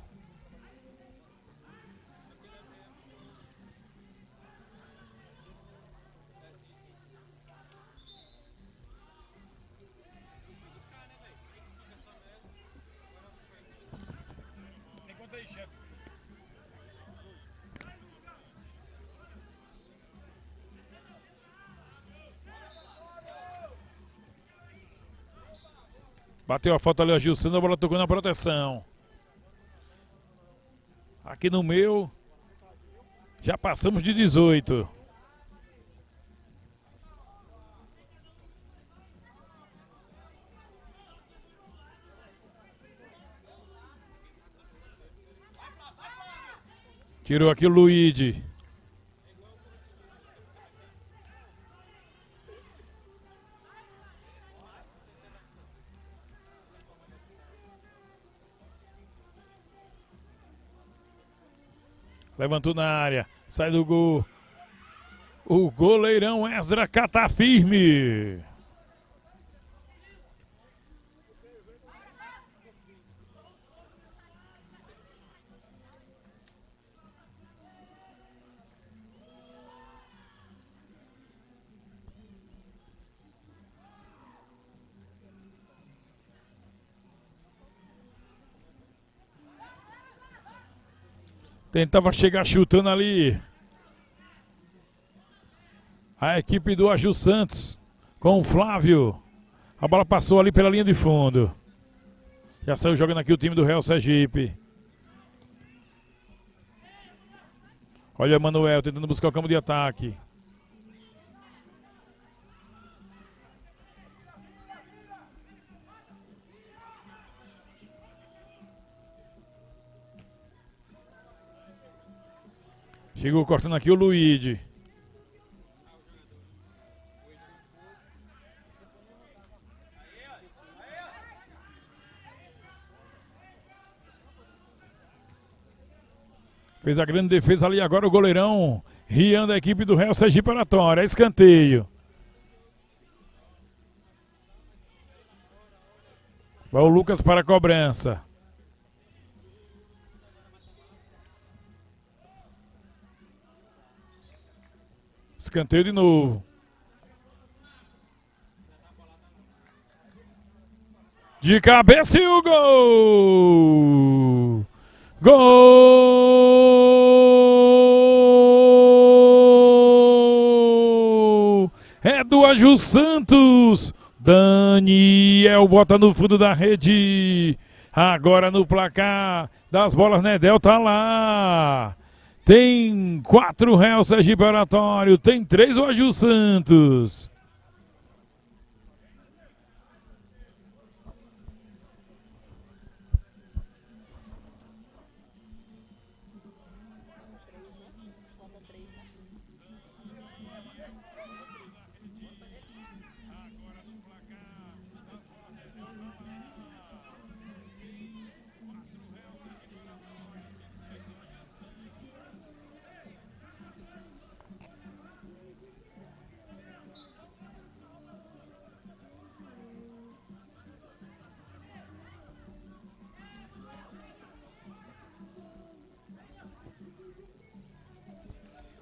Bateu a falta ali o Gil Santos, a bola tocou na proteção. Aqui no meu, já passamos de 18. Tirou aqui o Luigi. Levantou na área. Sai do gol. O goleirão Ezra cata firme. Tentava chegar chutando ali. A equipe do Aju Santos com o Flávio. A bola passou ali pela linha de fundo. Já saiu jogando aqui o time do Real Sergipe. Olha Manuel tentando buscar o campo de ataque. Chegou cortando aqui o Luigi. Fez a grande defesa ali agora o goleirão. Rian da equipe do Real Sergipe Oratória. Escanteio. Vai o Lucas para a cobrança. Escanteio de novo. De cabeça e o gol! Gol! É do Aju Santos. Daniel bota no fundo da rede. Agora no placar das bolas, Nedel tá lá. Tem quatro réus Sergipe Oratório, tem três o Aju Santos.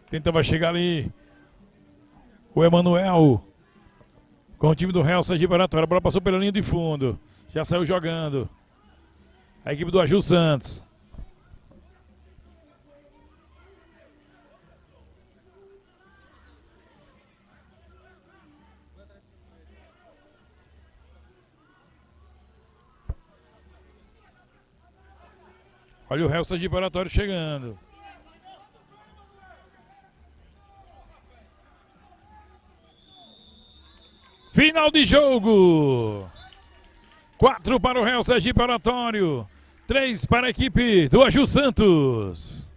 Tentava chegar ali o Emanuel com o time do Real Sergipe Oratório. A bola passou pela linha de fundo. Já saiu jogando. A equipe do Aju Santos. Olha o Real Sergipe Oratório chegando. Final de jogo. Quatro para o Real Sergipe Oratório. Três para a equipe do Aju Santos.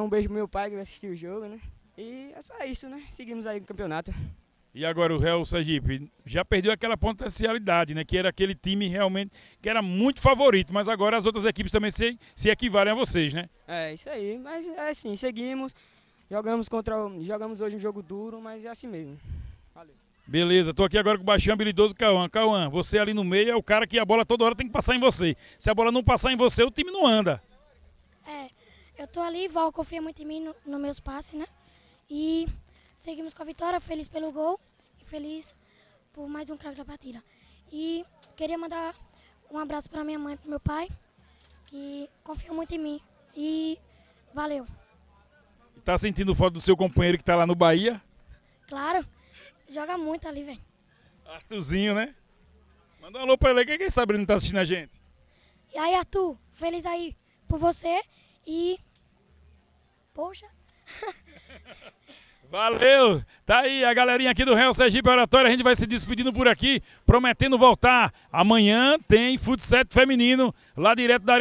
Um beijo pro meu pai que vai assistir o jogo, né? E é só isso, né? Seguimos aí no campeonato. E agora o Real Sergipe já perdeu aquela potencialidade, né? Que era aquele time realmente que era muito favorito, mas agora as outras equipes também se, se equivalem a vocês, né? É, isso aí. Mas é assim, seguimos. Jogamos contra Jogamos hoje um jogo duro, mas é assim mesmo. Valeu. Beleza, tô aqui agora com o baixinho habilidoso Cauã. Cauã, você ali no meio é o cara que a bola toda hora tem que passar em você. Se a bola não passar em você, o time não anda. É, eu tô ali, Val confia muito em mim no, no meus passes, né? E seguimos com a vitória, feliz pelo gol e feliz por mais um craque da partida. E queria mandar um abraço para minha mãe e pro meu pai, que confiam muito em mim. E valeu. Tá sentindo falta do seu companheiro que tá lá no Bahia? Claro, joga muito ali, velho. Arthurzinho, né? Manda um alô pra ele aí, quem sabe ele não tá assistindo a gente. E aí, Arthur, feliz aí por você e. Poxa. Valeu! Tá aí a galerinha aqui do Real Sergipe Oratório. A gente vai se despedindo por aqui, prometendo voltar. Amanhã tem futsal feminino lá direto da